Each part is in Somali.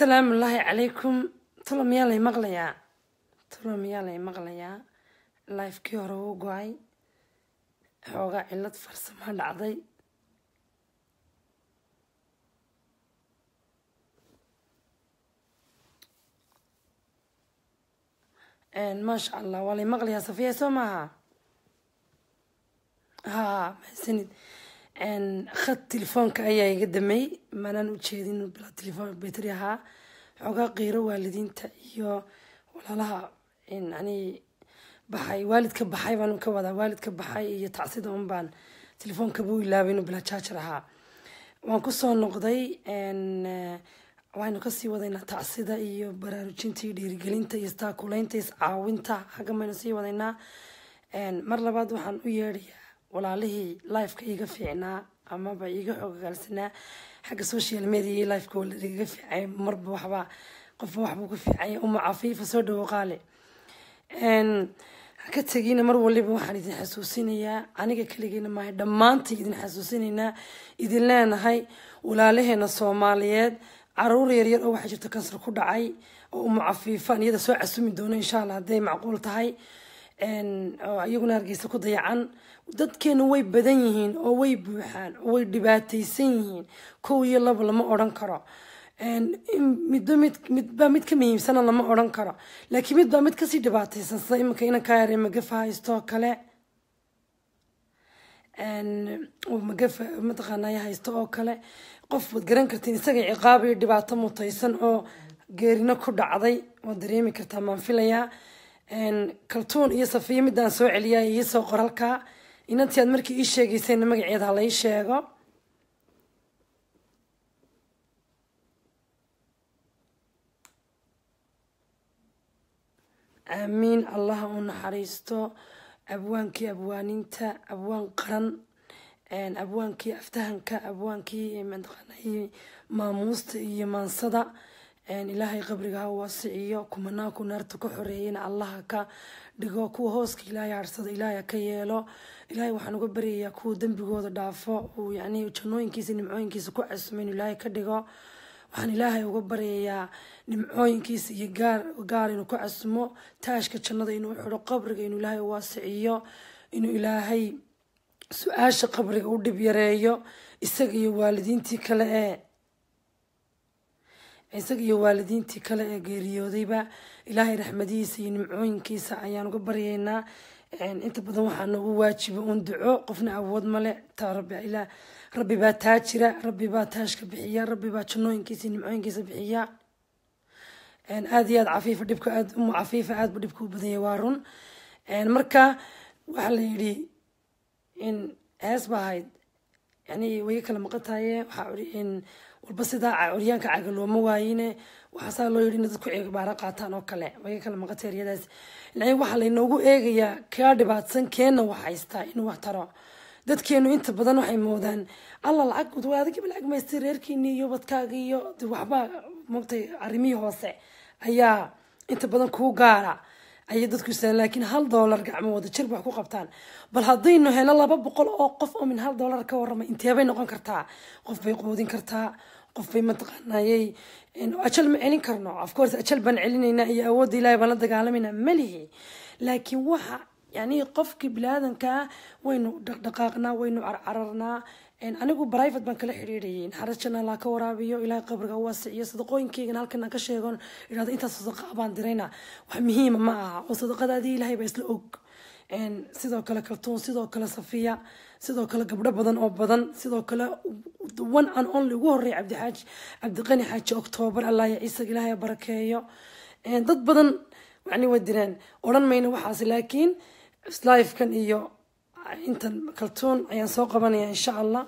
asalaamu ullaahi calaykum tolo miyaa lay maqlayaa tolo miyaa lay maqlayaa lifekii hore wuu go'ay xoogaa cilad farsamaa dhacday. Maasha allah waa lay maqlayaa safiya soo maaha ha mahadsanid khad telefoonka ayaa iga damay manaan ujeedin bilaa telefoon betri ahaa xoogaa qiiro waalidiinta iyo walaalaha. Yani baxay waalidka baxay baan ka wadaa. Waalidka baxay iyo tacsida un baan telefoonkabu ilaabay inuu bilaa jaajar ahaa. Waan ku soo noqday waxaynu ka sii wadaynaa tacsida iyo baraarujinta iyo dhiirigelinta iyo istaakuleynta iscaawinta xagga maynu sii wadaynaa. Mar labaad waxaan u yeedhayaa walaalihii lifeka iiga fiicnaa amaba iiga xoogagaalsanaa xagga social media lifeka waligaga fiicay marba waxba qofba waxbuu ku fiicanya uma cafiifa soo dhawo qaale haka tegina mar waliba waxaan idin xasuusinayaa aniga keligeena maahay dhammaantii idin xasuusinaynaa idin leenahay walaalaheena soomaaliyeed caruur yaryar oo waxaa jirta kansar ku dhacay oo uma cafiifaan iyada soo casumi doono insha allah hadday macquul tahay iyaguna hargeysa ku dayacan. Dadkeenu way badan yihiin oo way buuxaan oo way dhibaataysan yihiin. Kow iyo laba lama odhan karo. Midba mid midbaa mid ka muhiimsana lama odhan karo. Laakiin midbaa mid ka sii dhibaataysan sida iminka inankaa yare magafa haysto oo kale. Magafa mataqaanaya haysto oo kale. Qof waad garan kartiin isaga ciqaab iyo dhibaato mutaysan oo geerino ku dhacday. Waad dareemi kartaa maan filayaa kaltuun iyo safiya midaan soo celiyaa iisoo qoralkaa inantii aad markii ii sheegaysayna magaceeda ha lai sheego. Aamiin allaha u naxariisto abwaankii abwaaninta abwaan qaran abwaankii aftahanka abwaankii mataqaanay maamuusta iyo maansada ilaahay qabriga ha waasiciyo kumanaa ku naarta ka xoreeyana allaha ka dhigo kuwa hooska ilaahay harsada ilaahay ka yeelo. Ilaahay waxaan uga baryayaa kuwa dembigooda dhaafo uu yani jannooyinkiisa nimcooyinkiisa ku casumo inuu ilaahay ka dhigo. Waxaan ilaahay uga baryayaa nimcooyinkiisa iyo gaar gaar inuu ku casumo taashka jannada inuu xidho qabriga inuu ilaahay waasiciyo inuu ilaahay su'aasha qabriga u dhib yareeyo isaga iyo waalidiintii kale ee isaga iyo waalidiintii kale ee geeriyoodayba ilaahay raxmadihiisa iyo nimcooyinkiisa ayaan uga baryaynaa. Inta badan waxaa noogu waajiba uun duco qofna awood male rabbi baa taa jira rabbi baa taashka bixiya rabbi baa jannooyinkiisa iyo nimcooyinkiisa bixiya. Aada iyo aad cafiifa dhibka aad umu cafiifa aad buu dhibka u badanyay waa run. Marka waxaa la yidhi hees ba ahayd yani way kala maqan tahaye waxaa walba sidaa curyaanka caga looma waayine waxaasaa loo yidhi in dadku cibaaro qaataan oo kale way kala maqan tahay eryadaas yani waxaa laynoogu eegayaa kaa dhibaatsan keenna wax haystaa inuu wax taro dadkeenu inta badan waxay moodaan alla lacag adigiba lacag maystay reerkiini iyo badkaaga iyo waxba mogtay arrimihii hoose ayaa inta badan kuu gaara ayay dadku istaan laakiin hal doolar gacmo wada jir wax ku qabtaan bal haddaynu helo laba boqol oo qof oo min hal doolar ka warramay inteebay noqon kartaa qof bay quudin kartaa قف في منطقة نايي إنه أشل معلن كرنو أوف كورس أشل بنعلن إن هي أودي لا يبان الدق على من ملهي لكن وها يعني قف كي بلادن كا وينو دق دقاقنا وينو عر عررنا إن أنا جو برايفت بنك الحريريين حرشنا لا كورابيو إلى قبر جواس يصدقون كي نالك نك شيغون إذا أنت صدق أبان درينا وهمهم معها وصدق هذا دي لا يبيس الأوك إن صدق كلا كرتون صدق كلا صفية sidoo kale gabdho badan oo badan sidoo kale one and only ugu horreeya cabdixaaji cabdiqani xaaji octoobar allah ya ciisa ilaahay barakeeyo dad badan yani way direen. Odhan mayno waxaas laakiin lifekan iyo intan kaltuun ayaan soo qabanaya insha allah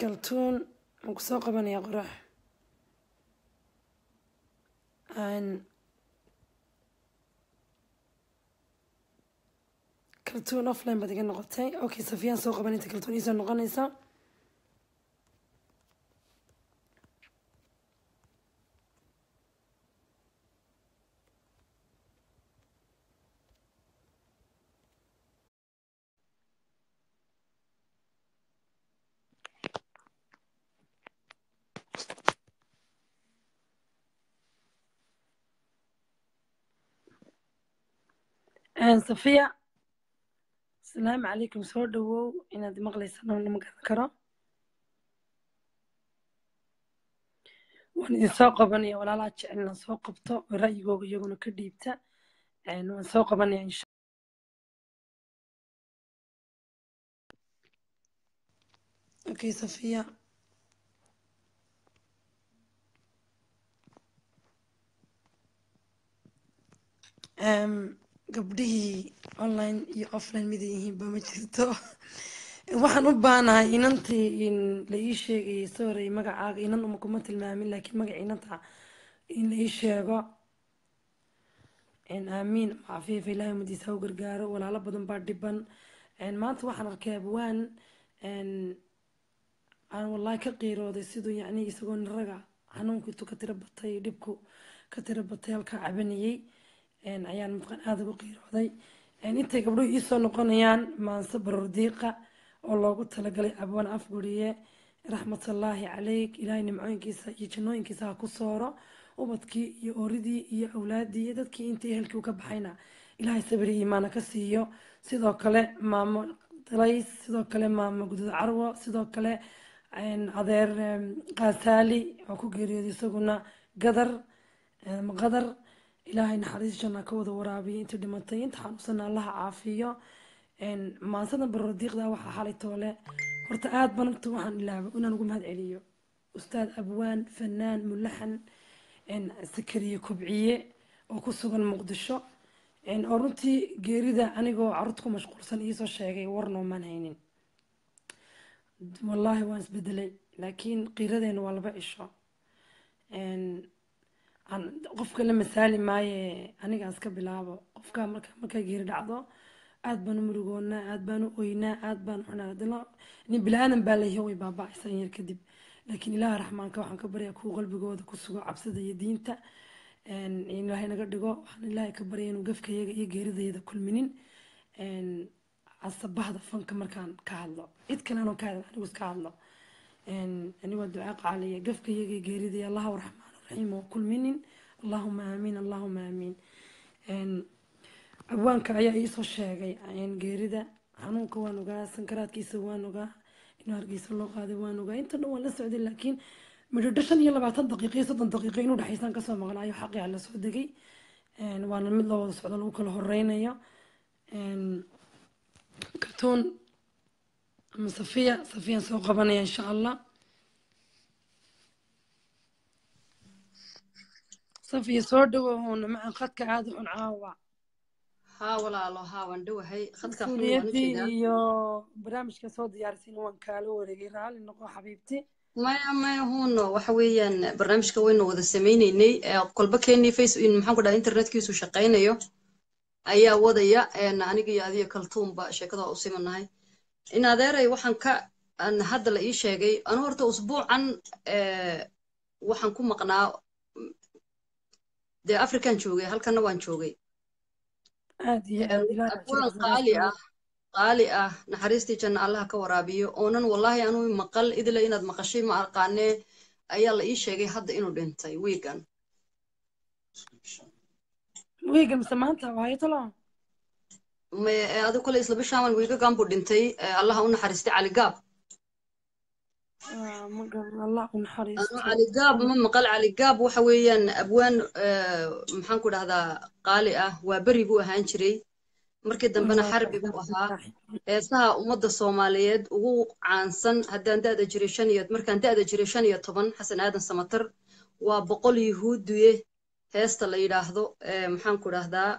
kaltuun waan ku soo qabanaya qorax كلتون اوفلاين بعد نغطي أوكي صافي سوق بني تكلتون اذا نغنيسا صفية آه، noqonaysa safiya asalaamu calaykum soo dhawow inaad maqlaysaan lama garan karo waan idin soo qabanaya walaalaha jecel inaan soo qabto oo ra'yigooga iyaguna ka dhiibta waan soo qabanaya insha okay safiya gabdhihii online iyo offline mida yihiinba ma jirto. Waxaan u baanahay inantii la ii sheegayay sorry magacaaga inan uma kuma tilmaamin laakiin magaca inanta in la ii sheego aamiin cafiifa ilaahay umadiisa u gargaaro walaalo badan baa dhiban. Maanta waxaan arkay abwaan aan wallahi ka qiirooday siduu yacni isagoo niraga xanuunku intuu ka tiro batay dhibku ka tiro batay halkaa cabanayay ayaan maqan aada ugu qiirooday أن أنت قبلو يسوع نقول يان ما نصبر رديقة الله قلت له قال أبوان أفقرية رحمة الله عليك إلهي نمعين كيسا يجنوين كيسا كسارة وبدكي يوردي يا أولادي يدك أنت هلك وكبحينا إلهي سبري إيمانك كسيو سيدوك له ما مو تلاقيس سيدوك أنا ما مو جد عروة سيدوك له عن أدر قاسالي أكو قريدي سكونا قدر مقدر أه إلهي نحرز جنا كود ورابي. إنتو دمتين تحمسنا الله عافية. إن ما نصنا بالرديق ده وح حالي طولة. ورتقات بنكتو عن الله وأنا نقوم هاد عليه أستاذ أبوان فنان ملحن. إن سكرية كبعية. وقصو من مقدشة إن أرنتي جيري ده أنا جو عرضكم مشكور سن إيسو شاقي. ورنو من هينين والله وانس بدلي. لكن قيرة ده نوالبا إشو. إن أنا قفك لما سالي ماي أنا قاسك بلعبه قفك أنا مرك غير لعبه أنا بنو مرجونا عاد أنا أوينا عاد بنو أنا دلا إني يعني بلان أنا يوي بابا إحسان أنا لكن لا رحمن أنا عن كبري أكو أنا جود كسوق عبسة أنا دين تا إن إن لهنا قد جو إن لا كبري إنه أنا يج يغير ذي أنا كل منين. إن أنا ده فن كمر أنا كهله إذ كان أنا كهله أنا بس كهله إن إني ودعاق علي أنا يج يغير ذي أنا ورحمة. الرحيم وكل من اللهم آمين اللهم آمين. آن ابوانك ايا ايسو شاقي. آن قيردا عنوك وانوغا سنكرات كيسو وانوغا ان ارقيسو اللوغا دي وانوغا انت نوان لسعودي لكن مجو دشان يلا بعطا دقيقي سطن دقيقين ودا حيسان كسو مغلا ايو حقي على سعودي. آن وأنا المدلا وصعود الوك الهرين ايا آن كرتون اما صفية صفية سوقبان ايا إن شاء الله. Safiya soo dhawow macan khadka aada xun caawa. Haa walaalo haa waan dhowahay khadka mas'uuliyadii iyo barnaamijka soo diyaarsin waan kaala wareegay raalli noqo xabiibti. Maya maya huno waxa weeyaan barnaamijka waynu wada sameyneynay kolba keenii face maxaan ku dhaha internetkiisu shaqaynayo ayaa wadaya aniga iyo adiga kaltuunba sheekada u simanahay in adeeray waxaan ka hadda la ii sheegay anu horta usbuucan waxaan ku maqnaa dee african joogay halkana waan joogay. Abwaan qaali ah qaali ah. Naxariistii janna allaha ka waraabiyo. Oonan wallahi anuu maqal idila inaad maqashay ma aqaanee ayaa la ii sheegay hadda inuu dhintay wiigan. Wiigan mise maanta waayo talo adi kole isla bishaaman wiigagan buu dhintay. Allaha u naxariistay cali gaab allah u naxariisto cali gaab ma maqal cali gaab? Waxa weeyaan abwaan maxaan ku dhahdaa qaali ah waa beri buu ahaan jiray. Markii dambena xarbi buu ahaa. Heesaha ummadda soomaaliyeed ugu caansan haddaan da'da jiray shan iyo markaan da'da jiray shan iyo toban xasan aadan samatar waa boqol yuhuuduye heesta la yidhaahdo maxaan ku dhahdaa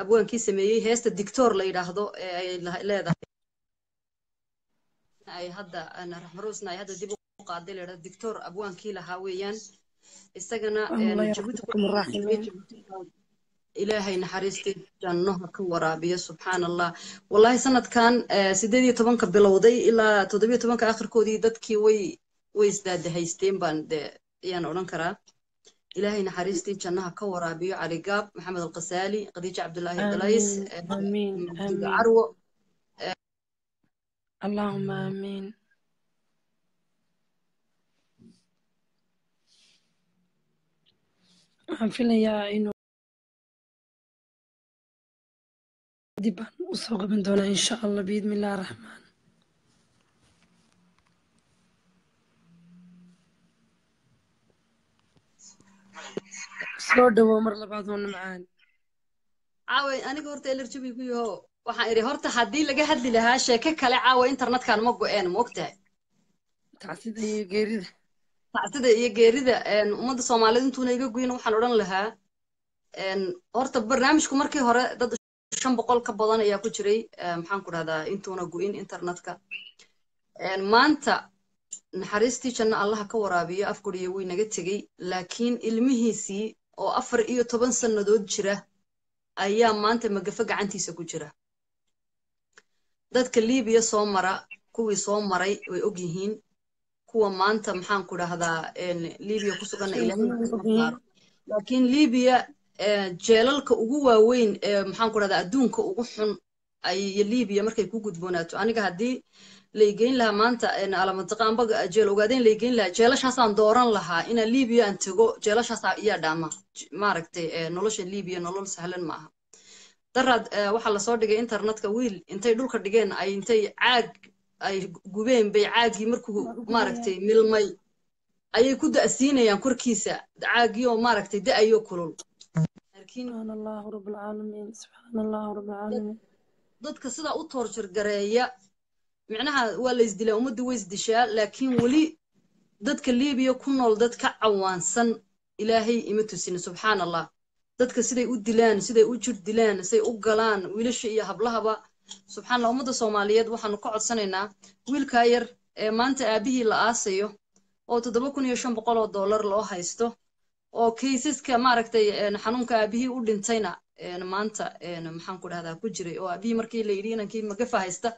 abwaankii sameeyey heesta dictor la yidhaahdo ee ay leedahay ay hadda raxmaruusna ay hadda dib u qaaday la yidhahdo dictor abwaankii lahaa weeyaan. Isagana ilaahay naxariistii jannoha ka waraabiyo subxaan allah wallahi sanadkan sideed iyo tobanka bilowday ilaa toddobiyo tobanka akhirkoodii dadkii way way isdaadahaysteen baan de ayaan odhan karaa. Ilaahay naxariistii jannaha ka waraabiyo cali gaab maxamed alqasaali khadiija cabdulaahi dalays carwo اللهم آمين. عافينا يا عينو ديبان وصوغ من دونا إن شاء الله بإذن الله الرحمن. سلو دو عمر لبعضون معان عاوي أنا قورتي اللي رجبي فيو waxaan idhi horta haddii laga hadli lahaa sheeke kale caawa internetkan ma go-een ma ogtahay? Tacsida iyo geerida. Tacsida iyo geerida ummadda soomaaliyeed intuuna iga goyn waxaan odhan lahaa horta barnaamijku markii hore dad shan boqol ka badan ayaa ku jiray maxaan ku dhahdaa intuuna go-in internetka. Maanta naxariistii janno allaha ka waraabiyo afguriya way naga tegey laakiin ilmihiisii oo afar iyo toban sannadood jira ayaa maanta magafe gacantiisa ku jira dadka libiya soo mara kuwii soo maray way og yihiin. Kuwa maanta maxaan ku dhahdaa libiya ku suganna laakiin libiya jeelalka ugu waaweyn ee maxaan ku dhahdaa adduunka ugu xun ay libiya markay ku gudboonaato aniga haddii laygeyn lahaa maanta alamadaqaanba jeel ogaadeen laygeyn lahaa jeelashaasaan dooran lahaa inaan libiya aan tego jeelashaasa iyaa dhaama. Maaragtay nolosha libiya nolol sahlan maaha daraad waxaa la soo dhigay internetka wiil. Intay dhulka dhigeen ay intay caag ay gubeen bay caagii markuu maaragtay milmay. Ayay ku da'siinayaan korkiisa. Caagii oo maaragtay da'ayo kulul. Dadka sidaa u toorjar gareeya micnaha waa la isdilaa ummadda way isdishaa laakiin weli dadka libiya ku nool dad ka cawaansan ilaahay ima tusina subxaan allah dadka siday u dilaan siday u jir dilaan siday u galaan wiilasha iyo hablahaba. Subxaan allah ummadda soomaaliyeed waxaanu ka codsanaynaa wiilkaa yar ee maanta aabihii la aasayo oo toddoba kun iyo shan boqol oo dollar loo haysto oo kaysaska maaragtay xanuunka aabihii u dhintayna maanta maxaan ku dhahdaa ku jiray oo aabihii markii la yidhi inankii magafa haysta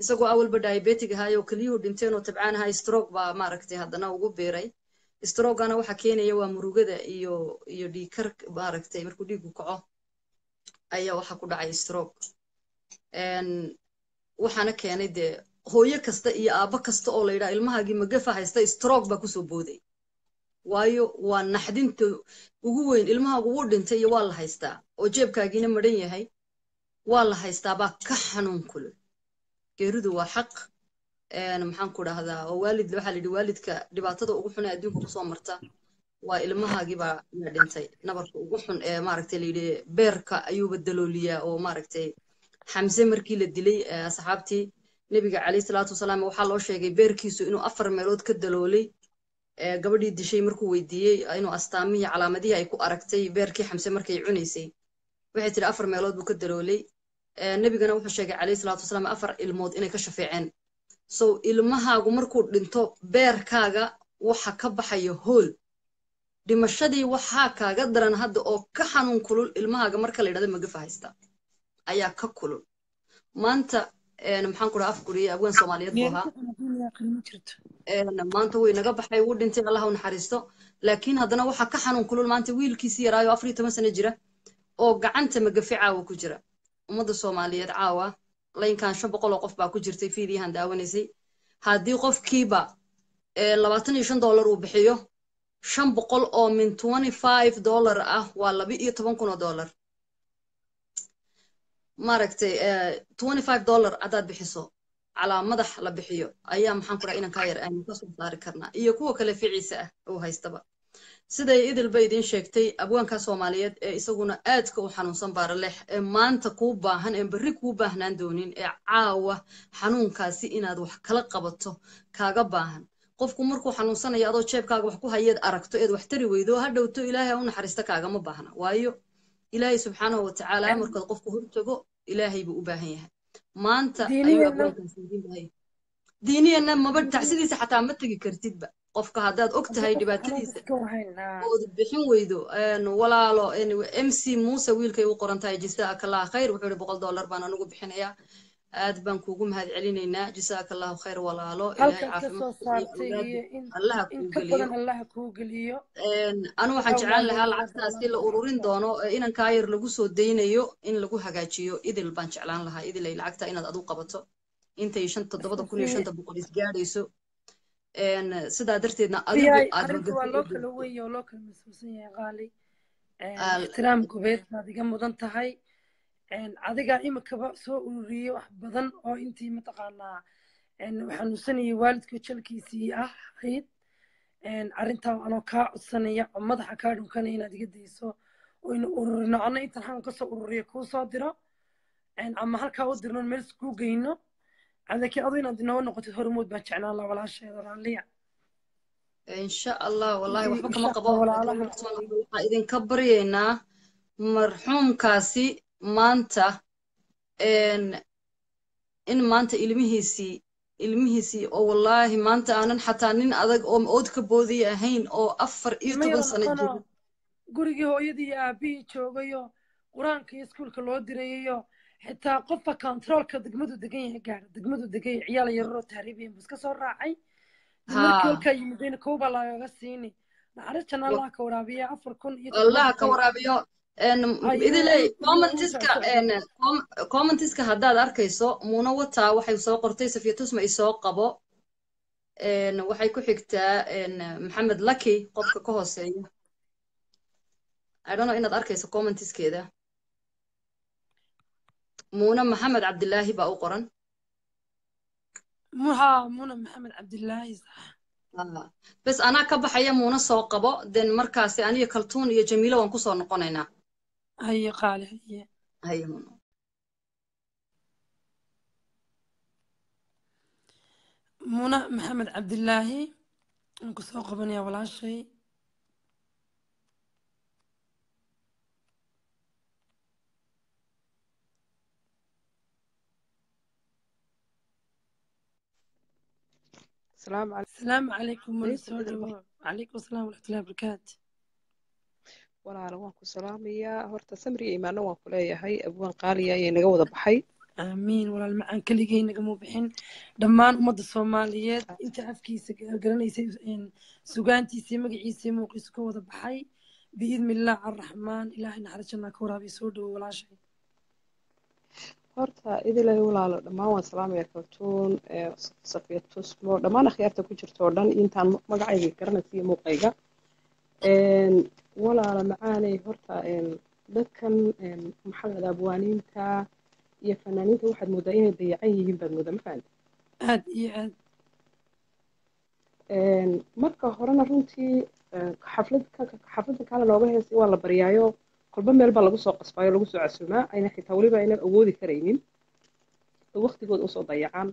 isagoo awalba diabetic ahaayoo keliyuhu dhinteen oo tabcaan ahaa stroke baa maaragtay haddana ugu beeray strogana waxa keenaya waa murugada iyo iyo dhiikar maaragtay markuu dhiigu kaco ayaa waxa ku dhacay stroke. Waxaana keenay dee hooyo kasta iyo aabbo kasta oo la yidhaha ilmahaagii magafa haysta stroke baa ku soo booday. Waayo waa naxdinta ugu weyn ilmahaagu wuu dhintay iyo waa la haystaa. Oo jeebkaagiina madhan yahay waa la haystaa baa ka xanuun kulul. Geeridu waa xaq maxaan ku dhahdaa oo waalid waxaa la yidhi waalidka dhibaatada ugu xun ee adduunka ku soo marta waa ilmahaagii baa yaa dhintay. Nabarka ugu xun ee maaragtay la yidhi beerka ayuuba dalooliyaa oo maaragtay xamse markii la dilay asxaabtii nebiga calayhi salaatu wasalaam waxaa loo sheegay beerkiisu inuu afar meelood ka daloolay gabadhii dishay markuu weydiiyey inuu astaamihii calaamadihii ay ku aragtay beerkii xamse markay cunaysay. Waxay tidhi afar meelood buu ka daloolay. Nebigana wuxuu sheegay calayhi salaatu wasalaam afar ilmood inay ka shafeeceen so ilmahaagu markuu dhinto beerkaaga waxa ka baxaya hool. Dhimashadii waxaa kaaga daran hadda oo ka xanuun kulul ilmahaaga marka la yidhahdo magafa haysta ayaa ka kulul. Maanta maxaan ku dhaha afguriye abwaan soomaaliyeed buu ahaa. Maanta way naga baxay wuu dhintay allah u naxariisto. Laakiin haddana waxaa ka xanuun kulul maanta wiilkiisii yaraayo afar iyo toban sano jira oo gacanta magafe caawa ku jira. Ummadda soomaaliyeed caawa laynkan shan boqol oo qof baa ku jirtay fiidiyahan daawanaysay haddii qofkiiba labaatan iyo shan dollar uu bixiyo shan boqol oo min twenty five dollar ah waa laba iyo toban kun oo dollar. Maaragtay twenty five dollar haddaad bixiso calaa madax la bixiyo. Ayaa maxaan ku dhaha inankaa yar aynu ka soo saari karnaa. Iyo kuwa kale ficiisa ah oo haystaba siday idilba idiin sheegtay abwaanka soomaaliyeed ee isaguna aadka u xanuunsan baaralex ee maanta kuu baahan ee berri kuu baahnaan doonin ee caawa xanuunkaasi inaad wax kala qabato kaaga baahan. Qofku markuu xanuunsanayo adoo jeebkaaga wax ku hayeed aragto eed wax tari weydo ha dhowto ilaahay ha u naxariista kaagama baahna. Waayo ilaahay subxaanahu watacaala markaad qofku hortago ilaahay buu u baahan yahay. Maanta ayuu abwaankaasi idiin bahay diiniyana maba tacsidiisa xataa ma tegi kartidba qofka haddaad og tahay dhibaatadiisa. ood bixin weydo walaalo m c muuse wiilkay u qoran tahay jisaaka allahu khayr wuxuu ihi boqol dollar baan anugu bixinayaa. Aad baan kuugu mahad celinaynaa allahu khayr walaalo. Ilaahay caafimaadallaha kuu geliyo. Anu waxaan jeclaan lahaa lacagtaasi la ururin doono inankaa yar lagu soo daynayo in lagu hagaajiyo. Idil baan jeclaan lahaa idilay lacagta inaad adu qabato. Intay shan toddobada kun iyo shanta boqol isgaadhayso sidaa darteedna waa loo kala weeye oo loo kala mas'uulsan yahay qaali. Ixtiraam gobeed baad iga mudan tahay. Adiga imikaba soo ururiyey wax badan oo intii mataqaanaa xanuunsanayay waalidka jalkiisii ah ahayd. Arrintaa anoo kaa codsanaya oo madaxa kaa dhunkanaya inaad iga dayso oynu ururino anna intan xanuun ka soo ururiya kuu soo diro. Ama halkaa u dirno meel iskuu geyno laakiin adu inaad inoo noqotid hormood baan jeclaan laha walaasheeda raalliya insha allah wallahi waxba kama qabo waxaa idinka baryaynaa marxuumkaasi maanta in maanta ilmihiisii ilmihiisii oo wallaahi maanta aanan xataa nin adag oo ood ka ahayn oo afar iyo toban sano jiro gurigii hooyadii iyo aabihii joogayo qur'aanka iyo iskuulka loo dirayayo xitaa qofka kontaroolka degmadu degan yahay gaara degmadu degan yahay ciyaal yararoo tahriibiyan buu iska soo raacay markii halkaa yimidayna kowbaa lagaga siini naxariis janna allah ka waraabiya afar kun iyo allah ka waraabiyo idiley commentiska commentiska haddaad arkayso muuna wataa waxay soo qortay safiyatusma isoo qabo waxay ku xigtaa maxamed lucky qofka ka hooseeya idhono inaad arkayso commentiskeeda muuna maxamed cabdilaahi baa u qoran? Muuna maxamed cabdilaahi sax bes anaa ka baxaya muuna soo qabo den markaasi aniyo kaltuun iyo jamiilo waan ku soo noqonaynaa. Haye qaali haye. Haye muuna maxamed cabdilaahi waan ku soo qabanaya walaashay السلام عليكم السلام عليكم ونسoo dhawo calaykum asalaam waraxmatullahi wabarakaatu walaalo waan ku salaamayaa horta samriya imaano waan ku leeyahay abwaan qaaliya ayay naga wada baxay aamiin walaal macaan keligay nagama bixin dhammaan ummadda soomaaliyeed inta afkiisa garanaysay sugaantiisa iyo magaciisa iyo muuqiisa ka wada baxay biidni illah arraxmaan ilaahay naxariis jannaa ka waraabiya soo dhawo walaashay horta idilay walaalo dhammaan waan salaamaya kaltuun safiya tusmo. Dhammaan akhyaarta ku jirta oo dhan intaan magacayga garanaysa iyo muuqayga. Walaala macaanay horta dadkan maxaa lahada abwaaniinta iyo fanaaniinta waxaad moodaa inay dayacan yihiin baad moodaa ma fahamti aad iyo aad. Marka horena runtii xaflad xafladda kale looga heesay waa la baryaayo kolba meel baa lagu soo qasbaayo lagu soo casuumaa. Ayna xitaa weliba aynan awoodi karaynin. Oo waqtigooda u soo dayacaan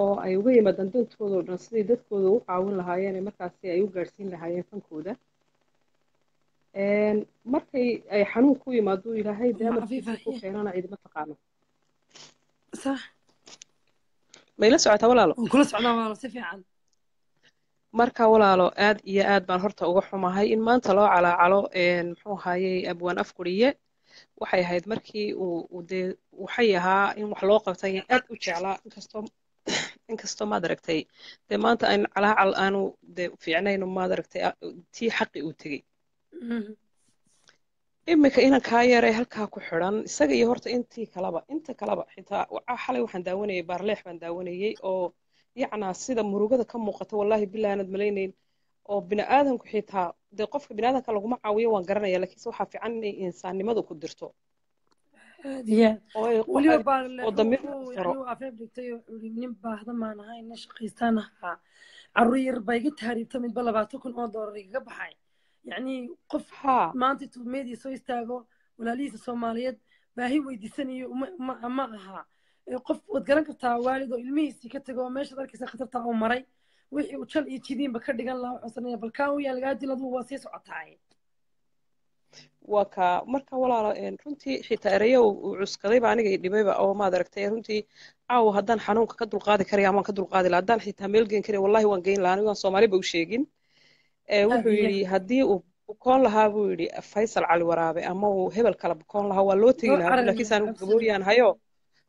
oo ay uga yimaadaan dantooda oo dhan sidii dadkooda u caawin lahaayeen markaasi ay u gaadhsiin lahaayeen fankooda. Markay ay xanuun ku yimaado ilaahay daamadkiisa ku keenana cidima taqaano. Mayla socotaa walaalo. Kula socdaa walaalo si fiican marka walaalo aad iyo aad baan horta uga xumahay. In maanta loo calaacalo muxuu ahaayey abwaan afguriye waxay ahayd markii uu dee waxay ahaa in wax loo qabtay aad u jeclaa. Inkastoo inkastoo maad aragtay. Dee maanta ayn calaacal aanu dee fiicnayno maad aragtay tii xaqi uu tegey. Iminka inankaa yaree halkaa ku xidhan isaga iyo horta intii kalaba inta kalaba xitaa xalay waxaan daawanayay baarleex baan daawanayay oo yacnaa sida murugada ka muuqata wallaahi bilahi aanad malaynayn oo bini'aadanku xitaa dee qofka bini'aadanka laguma caawiyo waan garanaya laakiinse waxaa fiican inay insaannimadu ku dirto. Nin baahda maan ahay nin shaqaystaan ahaa. Carruur yar baa iga tahriibta midba labaatan kun oo doolar igaga baxay. Yacni qof maanta intuu meediya soo istaago walaalihiisa soomaaliyeed baahi weydiisanayo ma aha qof waad garan kartaa waalid oo ilmihiisii ka tego oo meeshaad arkaysa khatartaa uu maray. Wixii uu jal iyo jidiinba ka dhigan lahaa wuxuu balkaan wayaan lagaa dil adugu waa sii socotaaye waa ka marka walaalo runtii xitaa ereyo uu cuskaday baa aniga dhibayba oo maad aragtay runtii caawa haddaan xanuunka ka dulqaadi karaya amaan ka dulqaadi laha haddaan xitaa meel geen karaya wallahi waan geyn lahaa anigo aan soomaaliba u sheegin. Wuxuu yidhi haddii uu bukoon lahaa buu yidhi faysal cali waraabe ama uu hebel kala bukoon lahaa waa loo tegi lahaa laakiinse anigu gabooriyaan hayo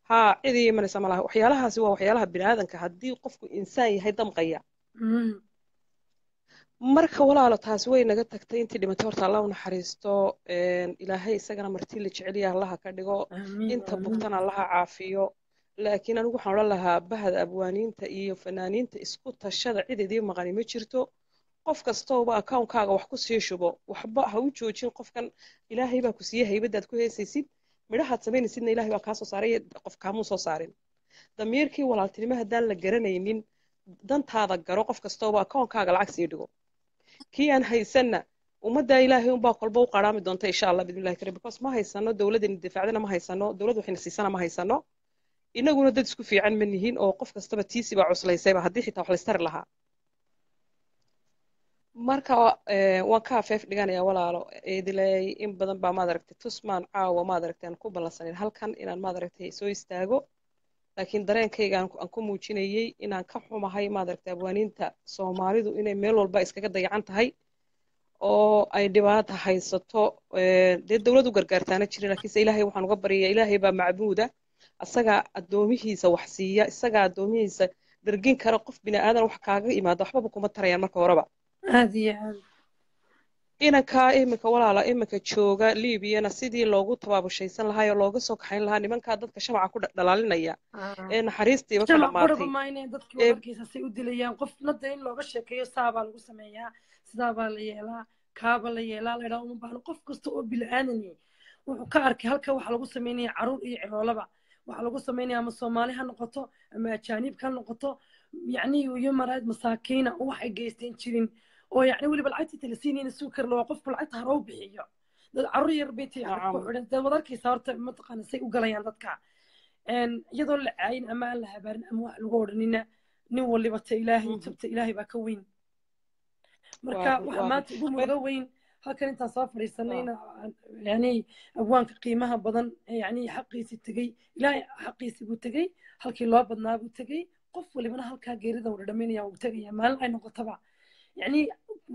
haa cidii imanaysa malaha waxyaalahaasi waa waxyaalaha bini'aadanka haddii qofku insaan yahay damqaya marka walaalo taasi way naga tagtay intii dhimatay horta allah u naxariisto ilaahay isagana martii la jeceliya allaha ka dhigo. Inta bugtana allaha caafiyo. Laakiin anigu waxaan odhan lahaa bahda abwaaniinta iyo fanaaniinta isku tashada cid idii maqani ma jirto. Qof kastooba akawnkaaga wax ku sii shubo waxba ha u joojin. Qofkan ilaahay baa ku siiye haybadaad ku heesaysid midhahaad samaynaysidna ilaahay baa kaa soo saaray qof kaamuu soo saarin. Damiirkii walaaltinimo haddaan la garanaynin dantaada garo qof kastooba akoonkaaga lacag sii dhigo. Kii aan haysanna ummadda ilaahay unbaa kolba u qaraami doonta insha allah bidnillahi karim because ma haysano dowladdeena difaacdana ma haysano dowlad waxayna siisana ma haysano inaguna dad isku fiican ma nihiin oo qof kastaba tiisi baa cuslaysayba haddii xitaa wax laystari lahaa marka waan ka afeef dhiganaya walaalo eediley in badan baa maad aragtay tusmaan caawa maad aragtay aan ku ballansanin halkan inaan maad aragtay soo istaago laakiin dareenkayga aan ku muujinayey inaan ka xumahay maad aragtay abwaaniinta soomaalidu inay meel walba iskaga dayacan tahay oo ay dhibaata haysato dee dowlad u gargaartaana jirin laakiinse ilaahay waxaan uga baryayaa ilaahay baa macbuuda. Isagaa addoomihiisa wax siiya isagaa addoomihiisa dhargin kara qof bini aadan wax kaaga imaada waxbaba kuma tarayaan marka horeba aad iyo aad inankaa iminka walaala iminka jooga liibiyana sidii loogu tabaabushaysan lahaa oo looga soo kaxayn lahaa nimankaa dadka shamaca ku dhalaalinaya. Ee naxariistiiba ka dhamaatay u dilayaan. Qofna dee in looga sheekeeyo saabaa lagu sameeyaa sidaabaa la yeelaa kaaba la yeelaa la yidhaha uma baahno qof kasta oo bilaadanyi wuxuu ka arkay halka waxa lagu samaynaya carruur iyo ciroolaba. Waxa lagu samaynaya ama soomaali ha noqoto ama ajaaniibka ha noqoto yacni iyo maraad masaakiina oo waxay geysteen jirin oo yacni weliba lacagta talasiinayna suukar loo qofku lacagta u bixiyo. Dad carruur yar bay ku xidhan dad wadarkiisa horta mataqaana say u galayaan dadka. Iyadoo la caayin ama aan la habaarin ama wax lagu odhanina nin waliba ta ilaahay tabta ilaahay baa ka weyn. Marka waxa maanta ugu muga weyn halkan intaan soo fadhiisanayna yani abwaanka qiimaha badan yani xaqiisi tegey ilaahay xaqiisi buu tegey halkii loo badnaa buu tegey. Qof walibana halkaa geerida uu dhadhaminaya uu tegaya maalin ay noqotaba yani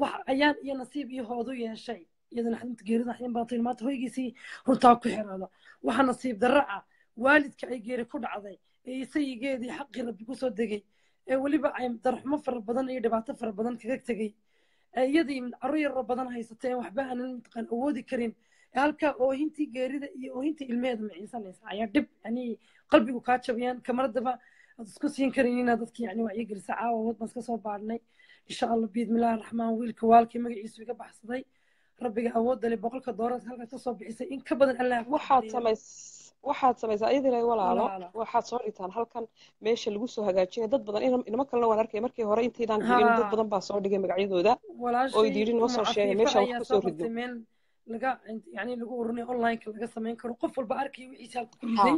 wax cayaan iyo nasiib iyo hoodu yeeshay. Iyadana xadinta geerida xayin baa hoygiisii runtaa ku xiraada waxa nasiib darro ah, waalidka ay geeri ku dhacday ee isayigeedii xaqii rabbi ku degay. Ee weliba ay darxumo fara badan iyo dhibaato fara badan kaga tegey ee iyadii carruur yarra badan haysatay aan waxba aanan mataqaan awoodi karin. Halka oohintii geerida iyo oohintii ilmeheeda maciisanaysa ayaa dhib yani qalbigu kaa jabayaan kamaradaba aad isku siin karin inaad dadki yani wacyigelisa caawa wadbaan soo baadhnay insha allah biidmillahi raxmaan wiilka waalkii magaciisu iga baxsaday. Rabbiga awoodda le boqolka doolarka halkaas ka soo bixisay. In ka badan allah waxaad samays waxaad samaysaa iyadina walaalo. Waxaad soo dhigtaan halkan. Meesha lagu soo hagaajinaya dad badan inama kalena waan arkaya markii hore intaydaan gelin dad badan baa soo dhigay magacyadooda. Oo yidhi noo soo sheegay. Meesha wax ku soo rido laga yani lagu urunay onlineka laga samayn karo. Qof walba arkay wixiisa halka ku riday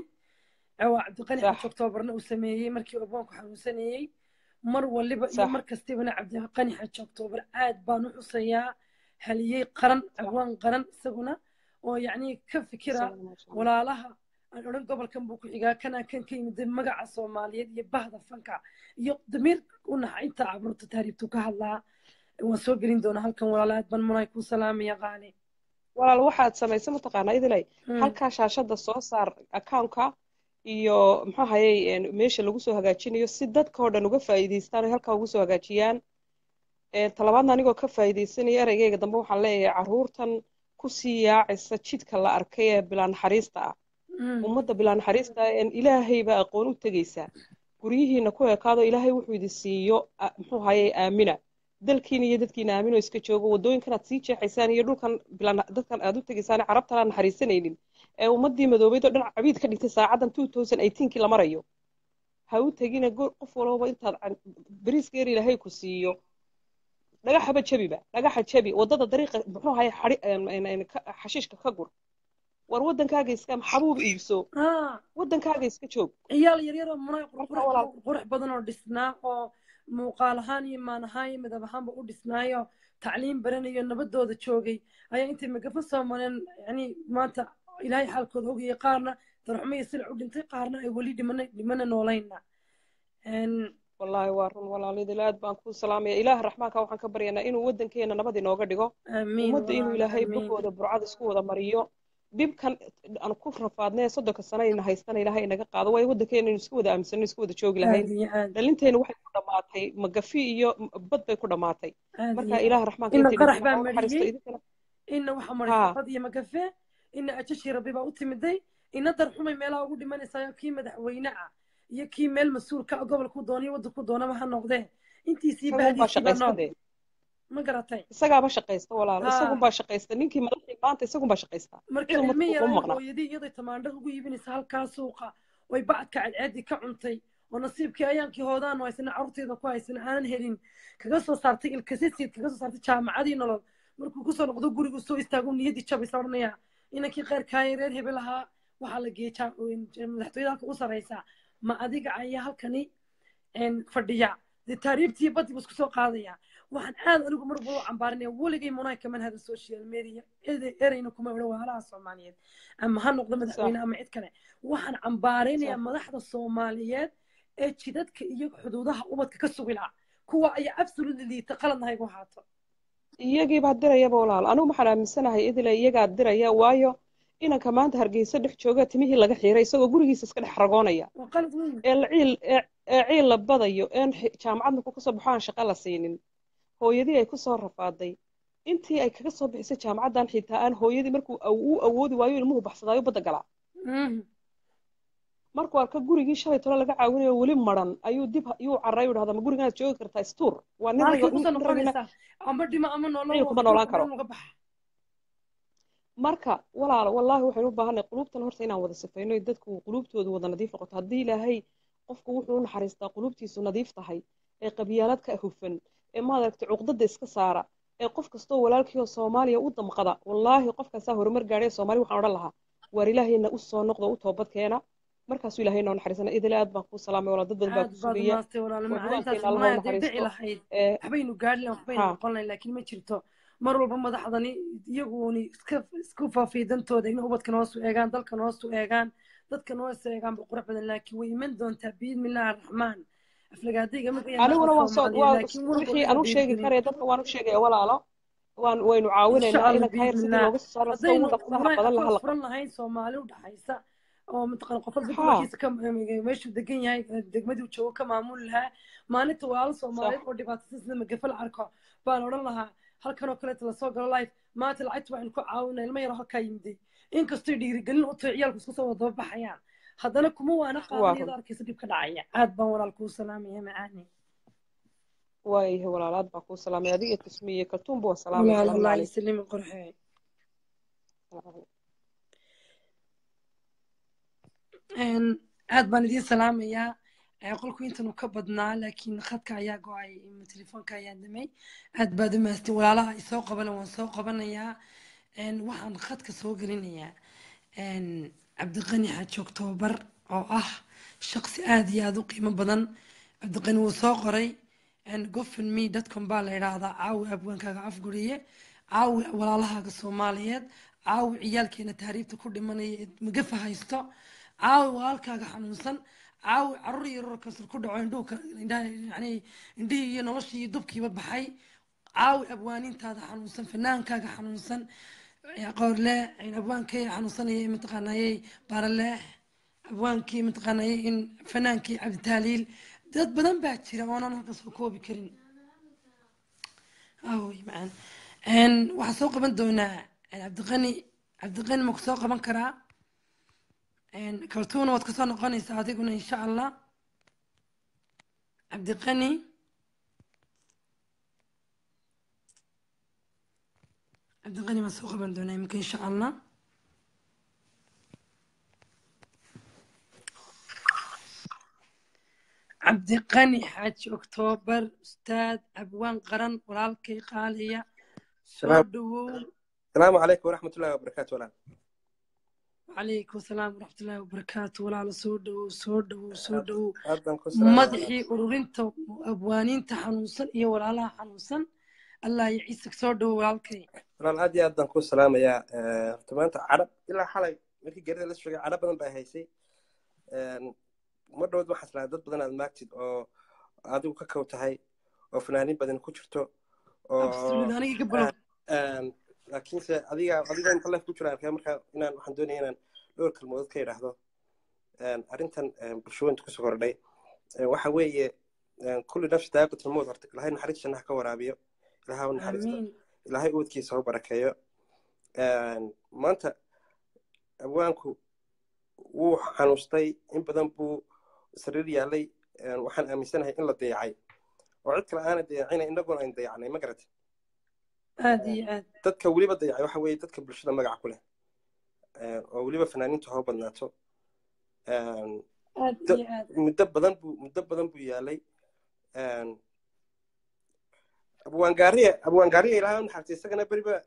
waa cabdiqani xaj oktoobarna uu sameeyey. Markii abwaanku xanuunsanayey mar waliba iyo mar kastibana cabdiqani xaj oktoobar aad baan u xusayaa haliyey qaran abwaan qaran isaguna oo yacni ka fikira walaalaha aan odhan gobolkan buu ku xigaa kanaa kan ka yimid magaca soomaaliyeed iyo bahda fanka iyo damiir u naxa inta abuurta taariibtu ka hadlaa. Waan soo gelin doonaa halkan walaala aad baan munay kuu salaamaya qaali. Walaal waxaad samaysay mataqaanaa idilay halkaa shaashada soo saar accountka iyo muxuu hayay meesha lagu soo hagaajinayo si dadka oo dhan uga faa'iidaystaan oo halkaa ugu soo hagaajiyaan. Talabaadna anigoo ka faa'iidaysanaya ereygayga dambe waxaan leeyahay carruurtan ku sii yaacaysa jidka la arkay ee bilaa naxariista ah. Ummadda bilaa naxariista ah een ilaahay baa aqoon u tegaysaa guryihiina ku ekaado ilaahay wuxuu idin siiyo muxuu hayay aamina. Dalkiina iyo dadkiina aaminoo iska joogo. Waddooyinkan aad sii jeexaysaan iyo dhulkan dadkan aad u tegaysaan carabtan aan naxariisanaynin ee ummaddii madoobeyd oo dhan cabiid ka dhigtay saacaddan two thousand eighteenkii la marayo. Ha u tegina qof walbaba intaad bariiska yar ilaahay ku siiyo. Dhagaxaba jabiba dhagaxa jabi waddada dariiqa muxuu ahay xashiishka ka gur war waddankaaga iska xabuub iibso. Waddankaaga iska joog. Ciyaal yaryaroo munay qurux badan oo dhisnaa oo muuqaal ahaan iyo maan ahaan iyo midab ahaanba u dhisnaayo. Tacliim baranayo nabadooda joogay. Ayaa intay magafa soo mareen yani maanta ilaahay xaalkooda ogayay qaarna darxumo iyo silic u dhintay qaarna ay weli dhimana dhimana noolayna. Wallaahi waa run walaalidil aad baan kuu salaamaya ilaah raxmaanka waxaan ka baryanaa inuu waddankeena nabad inooga dhigo. Ummadda inuu ilaahay bogooda burcada isku wada mariyo. Dhibkan aan ku rafaadnee soddonka sano ayna haystana ilaahay inaga qaado. Waayo waddankeena inu isku wada aaminsanno isku wada joogi lahayn dhalinteena waxay ku dhammaatay magafi iyo bad bay ku dhammaatay marka ilaah raxmaanka ina qarax baa mariyey ina waxa maray bad iyo magafe ina ajashii rabbi baa u timiday ina darxumay meelaha ugu dhimanaysayo kii madaxweyne ah iyo kii meel mas'uul ka gobolku dooniyo waddanku doonaba ha noqdee intiisii baadiisiiba nool. ma garatay. Isagaaba shaqaysta walaalo isagunbaa shaqaysta ninkii madaxii maanta isagunbaa shaqaysta marka ilmi markuu yar u maqnaa. hooyadii iyadoo tamaandho ugu iibinaysa halkaa suuqa oy bacadka cadceedii ka cuntay oo nasiibkii ayaankii hoodaan haysana carruurteeda ku haysana aanan helin. Kaga soo saartay ilkasisid kaga soo saartay jaamacadii nolol. Markuu ku soo noqdo gurigu soo istaago niyaddii jabaysa odhanaya inankii qayrkaaya reer hebel ahaa waxaa la geeyey jaa- madaxtooyada halka u saraysa ma adiga ayaa halkani fadhiya. Dee taariibtii baddi buu isku soo qaadaya. Waxaan aad anigu mar walba u cambaarinaya weligay munaa kaman hada social media ereyna kuma odhan waalaha soomaaliyeed. Ama ha noqdo madaxweyne ama cid kale. Waxaan cambaaraynayaa Sax. madaxda soomaaliyeed ee jidadka iyo xuduudaha ubadka ka sugi lahaa kuwa ayaa absolutely liita qaladna haygu ahaato iyagiibaa dirayaba walaalo anigu waxaan aaminsanahay idile iyagaa diraya waayo inanka maanta hargeysa dhex jooga timihii laga xiiray isagoo gurigiisa iska dhex ragoonaya. Ee la ciil la badayo een jaamacad markuu ka soo baxo aan shaqo la siinin. Hooyadii ay ku soo rafaaday. Intii ay kaga soo bixisay jaamacaddan xitaa aan hooyadii markuu uu awoodi waayo ilmuhu baxsadaayo badda galaa Mhm. Markuu arka gurigii shalay tolo laga caawinayo weli maran ayuu dib yuu carray u dhahdaa ma gurigaad joogi kartaa istuur. Waa nin halkii raga- ku soo nin ragina noqonaysaa ama dhima ama ciil nolol kuma noolaan karo. marka walaalo wallaahi waxaynu u baahanay qulubtan horta inaan wada sifayno dadku qulubtoodu wada nadiif noqoto haddii ilaahay qofku wuxuu u naxariistaa qulubtiisu nadiif tahay ee qabyaalad ka hufan ee maaragtay cuqdada iska saara ee qof kastoo walaalkii oo soomaaliya u damqada wallaahi qofkaasaa horumar gaadhay soomaali waxaan odhan lahaa waar ilaahayna u soo noqdo u toobad keena markaasuu ilaahay noo naxariisana idile aad baan kuu salaamay walaa dad badan baa ku baad sugaya umaastay walaalo waa macalintaas duwaankeena alla munaa noo hadday dhici naxariisto lahayd ee waxbaynu noqon lahayn laakiin ma jirto. Mar walba madaxdani iyaguuni iska isku faafidantooda in ubadkan hoosu eegaan dalkan hoosu eegaan dadkan hoosu eegaan ba qurux badan laakiin way iman doontaa biidmillahi araxmaan aniguna wixii inaan aan u sheegi karaya dadka waan u sheegaya walaalo. Waan waynu caawinaynaa inanka hayr sidii looga soo saaro badan furan lahayn soomaali u dhaxaysa oo mataqaan qof walba ka meeshuu degan yahay degmaduu joogo ka maamuli lahaa maalinta walaalo soomaaliyeed oo dhibaataysan sida magafa la arko baan odhan lahaa halkan oo kaleeta la soo galo life maanta lacagta waxaynu ku caawina ilmo yaro halkaa yimiday inkastoy dhiirigelin u tahay ciyaalku isku soo wadaba baxayaan haddana kuma waana iyadoo arkaysa dhib ka dhacaya aad baan walaal kuu salaamaya macaani waayahay walaalaad baa kuu salaamay adiga iyo tusmiye kaltuunba waa salaamay walaal allah qorxee Een, aad baan idiin salaamayaa qolku intan uu ka badnaa laakiin khadka ayaa go'ay telefoonka ayaa damay aad baad u mahadsan walaalaha ay soo qabanan waan soo qabanayaa. Waxaan khadka soo gelinayaa. Cabdiqani xaaji oktoobar oo ah shaqsi aad iyo aad u qiimo badan. Cabdiqani wuu soo qoray. Gofenme dadkan baa la yidhaahdaa caawi abwaankaaga afguriye caawi walaalahaaga soomaaliyeed caawi ciyaalkeena tahriibta ku dhimanaya magafa haysto caawi walaalkaaga xanuunsan. Caawi carruur yaroo kasar ku dhaco indhihii iyo noloshii iyo dubkiiba baxay. Caawi abwaanintaada xanuunsan fanaankaaga xanuunsan. Qoorle abwaankay xanuunsanaya mataqaanayey baraleex abwaankii mataqaanayey in fanaankii cabditaaliil. Dad badan baa jira oonan halka soo koobi karin. Waxaan soo qaban doonaa cabdiqani cabdiqani ma ku soo qaban karaa إن كرتون واتكسر نقاني ساعتكم إن شاء الله. عبد القني عبد القني مسوق بندونا يمكن إن شاء الله. عبد القني حج أكتوبر أستاذ أبوان قرن ورالكي قال هي السلام عليكم ورحمة الله وبركاته. calaykum asalaam waraxmatullaahi wabarakaatu walaalo soo dhawow soo dhawow soo dhawow madaxii ururinta abwaaniinta xanuunsan iyo walaalaha xanuunsan. Allah iyo ciisag soo dhawow walaalkay. Walaal aad iyo aadaan ku salaamayaa eh, horta maanta carab ilaa xalay markii gerida la sugay carab badan baa haysay. Ehm, Mar dhowad waxaan islahay dad badan aad maagtid oo adigu ka kow tahay oo fanaaniin badan ku jirto oo laakiinse adiga adiga inta leef ku jira arkay marka inaan waxaan doonaya inaan dhowr kalmood ka idhaahdo arrintan bulshooyinta ku soo kordhay. Waxa weeye kulli nafsi daaqatul mowt horta ilaahay naxariis jannaha ka waraabiyo. Ilaaha u naxariisto. Ilaahay uwadkiisa u barakeeyo. Maanta abwaanku wuu xanuustay in badan buu sariir yaalay. Waxaan aaminsanahay in la dayacay oo cid kale aana dayacina innaguna ayn dayacnay ma garatay aad iyo aad dadka weliba dayacay waxa weeye dadka bulshada magaca ku leh oo weliba fanaaniintu hoo badnaato muddo badan buu muddo badan buu yaalay abwaangaariya abwaangaariya ilaahay u naxariistay isagana beriba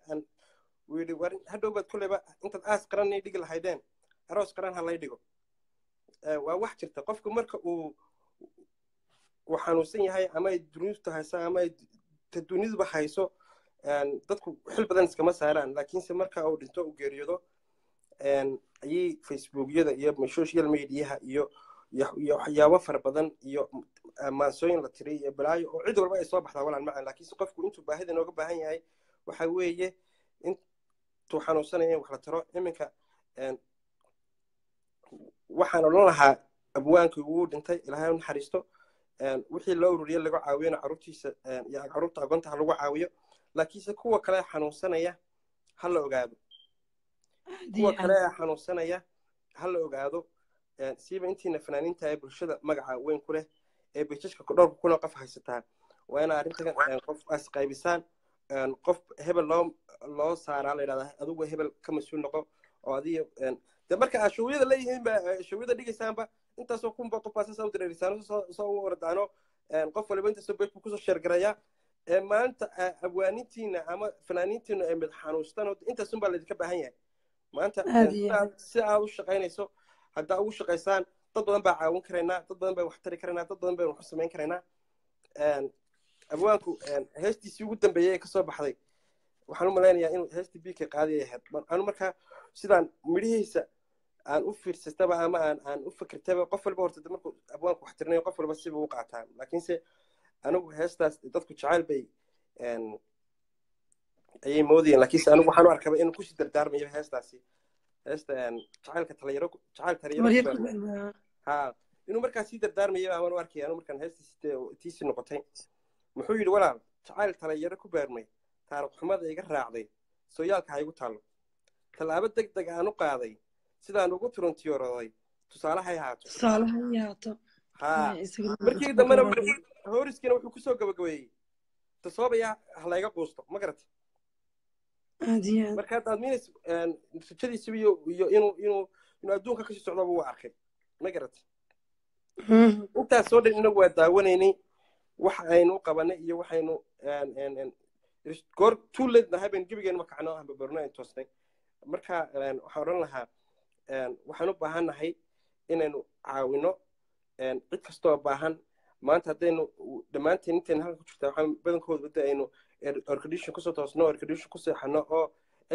wuu yidhi war hadhow baad kolleyba intaad aas qaran ii dhigi lahaydeen aroos qaran ha lay dhigo waa wax jirta qofku marka uu uu xanuunsan yahay ama ay dunuubta hayso ama ay ta duniduba hayso dadku xil badan iskama saaraan laakiinse marka uu dhinto uu geeriyoodo ayay facebookyada iyo social mediaha iyo iyo waxyaabo fara badan iyo maansooyin la tiriy iyo balaayo oo cid walba ay soo baxdaa walaan macaan laakiinse qofku intuu baahida inooga baahan yahay waxa weeye intuu xanuunsanaya in wax la taro iminka waxaan odhan lahaa abwaankii wuu dhintay ilaahay u naxariisto wixii loo ururiyey lagu een, iyo carruurta agoonta ha lagu caawiyo laakiinse kuwa kale xanuunsanaya ha la ogaado. Aad kuwa kale xanuunsanaya ha la ogaado. Siiba intiina fanaaniinta ee bulshada magaca weyn ku leh ee bijaska dhowrka kuna qof haysataa waa inaa arrintan qof as qaybisaan een, qof hebel loo loo saaraa la yidhahdaa adigu hebel ka mas'uul noqo oo adiga de marka aad showyada leeyihiin ba eh, showyada dhigaysaanba intaasoo kunba qof baa sasa u dareerisaano soo u ordaano qof waliba intaasoo beed buu ku soo sheergaraya ee maanta abwaanintiina ama fanaaniintiina ee mid xanuustan intaasun baa laydinka baahan yahay. Maanta si aad- u shaqaynayso haddaa ugu shaqaysaan dad badan baa caawin karaynaa dad badan baa wax tari karaynaa dad badan baa wax u samayn karaynaa abwaanku heestiisii ugu dambeeyey ee ka soo baxday waxaan u malaynayaa inuu heestii biika qaadiyay ahayd. Anu markaa sidaan midhihiisa aan u fiirsataba ama aan aan u fikirtaba qof walba horta markuu abwaanku wax tirinayo qof walba siba u qaataa laakiinse anigu heestaas dadku jacayl bay ayay moodayeen laakiinse anigu waxaan u arkaba inuu ku sii dardaarmayo heestaasi. Heesta jacaylka talyaro jacayl talyaro maryar ku beermay. ha inuu markaa sii dardaarmayo amaan u arkaya anu markaan heestiisi tiisi noqotay. Muxuu yidhi walaal jacayl talayaro ku beermay taariikh xumada iga raacday sooyaalka ha igu taallo. Tallaabo deg deg aan u qaaday sidaan ugu turuntiyooroday tusaalahay ahaato. Tusaalaha yaato ha markii dambena horiskiina wuxuu ku soo gabagabeeyey tasoobaya ha layga quusto ma garata marka haddaad minis rajadiisiba iyo iyo inuu inuu inuu adduunka ka sii socdaba wuu arkay ma garata Mhm. intaas soo dhan inagu waa daawanaynay waxa aynu u qabanay iyo waxaynu goor late nahay baynu gebigeenu kacno amba barno aynu toosnay marka waxaan odhan lahaa waxaan u baahan nahay inaynu caawino cid kastoo baahan maanta haddaynu dhammaanteen intayna halka ku jirtaa waxaan badankooda wadda aynu orcadishon ku soo toosno orcadishon ku seexano oo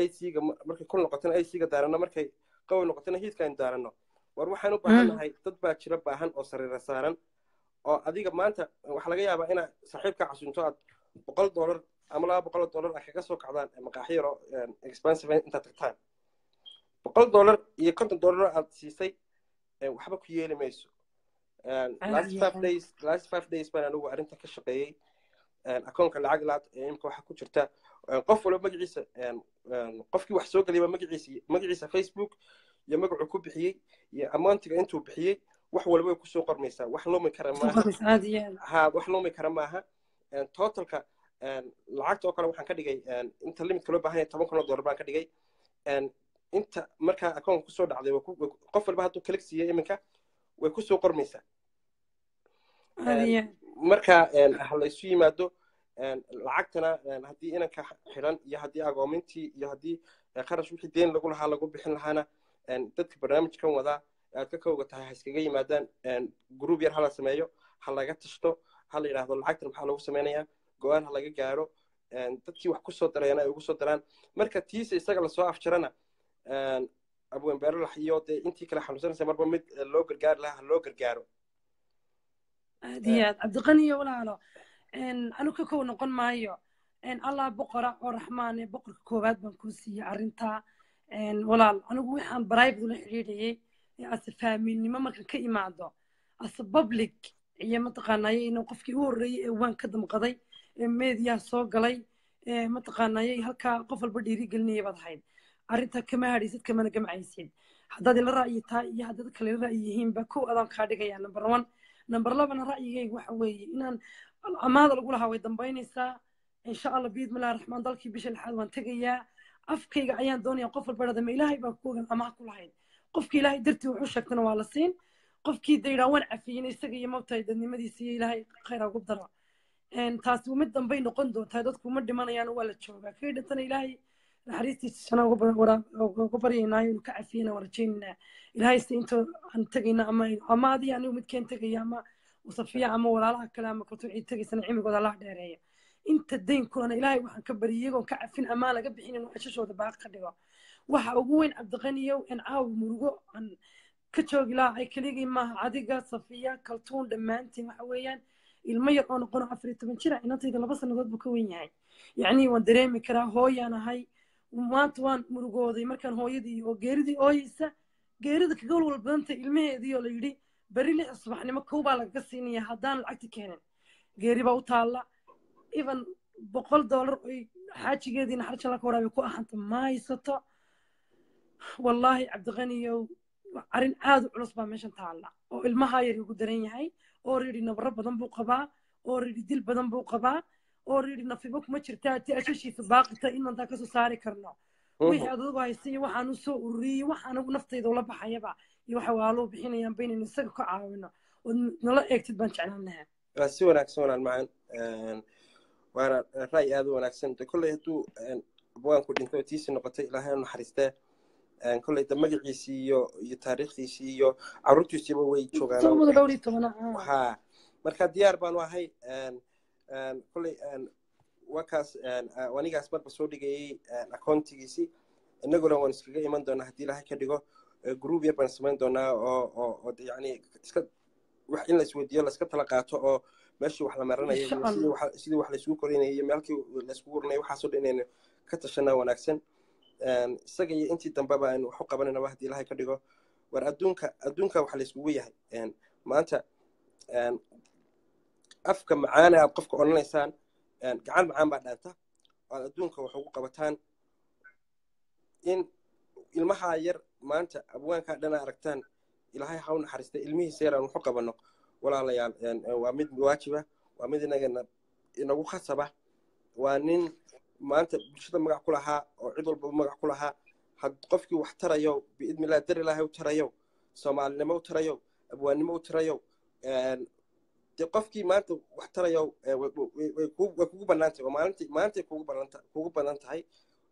ac-ga markay kul noqotana ac-ga daarano markay qabow noqotana hiidka aynu daarano. War waxaan u baahan nahay dad baa jira baahan oo sariira saaran oo adiga maanta waxaa laga yaabaa inaad saaxiibka casunto aad boqol dollar ama laba boqol dollar ah kaga soo kacdaan maqaaxi yaro expensive intaad tagtaan. Boqol dollar iyo konton dollar aad siisay waxba ku yeeli mayso last Caadi five ah. days last five days baan anigu arrinta ka shaqeeyey. Akoonka lacag laad imka waxaa ku jirta. Qof walba magaciisa qofkii wax soo geliyaba magaciisa magaciisa facebook iyo magacuu ku bixiyey iyo amountiga intuu bixiyey wax walba way ku soo qormaysaa wax lumi kara maaha. wax lumi kara maaha. Totalka lacagta oo kale waxaan ka dhigay inta limitka loo baahan yahay toban kun oo dollar baan ka dhigay. Inta markaa akoonka ku soo dhacday qof walba hadduu kalik siiyo iminka way ku soo qormaysaa marka ha la isu yimaado lacagtana haddii inanka xidhan iyo haddii agoomintii iyo haddii kharash wixii deen lagu lahaa lagu bixin lahaana dadka barnaamijkan wadaa aad ka kooga tahay ha iskaga yimaadaan group yar hala sameeyo ha laga tashto ha la yidhaahdo lacagtan maxaa lagu sameynayaa go'aan ha laga gaaro dadkii wax ku soo darayana ay ugu soo daraan. Marka tiisa isaga la soo afjarana een, abween beeralax iyo dee intii kale xanuunsanaysa marba mid loo gargaari lahaa ha loo gargaaro aad iyo aad cabdiqaniyo walaalo anu ka kow noqon maayo allah boqora oo raxmaane boqorka koowaad baan kuu siiyey arrintaa walaal anigu waxaan bribate ula xidhiidhayay ase faamiilnimo markan ka imaado ase public. iyo mataqaanaye inuu qofkii u horreeyey ee waan ka damqaday ee meediyaha soo galay ee mataqaanaye halkaa qof walba dhiirigelinaya baad ahayd arrintaa kama hadhaysid kamana gamcaysid haddaad ila ra'yi tahay iyo haddaad kale ila ra'yi yihiinba kow adaan kaa dhigaya number one number labana ra'yigayga waxa weeye inaan amaada lagu lahaa way dambaynaysaa insha allah biidmillahi raxmaan dalkii bisha lixaad waan tegayaa. Afkayga ayaan doonaya qof walba dhada ma ilaahay baan ku ogan ama ha ku lahayn. Qofkii ilaahay dartii wuxuu sheegtana waa la siin. Qofkii dayraa waan cafiyin isaga iyo mawtahay dadnimadiisa iyo ilaahay khayra ugu daro taasi mid dambay noqon doontaa dadku ma dhimanayaan waa la joogaa. Kii dhintana ilaahay naxariistiisa sana uga baryaynaayo inuu ka cafiyana ilaahay se inta aan tegayna ama adii anigu midkeen tegaya ama safiya ama walaalaha kale ama kaltuucii tegaysana cimrigooda allah dheereeya. Inta dayn kulana ilaahay waxaan ka bari iyagoon ka cafin amaa laga bixin inuu ashashooda baaq ka dhigo. Waxa ugu weyn cabdiqaniyow in caawa murugo aan ka joogi lahaa ay keligii maaha adiga safiya kaltuun dhammaantiin waxa weeyaan ilmo yar oo noqono afar iyo toban jira inantayda laba sannadood buu ka weyn yahay. Yacnii waan dareemi karaa hooyaan ahay maanta waan murugooday. Markaan hooyadii oo geeridii ooyeysa geerida kaga walwal badantay ilmaheedii oo la yidhi beri lix subaxnimo kow baa lagaga siinaya haddaan lacagti keenin. Geeri baa u taalla. Even boqol dollar oy xaajigeedii naxarijan laka waraabi ku ahanta ma haysato wallaahi cabdiqaniyow arrin aad u culus baa meeshan taalla oo ilmahaa yar ugu daran yahay oo ridhi nabaro badan buu qabaa oo ridhi dil badan buu qabaa oo ridhi nafibo kuma jirtaa ti ashashiisa baaqita in mantaa ka soo saari karno. Wixii aad adigu haysa iyo waxaan u soo ururiyey wax anagu naftayda ula baxayaba iyo waxa waaluu bixinayaan baynaynu isaga ka caawino. Ood nala eegtid baan jeclaan lahaa. Waa si wanaagsan walaal macaan waana ra'y aad u wanaagsan. De kolley hadduu abwaanku dhintay oo tiisi noqotay ilaahay naxariistee. Kolley de magaciisii iyo iyo taariikhdiisii iyo carruurtiisiiba way joogaan ha marka diyaar baanu ahay kolley wakaas anigaas marba soo dhigayay akoontigiisii innaguna waan iskaga iman doonaa haddii ilaahay ka dhigo group yar baan samayn doonaa oo oo oo yani iska wax in la isweydiiyo laiska tala qaato oo meeshii wax la maranayo sidii wax laisugu korinaya iyo meelkii laiskugu uranayo waxaasoo dhan inaynu ka tashanaa wanaagsan. Isaga iyo intii dambeba aynu wax u qabanayna haddii ilaahay ka dhigo war adduunka adduunka waxa layskugu yahay. Maanta afka macaana aad qofka odhanaysaan gacan macaan baa dhaanta oo aad adduunka wax ugu qabataan. In ilmahaa yar maanta abwaankaa dhana aragtaan ilaahay ha u naxariista ilmihiisa yar aan waxu qabanno walaalayaal waa mid waajiba waa mid inagana inagu khasaba. Waa nin maanta bulshada magac ku lahaa oo cid walbaba magac ku lahaa. Had qofkii wax tarayo biidnillah dar ilaahay u tarayo. Soomaalinimo u tarayo abwaannimo u tarayo dee qofkii maanta wax tarayo way kugu bannaan tahay. Oo maalintii maalintay kugu badan tahay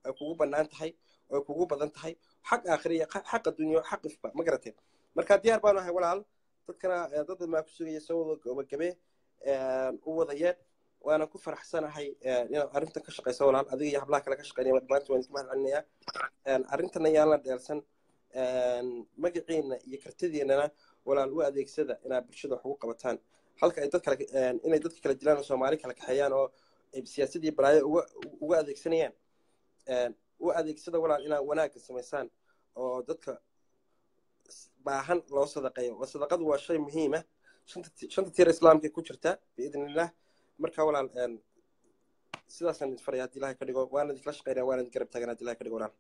ay kugu bannaan tahay ay kugu badan tahay. Xaq aakhiriya xaq adduunyo xaq ifba ma garateen marka diyaar baanu ahay walaal dadkana dad maa ku sugaya soo gabagabe u wadayeen waana ku faraxsanahay inaad arrintan ka shaqayso walaal. Adiga iyo hablaha kale ka shaqeynaya dhammaantii waan iska mahad celinayaa arrintan ayaan la dheelsan. Magaciina iyo kartidiinana walaal u adeegsada inaad bulshada wax ugu qabataan halka ay dad kale inay dadka kala dilaan oo soomaali kala kaxeeyaan oo siyaasadii balaayo uga uga adeegsanayaan. U adeegsada walaal inaad wanaagga samaysaan oo dadka baahan loo sadaqeeyo. Oo sadaqadu waa shay muhiim ah. Shanta tiir islaamka ku jirta biidn illah marka walaal sidaasaan isfaraya haddii ilahay ka dhigo waana idinkala shaqeynaya waana idin garab taagan haddii ilahay ka dhigo walaal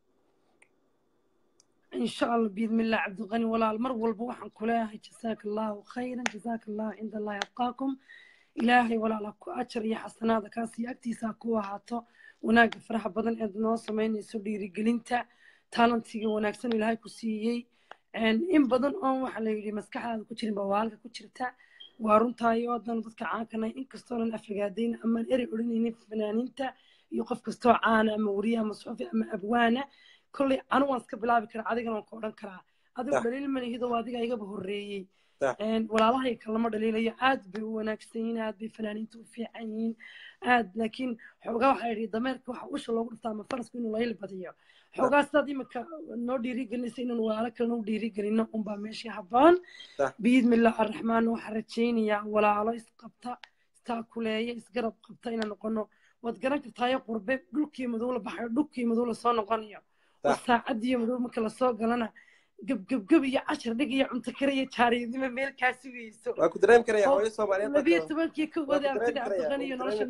إن شاء الله بإذن الله عبد الغني ولا المر والبوح كلها جزاك الله خيرا جزاك الله عند الله يبقاكم إلهي ولا لك أجر يا حسنا هذا كاسي أكتي ساكوا هاتو وناق فرح بدن إدنا سمين يسودي رجلينتا تالنتي وناكسن إلهي كسيي إن بدن أم وحلا يري مسكحة هذا كتير بوالك كتيرتا وارنتايو أدن ضدك عاكنا إن كستون الأفريقادين أما الإري أوليني فنانينتا يقف كستو عانا موريا مصحوفي أما أبوانا kolley anu waan iska bilaabi karaa adigana waan ka odhan karaa. Adigu dhaliil adiga igaba horreeyey. Walaalahay kalama dhaliilayo aad bay u wanaagsan yihiin aad bay fanaaniinta u fiican yihiin. Aad laakiin xoogaa waxaa yidhi dameerka waxa usha loogu dhuftaa ama farasku inuu layl badiyo. Xoogaa sidaad imika noo dhiirigelinaysa inaan walaalo kalena u dhiirigelino unbaa meeshii habboon. Biidmillaah araxmaan waxaa rajaynayaa walaalo isqabta istaakuleeya isgarab qabta inaan noqono. Waad garan kartaayo qurbe dhulkii madow la baxayo dhulkii madow la soo noqonayo oo saacadiyo madow marka la soo galana gebgebgeb iyo cashar dhig iyo cunto kare iyo jaariyadnimo meel kaa sugayso waa ku dareemi karaya hooyo soomaaliyeed labiyo tobankii ka wada abtida cabdiqani iyo nolosha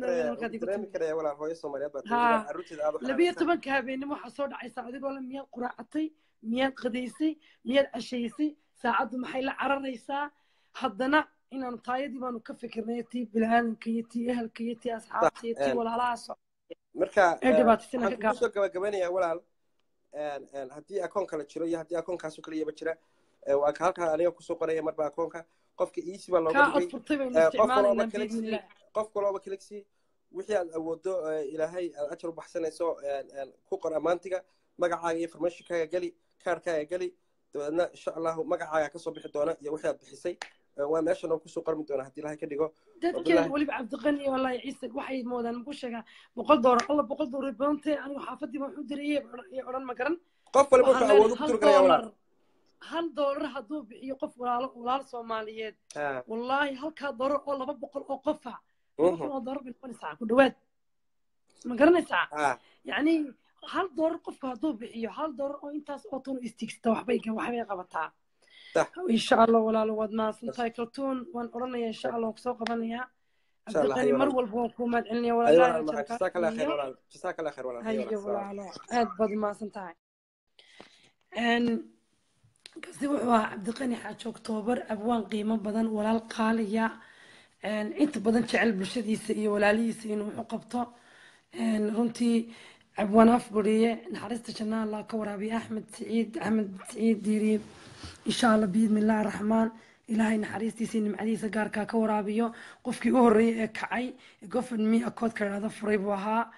labiyo tobanka habeenimo waxaa soo dhacaysa adigoo le miyaad quraacatay miyaad qadaysay miyaad cashaysay. Saacaddu maxay la cararaysaa? Haddana inaanu taayadii baanu ka fikirnay tii bilaadanka iyo tii ehelka iyo tii asxaabta iyo tii walaalaha marka ee dhibaataysana ka soo gabagabanayaa walaal haddii akoon kale jiro iyo haddii akoonkaasoo kaliyaba jira waa ka halkaa aniga ku soo qoraya marba akoonka. Qofka easy baa looga dhigay. qof walooba kalexi wixii aad awoodo ilaahay aad ajar u baxsanayso ku qor ammaantiga magacaaga iyo informationkaaga geli kaarkaaga geli dabeedna insha allahu magacaaga ka soo bixi doona iyo wixii aad bixisay waa meeshan oo ku soo qormi doona haddii ilaahay ka dhigo. Dadkeena weliba cabdiqani wallaahi ciise waxay moodaan muku sheegaa. Boqol doolar alla boqol doolar badantee anigu xaafadii baan u diriyey iyo odhan ma garan. Qof waliba wuxuu awood ugu walaal. hal doolar hadduu bixiyo qof walaalo walaal soomaaliyeed. Wallaahi halkaa doolar oo laba boqol oo qofa mhm, kun oo doolar bay noqonaysaa ku dhawaad. Ma garanaysaa? Yacni hal doolar qofku hadduu bixiyo hal doolar oo intaas oo tun istigsata waxbay waxbay qabataa إن شاء الله ولا لو ما سنتاي كرتون وإن أرني إن شاء الله وكسوق بنيا عبدالقاني مرول بوكو مال إلني ولا لا جساك الله خير ولا جساك الله خير ولا هاي جو ولا لا. هاد بعد ما سنتاي. أن قصدي وعوا عبدالقاني حاج أكتوبر أبوان قيمة بدن ولا القالية. أن أنت بدن شعل بلشد يسي ولا لي يسي نوح قبطة أن رنتي أبوان أفبرية. نحرست شنال الله كورابي أحمد سعيد أحمد سعيد ديريب. Insha allah biidni illahi raxmaan ilaahay naxariistiisa nimcadiisa gaarkaa ka waraabiyo. Qofkii u horreeyey ee kacay ee gofadmi akoodka idhahda furay buu ahaa.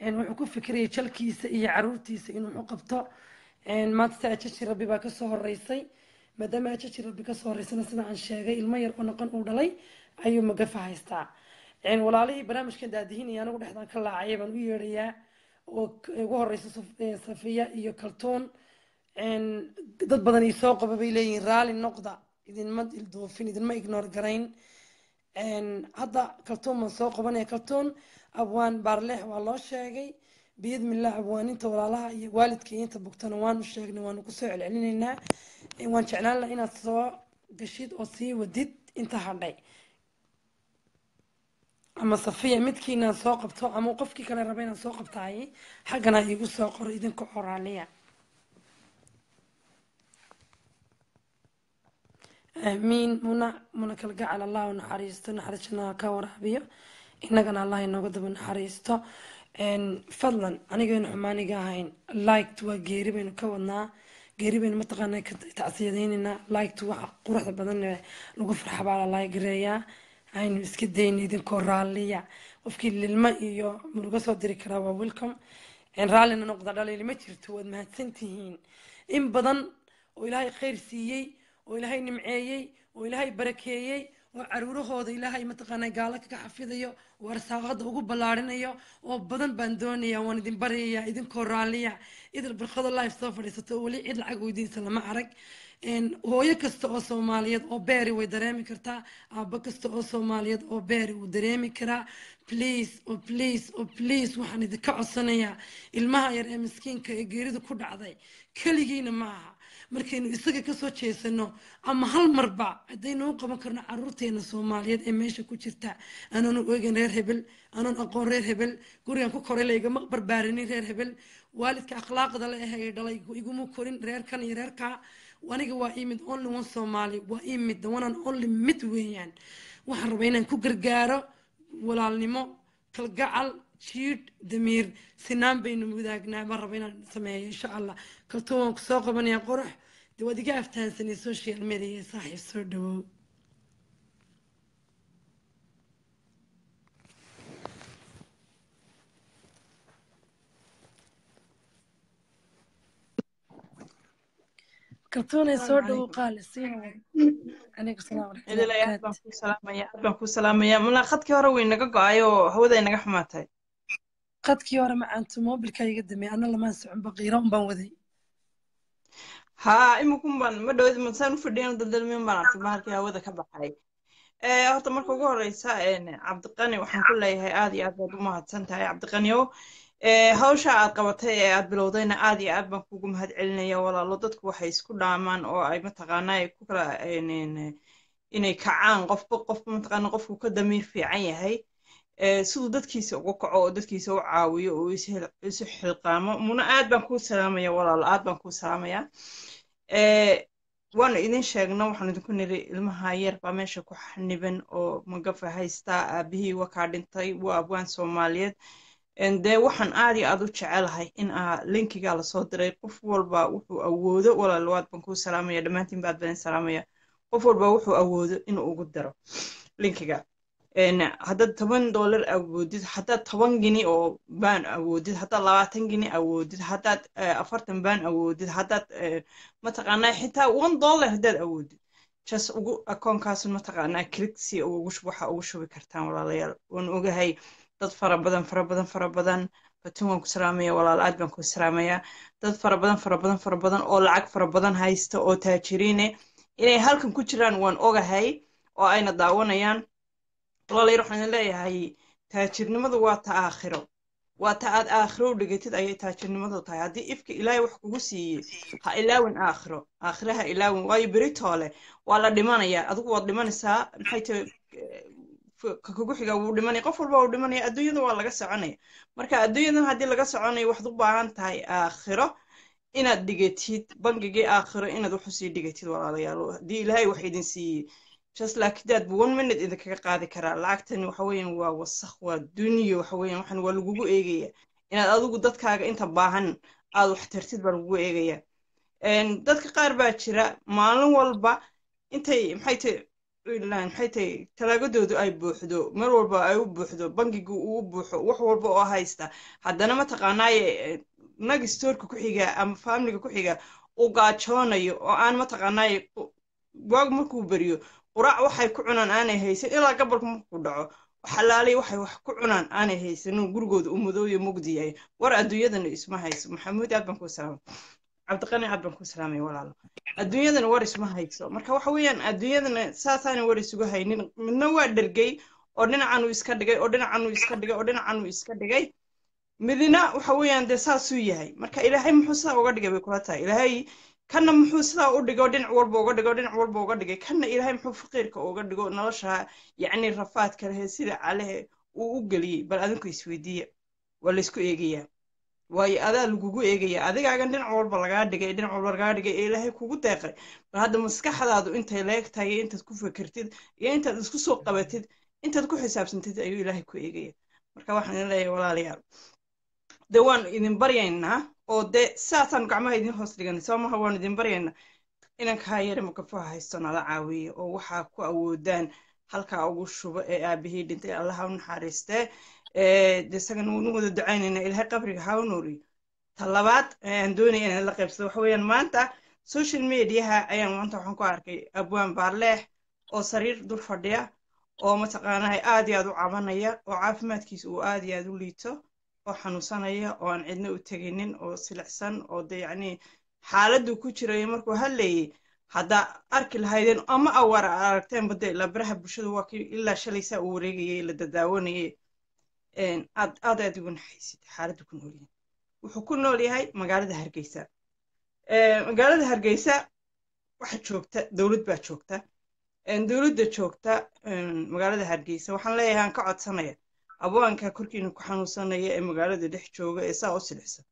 Wuxuu ku fikirayay jalkiisa iyo caruurtiisa inuu wuxu qabto. Maanta se ajaji rabbi baa ka soo horeysay maadaama ajaji rabbi ka soo horeysana sida aan sheegay ilmo yar oo noqon uu dhalay ayuu magafa haystaa. Walaalihii barnaamijkan daadihinaya anigu dhexdaan ka laacaya baan u yeedhayaa. Oo ugu horeysa safiya iyo kaltuun dad badan soo qaba bay leeyihiin raali noqda. Idinma ilduufin idinma ignore garayn. Hadda kaltuun baan soo qabanaya. Kaltuun abwaan baarleex waa loo sheegay. Biyadmillah abwaaninta walaalaha iyo waalidka iyo inta bugtana waanu sheegnay waanu ku soo celcelinaynaa. Waan jeclaan laha inaad soo gashid oo sii wadid inta hadhay ama safiya midkiinaan soo qabto ama qofkii kale raba inaan soo qabtaay xaggana iigu soo qoro idinka oraaliya aamiin muna muna kala gacal allah naxariisto naxariis jannaha ka waraabiyo. Innagana allah inooga daba naxariisto. Fadlan anigaynu xumaaniga ahayn liked waa geeri baynu ka wadnaa. Geeri baynu mataqaanaa ka tacsiyadaynaynaa liked waxa quruxda badan lagu farxa baa aynu iska dayna idinkoo raalliya. Qofkii lilmo iyo muruga soo diri karaa waa welcome. Raallina noqda dhaliil ma jirto waad mahadsantihiin. In badan oo ilaahay khayr siiyey oo ilaahay nimceeyey oo ilaahay barakeeyey oo caruurahooda ilaahay mataqaanaa gaalo kaga xafidayo oo arsaaqada ugu ballaarinayo oo badan baan doonayaa waan idin baryayaa idinkoo raalliya idil barkado life soo fadhiisato weli cid lacag weydiinsa lama arag. Hooyo kasta oo soomaaliyeed oo beeri way dareemi kartaa aabbo kasta oo soomaaliyeed oo beeri wuu dareemi karaa please oo please oo please waxaan idinka codsanayaa. Ilmaha yar ee miskiinka ee geerida ku dhacday keligiina ma aha markaynu isaga ka soo jeesano ama hal marba haddaynu qaban karno caruurteena soomaaliyeed ee meesha ku jirta. Anoonu eegin reer hebel anoon aqoon reer hebel gurigan ku koray laygama barbaarinin reer hebel. Waalidka akhlaaqda la ahee dhalay iguma korin reerkan iyo reerkaa aniga waa imid only one soomaali waa imid and only mid weeyaan. Waxaan rabaa inaan ku gargaaro walaalnimo kalgacal jiidh damiir sinaan baynu wadaagnaa baan raba inaan sameeyo insha allah kaltuun waan ku soo qabanayaa qorax dee waad iga aftahansanay social media saaxiib soo dhawow. Kaltuunay soo dhawow qaali sii calaykum salaam ilaahay aad baan waraxmatullahi kuu salaamaya malaa khadkii hore way naga go'ay oo hawaday naga xumaatay qadkii hore macaantu moobilka iga damey ana lamaan socon baqiira un baan waday. Haa imikun baan ma dhawad masaan u fadhiyan daldalmiin baan arkay bahalkii hawada ka baxay. Horta marka ugu horeysa cabdiqani waxaan ku leeyahay aad iyo aad baad u mahadsan tahay cabdiqaniow hawsha aad qabatay ee aad bilowdayna aad iyo aad baan kugu mahad celinaya walaalo dadku waxay isku dhaamaan oo ay mataqaanaa ay ku kala inay kacaan qofba qofba mataqaana qofku ka damiir fiican yahay siduu dadkiisa uga kaco oo dadkiisa u caawiyo oo isu xilqaamo. Muna aad baan kuu salaamaya walaalo aad baan kuu salaamaya. Waanu idin sheegno waxaan idinku niri ilmaha yar baa meesha ku xaniban oo magafa haystaa aabihii wakaa dhintay waa abwaan soomaaliyeed. Dee waxaan aad iyo aad u jecelahay in aa linkigaa la soo diray. Qof walba wuxuu awoodo walaalawaad baan kuu salaamaya dhammaantiin baad baan salaamaya. Qof walba wuxuu awoodo inuu ugu daro linkiga haddaad toban dollar awoodid haddaad toban gini oo baan awoodid haddaad labaatan gini awoodid haddaad afartan baan awoodid haddaad mataqaanaa xitaa one dollar haddaad awoodid jas ugu akoonkaasun mataqaanaa cliksi waxa ugu shubi kartaan walaalayaal waan ogahay dad fara badan fara badan fara badan batun waan ku salaamaya walaal aad baan ku salaamayaa dad fara badan fara badan fara badan oo lacag fara badan haysta oo taajiriine inay halkan ku jiraan waan ogahay oo ayna daawanayaan walaalayaal waxaan leeyahay taajirnimadu waa ta aakhiro waa ta aad aakhiro dhigatid ayay taajirnimadu tahay. Haddii ifka ilaahay wax kugu siiyey ha ilaawin aakhiro. Aakhiro ha ilaawin waayo beritoole waa la dhimanayaa adigu waad dhimanaysaa maxay tahay ka wuu dhimanaya. Qof walba wuu dhimanaya. Adduunyada waa laga soconaya. Marka adduunyadan haddii laga soconayo waxaad u baahan tahay aakhiro. Inaad dhigatid bangigii aakhiro inaad wax u sii dhigatid walaalayaal. Haddii ilaahay wax idin siiyey just that bu one minute idinkaga qaadi karaa lacagtani waxa weeyaan waa wasakh waa duniya waxa waxan waa lagugu eegaya. Inaad adigu dadkaaga inta baahan aad wax tartid baa lagugu eegaya. Dadka qaar baa jira maalin walba intay maxay tahay maxay tahay talaagadoodu ay buuxdo mar walba ay u buuxdo bangigu uu buuxo wax walba oo haysta. Haddana mataqaanaaye nag stoorka ku xiga ama faamiliga ku xiga uu gaajoonayo oo aan mataqaanaaye waag markuu beriyo quraac waxay ku cunaan aanay haysan ilaa gabalka markuu dhaco xalaalay waxay wax ku cunaan aanay haysanin gurigooda u madooyo mugdi yahay. War adduunyadana isma hayso. Maxamuud aad baan kuu salaamay. Cabdiqani aad baan kuu salaamay walaalo. Adduunyadana war isma hayso. Marka waxa weeyaan adduunyadana saasaana war isugu haynin. Midna waa dhergey oo dhinacanuu iska dhigay oo dhinacanuu iska dhigay oo dhinacanuu iska dhigay. Midna waxa weeyaan dee saasuu yahay. Marka ilaahay muxuu sidaa uga dhigay bay kula tahay. Ilaahay kanna muxuu sidaa u dhigo dhinac walba uga dhigo dhinac walba uga dhigay? Kanna ilaahay muxuu faqiirka uga dhigo nolosha yacni rafaadka lehe sida calehe uu u geliyey? Bal adinku isweydiiya waa laysku eegayaa. Waayo adaa lagugu eegaya adigaagan dhinac walba lagaa dhigay dhinac walba lagaa dhigay ee ilaahay kugu deeqay. Bal hadda maskaxdaadu intay leeg tahay iyo intaad ku fikirtid iyo intaad isku soo qabatid intaad ku xisaabsantid ayuu ilaahay ku eegaya marka waxaan idin leeyahay walaalayaal dee waan idin baryaynaa oo dee saasaan gacmaha idin hoos dhiganay soo maha waan idin baryaynaa. Inankaa yare makafaha haysto nala caawiya oo waxaa ku awoodaan halkaa ugu shubo ee aabihii dhintay. Allaha u naxariistee de isagana wanu wada ducaynayna. Ilaahay qabriga ha u nuuriyo. Ta labaad aan doonaya inaan la qaybsado waxa weeyaan maanta social mediaha ayaan maanta waxaan ku arkay. Abwaan baarleex oo sariir dul fadhiya oo mataqaanaa aad iyo aad u cabanaya oo caafimaadkiisa uu aad iyo aad u liito oo xanuunsanaya oo aan cidna u teginin oo silicsan oo de yacni xaaladdu ku jirayo markuu hadlayay haddaa arki lahaydeen ama awar aragteenba de ilaa baraha bulshada waa kii ilaa shalay saa uu wareegayay la dadaawanayay aad aad aad ugu naxaysid xaaladdu ku nool yahay wuxuu ku nool yahay magaalada hargeysa. Magaalada hargeysa waxa joogta dowlad baa joogta. Dowladda joogta magaalada hargeysa waxaan leeyahay aan ka codsanaya abwaanka korkiina ku xanuunsanaya ee magaalada dhex jooga ee saa u silixsan.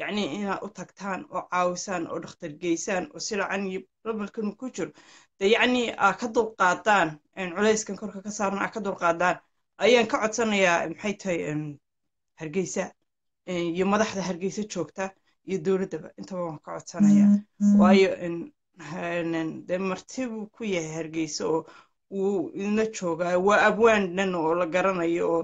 Yacni inaad u tagtaan oo caawisaan oo dhakhtar geysaan oo silacan iyo rabalkan ku jiro de yacni aa ka dulqaadaan culayskan korka ka saaran aa ka dulqaadaan. Ayaan ka codsanayaa maxay tahay hargeysa iyo madaxda hargeysa joogta iyo dowladdaba. Intaba waan ka codsanayaa. Waayo de marti buu ku yahay hargeysa oo wuu idinla joogaa waa abwaan dhan oo la garanayo oo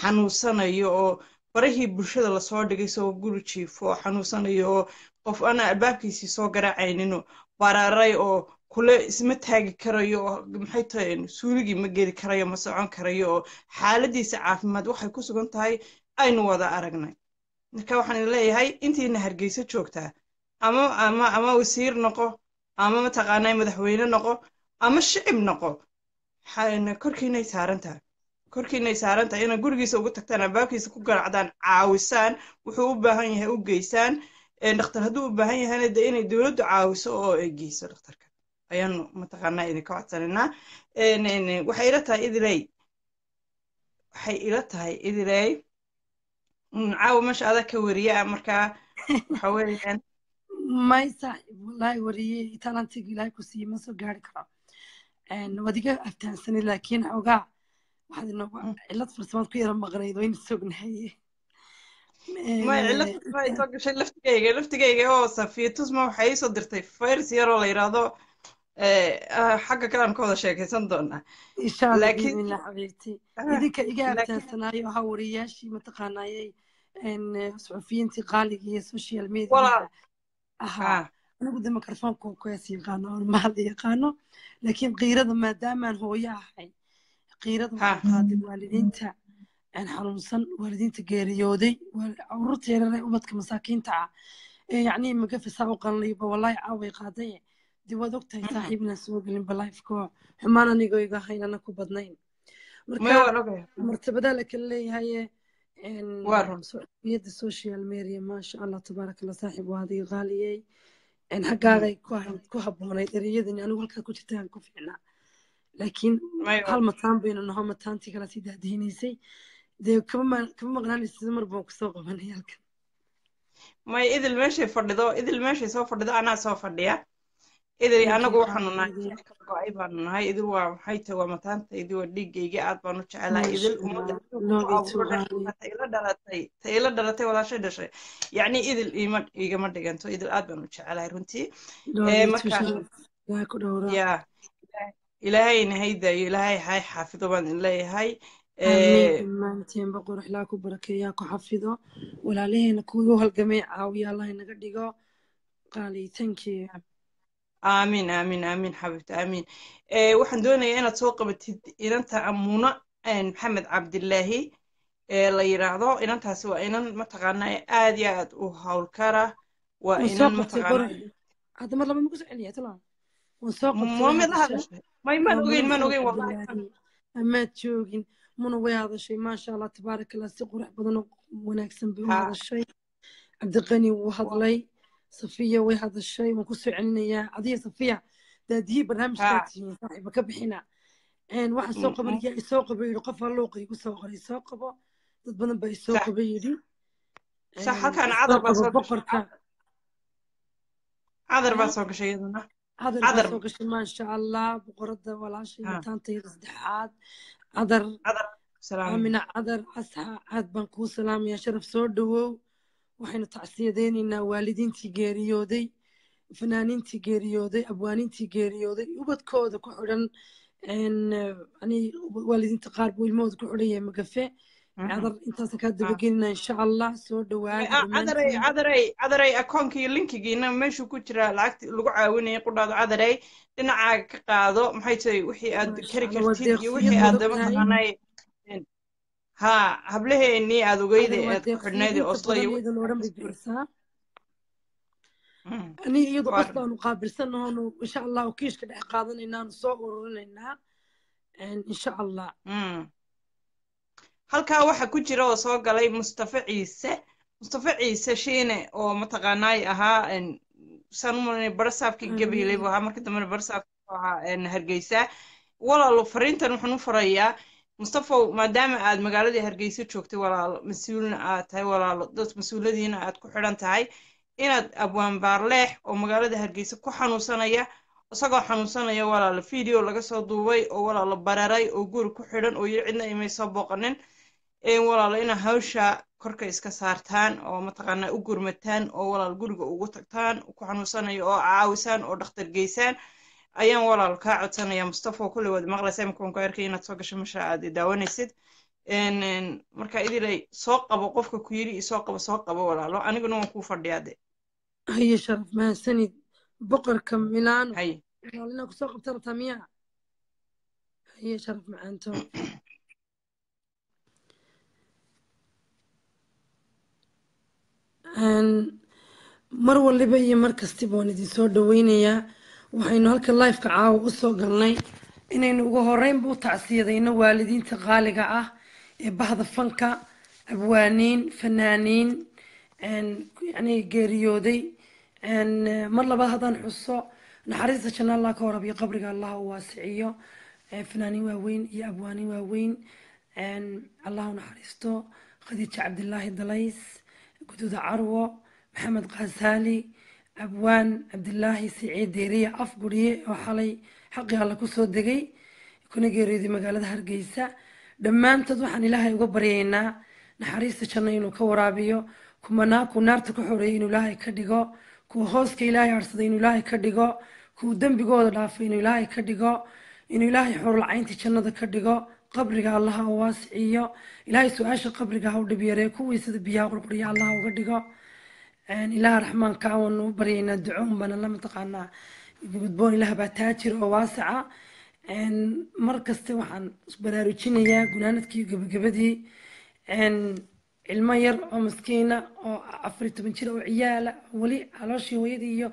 xanuunsanayo oo barahii bulshada la soo dhigay soo guri jiifo oo xanuunsanayo oo qof ana albaabkiisii soo garaacayninoo bararay oo kule isma taagi karayo oo maxay tahay suuligii ma geli karayo ma socon karayo oo xaaladiisa caafimaad waxay ku sugan tahay aynu wada aragnay. Marka waxaan idin intiina hargeysa joogtaa ama ama ama wasiir noqo ama mataqaanaa madaxweyne noqo ama shicib noqo korkiinay saaran tahay korkiinay saaran tahay inaad gurigiisa ugu tagtaan albaabkiisa ku garacdaan caawisaan wuxuu u baahan yahay u geysaan dhakhtar hadduu u baahan yahayna de inay dowladdu caawiso oo ay geyso dhakhtarka. Ayaanu mataqaanaa idinka codsanaynaa. Waxay ila tahay idiley waxay ila tahay idiley caawa meesha adaa ka wariya markaa waxa weeyaan. May saaxiib wallaahi wariyey ilaahay ku siiyey ma soo gaari karo waad iga aftahansanay laakiin xoogaa waxaad inooga cillad farsamaad ku yara maqnayd wayna sognahaye cilad laftigayga laftigayga oo safiya tusma waxay iisoo dirtay fayrs yaroo la yidhaahdo ah, xagga kale aan ka wada sheekaysan doonaa. Ah, idinka iga laakiin abtaansanaayo ahaa wariyaashii mataqaanayay n suxufiyiintii qaaliga iyo social mediaha ahaa. Ah anigu de mikrofoonka kuyaas yaqaano oon mahad yaqaano. Laakiin qiirada maadaamaan hooyo ahay qiirada ha. waxaan qaaday waalidiinta aan xanuunsan waalidiinta geeriyooday yaryar ee ubadka masaakiinta ah. Ee yacnii magafisaa u qalanayba wallaahi caaway qaaday. Dee waad ogtahay saaxiib inaan soo gelin balaifkoo xumaan anigoo iga haynana ku badnayn. Martabadaa la kala leeyahay run suxufiyadda social media maasha allah tabaaraka allah saaxiib waa adiga qaaliyey. Xaggaagay ku habboonayd ereyadani anigu halkaa ku jirta aan ku fiicnaa laakiin hal mataan baynu naho mataantii kala sii daadihinaysay dee kama ma- kama maqnaanaysa mar baan ku soo qabanay halkan. May idil meeshay fadhido idil meeshay soo fadhido anaa soo fadhiya idil anagu waxaanu nahay go'ay baanu nahay idil waa maxay tahay waa mataantaydi waa dhiiggayga aad baanu jecelahay idil maasha ummadda allah. inuu ku love you too abuuro qaali dhexdeeda ta ila dhalatay. Ta ila dhalatay walaashay dhashay. Yacni idil iima igama dhiganto. Idil aad baanu jecelahay runtii. Love ee you too marka sharaf ilaha ku dhowraa yaa ilaahayna haydayo ilaahay hay xaafido baan idin leeyahay. Aamiin. Ee dhammaanteenba qurux laa ku barakeeyaa ku xafido. Walaalaheena kuwii u halgamay caawiya allah inaga dhigo. Qaali thank you aamin aamin aamin xabibta aamin ee waxaan doonayaa inaad soo qabatid inanta amuuna maxamed cabdilaahi ee la yidhaahdo inantaasi waa inan mataqaanaa aad iyo aad u hawlkara waa inan qabtay qurux mataqaanaa hadda mar laba ma ku soo celiya talaan waan soo qabtay way muhamed la hadashay hadashay may maan waa ogeyn maan ogeyn amaad joogin muna way hadashay maasha allah tabaaraka allah si qurux badan oo wanaagsan bay u ha. hadashay cabdiqani wuu hadlay safiya way hadashay waan ku soo celinayaa? Adiga safiya daadiyii barnaamijkaa tihiin saaxiiba ka bixina. Waxaan soo qabanaya isoo qabo yidhi qof halluuqa igu soo qoray isoo qabo. Dad badan baa isoo qaba yidhi. cadar baa qabo soo gashay. maasha allah boqorada walaashay ha. mataantayda saddexaad. Cadar aamina cadar asxa aad baan kuu salaamayaa sharaf soo dhawow waxaynu tacsiyadeynaynaa waalidiintii geeriyooday fanaaniintii geeriyooday abwaaniintii geeriyooday ubadkooda ku xidhan waalidiinta qaar buu ilmahooda ku xidhan yahay magafe Mhm. cadar intaasa kaa ha dabagelinaa insha allah soo dhawaada cadaray dhammaantiin cadaray cadaray akoonkii linkigiina meeshuu ku jiraa lacagti lagu caawinayay qudhaado cadaray dhinacaaga ka qaado maxay tahay wixii aad kari kartid iyo wixii aad ogtahay ha hablaheennii aad ogeyda cadar waa aad ku xidhnayd ee inta oslo iyo badan iyadana oo dhan bay wixii bixisaa Mm, ani iyadu qof baanu qaabilsanahoonu insha allah kiishka dhex qaadanaynaanu soo ururinaynaa insha allah halkaa waxaa ku jira oo soo galay mustafa ciise. Mustafa ciise shiine oo mataqaanaay ahaa malanay barasaafkii gabiley buu ahaa markii dambena barasaafkii ahaa hargeysa. Walaalo fariintan waxaan u farayaa mustafow maadaama aad magaaladii hargeysa joogtay walaalo. Mas'uulna aad tahay walaalo. Dad mas'uuladiina aad ku xidhan tahay. Inaad abwaan baarleex oo magaalada hargeysa ku xanuunsanaya isagoo xanuunsanaya walaalo. Video laga soo duubay oo walaalo bararay oo guri ku xidhan oo yiri cidna imay soo booqanin. Walaalo inaa hawsha korka iska saartaan oo mataqaanaa u gurmataan oo walaal guriga ugu tagtaan ku xanuunsanayo oo caawisaan oo dhakhtar geysaan ayaan walaal kaa codsanaya mustafa oo kulley waad maqlaysaa imika waan ku arkay inaad soo gasho meesha aad daawanaysid marka idilay soo qabo qofka ku yiri isoo qabo soo qabo walaalo. Aniguna waan kuu fadhiyaa de. Haye sharaf mahadsanid boqorka milaano hay walaal inaa ku soo qabta rabtaa miyaa? Haye sharaf macaanto mar waliba iyo mar kastiba waan idin soo dhaweynayaa waxaynu halka lifeka caawa u soo galnay inaynu ugu horeynba u tacsiyadayno waalidiinta qaaliga ah ee bahda fanka abwaaniin fanaaniin een, yacni geeriyooday mar labaad haddaan xuso naxariista janna allah ka warabiyo qabriga allah u waasiciyo fanaaniin waaweyn iyo abwaaniin waaweyn allah u naxariisto khadiija cabdilaahi dalays guduuda carwo maxamed khasaali abwaan cabdilaahi siciid deeriye afguriye oo xalay xaqii alle ku soo degay kuna geeriyooday magaalada hargeysa. Dhammaantood waxaan ilaahay uga baryaynaa naxariista janno inuu ka waraabiyo kumanaa kuu naarta ka xoreeyay inuu ilaahay ka dhigo kuwa hooska ilaahay harsaday inuu ilaahay ka dhigo kuwa dembigooda dhaafay inuu ilaahay ka dhigo inuu ilaahay xorolcayntii jannada ka dhigo. Qabriga allaha u waasiciyo ilaahay su'aasha qabriga ha u dhib yaree kuwii sida biyaha qurquriya allaha uga dhigo ilaaha raxmaanka waanu u baryaynaa duco unbana la mataqaanaa. Gudboon ilaah baa taajir oo waasica. Mar kaste waxaan baraarujinayaa gunaanadkii gabagabadii. Cilmo yar oo maskiina oo afar toban jir oo ciyaala weli calooshii hooyadii iyo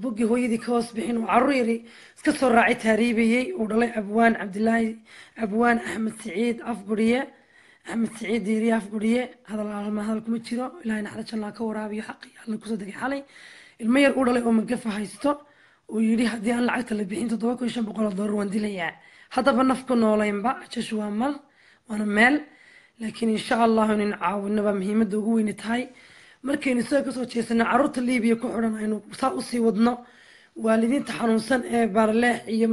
boggii hooyadii ka hoos bixin oo carruur yari iska soo raacay taariibayey uu dhalay abwaan cabdilaahi abwaan axmed siciid afguriye axmed siciid diiriye afguriye hadal alma hadal kuma jiro. Ilaahay naxda jannaa ka ka soo jeesano carruurta liibiya ku xidhan wadno. Waalidiinta xanuunsan ee baarleex iyo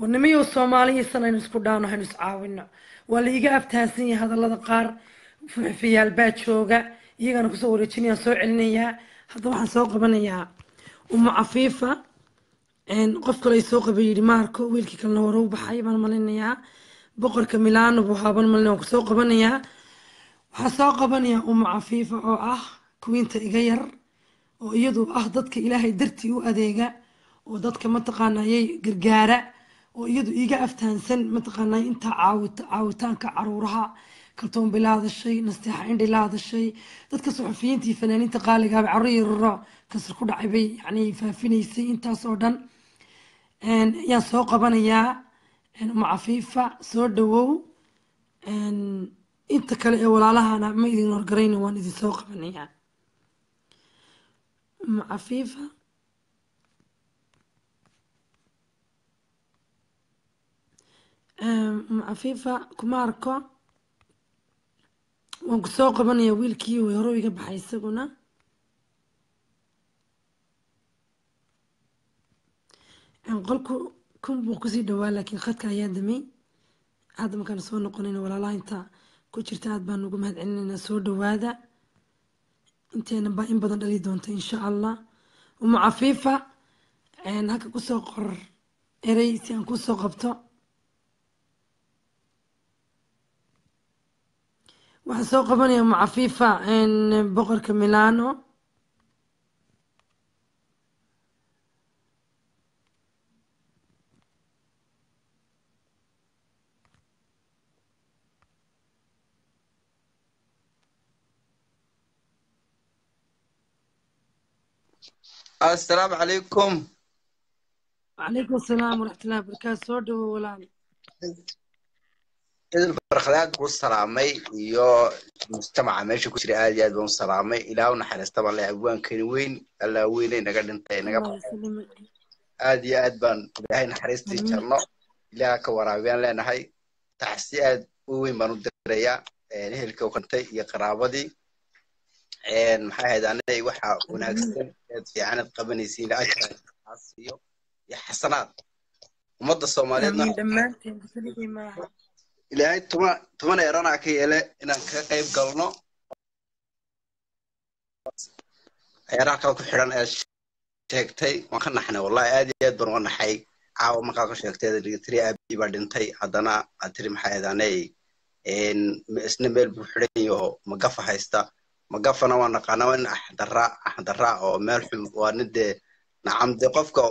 warnimayo soomaaliyiisan aynu isku dhaano haynu iscaawino waa la iga abtahansan yahay hadallada qaar fuxifayaal baa jooga iyagana ku soo wareejinayaan soo celinayaa hadda waxaan soo qabanayaa umu cafiifa qof kale ay soo qabay yidhi maarko wiilkii kalena hore u baxay baan malinayaa boqorka milaano buu haaban malina waan ku soo qabanayaa waxaan soo qabanayaa umu cafiifa oo ah kuwiinta iga yar oo iyadu ah dadka ilaahay dartii u adeega oo dadka mataqaanayay gargaara oo iyadu iga aftahansan mataqaanay intaa caawitaanka caruuraha kaltoon bay la hadashay nasteexa indhay la hadashay dadka suxufiyiinta iyo fanaaniinta qaaligaaba carruur yararo kasar ku dhacay bay yani faafinaysay intaas oo dhan. Ayaan soo qabanayaa uma cafiifa soo dhawow. Inta kale ee walaalahana ma idin horgarayna waan idin soo qabanayaa. Uma cafiifa uma cafiifa kuma arko waan ku soo qabanayaa wiilkii way hore iga baxay isaguna. Qolku kun buu ku sii dhawaa laakiin khadka ayaa damay. Hadda markaan soo noqonayna walaalaha inta ku jirta aad baan ugu mahad celinaynaa soo dhawaada inteena baa in badan dhali doonta insha allah. Uma cafiifa halka ku soo qor erey si aan ku soo qabto waxaa soo qabanaya umu cafiifa boqorka milano. Asalaamu calaykum wacalaykum asalaam waraxmatullahi wabarakaatu soo dhawo walaal idil barkadaad kuu salaamay iyo mujtamaca meesha ku jira aad iyo aad baan u salaamay ilaa u naxariista baan leeyahay abwaankani weyn allaa weynay naga dhintay naga aad iyo aad baan ilaahay naxariistii jarno ilaaha ka waraabiyaan leenahay taxsi aad u weyn baan u dirayaa ehelka kantay iyo qaraabadii maxay ahayd anay waxa wanaagsan eed fiicanad qabanaysiin ajrasiiyo iyo xasanaad ummadda soomaaliyeedna ilaahay tuma toban eeranaa ka yeele inaan ka qayb galno. Eeraa kale ku xidhan ee sheegtay waan ka naxnay wallahi aad iyo aad baan uga naxay. Caawa markaa ka sheegtay tiri aabii baa dhintay haddana aad tiri maxay ahayd anay isna meel buu xidhan yaho magafa haysta? Magafana waa naqaanaa waa nin axdara axdara oo meel xun waa nin dee nacam dee qofka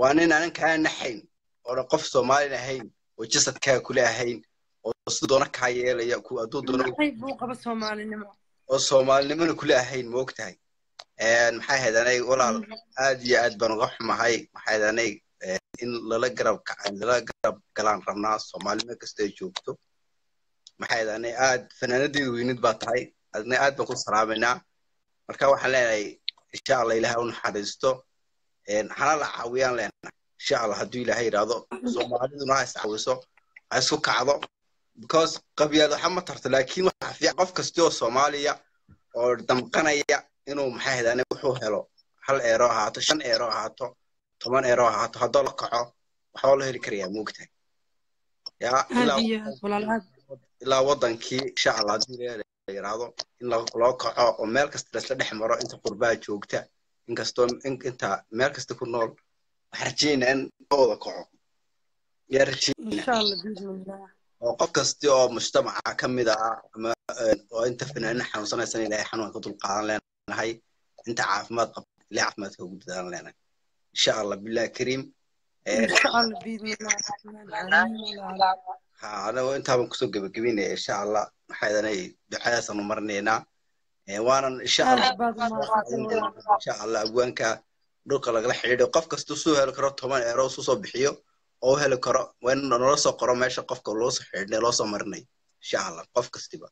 waa nin aanan kaa naxayn oona qof soomaalin ahayn oo jasadkaa kule ahayn oo siduu doona kaa yeelaya oo soomaalinimona kule ahayn ma ogtahay. Maxay ahayd anay walaal aad iyo aad baan uga xumahay. Maxay ahayd anay in lala garab lala garab galaan rabnaa soomaalimo kasta ay joogto. Maxay ahayd anay aad fanaanadeedu weynid baa tahay. Adna aad baan ku salaamaynaa marka waxaan leenahay insha allah ilahay u naxariisto hana la caawiyaan leenahay. Insha allah hadduu ilahay yidhaahdo soomaaliduna ha is caawiso ha isku kacdo because qabyaad waxa ma tarto laakiin waxa fiican qof kasti oo soomaaliya oo damqanaya inuu maxay ahayd wuxuu helo hal eero ahaato shan eero ahaato toban eero ahaato haddoo la kaco waxbaa loo heli karayaa moogtahay yaa ilaa wadankii insha allah haddii la yiraahdo in la- loo kaco oo meel kasta laisla dhex maro inta qurbaa joogta inkastoo in- inta meel kasta ku nool waxaan rajeynaa in loo wada kaco. Yaa rajeynaa oo qof kasti oo mujtamaca ka mid ah ama eh, oo inta fanaanina xanuunsanaysan ilaahay xanuunka ka dulqaadan leenahay inta caafimaad qabta ilaahay caafimaadka ugu dadaalan leenahay. Insha allah billahi kariim Eh, insha allah biidnillah raxmaan amiin walaal ha anago intaaban ku soo gebagabeynaya insha allah maxaa idanay ducadaasanu marnaynaa Eh, waanan insha allah abwaanka dhulka lagala xidhiidho qof kasta suu heli karo toban eero suu soo bixiyo oo u heli karo waa in nala soo qoro meesha qofka loo soo xidhiidhnay loo soo marinay insha allah qof kastiba.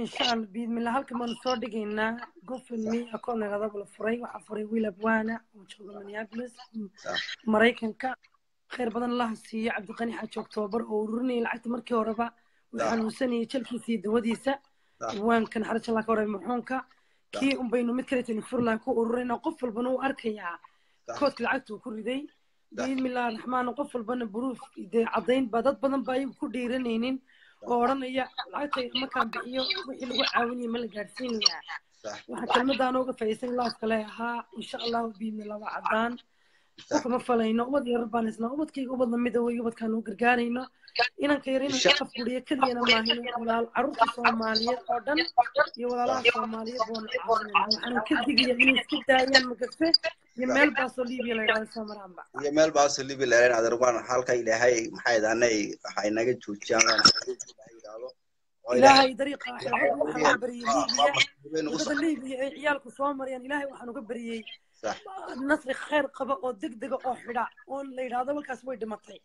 Insha allah biidnillah halkan baanu soo dhigaynaa. Gofenme akoon lagadaba la furay waxaa furay wiil abwaana oo jooga minneapolis. Maraykanka khayr badan allaha siiyo cabdiqani xaaji oktoobar oo ururinayay lacagta markii horeba. Uu Sax. xanuunsanayay jalkiisa iyo dawadiisa. Abwaankan xaraja allah ka wareey marxuunka kii un baynu mid kale telefurlaha ku ururayna qof walbana uu arkayaa. Koodka lacagta uu ku riday Sax. biidmillahi raxmaan qof walbana buruuf dee caddayn baa dad badan baa ayagu ku dhiiranaynin oo odhanaya lacagta markaan bixiyo wixii lagu caawinaya ma la gaadhsiinayaa waxaa kelmadaan uga faa'iidaysan laafka le ahaa insha allahu biidnillah waa caddaan kama falayno ubad yarar baan isnaa ubadkayga ubad lamida wey ubadkaan u gargaarayno. Inanka yar inaan Insha- ka afguriyo keliyana maahino walaal carruurta soomaaliyeed oo dhan iyo walaalaha soomaaliyeed boona caawinayna waxaan ka digaya inay iska daayaan magafe iyo meel baasoo liibiya la yidhahdo soo maraanba iyo meel baasoo libi leeleen adeer waan halka ilaahay maxaa idaanay waxa inaga joojiyaan ilaahay dariiqa waxaan uga baryey nagu waddada liibiya. Ay ciyaalku soo marayaan ilaahay waxaan uga baryey نصري خير قبا أو دق دق أو حدا. أو اللي راضا والكاس ويد مطلي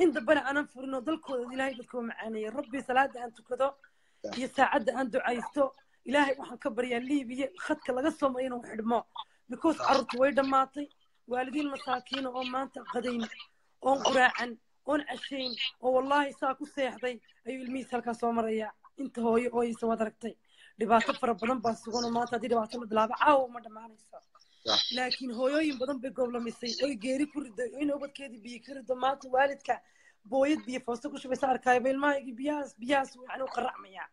إن دبنا أنا فرنو دلكو إلهي بلكو معاني. ربي صلاة أنتو كدو يساعد أنتو عايستو إلهي وحن كبر يا ليبيا خد كلاقصو ما ينو حدمو. بكوس عرض ويد ماطي. والدين المساكين أو مانتا قدين أو قراعا أو عشين. أو والله ساكو سيحضي. أيو الميس هالكاس ومريا إنت هوي أو يسوى دركتي لباسو فربنا باسو ونو ماتا دي laakiin hooyooyin badan bay goblamisay. Oy geeri ku riday oo in ubadkeedii biyo ka rido maanta waalidka booyad biyo foosto ku shubaysa arkaayo ilmahaygii biyahaas biyahaas yani u qaracmaya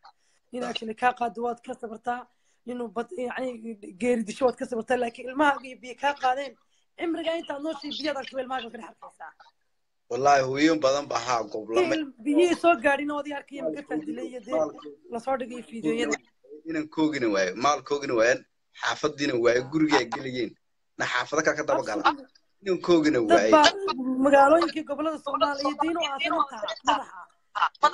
nin ajli kaa qaado waad ka sabartaa ninuu bad yani geeri disho waad ka sabartaa laakiin ilmahaaga iyo biyo kaa qaadeen cimriga intaad nooshay biyaad arkiba ilmahaaga ka dhex arkaysaa wallaahi hooyin badan baa haa biyihii soo gaadhin oodii arkaya iyo dee la soo dhigay fiidiyoyada inan koogina waayo maal koogina waayan xaafadiina waayo gurigaa gelayeen na xaafada kale ka daba gala. Inan koogina dad waaye. magaalooyinkii gobollada soomaaliya diin u aasan intaa madaxa.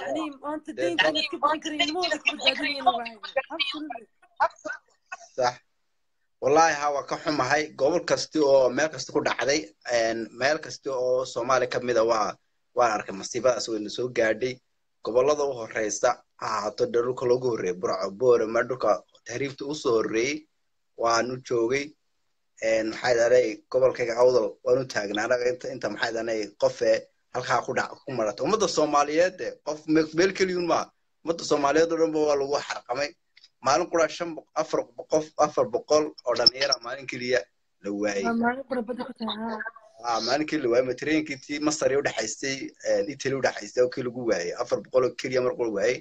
Yani maanta diinkan iska bixin karayn nimahooda ku badbaadinayna waaye sax. Wallaahi waa ka xumahay. Gobol kasti oo meel kasta ku dhacday een, meel kasta oo soomaaliya ka mid a waa waan arkay masiibadaas wayna soo gaadhay. Gobolada u horeysa ha ahaato dee dhulka loogu horreeyay burco boore ma dhulka tahriibta u soo horreeyey waanu joogay idhanay gobolkayga awdal waanu taagnaa anaga inta idhanay qofe halkaa ku dhac ku marata ummadda soomaaliyeed de qof me- meel keliyun maa ummadda soomaaliyeed oo dhanba waa lagu xarqamay. Maalin qura shan afar boqof afar boqol oo dhalinyara maalin keliya la waayey waa maalin qurabada ku tahay haa aa maalin keliya la waayey matareenkii tii masar ee udhexaysay italy udhexaysay oo kii lagu waayey afar boqol oo keliya mar qura waayey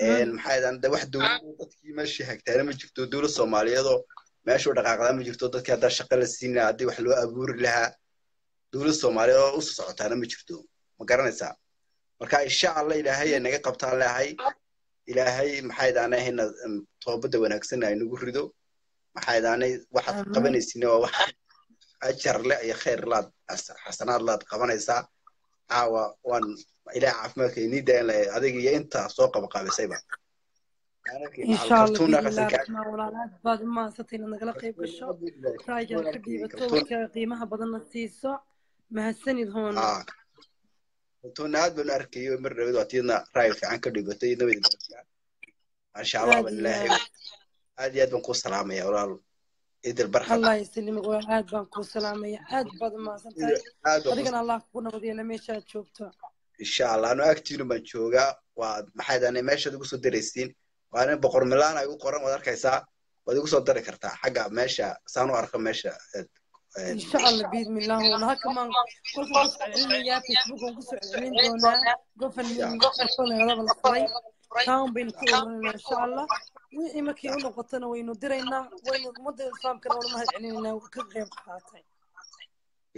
Een, maxaa idhan de wax dowlad dadkii meeshii hagtaana ma jirto dowlad soomaaliyeedoo meesha u dhaqaaqdaa ma jirto dadkii haddaa shaqa la siin lahaa haddii wax loo abuuri lahaa. Dowlad soomaaliyeed oo u soo socotaana ma jirto. Ma garanaysaa? Marka insha allah ilaahay ay naga qabtaan leahay ilaahay maxaa idhaanay hina toobada wanaagsan ay nagu rido. Maxaa idhaanay waxaad qabanaysin waa wax ajar le iyo khayr laad xas- xasanaad laad qabanaysaa caawa waan ilaah caafimaadka inii dayan lahay adiga iyo inta soo qabaqaabisayba insha allah biidnillahi raxmaan walaal aad baad u mahadsantay inaad nagala qayb gasho. Raajaad ka dhiibato dadka qiimaha badanna siiso. Mahadsanid hoona runtuuna aad baan u arkayo mar dhawad waa tiidna raay fiican ka dhibatay nabad maasha allah ilaahay aad iyo aad baan kuu salaamaya walaal idil barxad allah aad baan kuu salaamaya aad baad maasantahay adigana allah kugu nabadiyana meeshaad joogto. Insha allah anu agtiinu baan joogaa waad maxay meeshaad igu soo daraysiin? Waana boqor milaan ay u qoran waad arkaysaa. Waad igu soo dari kartaa. Xagga meesha saan u arko meesha insha allah biidmillah. Walaha kamaan kolka ku soo celinayaa facebookan ku soo celin doonaa. Gofan gofan ladaba la faray town baynu ka imaanana insha allah wixii markii u noqotana waynu diraynaa waynu ummadda islaamkana wana celinayna ka qayb qaatay.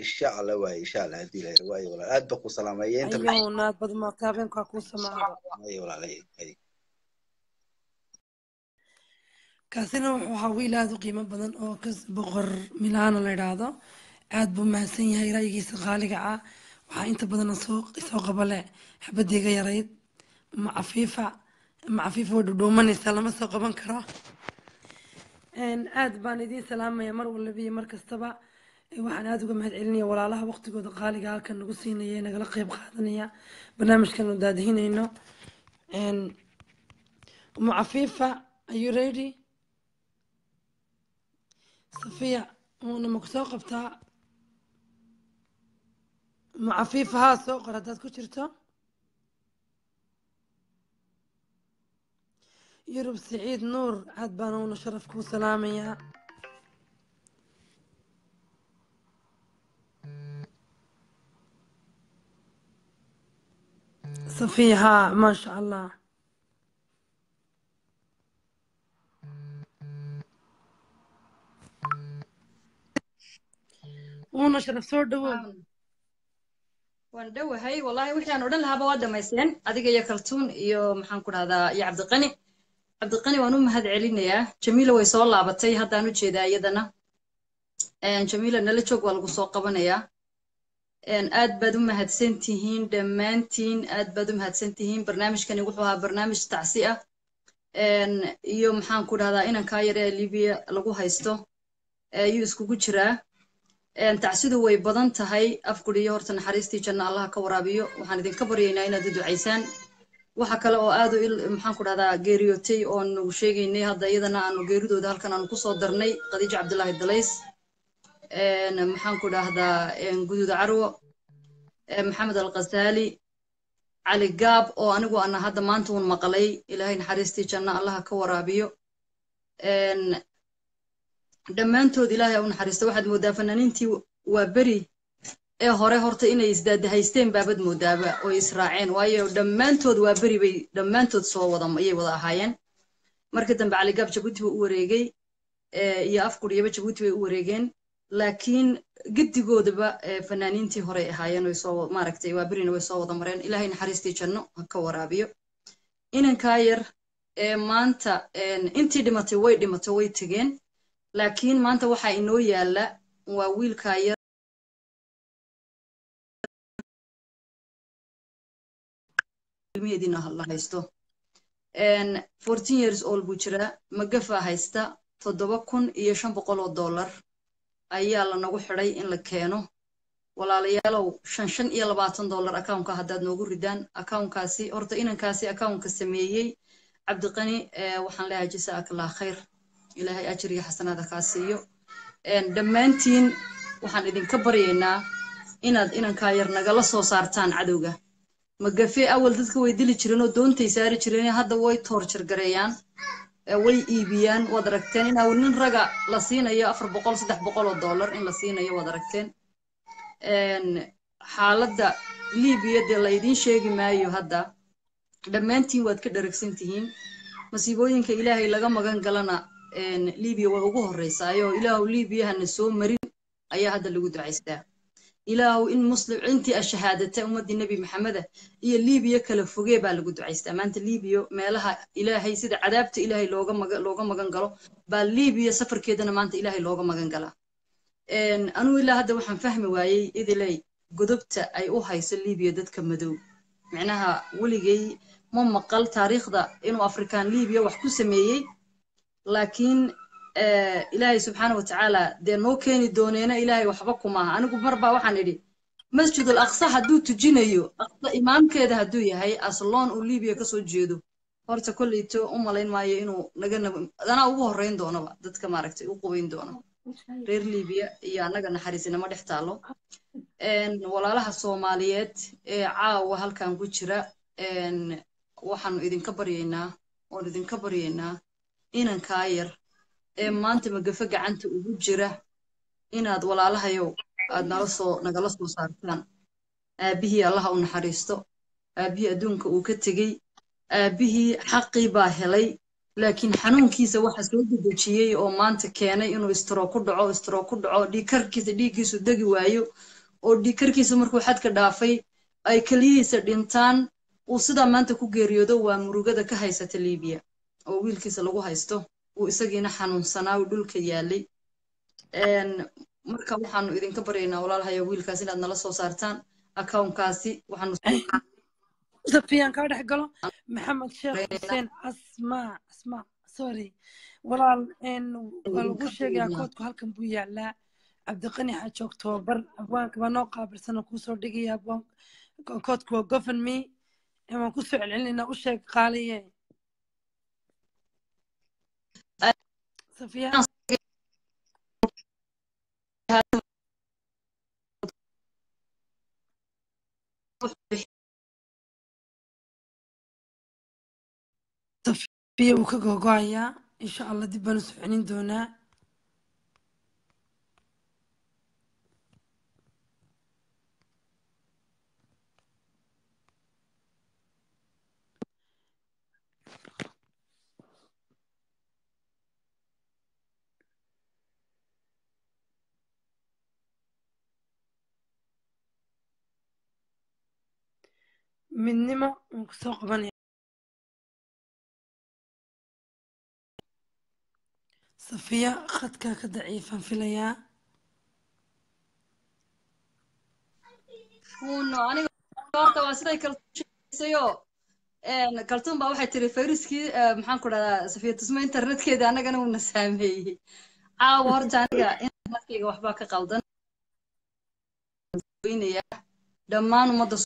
Insha allah waaye insha allah haddii ilahay waaye walaal. Aad baa ku salaameeya inta naad badmaata habeenkaa kuu samaacda kaasina wuxuu ahaa wiil aad u qiimo badan oo ka boqor milaano la yidhaahdo. Aad buu mahadsan yahay ra'yigiisa qaaliga ah. Waxaa inta badan soo soo qabale xabadeyga yarayd ma cafiifa مع فيفو دوماني سلام سقبا كرا إن آد باني دي سلام يا مر ولا بي مركز تبع. إيه وحنا ادو مهد علني ولا الله وقتك ودقالي قال كان نقول سينيا نقول قيب قادنيا برنامج كانوا داد هنا إنه. إن مع فيفا are you ready? صفيا وأنا مكسوق بتاع. مع فيفا ها سوق رداد كشرته yurub siciid nuur aad baan uuna sharaf kuu salaamayaa safiya haa maasha allah uuna sharaf soo dhawow Waan- waan dhowahay wallahi wixii aan odhan lahaaba waa dhamaysteen adiga iyo kaltuun iyo maxaan ku dhahdaa iyo cabdiqani cabdiqani waan u mahad celinayaa jamiila way soo laabatay haddaan u jeedaa iyadana. Jamiila nala joog waa lagu soo qabanayaa. Aad baad u mahadsan tihiin dhammaantiin aad baad u mahadsan tihiin barnaamijkani wuxuu ahaa barnaamij tacsi ah. Iyo maxaan ku dhahdaa inankaa yare ee libiya lagu haysto. Ayuu iskugu jiraa. Tacsidu way badan tahay. Afgudhiyo horta naxariistii janno allaha ka waraabiyo. Waxaan idinka baryaynaa inaad u ducaysaan waxa kale oo aad u il maxaan ku dhahdaa geeriyootay oonu sheegaynay hadda iyadana aanu geeridooda halkan aanu ku soo darnay khadiijo cabdilaahi dalays Een, maxaan ku dhahdaa guduud carwo maxamed alqasaali cali gaab oo anigu ana hadda maanta uun maqlay ilaahay naxariistii janno allaha ka waraabiyo. Dhammaantood ilaahay u naxariista waxaad moodaa fanaaniintii waa beri ee hore horta inay isdaadahaysteen baabad moodaaba oo israaceen waayo dhammaantood waa beri bay dhammaantood soo wada ayay wada ahaayeen. Markii dambe caligaab jabuuti buu u wareegay ee, iyo afguriyaba jabuuti bay u wareegeen. Laakiin gedigoodaba fanaaniintii horey ahaayeen maaragtay waa berina way soo wada mareen. Ilaahay naxariistii janno ka waraabiyo. Inankaa yar ee maanta intii dhimatay way dhimatay way tegeen laakiin maanta waxaa inoo yaalla waa wiilkaa yar ilmiheediina la haysto. Een, 14 years old buu jiraa magafa haysta toddoba kun iyo shan boqol oo dollar. Ayaa lanagu xidhay in la keeno. Walaalayaalow shan shan iyo labaatan dollar accountka haddaad noogu ridaan. Accountkaasi horta inankaasi accountka sameeyey. Cabdiqani waxaan leeyahay jazaak allah khayr. Ilaahay ajir iyo xasanaada kaa siiyo. Dhammaantiin waxaan idinka baryaynaa inaad inankaa yar nagala soo saartaan cadowga magafe awal dadka way dili jireen oo doontay saari jireen hadda way toorjar gareeyaan ee way iibiyaan waad aragteen in nin raga la siinayo afar boqol saddex boqol oo dollar in la siinayo waad aragteen. Een, xaaladda libiya dee laydiin sheegi maayo hadda. Dhammaantiin waad ka dharagsan tihiin. Masiibooyinka ilaahay laga magan galana libiya way ugu horreysaayo ilaahu libiyahana soo marin ayaa hadda lagu ducaystaa ilaahu in muslim intii ashahaadata ummadii nebi maxameda iyo libiya kala fogee baa lagu ducaystaa maanta libiya meelaha ilaahay sida cadaabta ilaahay looga maga looga magan galo baa libiya safarkeedana maanta ilaahay looga magan galaa Een, anugu ilaa hadda waxaan fahmi waayey idiley godobta ay u hayso libiya dadka madow. Micnaha weligay ma maqal taariikhda inuu afrikaan libiya wax ku sameeyey laakiin ilaahay subxaana wa tacaala dee noo keeni dooneena ilaahay waxba kumaaha anigu mar baa waxaan idhi masjid al hadduu tujinayo aqsa imaamkeeda hadduu yahay asloon uu libiya ka soo jeedo horta kolleyto u malayn maayo inuu naga nab- anaa ugu horreyn doonaba dadka maaragtay u qubayn doona reer libiya iyo annaga naxariisinama dhex taalo Een, walaalaha soomaaliyeed ee caawa halkan ku jira waxaanu idinka baryaynaa oon idinka baryaynaa inankaa yar ee maanta magafe gacanta ugu jira inaad walaalahayow aad nala nagala soo saartaan. Aabbihii allaha u naxariisto. Aabbihii adduunka uu ka tegey. Aabbihii xaqii baa helay. Laakiin xanuunkiisa waxa soo dedejiyey oo maanta keenay inuu istiro ku dhaco istiro ku dhaco. Dhiigkarkiisa dhiiggiisu degi waayo. Oo dhiigkarkiisa markuu xadka dhaafay ay keliyihiisa dhintaan. Uu sidaa maanta ku geeriyoodo waa murugada ka haysata liibiya. Oo wiilkiisa lagu haysto uu isagiina xanuunsanaa uu dhulka yaalay. Marka waxaanu idinka baryaynaa walaalahayo wiilkaas inaad nala soo saartaan akawnkaasi waxaanu safiyaan kaa dhex galo. Maxamed sheekh xuseen asmaa asmaa sorry. Walaal waa lagu sheegayaa koodku halkan buu yaalaa. Cabdiqani xaaji oktoobar abwaanka baa noo qaabilsan oo kuusoo dhigaya. Koodku waa govern me waan ku soo celcelinaynaa u sheeg qaaliye safiya safiya wuu ka gogoayaa insha allah dib baan u doonaa midnimo waan ku soo qabanaya safiya khadkaa ka daciifaan filayaa kaltuun baa waxay tiri fayruskii maxaan ku dhahdaa safiya tusmo internetkeeda annagana uuna saameeyey. Caawa horta aniga internetkeyga waxbaa ka qaldan dhammaan ummadda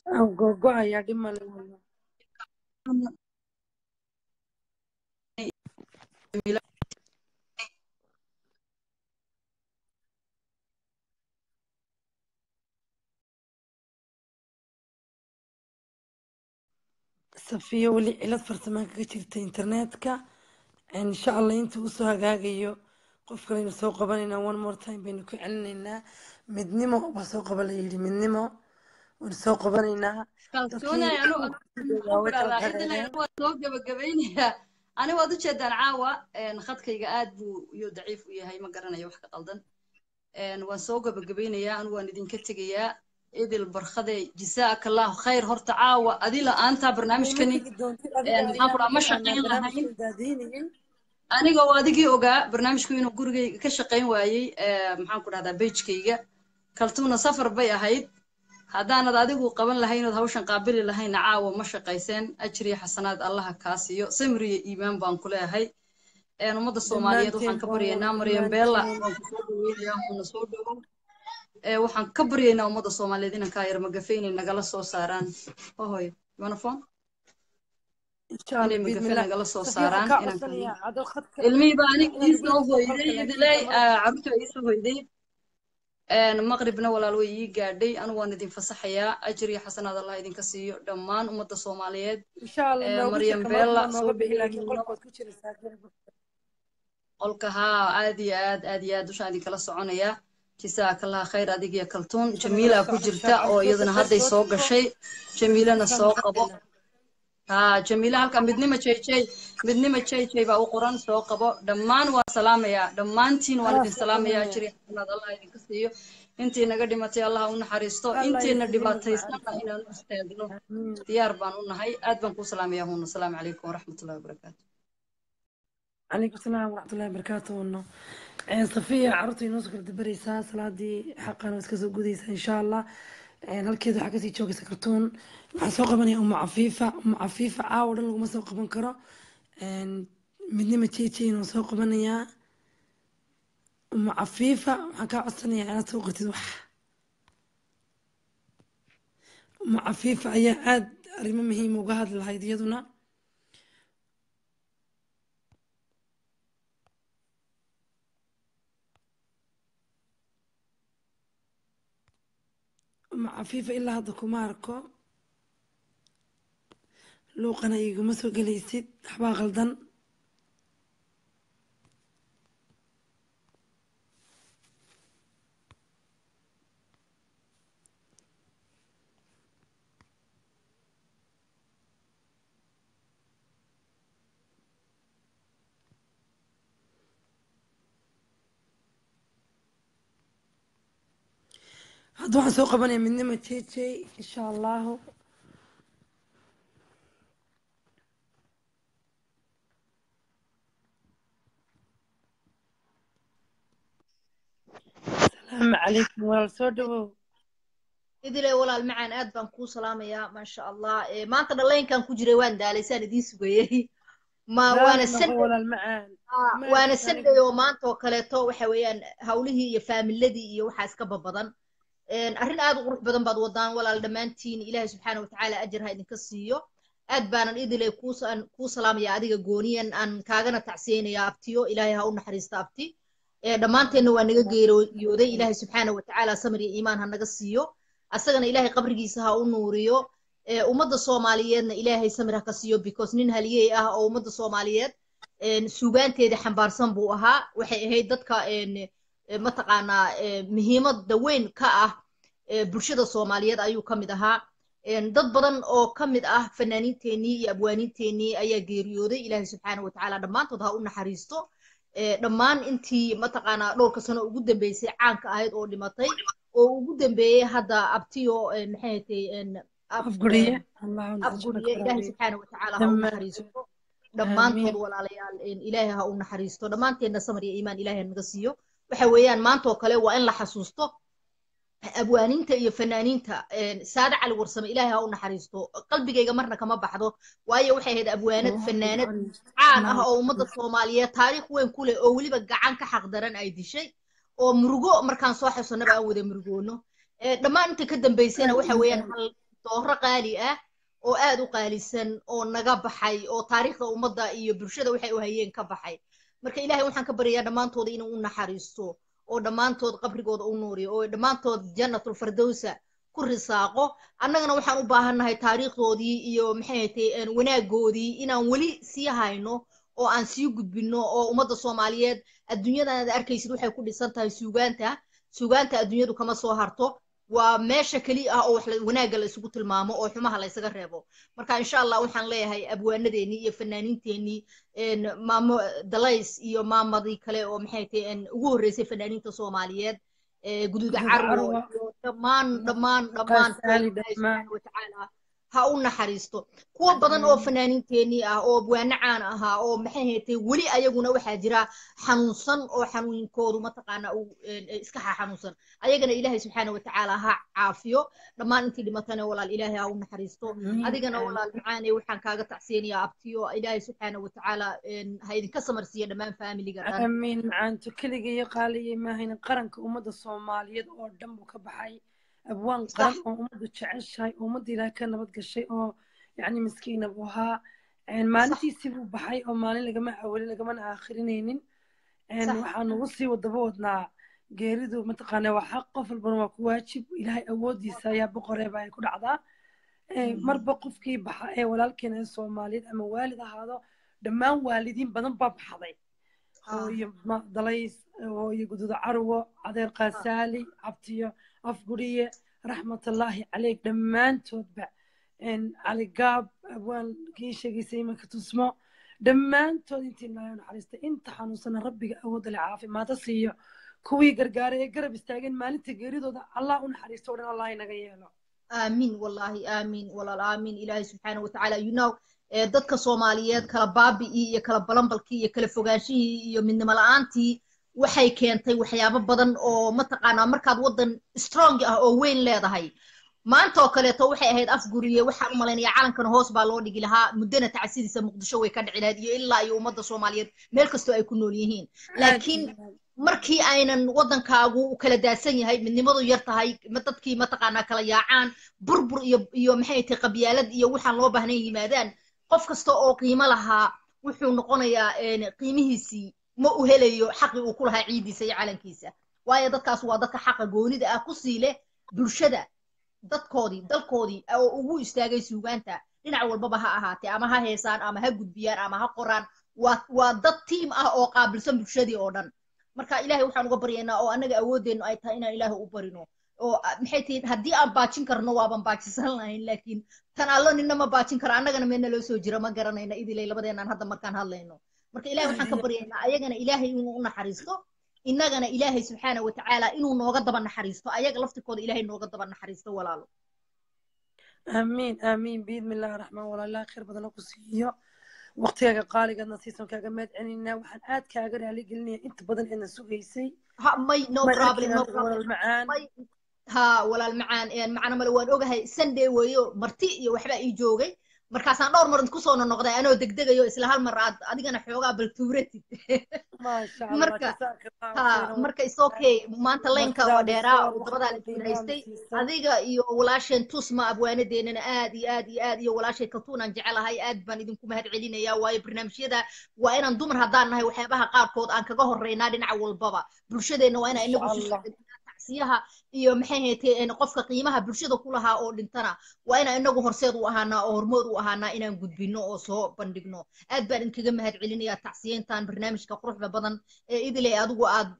safiya weli cilad farsamaan kaga jirta internetka. Insha allah intuu u soo hagaagayo qof kaleynu soo qabanaynaa one more time baynu ku celinaynaa. Midnimo baa soo qaba la yidhi midnimo waynu soo qabanaynaa. Soo gabagabaynayaa. Ani waad ujeedaan caawa khadkayga aad buu iyo daciif u yahay ma garanayo wax ka qaldan. Waan soo gabagabaynayaa anigu waan idinka tegayaa. Idil barkhade jisaaka allahu khayr. Horta caawa adi la'aanta barnaamijkani. Maxaan kuraa ma shaqayn lahayn. aniga oo adigii ogaa barnaamijku inuu gurigayga ka shaqayn waayey maxaan ku dhahdaa bejkayga kaltuuna safar bay ahayd haddaanad adigu qaban lahayn ood hawshan qaabili lahaynna caawa ma shaqayseen. Ajriya xasanaad allaha kaa siiyo samriya iimaan baan ku leeyahay. Ummadda soomaaliyeed waxaan ka baryaynaa maryam beella waan dhaweynayaa soo waxaan ka baryaynaa ummadda soomaaliyeed inaan kaa yar magafe inay nagala soo saaraan. Hohoy nagala soo saaraan ilmihii baa anig iisoo hoyday idiley carruurtii baa iisoo hoyday maqribna walaal way ii gaadhay. Waan idin fasaxayaa ajir iyo xasanaad allah idinka siiyo. Dhammaan ummadda soomaaliyeed. Maryam beella soo qolka haa aad iyo aad aad iyo aad dushaan idinkala soconayaa jisaaka allah khayr adig iyo kaltuun. Jamiila ku jirta oo iyadana hadday soo gashay. jamiilana soo qabo haa jamiila halka midnima jayjay midnima jayjay baa u qoran soo qabo. Dhammaan waan salaamayaa dhammaantiin waan idin salaamayaa jiri xasanaad allah idinka siiyo. Intii naga dhimatay allah u naxariisto. Intiina dhibaataysanna inaan u istaagno. Diyaar baan u nahay. Aad baan kuu salaamayaa huuna. Asalaamu calaykum waraxmatullahi wabarakaatu calaykum salaam waraxmatullahi wabarakaatu huno safiya carruurta inoo soo kala dabareysaa salaadii xaqana iska soo gudaysaa insha allah. Halkeeda waxaa ka sii joogaysa kartuun أنا أم عفيفة أم عفيفة عاورة لو إن مدني متيتين وسوقبني أنا أم عفيفة. هكا أصلا أنا سوقت وح أم عفيفة يا أنا رمم هي موجهات لهاي ديادنا أم عفيفة إلا هذا كماركو. لو قنا يجو مسوق ليسيد حبا غلطان هادو سوق بني من نمت شي شي إن شاء الله. Calaykum walaal soo dhawow. Idile walaal macaan aad baan kuu salaamayaa maasha allah. Eh, maanta dhalaynkan ku jiray waan daalay saan idiin sugayey ma waana waana aniga oo maanta oo kaleeto waxa weeyaan hawlihii iyo faamiladii iyo waxaa iska babadan. Arrin aad u qurux badan baad wadaan walaal dhammaantiin ilaahay subxaana watacaala ajar ha idinka siiyo. Aad baanan idile kuu sa- kuu salaamaya adiga gooniyan aan kaagana tacsiyeynayaa abtiyo ilaahay ha u naxariista abti dhammaanteenna waa naga geeriyooday. Ilaahay subxaana watacaala samir iyo iimaan ha naga siiyo. Asagana ilaahay qabrigiisa ha u nuuriyo. Ummadda soomaaliyeedna ilaahay samir ha ka siiyo because nin haliyey ah oo ummadda soomaaliyeed suugaanteeda xambaarsan buu ahaa. Waxay ahayd dadka mataqaanaa muhiimadda weyn ka ah bulshada soomaaliyeed ayuu ka mid ahaa. Dad badan oo ka mid ah fanaaniinteenii iyo abwaaniinteenii ayaa geeriyooday. Ilaahay subxaana watacaala dhammaantood ha u naxariisto dhammaan intii mataqaanaa dhowrka sano ugu dambeysay caanka ahayd oo dhimatay. Oo ugu dambeeyey hadda abtiyo een, maxay een, af- afguriye ilaahay subxaana watacaala ha u naxariisto. Dhammaantood walaalayaal een, ilaahay ha u naxariisto. Dhammaanteenna samar iyo iimaan ilaahay ha naga siiyo. Waxa weeyaan maanta oo kale waa in la xasuusto abwaaniinta iyo fanaaniinta saade cali warsame ilaahay ha u naxariisto qalbigayga marna kama baxdo. Waayo waxay ahayd abwaanad fanaanad caan ah oo ummadda soomaaliyeed taariikh weyn ku leh oo weliba gacan ka xaqdaran ay dishay oo murugo markaan soo xasuusanaba aan wada murugoono. Dhammaan inta ka dambaysana waxa weeyaan hal dooro qaali ah oo aad u qaalisan oo naga baxay oo taariikhda ummadda iyo bulshada waxay u hayeen ka baxay. Marka ilaahay waxaan ka baryayaa dhammaantooda inuu u naxariisto oo dhammaantood qabrigooda u nuuriyo oo dhammaantood jannatul firdowsa ku risaaqo. Annagana waxaan u baahannahay taariikhdoodii iyo maxay hatay wanaagoodii inaan weli sii hayno oo aan sii gudbinno oo ummadda soomaaliyeed adduunyadan aad arkaysid waxay ku dhisan tahay suugaanta. Suugaanta adduunyadu kama soo harto waa meesha keliya ah oo wax la- isugu tilmaamo oo xumaha la ysaga reebo. Marka insha allah waxaan leeyahay abwaanadeennii iyo fanaaniinteenii een, maamo dalays iyo maamadii kale oo maxay tahay ugu horreysay fanaaniinta soomaaliyeed ee guduuda guduud carwo. Iyo dhammaan dhammaan dhammaan watacaala ha u naxariisto. Kuwa badan oo fanaaniinteenii ah oo abwaano caan ahaa oo maxay haytay weli ayaguna waxaa jira xanuunsan oo xanuunkoodu mataqaana een, iska xanuunsan. Ayagana ilaahay subxaana watacaala ha caafiyo. Dhammaan intii dhimatana walaal ilaahay ha u naxariisto. Adigana walaal macaane waxaan kaaga tacsiyanayaa abtiyo ilaahay subxaana watacaala ha idinka samarsiiya dhammaan faamiliga dhan. Amiin macaanto keligii iyo maahayna qaranka ummadda soomaaliyeed oo dhan buu ka baxay abwaan qaran oo ummaddu jeceshahay oo ummadda ilaah ka nabad gashay oo yacni miskiina buu ahaa. Maalintiisii buu baxay oo maalin lagama awalin lagamana aakhirinaynin. Waxaan ugu sii wadaba wadnaa geeridu mataqaana waa xaq qof walbana waa ku waajib. Ilaahay awoodiisa ayaa boqoreeba ay ku dhacdaa. Mhm. marba qofkii baxa ee walaalkeena ee soomaaliyeed ama waalid ahaado dhammaan waalidiin badan baa baxday. Ah. Hooyo dalays hooyo guduud carwo adeer ah. Qaasaali cabtiyo afguriye raxmatullaahi caleyg dhammaantoodba caligaab abwaan kii sheegaysa imanka tusmo. Dhammaantood intii ilaahay naxariistay inta xanuunsana rabbiga awooda awoodale caafimaado siiyo. Kuwii gargaaray ee garab istaageen maalinta geeridooda allah u naxariisto o dhan allah inaga yeelo. Aamin wallahi aamin walaal aamin. Ilaahay subxaana watacaala you know dadka soomaaliyeed kala baabi'ii iyo kala balanbalkii iyo kala fogaanshihii iyo midnimo la'aantii waxay keentay waxyaabo badan oo mataqaanaa markaad waddan strong ah oo weyn leedahay. Maanta oo kaleeto waxay ahayd afguriye waxaan u malaynayaa calankan hoos baa loo dhigi lahaa muddana tacsidiisa muqdisho way ka dhici lahayd iyo ilaa iyo ummadda Soomaaliyeed meel kastoo ay ku nool yihiin. Laakiin markii aynan waddankaagu kala daadsan yahay midnimadu yar tahay dadkii mataqaanaa kala yaacaan burbur iyo iyo maxay tahay qabyaalad iyo waxaan loo baahnayn yimaadaan qof kasta oo qiimo lahaa wuxuu noqonayaa qiimihiisii ma u helayo xaqii uu ku lahaa ciidiisa iyo calankiisa. Waayo dadkaas waa dadka xaqa goonida ah ku sii leh bulshada dadkoodii dalkoodii oo ugu istaagay suugaanta. Dhinac walbaba ha ahaatee ama ha heesaan ama ha gudbiyaan ama ha qoraan. Waa dad tiim ah oo qaabilsan bulshadii oo dhan. Marka ilaahay waxaan uga baryaynaa oo annaga awoodeennu ay tahay inaan ilaahay u barino. Oo maxay tihiin haddii aan baajin karno waaban baajisan lahayn laakiin tan allo nina ma baajin karo annagana meena loo soo jira ma garanayna idilay labadeenaan hadda markaan hadlayno marka aad waxaan ka iyo baryaynaa ayagana ilaahay inuu u naxariisto innagana ilaahay subxaana wa tacaala inuu nooga daba naxariisto ayaga laftirkooda ilaahay nooga daba naxariisto walaalo. Aamiin aamiin. Biidmi illaahi raxmaan walaalaa khayr badana ku siiyo. Waqtigaaga qaaligaadna siisan kaaga mahad celinaa waxaan aad kaaga raali gelinaya inta badan eedna sugaysay. Ha walaal macaan. Macna male waan ogahay sunday weeyo marti iyo waxbaa ii joogay markaasaan dhowr mar ku soo noqday anoo degdegayo isla hal mar aad adigana xoogaa baltuuratid maasha allah marka marka is okay. Maanta waa martidaada dheeraa oo dabadaa la waqtiga qiimaha iswanaystay siisay adiga iyo walaasheen tusma abwaanadeennana aad iyo aad iyo aad iyo walaashay kaltuunaan jecelahay aad baan idinku mahad celinayaa waayo barnaamijyada waa inaan dumar haddaan nahay waxyaabaha qaarkood aan kaga horreynaa dhinaca walbaba. Bulshadeenna waa insha inagu tacsiyaha iyo maxay haytee qofka qiimaha bulshada ku lahaa oo dhintana waa inaan inagu horseed u ahaanaa oo hormood u ahaanaa inaan gudbino oo soo bandhigno. Aad baan idinkaga mahad celinayaa tacsiyeyntan barnaamijka quruxda badan ee idiley adigu aad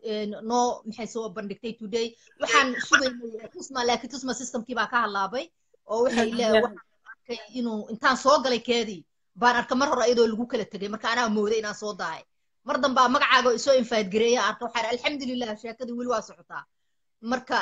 noo maxay soo bandhigtay today. Waxaan sugaynay tusma laakiin tusma systemkii baa ka hadlaabay oo waxay arkay inuu intaan soo galay keedii baan arkay mar hore iyadoo lagu kala tegay marka anaa mooday inaan soo dahay. Mar dambaa magacaaga isoo infaad gareeya arka waxaan alxamdulilah sheekadii weli waa socotaa marka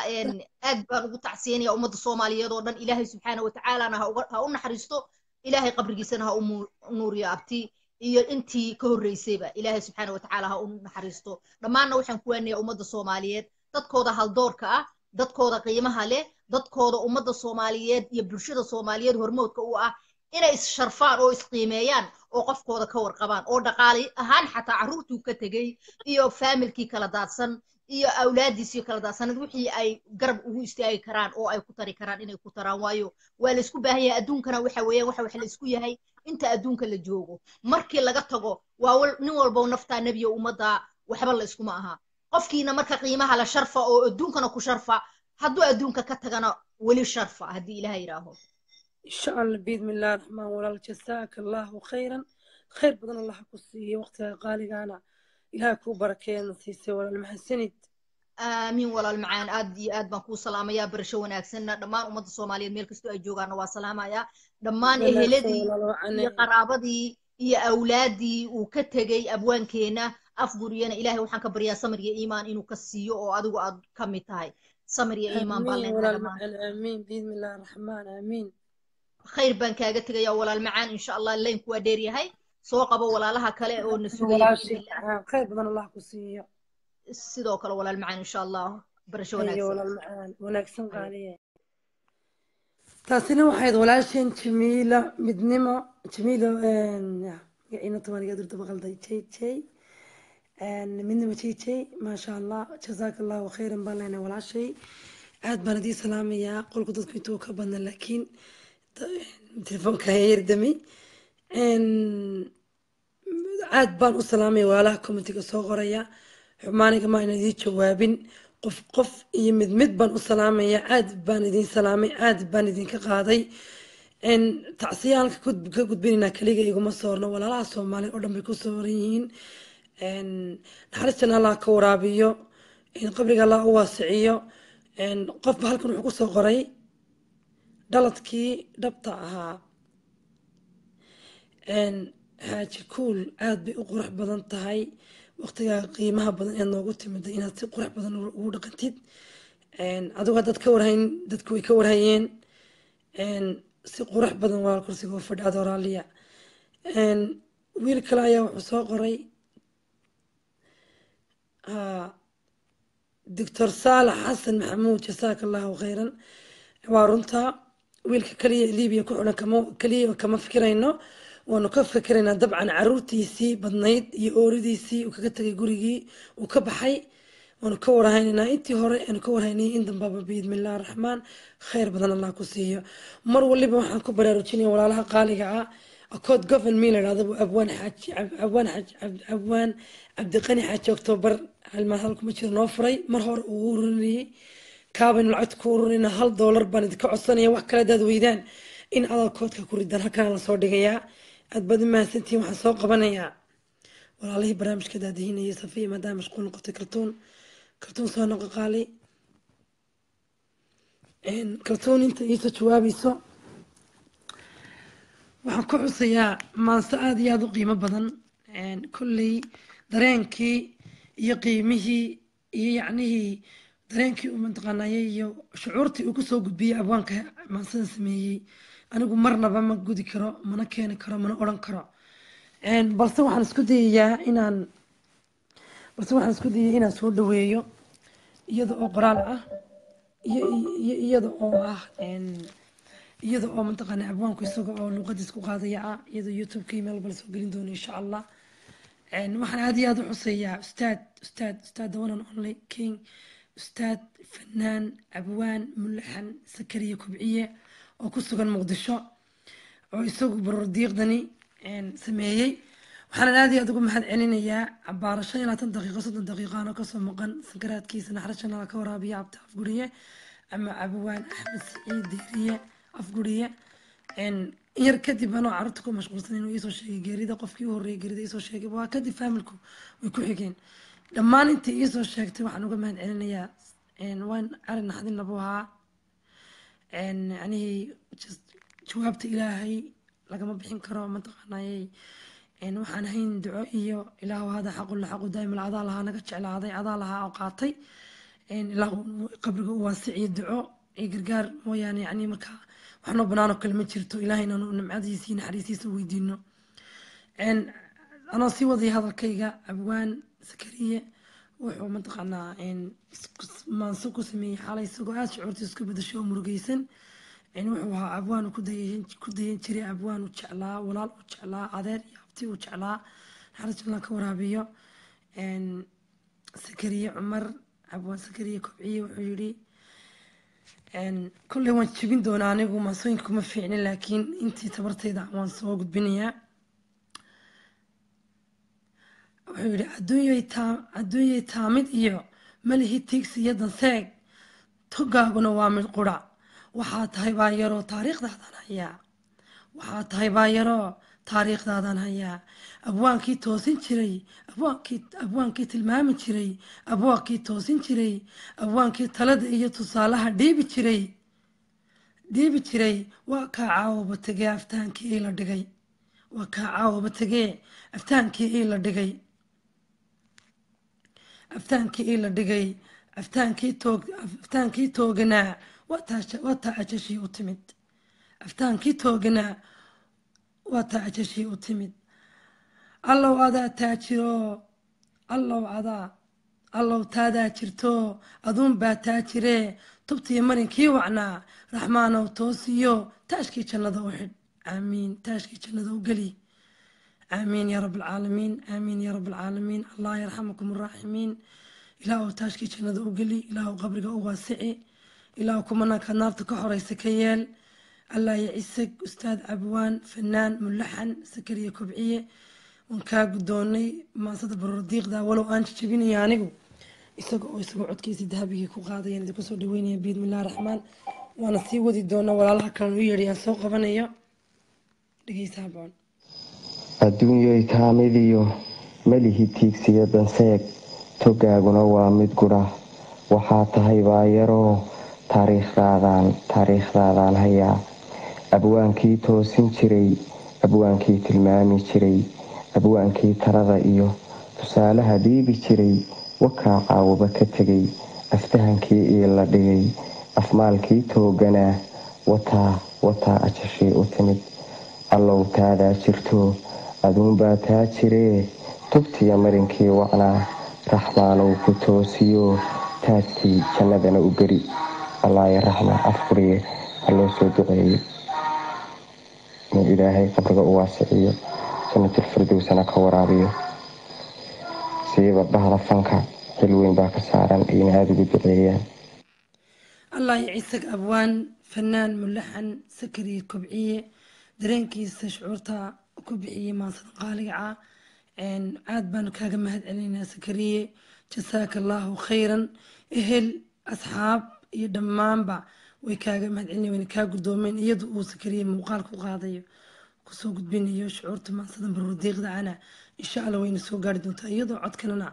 aad baan ugu tacsiyanaya ummadda soomaaliyeed oo dhan ilaahay subxaana wa tacaalana ha u naxariisto. Ilaahay qabrigiisana ha u nuuriyo abti. Iyo intii ka horreysayba ilaahay subxaana wa tacaala ha u naxariisto. Dhammaanna waxaan ku waanayaa ummadda soomaaliyeed dadkooda haldoorka ah dadkooda qiimaha leh dadkooda ummadda soomaaliyeed iyo bulshada soomaaliyeed hormoodka u ah inay is-sharfaan oo isqiimeeyaan oo qofkooda ka warqabaan oo dhaqaali ahaan xataa carruurtuu ka tegey iyo faamilkii kala daadsan iyo awlaadiisii kala daadsanad wixii ay garab ugu istaagi karaan oo ay ku tari karaan inay ku taraan. Waayo waa la isku baahan yahay adduunkana waxa weeyaan waxa wax la isku yahay inta adduunka la joogo. Markii laga tago waa nin walbow naftaa nebiyo ummadda waxba la iskuma aha. Qofkiina marka qiimaha la sharfa oo adduunkana ku sharfa hadduu adduunka ka tagana weli sharfa haddii ilaha yidhaaho insha allah biidmi raxmaan walaal. Jazaaka allahu khayran. Khayr badan allah ku siiyo waqtiga qaaligaana ilaah kuu barakeeyana siisay walaal mahadsanid aamiin walaal macaan. Aad iyo aad baan kuu salaamayaa barasho wanaagsanna. Dhammaan ummadda soomaaliyeed meel kastoo ay joogaana waa salaamayaa dhammaan eheladii iyo qaraabadii iyo awlaadii uu ka tegey abwaankeena afguriyana ilaahay waxaan ka baryaa samir iyo iimaan inuu ka siiyo oo adigu aad ka mid tahay. Samir iyo iimaan baan aamiin leenahay walaal dhammaan macane aamiin. Biidmi illaahi raxmaan aamiin khayr baan kaaga tegayaa walaal macaan. Insha allah laynku waa dheer yahay soo qabo walaalaha kale oo na sugaya siiyo. Sidoo kale walaal macaan insha allah. Barasho wanaagsan. taasina waxayd walaasheen jamiila midnimo jamiila magaciina tobaaniga durta baqalday jay jay midnimo jay jay maasha allah jazaaka allahu khayran baan leenahay walaashay. Aad baan idii salaamayaa qolku dadku intuu ka badna laakiin telefoonka yardamay aad baan u salaamaya walaalaha commentiga soo qoraya. Xumaaniga ma ayna idii jawaabin. Qof qof iyo mid mid baan u salaamaya. Aad baan idin salaamay aad baan idinka qaaday. Tacsiya ku- ka gudbinaynaa keliga iguma soorno. Walaalaha soomaaliya oo dhan bay ku sooran yihiin. Naxariistan allah ka waraabiyo. Qabriga allah u waasiciyo. Qofba halkan wuxuu ku soo qoray. Dhaladkii dhabta ahaa xaaji kuul aad bay u qurux badan tahay. Waqtigaa qiimaha badan ee noogu timida inaad si qurux badan ugu dhaqantid. Adigu haddaad ka warhayn dadku way ka warhayeen. Si qurux badan waa kursiga fadhi adoo raaliya wiil kale ayaa wuxuu soo qoray. Doctor saalax xasan maxamuud jasaaka allahu khayran. Waa runta wiilka kaliya libiya ku xidhan kama kaliya kama fikirayno waanu ka fikiraynaa dabcan caruurtiisii badnayd iyo ooridiisii uu kaga tegay gurigii uu ka baxay. Waanu ka warhaynaynaa intii hore aanu ka warhaynay in dambaba biidmi illahi raxmaan khayr badan allah ku siiyo. Mar waliba waxaan ku baraarujinaya walaalaha qaaliga ah. Akood govern mii la dhahdo abwaan xaaji abwaan xaaji abwaan cabdiqani xaaji octobar halmaan halku ma jiro noo furay. Mar hore uu ururinayay kaabaynu lacagta ku ururinayna hal doolar baan idinka codsanaya wax kale hadaad weydaan. In adaa ku ridaan halkana la soo dhigayaa aad baad u mahadsantihiin waxaan soo qabanayaa. Walaalihii barnaamijka daadihinayay safiya maadaama mashquul noqotay kartuun kartuun soo noqo qaali. Kartuun inta iisoo jawaabayso waxaan ku xusayaa maanse aada iyo aada u qiimo badan. Kolley dareenkii iyo qiimihii iyo yacnihii dareenkii uu mataqaanayay iyo shucuurtii uu ku soo gudbiyey abwaanka maansada sameeyey anigu marnaba ma gudi karo mana keeni karo mana odhan karo. Balse waxaan isku dayayaa inaan balse waxaan isku dayay inaan soo dhaweeyo iyada oo qoraal ah iyo iyada oo ah iyada oo mataqaana abwaanku isaga oo luuqadiis ku qaadaya ah iyadoo youtube-ka bala soo gelin doono insha allah waxaan aad iyo aad u xuseeyaa ustaad ustaad ustaad and only king ustaad fanaan abwaan mulaxan sakariye kubciye oo ku sugan muqdisho oo isagu barordiiqdani sameeyey. Waxaan aad iyo aad ugu mahad celinayaa cabaaro shan iyo labaatan daqiiqo soddon daqiiqaano ka soo maqan sakaraadkiisa naxrashana ka waraabiya abta afguriye ama abwaan axmed siciid deeriye afguriye. Yar kadib anoo carruurta ku mashquulsan inuu iisoo sheegay geerida qofkii u horreeyay geerida iisoo sheegay waa kadib faamilku way ku xigeen. Dhammaan intii iisoo sheegtay waxaan uga mahad waan arrin naxdin labu ahaa anihii jawaabta ilaahay lagama bixin karo mataqaanayay waxaan ahayn duco iyo ilaahu hada xaqula xaqu daaimal adaa lahaa naga jeclaaday adaa lahaa oo qaatay. Ilaahu qabriga u waasiciyo duco. Iyo gargaar mooyaane yani markaa wax noo banaan oo kale ma jirto. Ilaahay inaanu nimcadiisa iyo naxariistiisa weydiino. Anoo sii wadaya hadalkayga abwaan sakariye wuxuu mataqaanaa maanso ku sameeyey xalay isagoo aada shucuurtiisa ku bedashay oo murugeysan wuxuu ahaa abwaan ku dayan jiray abwaan u jeclaa walaal u jeclaa adeer iyo abti u jeclaa. Naxariis ka waraabiyo. Sakariye cumar abwaan sakariye kobciye wuxuu yidhi kolley waan jebin doonaa anigu maansooyinka kuma fiicnin laakiin intii tabartayda waan soo gudbinayaa wuxuu yidhi adduunyay taamid iyo malihi tiigsi iyo danseeg togaaguna waa mid qura. Waxaa tahay baa yaroo taariikhdaadan hayaa. Waxaa tahay baa yaroo taariikhdaadan hayaa. Abwaankii toosin jiray abwaankii tilmaami jiray abwaankii toosin jiray abwaankii talada iyo tusaalaha dhiibi jiray dhiibi jiray. Waa kaa caawaba tegee aftaankii ii la dhigay. Waa kaa caawaba tegee aftaankii ii dhigay aftaankii ii la dhigay aftaankii toog aftaankii tooganaa waa taa ajashii u timid. Aftaankii tooganaa waa taa ajashii u timid. Allow adaa taajiro allow adaa allow taadaa jirto aduunbaa taajiree tubtiyo marinkii wacnaa raxmaanow toosiyo taashkii jannada u xidh. Aamiin taashkii jannada u geli aamiin yaa rabaalcaalamiin aamiin yaa rabaalcaalamiin allah yarxamakum araaximiin ilaahu taashkii jannada u geli ilaahu qabriga u waasici ilaahu kumananka naarta ka horeysa ka yeel. Allah ya cisag ustaad abwaan fanaan mulaxan sakariya kobciye waan kaa guddoonay maansada barordiiqda walow aan jajabinaya anigu. Isaga oo isagoo codkiisii dahabigii ku qaadayaan idinku soo dhaweynaya biidmillahi raxmaan. Waana sii wadi doonaa walaalaha kalena u yeedhay aan soo qabanayo dhegeysa haboon adduunyoy taamidiyo melihi tiigsiyo danseeg togaaguna waa mid gudha waxaa tahay baayaroo taariikhdaadan taariikhdaadan hayaa abwaankii toosin jiray abwaankii tilmaami jiray abwaankii talada iyo tusaalaha dhiibi jiray wakaa caawaba ka tegay aftahankii ii la dhigay afmaalkii tooganaa wataa wataa ajashii u timid. Allow taadaa jirto aduunbaa taa jiree tubtiya marinkii wacnaa raxmaanow ku toosiyo taajkii jannadana u geri allaaya raxmaan afquriye haloo soo duceeyo inuu ilaahay qabriga u waasiciyo jannatul ka waraabiyo siiba bahda fanka xil weyn baa ka saaran ina aada ugu duceeyaan allah ya ciisag abwaan fanaan mulaxan sakariye kobciye dareenkiisa shucuurta ku bixiyey maansada qaaliga ah. Aad baanu kaaga mahad celinaynaa sakariye. Jasaaka allaahu khayran. Ehel asxaab iyo dhammaanba way kaaga mahad celina wayna kaa guddoomeen iyadu uu sakariye muuqaal qaadayo ku soo gudbinayo shucuurta maansada barwadiiqda insha allah wayna soo gaari doontaa. Iyadoo codkanana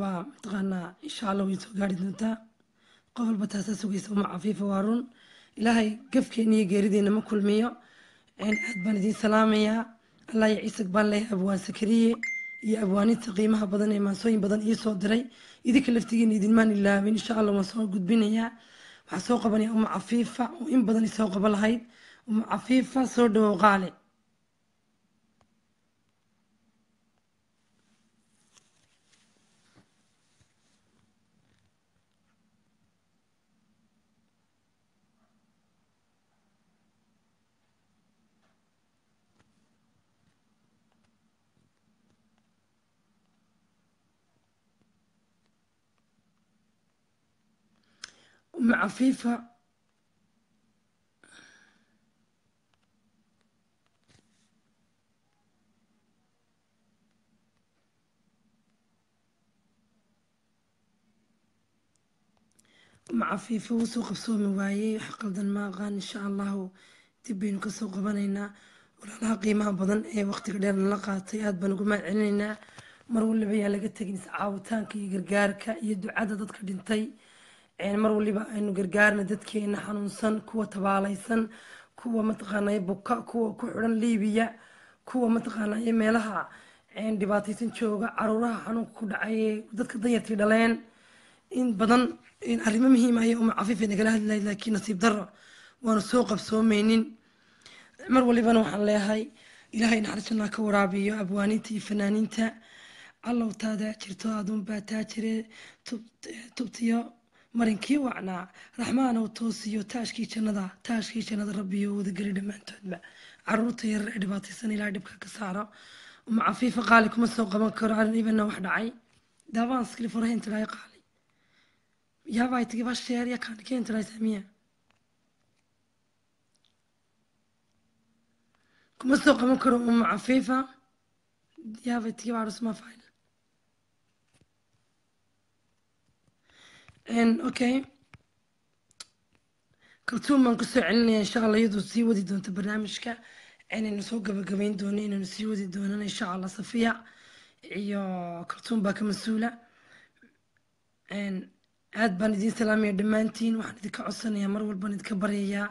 waa mataqaanaa insha allah way soo gaari doontaa. Qof walba taasaa sugaysa uma cafiifa waa run ilaahay gafkeena geerideena ma kulmiyo. Aad baan idiin salaamayaa allah ya ciisag baan leeyahay abwaan sakariye iyo abwaaninta qiimaha badan ee maansooyin badan ii soo diray. Idinka laftigiina idinmaan ilaabin insha allah waan soo gudbinayaa. Waxaa soo qabanaya uma cafiifa oo in badan isoo qaba lahayd. Uma cafiifa soo dhawow qaale عفيفة. معفيفة وسوق بسوم وايي حق ما غان إن شاء الله تبين كسوق بنينا. ولا لها قيمة بضن أي وقت قدرنا لقاتي هاد بنقو ما علينا مرو اللي بيها لقد تقنس عاوتان كي قرقارك يدو عدد دكتور دنتي mar waliba aynu gargaarna dadkeena xanuunsan kuwa tabaalaysan kuwa mataqaanay buka kuwa ku xidhan liibiya kuwa mataqaanay meelaha dhibaataysan jooga caruuraha xanuunka ku dhacay dadka danyartii dhaleen. In badan arrimo muhiim ah uma nagala hadlayd laakiin nasiib darro waanu soo qabsoomeynin mar walibana waxaan leeyahay ilaahay naxariisanaa ka waraabiyo abwaaniinta iyo fanaaniinta. Allow taada jirto aduunbaa taa jire tubtiyo مرنكي وعنا رحمن وتوسيو تاشكي شندا تاشكي شندا ربي وذكر دمن تدمع عروتي الرعباتي سن إلى دبك كسارة ومع في فقالك مسوق ما كرر إني بنا واحد عي دافانس كل فرهين تلاي قالي يا باي تجيب الشير يا كان كين تلاي سمية كم مسوق ما كرر ومع فيفا يا باي تجيب عروس ما فاين okay. Kaltuun baan ku soo celinaya insha allah iyadoo sii wadi doonta barnaamijka inaynu soo gabagabayn doono inaynu sii wadi doonana insha allah safiya iyo kaltuun baa ka mas'uula aad baan idiin salaamaya dhammaantiin waxaan idinka codsanayaa mar walbaan idinka baryayaa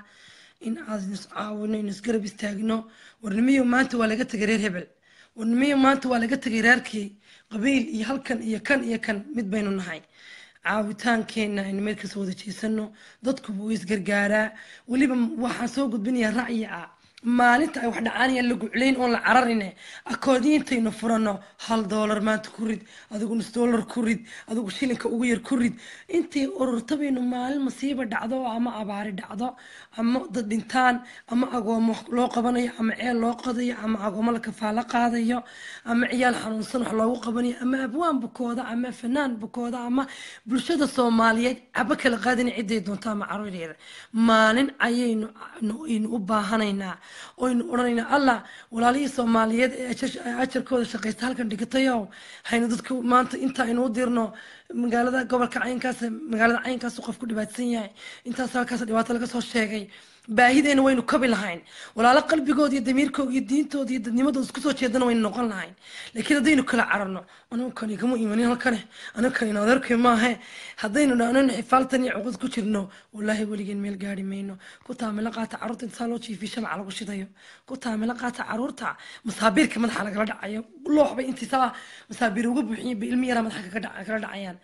in aad is caawino in isgarab istaagno warnimiyo maanta waa laga tegay reer hebel warnimiyo maanta waa laga tegay reerkii qabiil iyo halkan iyo kan iyo kan mid baynu nahay caawitaankeena aynu meel ka soo wada jeesano. Dadkuba uu isgargaaraa weliba waxaan soo gudbinayaa ra'yi ah maalinta ay wax dhacaanayaan la guclayn oon la cararine. Akoodiintaynu furano hal doolar maanta ku rid adigu nus doolar ku rid adigu shilinka ugu yar ku rid. Intay ururtabaynu maalin masiiba dhacdo ama abaari dhacdo ama dad ama agoomo loo qabanayo ama ceel loo qodayo ama agoomo la kafaalo qaadayo ama ciyaal xanuunsan wax loogu qabanayo ama abwaan bukooda ama fanaan bukooda ama bulshada soomaaliyeed cabo kala qaadina ciday doonto ama caruureeda maalin ayaynu aynu u baahanaynaa oynu odhanaynaa allah walaalihii soomaaliyeed ee ajarkooda shaqaysta halkan dhigatayo. Haynu dadka maanta inta aynu u dirno magaalada gobolka caynkaas magaalada caynkaas qof ku dhibaatsan yahay. Intaas halkaas dhibaato laga soo sheegay baahideena waynu kabi lahayn. Walaalo qalbigooda iyo damiirkooda iyo diintooda iyo dadnimadooda isku soo jeedana waynu noqon lahayn. Laakiin haddaynu kala cararno anigu kan igama imanin halkane anigu kan maahe haddaynu dhaanana xifaaltan iyo cuqud ku jirno wallaahi weligeen meel gaari mayno. Ku taamilo qaata carruurta intaa loo jiifiy shamaca lagu shidayo. Ku taamilo qaata carruurta masaabiirka madaxa lagala dhacayo looxbay intiisaba masaabiir uga buuxiyin bay ilmi yaraa madaxa kala dhacayaan.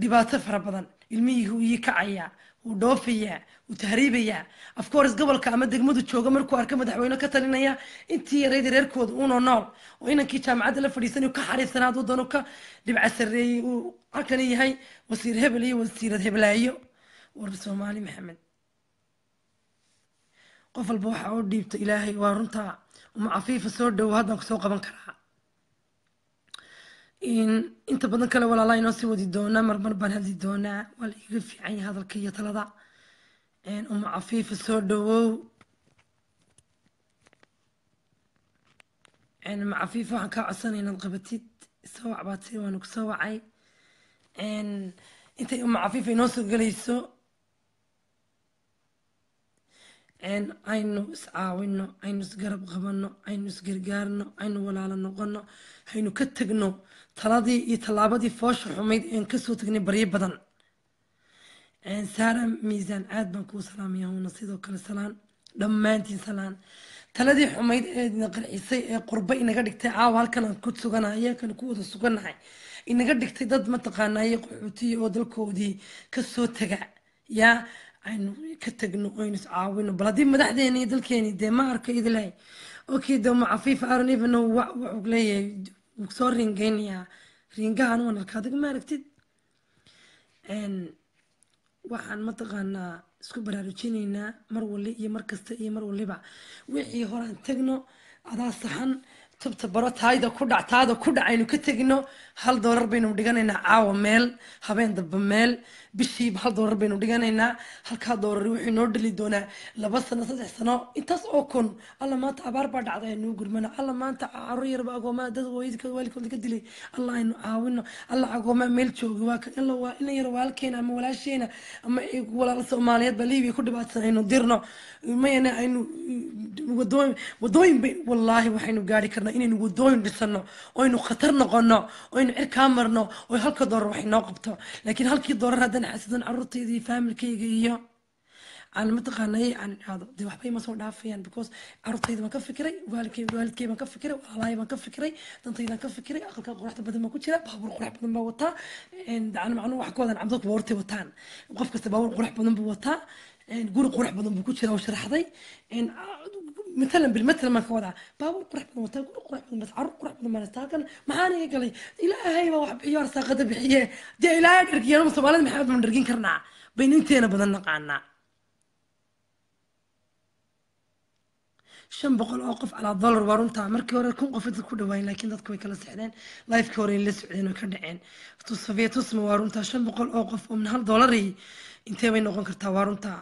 Dhibaato fara badan ilmihii ii kacayaa wuu dhoofayaa wuu tahriibayaa afcourse gobolka ama degmadu jooga markuu arka madaxweyne ka talinaya intii yarayda reerkooda uunoo nool. Oo inankii jaamacadda la fadhiisanay ka xariirsanaa hadduu ka dhibca sarreeyey uu halkani yahay wasiir hebel iyo wasiirad heblaayo. War soomaali maxamed. Qof walba waxa u dhiibta ilaahay waa runtaa uma cafiifa soo dhowo haddaan ku soo qaban karaa inta badan kale walaalaa inoo sii wadi doonaa marmar baan hadli doonaa waa la iga fiican yahay hadalka iyo talada. Uma cafiifa soo dhawow uma cafiifa waxaan kaa codsanaya inaad qabatid. Soo wac baad tii waanu ku soo wacay intay uma cafiifa inoo soo gelayso aynu iscaawino aynu isgarab qabano aynu isgargaarno aynu walaalo noqono haynu ka tegno taladii iyo tallaabadii foosha xumayd een ka soo tegnay baryo badan. Saara miisaan aad baan kuu salaamaya huna sidoo kale salaan dhammaantiin salaan. Taladii xumayd ee ina qarcisay ee qurba inaga dhigtay caawa halkan ku suganahay halkan ku wada suganahay. Inaga dhigtay dad mataqaanaaye qaxootiya oo dalkoodii ka soo taga. Yaa aynu ka tagno aynu iscaawino bal haddii madaxdeeni dalkeeni dee ma arko idilahay okay de ma cafiif aron even wuxuu leeyahay wuu soo ringeynayaa ringahan waan arkaa adiga ma aragtid waxaan mataqaanaa isku baraarujinaynaa mar wali iyo mar kasta iyo mar waliba. Wixii horaan tagno adaa saxan tubta baro taayda ku dhac taada ku dhac aynu ka tegino hal doolar baynu dhiganaynaa caawa meel habeen damba meel bishiiba hal doolar baynu dhiganaynaa. Halkaa doolar wuxuu noo dhali doonaa laba sano saddex sano. Intaas oo kun alla maanta abaar baa dhacda aynu gurmana. Alla maanta carruur yarba agoomaa dad waalidkood waalidkood ka dilay. Alla aynu caawino. Alla agoomaa meel jooga. Waa kan ina yar waalkeena ama walaasheena ama walaal soomaaliyeed ba liibiya ku dhibaatsan aynu dirno. Mayana aynu wadooyin wadooyin bay wallaahi waxaynu gaari karnaa inaynu wadooyin dhisano oynu khatar noqono oynu cirkaa marno oy halka doolar wax inoo qabto. Laakiin halkii doolar haddaan xasidan caruurtayda faamilkayga iyo aan mataqaanay aan idhaahdo dee waxbay ma soo dhaafayaan because caruurtayda baan ka fikiray waalidkay baan ka fikiray walaalahay baan ka fikiray dantaydaan ka fikiray aqalka quruxda badan baa ku jira baabuur qurux badan baa wataa dacana macnuu wax koodan cabdadku wataan. Qof kasta baabuur qurux badan buu wataa guri qurux badan buu ku jira oo sharaxday matalan bilmatalan baan ka wadaa baabuur qurax badan wataa guri qurax badan bas carruur qurax badan baan istaa kan iga galay? Ilaahay wax bixiyo arsaaqada bixiye. Dee ilaahay dhargiya anuma soomaalida maxamed baan dhargin karnaa? Bayna inteena badan naqaanaa. Shan boqol oo qof calaa dollar waa runtaa markii hore kun qof dad ku dhawaayeen laakiin dadku way kala sexdeen lifekii hore la socdeen way ka dhaceen. Tusafetusma waa runtaa shan boqol oo qof oo min hal dollarii intee bay noqon kartaa? Waa runtaa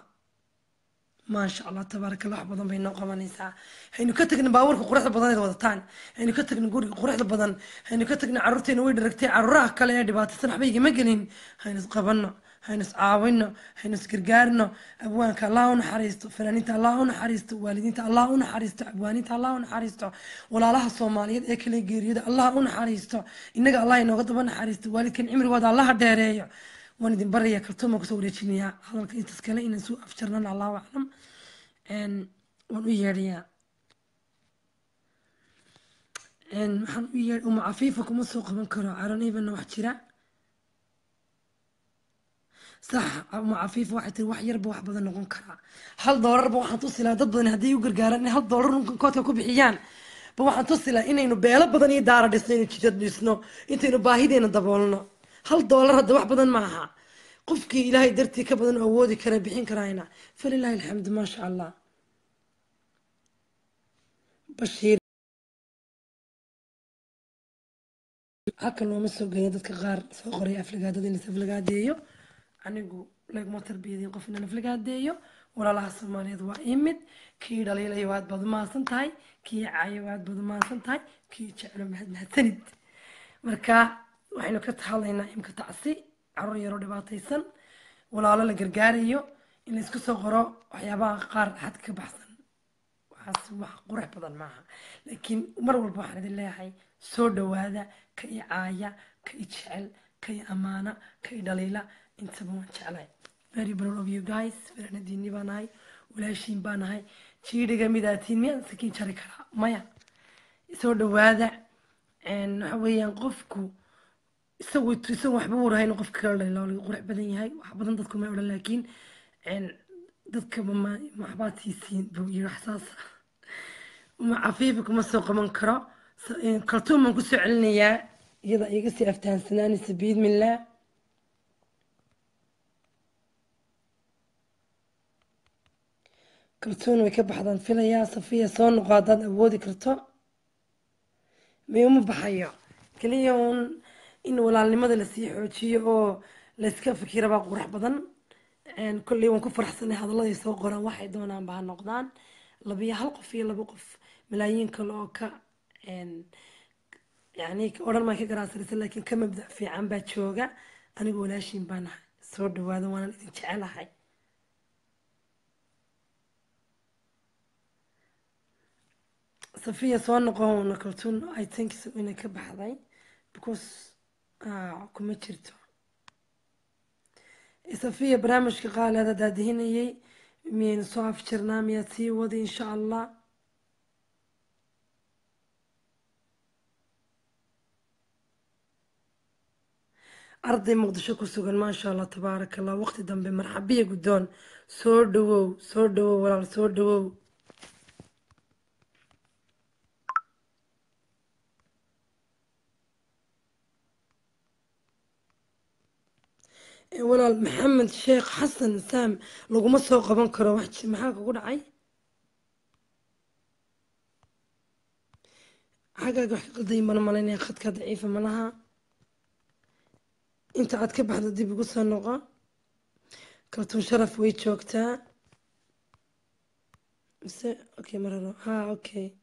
maasha allah tabaaraka allah wax badan bay noo qabanaysaa. Haynu ka tagna baabuurka quruxda badan ee wadataan. Haynu ka tagna guriga quruxda badan. Haynu ka tagna caruurteena way dharagtay. Caruuraha kale ee dhibaataysan waxba igama gelin. Haynu isqabanno haynu iscaawino haynu isgargaarno abwaanka allah u naxariisto fanaaniinta allah u naxariisto waalidiinta allah u naxariisto abwaaniinta allah u naxariisto. Walaalaha soomaaliyeed ee kale geeriyada allah u naxariisto. Innaga allah inooga daba naxariisto. Waalidkan cimrigooda allaha dheereeyo waan idin baraya kaltuuma ku soo wareejinayaa hadalka intaas kale inaan suu afjarnana allahu aclam waan u yeedhayaa waxaan u yeedh uma cafiifa kuma soo qaban karo. Caron evenna wax jira. Sax uma cafiifa waxay tiri wax yarba wax badan noqon karaa hal doolarba waxaan tusi lahaa dad badan hadday u gargaaraan inay hal doolar koodka ku bixiyaan. Ba waxaan tusi lahaa inaynu beelo badan iyo daara dhisno inaynu jidad dhisno intaynu baahideena daboolno هل دولار هذا واحد بدن معها؟ قفك إلهي درتي كبدن عوودي كربحين كراينا. فلله الحمد ما شاء الله. بشير. أكل ومسه جيدتك غار صغري في هذا دين سفلق هذا ديو. أنا جو لك ما تربي دين قفنا نفلق هذا ديو. ولا لا سماني دوا إمد كي دليل أيوات بدو ما سنتاي كي عايوات بدو ما سنتاي كي تعلم هذا نتنيد مركا. Waxaynu ka hadlaynaa imka tacsi carruur yaroo dhibaataysan walaalo la gargaarayo in laysku soo qoro waxyaabaha qaar xad ka baxsan. Waxaas wax qurux badan maaha. Laakiin mar walba waxaan idin leeyahay soo dhawaada ka i caaya ka i jecel ka i amaana ka i dhaliila. Intaba waan jeclay very proud of you guys. Fanaanadiinni baan ahay walaashiin baan ahay jiidhiga midaatiin miyaan sakiin jari karaa. Maya soo dhawaada waxa weeyaan qofku isagu isagu waxba uu rahay inuu qofka dhalilo laga qurux badan yahay wax badan dadku may odhan laakiin dadka maxbaad siisiin buu yiri waxsaas uma cafiifa kuma soo qaban karo. Kaltuun baan ku soo celinayaa iyada iga sii aftahaansanaanaysa biidmillah kaltuun way ka baxdaan filayaa safiya soo noqo haddaad awoodi karto. May uma baxayo? Keliya uun in walaalnimada la sii xoojiyo oo layska fikira baa qurux badan. Kolley waan ku faraxsanay hadalladay soo qoraan. Waxay doonaanba ha noqdaan. Labiyo hal qof iyo laba qof malaayiin kale oo ka yani odhan maan ka garaasaraysa laakiin ka mabdac fiican baa jooga. Anigu walaashiin baan ahay. Soo dhawaada waanaan idin jecelahay safiya soo noqona kaltuun i think so inay ka baxday because kuma jirto safiya barnaamijka qaaleeda daadihinayay miyaynu soo afjirnaa miyaad sii wadi insha allah arday muqdisho ku sugan maasha allah tabaaraka allah waqti dambe marxabiya guddoon soo dhawow soo dhawow walaal soo dhawow ولال محمد الشيخ حسن سام لو ما سوق بنكر واحد معاك قول عي حقاك وحق قضي مال مالين يا خدك ضعيفة مالها انت عاد كبح ضدي بقصة النغة كرتون شرف ويتشوكتا بس أوكي مرة ها آه، أوكي.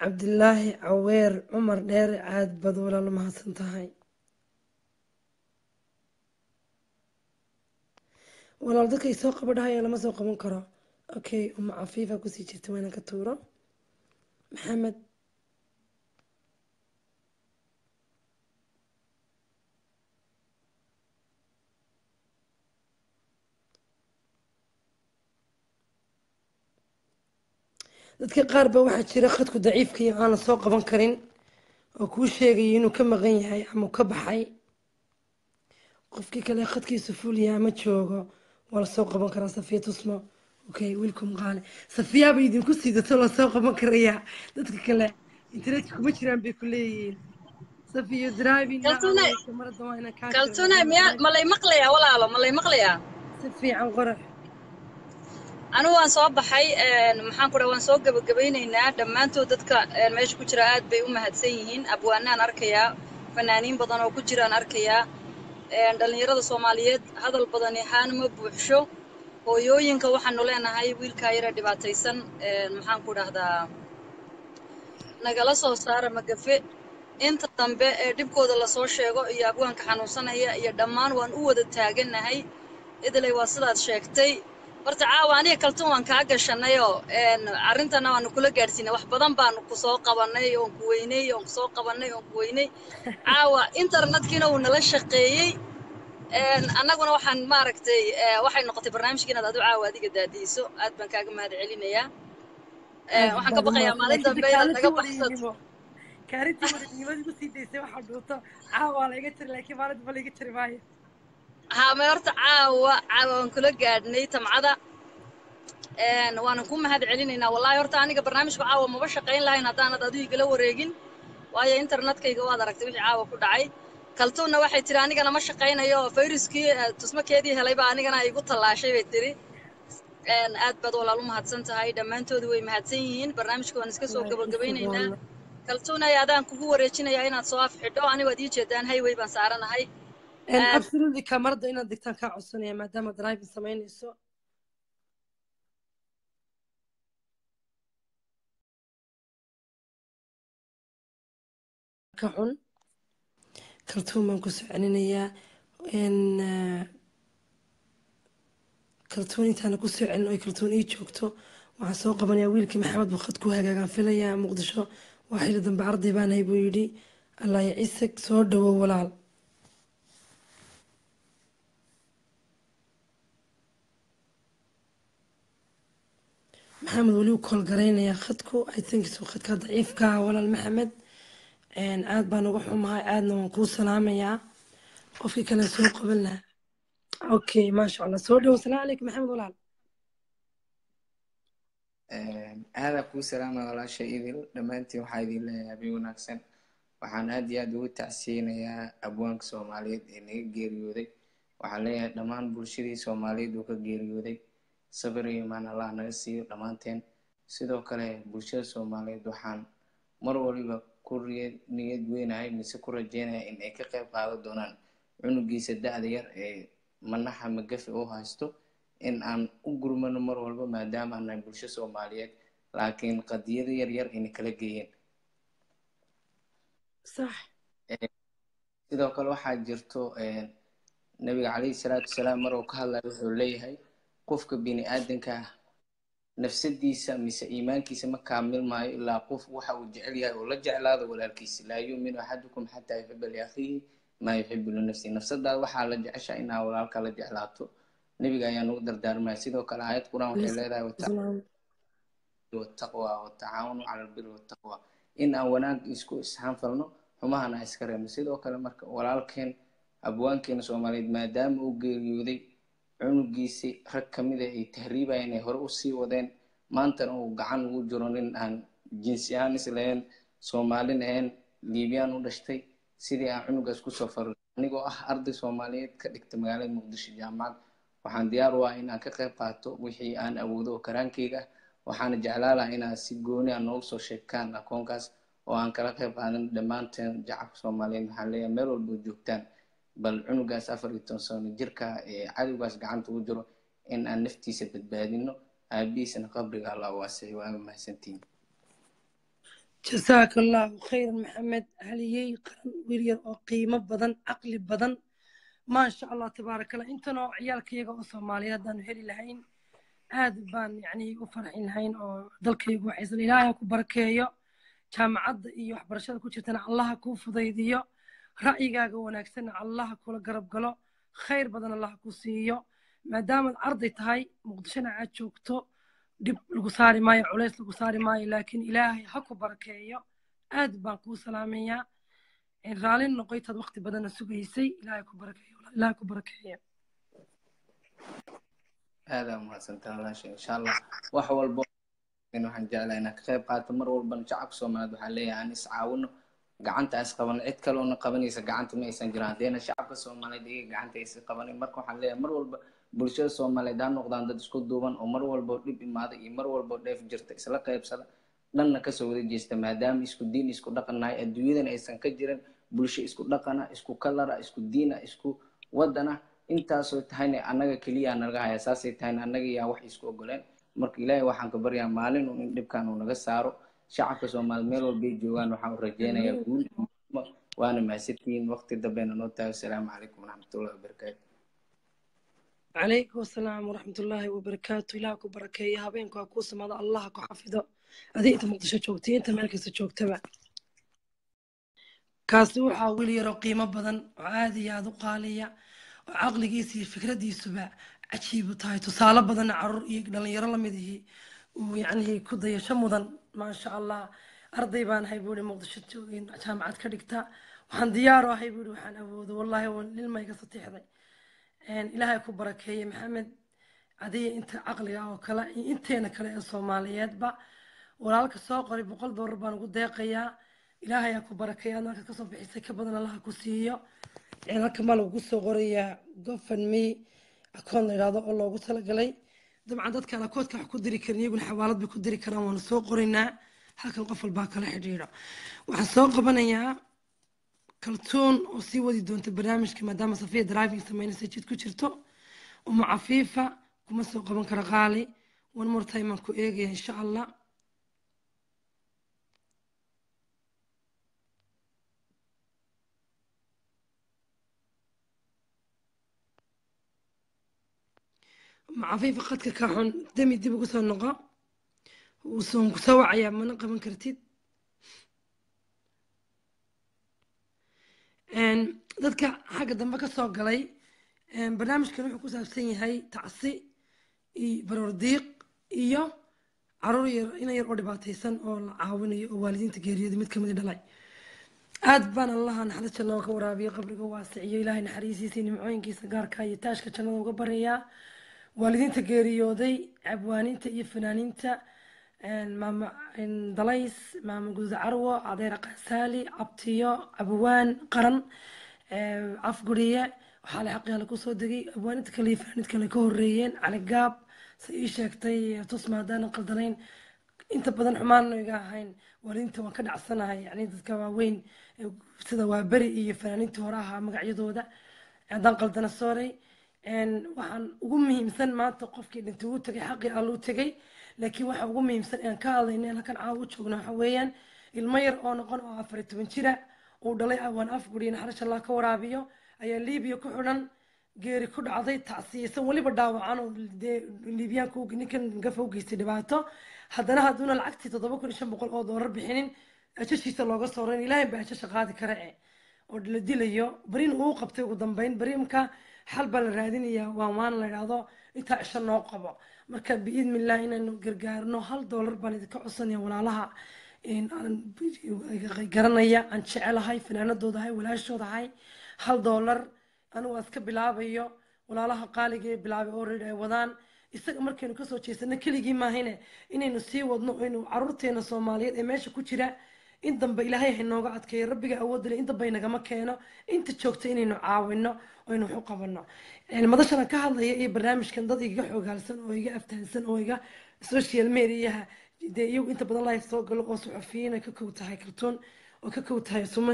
Cabdilaahi caweer cumar dheere aad baad walaal mahadsan tahay walaal dadkay soo qaba dhahaya lama soo qaban karo. Okay uma cafiifa ku sii jirta waana ka tuuro. Maxamed dadka qaar ba waxaa jira khadku daciifka iyo aan la soo qaban karin oo kuu sheegaya inuu ka maqan yahay ama ka baxay. Qofkii kale khadkiisu fulyaha ma joogo waa la soo qaban karaa safiya tusmo. Okay wiilkum qaale. Safiyaaba idinku siidato la soo qaban karayaa dadka kale? Internetka kuma jiraan bay ku leeyihiin. Safiyo driving kaltuune kamarada waa inaan kaa kaltuune miyaa? Ma lay maqlayaa walaalo ma lay maqlayaa? Si fiican qorax anigu waan soo baxay maxaan ku dhaha waan soo gebagabaynaynaa dhammaantood dadka meesha ku jira aad bay u mahadsan yihiin. Abwaanaan arkayaa fanaaniin badan oo ku jiraan arkayaa. Dhallinyarada soomaaliyeed hadal badani haan ma buuxsho. Hooyooyinka waxaanu leenahay wiilkaa yara dhibaataysan. Maxaan ku dhahdaa nagala soo saara magafe inta dambe ee dhibkooda la soo sheego iyo abwaanka xanuunsanaya iyo dhammaan waan u wada taagannahay idilay waa sidaad sheegtay horta caawa aniga kaltuun waan kaa gashanayoo arrintana waanu kula gaadhsiinay. Wax badan baanu ku soo qabannay oon ku weynay oon ku soo qabannay oon ku weynay. Caawa internetkiina wuu nala shaqeeyey. Annaguna waxaan maaragtay ee, waxay noqotay barnaamijka inaad adu caawa adiga daadiiso aad baan kaaga mahad celinayaa waxaan ka baqayaa maalin dambe inaad naga baxsato kaalintii wadaynimada igu sii daysay waxaa dhuuto caawa waa laiga jiri laakiin maalinta ma laiga jiri maayo haa ma horta caawa caawa waan kula gaadhnay tamcada. Waanan ku mahad celinaynaa wallaahi horta aniga barnaamijka caawa maba shaqayn lahayn haddaanad adigu igala wareegin. Waayo internetkayga waad aragtay wixii caawa ku dhacay. Kaltuunna waxay tiri anigana ma shaqaynayo fayruskii eh, tusmakeedii helay baa anigana igu tallaashay bay tiri aad baad walaal u mahadsan tahay dhammaantoodu way mahadsan yihiin. Barnaamijka waan iska soo gabagabaynaynaa kaltuunay adaan kugu wareejinayaa inaad soo afxidho. Anigu aad ii jeedaan highway baan saaranahay absolutely kamarada inaad digtaan kaa codsanaya maadaama driving samaynayso ka xun kaltuun baan ku socelinayaa n kaltuun intaana ku soo celin oy kaltuun ii joogto waxaan soo qabanayaa wiilkii maxamed bakad ku hagaagaan filayaa muqdisho waa xili dambe arday baanahay buu yidhi allah ya ciisag soo dhawow walaal maxamed weli kool garaynayaa khadku. I think so khadka daciifka ah walaal maxamed. Aad baan uga xumahay aadna waan kuu salaamayaa. Qofkii kale soo qaban lahaa okay maasha allah soo dhowo salaamu calaykum maxamed walaal. Aadaa kuu salaama walaasha idil. Dhammaantiin waxaa idin leeyahay habeen wanaagsan. Waxaan aad iyo aad ugu tacsiyeynayaa abwaanka soomaaliyeed ee naga geeriyooday. Waxaan leeyahay dhammaan bulshadii soomaaliyeed uu ka geeriyooday sabir iyo imaan allah naga siiyo dhammaanteen sidoo kale bulshada soomaaliyeed waxaan mar waliba ku niyad weynahay mise ku rajeynaya in ay ka qayb qaadan doonaan cunugiisa da-da yar ee manaxa magafe u haysto in aan u gurmano mar walba maadaama aan nahay bulsho soomaaliyeed laakiin qadiyado yar yar ayna kala geeyeen. Sax. Sidoo kale waxaa jirto een, nabiga calayhi salaatu wasalaam maruu ka hadlayo wuxuu leeyahay qofka bini aadanka ah nafsadiisa mise iimaankiisa ma kaamil maayo ilaa qof waxa uu jecel yahay oo la jeclaado walaalkiisa. Laa yuuminu axadukum xataa yuxiba liakhiihi maa yuxibu linafsihi nafsadaada waxaa la jeceshaa inaa walaalka la jeclaato. Nebiga ayaa nagu dardaarmaya. Sidoo kale aayad qur'aan waxay leedahay wataqwa watacaawanu cala albiri wataqwa in aan wanaag isku isxanfalno xumahana iska reebno. Sidoo kale marka walaalkeen abwaankeena soomaaliyeed maadaama uu geeriyooday cunugiisii rag ka mid ah ay tahriibayeen ay hore u sii wadeen. Maantana uu gacan ugu jiro nin aan jinsi ahaan islahayn soomaalin ahayn liibiyaan u dhashtay. Sidii aan cunugaas ku soo farin anigoo ah arday soomaaliyeed ka dhigta magaalada muqdisho jaamacad. Waxaan diyaar u ah in aan ka qayb qaato wixii aan awoodo oo karaankeyga waxaana jeclaa lahaa inaad si gooni ah noogu soo sheegtaan akoonkaas oo aan kala qayb qaadan dhammaanteen jacabka soomaaliyeed. Waxaan leeyahay? Meel walba oo joogtaan bal cunugaas afar iyo toban sano jirka ee cadowgaas gacanta ugu jiro in aan naftiisa badbaadino aabihiisana qabriga allah waasiciyo waaga mahadsantihiin jasaaka allahu khayran maxamed. Haliyey qaran wiil yar oo qiimo badan caqli badan. Maasha allah tabaaraka allah intanoo ciyaalkayaga oo soomaaliyeed haddaanu heli lahayn aad baan yacni u farxin lahayn oo dalkaygu waxaysan ilaahay ku barakeeyo jaamacadda iyo waxbarashada ku jirtana allaha kuu fudaydiyo ra'yigaaga wanaagsanna allaha kula garab galo khayr badan allaha ku siiyo. Maadaamaad arday tahay muqdishona aad joogto dhib lagu saari maayo culays lagu saari maayo laakiin ilaahay ha ku barakeeyo. Aad baan kuu salaamayaa raalin noqoytaad waqti badanna sugaysay ilaahay ku barakeeyo ilaahay ku barakeeyo. Aadaa umahadsantaa walaasha insha allah wax walbo waxaan jeclaa inaan ka qayb qaato. Mar walbana shacabka soomaaliyeed waxaan leeyahay aan is gacanta is qabano cid kale oona qabanaysa gacanta ma aysan jiraan haddeena shacabka soomaaliyeed iyaga gacanta aysan qabanin marka waxaan leeyahay mar walba bulshada soomaaliyeed ha noqdaan dad isku duuban oo mar walba dhib imaada iyo mar walba dheef jirta isla qaybsada dhanna ka soo wada jeesta. Maadaama isku diin isku dhaqan nahay adduunyadana aysan ka jirin bulsho isku dhaqana isku kalara isku diina isku wadana intaasoo tahayna annaga keliya naga haya saasay tahayna annaga yaa wax isku ogoleen. Marka ilaahay waxaan ka baryaa maalin un in dhibkan uu naga saaro shacabka soomaaliyeed meel walbay joogaan waxaan u rajeynayaa guul. Waana mahadsantihiin waqti dambena noo tahay. Asalaamu calaykum waraxmatullahi wabarakaatu calaykum asalaam waraxmatullaahi wabarakaatu ilaah ku barakeeya habeenku ha kuu samaado allah ku xafido. Adii inta muqdisho joogtay inta meel kasta joogtaba. Kaasi waxaa wiil yaroo qiimo badan oo aad iyo aad u qaaliya oo caqligiisa iyo fikradiisuba cajiibu tahay. Tusaale badanna carruur iyo dhalinyaro la mid ihi uu yacni ku dayasho mudan maasha allah arday baan ahay buuri muqdisho jaamacad ka dhigta. Waxaan diyaaro ahay buuri waxaan awoodo wallaahi ilmayga satiixday ilaahay ku barakeeye maxamed. Adiga inta caqliga oo kale iyo inteena kale ee soomaaliyeedba walaalka soo qoray boqol doolar baan ugu deeqayaa. Ilaahay ha ku barakeeya adna halkaad ka soo bixisay ka badan allaha ku siiyo. Halka maa lagu soo qorayaa gofan-me akoon la yidhahdo oo loogu talagalay dabcan dadkaan akoodka wax ku diri karin iyaguna xawaalad bay ku diri karaan waana soo qoraynaa halkan qof walbaa kala xidhiidho. Waxaan soo qabanayaa kaltuun oo sii wadi doonta barnaamijka maadaama safiya driving sameynaysa jid ku jirto. Umu cafiifa kuma soo qaban karo qaali. One more time aan ku eegaya insha allah umu cafiifa qadka ka xun demi dib ugu soo noqo. Wuusoon ku soo wacayaa mana qaban kartid? Dadka xagga dambe ka soo galay barnaamijkan wuxuu ku saabsan yahay tacsi iyo baroordiiq iyo carruur yar ina yar oo dhibaataysan oo la caawinayo oo waalidiinta geeriyooda mid ka mid dhalay. Aad baan allaha naxariis jannada ka waraabiyo qabriga waasiciyo ilaahay naxariisiisa nimcooyinkiisa gaarka iyo taashka jannada uga baryayaa waalidiinta geeriyooday cabwaaniinta iyo fanaaniinta maama dalays maama guduud carwo adeer qasaali abtiyo abawaan qaran afguriye waxaa la xaqyaala ku soo degay abwaaninta kale iyo fanaaniinta kale ka horeeyeen cali gaab se ii sheegtay tusma haddaanan qaldanayn inta badan xumaan iga ahayn waalidiinta waan ka dhacsanahay yani dadka waaweyn sida waa beri iyo fanaaniintii hore ahaa magacyadooda haddaan qaldana sooray waxaan ugu muhiimsan maanta qofkii dhintay tegay xaqii alluu tegay laakiin waxa ugu muhiimsan aan ka hadlayna in halkan caawa u joogno waxa weeyaan ilmo yar oo noqon oo afar toban jira uu dhalay awaan afguriya naxariis allah ka waraabiyo ayaa liibiya ku xidhan geeri ku dhacday tacsiyeysan weliba dhaawacan oo dee liibyaanka u- ninkan gafa u geystay dhibaato. Haddana hadduuna lacagtii toddoba kun shan boqol oo doolar bixinin ajashiisa looga soo rayn ilaahay baa ajasha qaadi kara oo la dilayo barin uu qabtay ugu dambeyn bariimka xal baa la raadinayaa waa maan la idhaahdo intaa cisho noo qabo. Marka biidni illah inaynu gargaarno hal doolar baan idinka codsanaya walaalaha. Garanaya aan jecelahay fanaanadoodahay walaashoodahay. Hal doolar anigu aan iska bilaabayo. Walaalaha qaaliga ee bilaabay already ay wadaan. Isaga markaynu ka soo jeesano keligii maahine inaynu sii wadno aynu caruurteena soomaaliyeed ee meesha ku jira. In dambe ilaahay haynooga adkeeyo. Rabbiga awoodda leh in dambe inagama keeno. Inta joogta inaynu caawino aynu wax u qabano madashana ka hadlaya iyo barnaamijkan dad iga xoogaalsan oo iga aftahansan oo iga social mediaha dee iyagu inta badan live soo galo oo suxufiyiin ay ka kow tahay kartuun oo ka kow tahay suma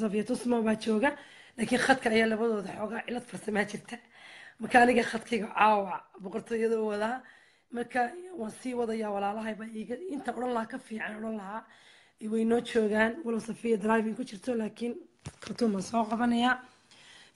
safiya tusmo baa jooga laakiin khadka ayaa labadooda xoogaa cilad farsamaa jirta. Marka aniga khadkayga caawa boqortooyada u wadaa marka waan sii wadayaa walaalahay baa iiga intaan odhan lahaa ka fiican odhan lahaa way noo joogaan walow safiya driving ku jirto laakiin kartuun baan soo qabanayaa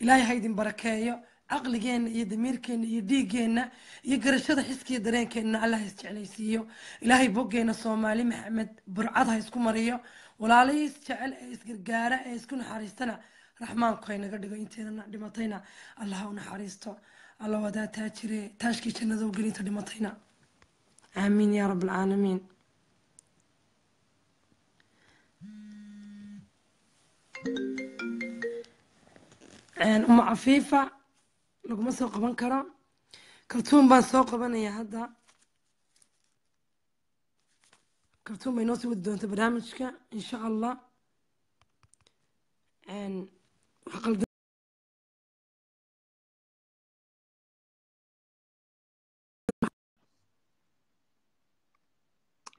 ilaahay ha idin barakeeyo caqligeenna iyo damiirkeenna iyo dhiiggeenna iyo garashada xiskiiyo dareenkeenna allah is jeclaysiiyo. Ilaahay boggeena soomaali maxamed burcad ha isku mariyo. Walaalahiis jecel ee isgargaara ee isku naxariistana. Raxmaanku haynaga dhigo inteedana dhimatayna. Allah u naxariisto. Allah wadaa taajire taashkii jannada u gelinta dhimatayna. Aamiin yaa rab alcaalamiin uma cafiifa laguma soo qaban karo? Kartuun baan soo qabanaya hadda. Kartuun bay noo sii wadi doonta barnaamijka insha allah wax qaldan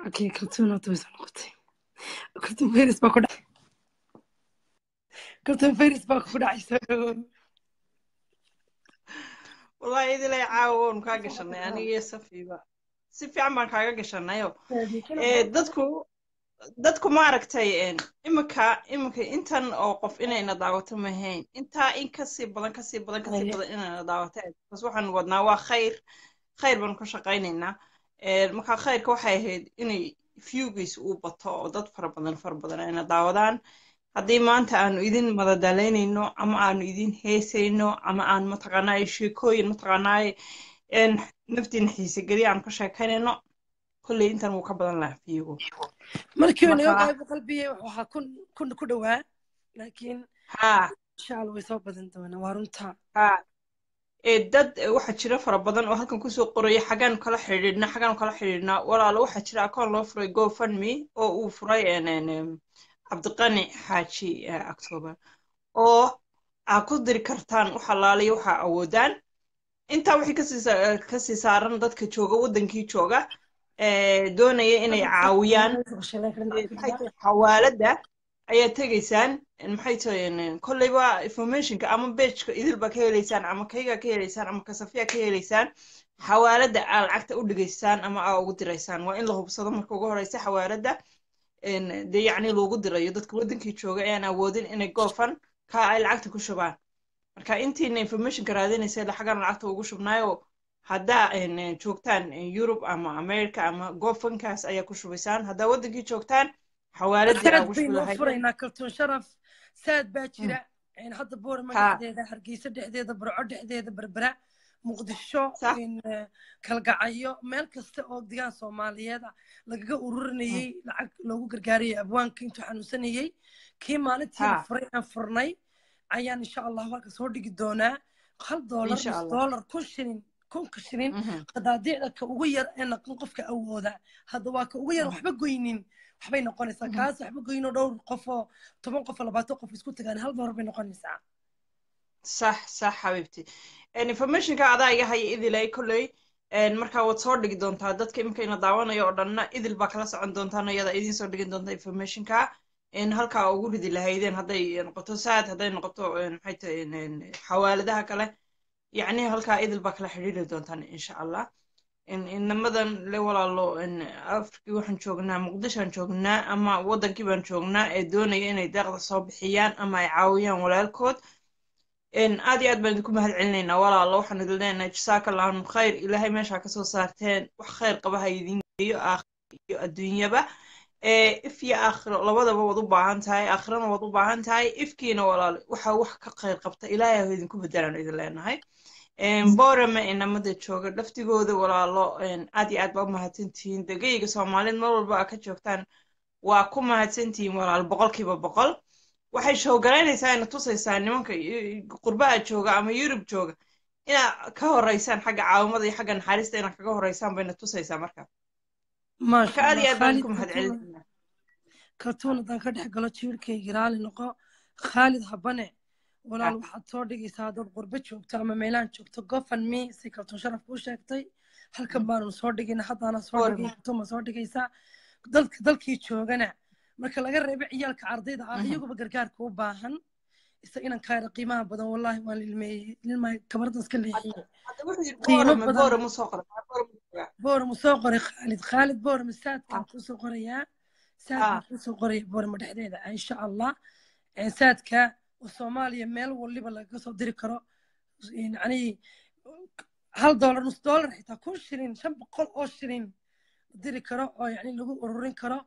okay kartuun horta way soo noqotay. Kartuun fayris baa ku fayris baa ku dhacaysa wallahi idilay caawoon kaa gashanay aniga iyo safiiba si fiican baan kaaga gashanayo dadku dadku maaragtay iminka iminka intan oo qof inayna daawato mahayn intaa in ka sii badan ka sii badan ka sii badan inayna daawato bas waxaan wadnaa waa khayr khayr baanu ka shaqaynaynaa marka khayrka waxay ahayd inay viewgiis uu bato oo dad fara badan fara badan ayna daawadaan haddii maanta aanu idin madadaalaynayno ama aanu idin heesayno ama aan mataqaanaaye sheekooyin mataqaanaaye naftiina xiisegeliya aanu ka sheekaynayno kolley intan wuu ka badan lahaa fiigo markii uu naga qayb qalbiyey waxaa kun kun ku dhowaa laakiin ha. way soo badan doonaa waa runta. Ha. Dad waxaa jira fara badan oo halkan ku soo qoraya xaggaanu kala xidhiidhnaa xaggaanu kala xidhiidhnaa walaalo waxaa jira akoon loo furay gofundme oo uu furay cabdiqani xaaji october. Oo aa ku diri kartaan wax allaaliya waxaa awoodaan intaa waxay ka sii saaran dadka jooga waddankii jooga doonaya inay caawiyaan. xawaaladda ayaa tegaysaan. Maxay tahay kolleyba informationka ama bejka idil baa ka helaysaan ama kayga ka helaysaan ama kasafiya ka helaysaan. Xawaaladda aa lacagta u dhigaysaan ama aa ugu diraysaan. Waa in la hubsado marka ugu horeysa xawaaladda dee yacni loogu dirayo. Dadka waddankii jooga ayaan awoodin inay goofan. Ka ay lacagta ku shubaan. Marka intiina informationka raadinaysa laxagan lacagta ugu shubnaayo haddaa joogtaan yurub ama america ama gofankaas ayaa ku shubaysaan. Haddaa waddankii joogtaan xawaaladii aa ugu shubi lahayd furaynaa kartuun sharaf saad baa jira. Hadda boorama dhexdeeda hargeysa dhexdeeda burco dhexdeeda berbera muqdisho kalgacyo meel kasta oo degaan soomaaliyeed ah lagaga ururinayey lacag loogu gargaarayay abwaanka intuu xanuunsanayey kii maalintii furay aan furnay ayaan insha allahu halka soo dhigi doonaa. Hal doolar kun shilin kunka shilin qadaadiicda ka ugu yar ee naqan qofka awooda. Hadda waa ka ugu yar waxba goynin. Waxbay noqonaysaa kaas waxba goynoo dhowr qofoo toban qof oo labaatan qof isku tagaan hal doolar bay noqonaysaa sax sax xabiibti. Informationka adaa iga haya idilay kolley markaa waad soo dhigi doontaa dadka imikayna daawanayo oo dhanna idil baa kala socon doontaan iyada idiin soo dhigin doonta informationka. Halkaa ugu ridi lahaydeen hadday noqoto saad hadday noqoto maxay xawaaladaha kale. Yacni halkaa idil baa kala xidhiiri doontaan insha allah. Inamadan le walaalo afrikii waxaan joognaa muqdishoan joognaa ama waddankii baan joognaa ee doonaya inay deeqda soo bixiyaan ama ay caawiyaan walaalkood aad iyo aad baan idinku mahad celinaynaa walaalo waxaan idin leenahay jasaaka allahum khayr. Ilaahay meeshaa ka soo saarteen wax khayr qaba ha idin geeyo aakhiro iyo adduunyaba. If iyo aakhiro labadaba waad u baahan tahay aakhirana waad u baahan tahay. Ifkiina walaalo waxa wax ka khayr qabta. Ilaahay ha idinku bedelaan idin leenahay. Boorama inamada jooga. Laftigooda walaalo aad iyo aad baa u mahadsantihiin degayga soomaaliyeed mar walba aa ka joogtaan waa ku mahadsantihiin walaalo boqolkiiba boqol waxay showgaraynaysaa ina tusaysaa nimanka qurbaha jooga ama yurub jooga inaad ka horeysaan xagga caawimada iyo xagga naxariista inaad kaga horeysaan bayna tusaysaa marka. Marka aad iyo aad baan ku mahad celinayna kartuun haddaan ka dhex galo jiirkayga raali noqo. Khaalid habane walaal waxaad soo dhigaysaa haddaad qurbo joogto ama meelahan joogto. Gofan me si kartuun sharaf kuu sheegtay. Halkan baanu soo dhigayna haddaana soo dhigay kartuun baa soo dhigaysaa. Dalkii joogana marka laga reebo ciyaalka ardayda ah iyaguba gargaarka u baahan. Isa inan kaara qiimaha badan wallahi waan ilmeeyey ilmaha kamarada iska leexiyey qiimo badan soo qoray khaalid khaalid boorama saadkaan ku soo qorayaa saadkaan ku soo qoraya boorama dhexdeeda insha allah saadka oo soomaaliya meel waliba lagaga soo diri karo. Yani hal doolar nus doolar xitaa kun shilin shan boqol oo shilin diri karo oo yani lagu ururin karo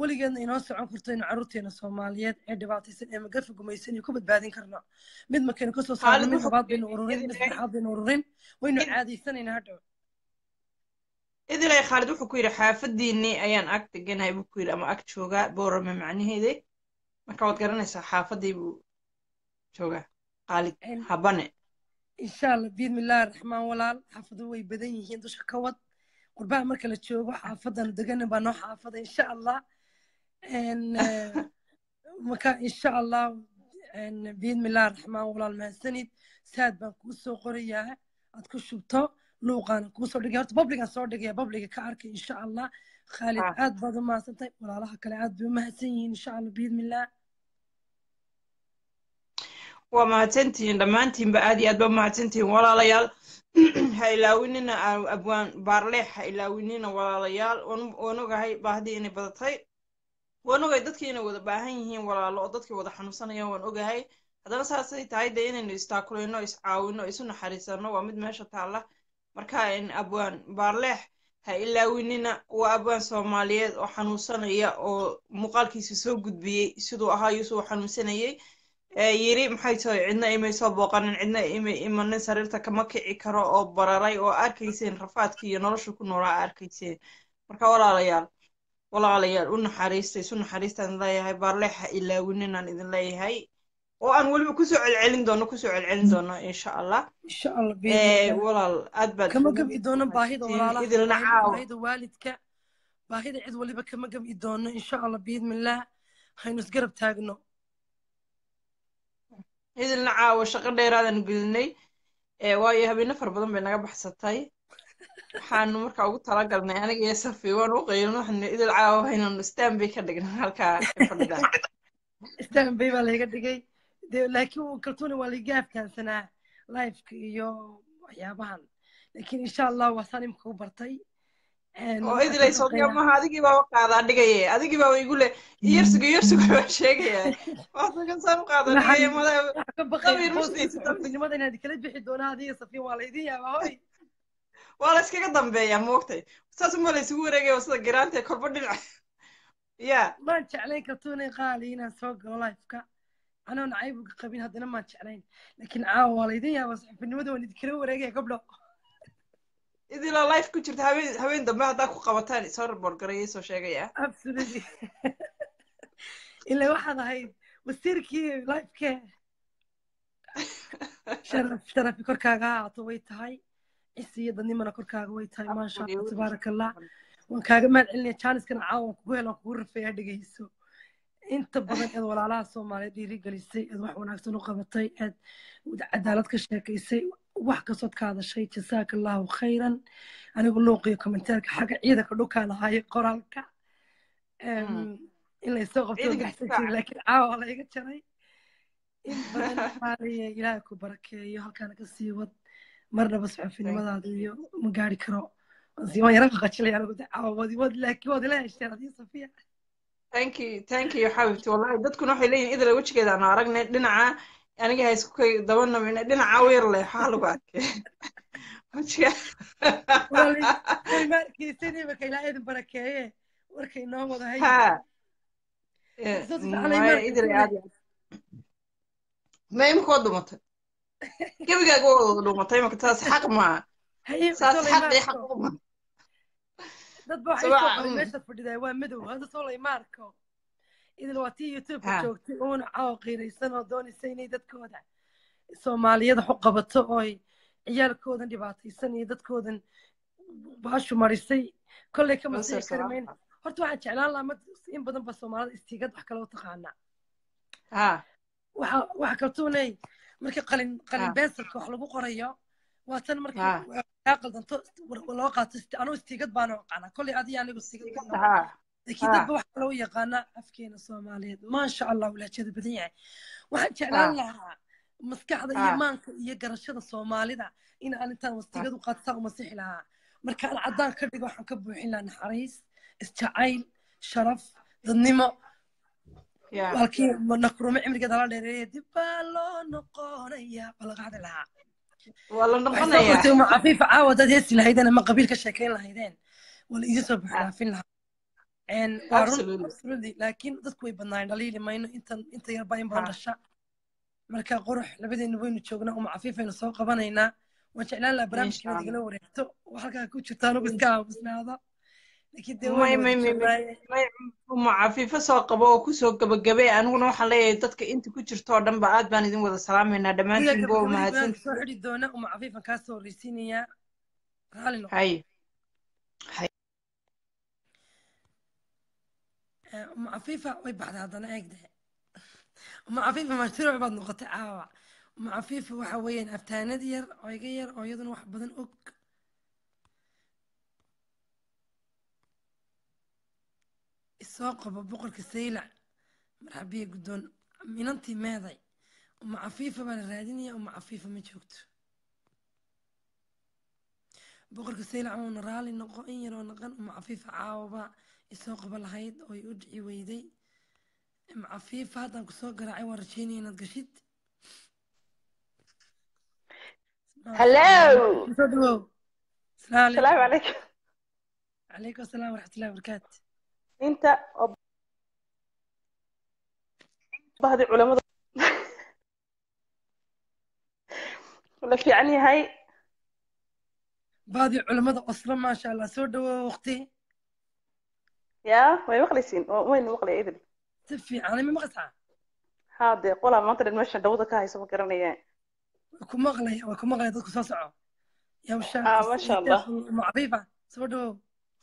weligeedna inoo socon karto inu carruurteena soomaaliyeed ee dhibaataysan ee magafa gumaysan iyo ku badbaadin karno. Mid markaynu ka soo saarno mid labaad baynu ururin mid saddexaad baynu ururin waynu caadaysanaynaa hadhow. Idilay khaalid wuxuu ku yidhi xaafadiinii ayaan ag deganahay buu ku yidhi ama ag joogaa boorame macnaheede marka waad garanaysaa xaafadii buu joogaa. Khaalid habane. insha allah biidmillahi raxmaan walaal xaafado way badan yihiin dusha ka wad. Qurbaha marka la joogo xaafadanu deganin baa noo xaafada insha allah marka insha allah biidmillahi raxmaan walaal mahadsanid saad baan kuu soo qorayaa aad ku shubto luuqaana kuu soo dhigaya horta babligaan soo dhigaya babliga ka arkay insha allah khaalid aad baad u mahadsantahay. Walaalaha kale aad bay u mahadsan yihiin insha allah biidmillah waa mahadsantihiin dhammaantiinba aad iyo aad ba mahadsantihiin walaalayaal. Ha ilaawinina abwaan baarleex ha ilaawinina walaalayaal waan ogahay baahdii inay badatay waan ogahay dadkii inay wada baahan yihiin walaalo oo dadkii wada xanuunsanayaan waan ogahay. Haddana saasay tahay dee inaynu istaakulayno iscaawino isu naxariisano waa mid meesha taalla. Marka abwaan baarleex ha ilaawinina waa abwaan soomaaliyeed oo xanuunsanaya oo muuqaalkiisa soo gudbiyey siduu ahaa yusuu xanuunsanayey yiri maxay tahay cidna imay soo booqanin cidna imay imanin sariirta kama kici karo oo bararay oo arkayseen rafaadkii iyo nolosha ku noolaa arkayseen marka walaalayaal walaalayaal u naxariista isu naxariistaan leeyahay baarleex ha ilaawininaan idin leeyahay oo aan weliba ku soo celcelin doono ku soo celcelin doono insha allah. Insha allah walaal aad baad kama gabi doono baahida walaalaha idilna caawa baahida waalidka. Baahida cid waliba kama gabi doono insha allah biidmillaah haynu isgarab taagno. Idilna caawa shaqo dheeraadaan gelinay waayo habeeno fara badan bay naga baxsatay waxaanu markaa ugu talagalnay aniga iyo safi waan u qaylin waxaanu idil caawa haynanu stanbay ka dhignay halkaa fadhida stanbay baa layga dhigay. De laakiin kaltuuna waa layga afkaansanaa lifeka iyo waxyaabahan. Laakiin insha allah waa saan imika u bartay. Oo idilay maha adigii baaba qaadaa dhigaye adigii baaba igu le iyarsiga iyarsiga baa sheegaya. Waasakansaan u qaadaa dhigaya inaad kala bixi doonaa adiga safiin waa laydin yaabaa hoy waa la iskaga dambeeyaa moogtay saas uma la isugu wareegaya sida giraanta kolba dhinac ya maan jeclayn kartuunay qaali inaan soo galo lifeka anoo nacaybuga qabin haddana maan jeclayn laakiin caawa waa laydin yaabaa saxufinimada waan idinkala wareegaya gabdho idilaa life ku jirta habeen habeen dambe haddaa ku qabataan soo report garayay soo sheegaya absolutely. Ilaa waxaad ahayd wasiirkii lifeke sharaf sharafi korkaaga ahaato way tahay cisi iyo dadnimana korkaaga way tahay maasha allah tabaaraka allah waan kaaga mahad celinaya jaaniskana caawa waan kugu helan kugu rafeeya dhegeyso inta badan eed walaalaha soomaaliyeed dhiirigelisay eed wax wanaagsan u qabatay eed cadaalad ka sheekaysay wax kastood ka hadashay jasaaka allahu khayran. Anigu luuqiyo kommentaarka xagga ciidanka dhukaan ahaayo qoraalka. In laysoo qabto laakiin caawa layga jaray. In badan ilaahay ku barakeeyo halkaana ka sii wad marnaba saxufinimadaada iyo ma gaari karo. Waan yara qaqajilay anigu caawa wadi wad laakiin waad ila heshteen adii safiya thank you thank you xabibti wallahi dadkuna waxay leeyihiin idila wejigeeda aanu aragnay dhinaca aniga ha isku kay dhinaca weer leh waxaa lagu arkay. Marka ilaahay idin barakeeye warkay noo wada hay. Ma imika waa dhumatay gebigaaga waa wada dhumatay imika taas xaq maaha saas xaqii maarko xaq uma dad ba waxay meesha fadhidaa waa madow hadda solay maarko idil waa tii youtubeka joogtay uuna caawa qiiraysan oo doonaysa inay dadkooda soomaaliyada xu qabato ooy ciyaalkoodan dhibaataysan iyo dadkoodan baashu marisay kolley ka basar masiixi kari mayna horta waxaan jeclaan lahaa mad in badan ba soomaalida istiigad wax kale u taqaanaa waxa kaltuunay marka qalin qalin ha beesalka wax lagu qorayo waa tan markii ha kaa qaldanto loo qaato anuu istiigad baana aqaanaa kolley adiga anigu laakiin ha dadba wax kale u yaqaanaa afkeena soomaaliyeed. Maasha allah walaajada badan yahay. Waxaan jeclaan lahaa maskaxda iyo maanka iyo garashada soomaalida in aan intaan wastigad u qaataa u masixi lahaa. Marka aan caddaan ka dhigo waxaan ka buuxin lahaa naxariis isjacayl sharaf dadnimo walkii nakrume cimrigeeda la dheereeye dib baa loo noqonayaa baa laga hadli lahaa cafiifa caawa dad heesi lahaydeen ama qabiil ka sheekayn lahaydeen waa la idiin soo ha buuxlaafin lahaa laakiin dadku way badnaayeen dhaliili mayno inta yar baa in badan ha dhasha marka qurux labadeenu waynu joognaa uma cafiifaynu soo qabanaynaa waan jeclaan lahaa barnaamijka inaad igala wareegto halkaa ku jirta anugu iska aamusnaado laakiin dee may waynu may wada may may. joognaaye may uma cafiifo soo qabo oo ku soo gabagabay aniguna waxaan leeyahay dadka inta ku jirto oo dhan ba aad baan idin wada salaamaynaa dhammaantiin boo gabagabadii barnaamijka soo mahadsantihiin xidhi doona uma cafiifan kaa soo horreysiinayaa raali noqo hay. Hay. Eh, uma cafiifa way baxday haddana eegde uma cafiifa mashruuc baad noqotay caawa. Uma cafiifa waxa weeyaan aftaanad yar oo iga yar oo iyaduna wax badan og isoo qabo boqorka saylac marxabiye guddoon minantii meeday uma cafiifa baa la raadinaya uma cafiifa ma joogto boqorka saylac uuna raali noqo in yaroo naqan uma cafiifa caawaba isoo qaba lahayd oo ay u dhici weyday uma cafiifa haddaan kusoo garaacay waan rajeynaya inaad gashid maasha allah Hello. soo dhawow asalaamu السلام calaykum عليكم calaykum asalaam waraxmatullahi wabarakaatu inta bahdi culamada la fiican yahay. Bahdi culamada oslo maasha allah soo dhawo waqti. Ya way maqlaysiin. Wayna maqlay idil. Si fiican ma maqlaysaa ha dee qolaa maanta dhan meesha dhawada ka hayso ma garanaya. Way ku maqlaya way ku maqlaya dadku soo soco. Yawsha maasha allah macabiiba soo dhawo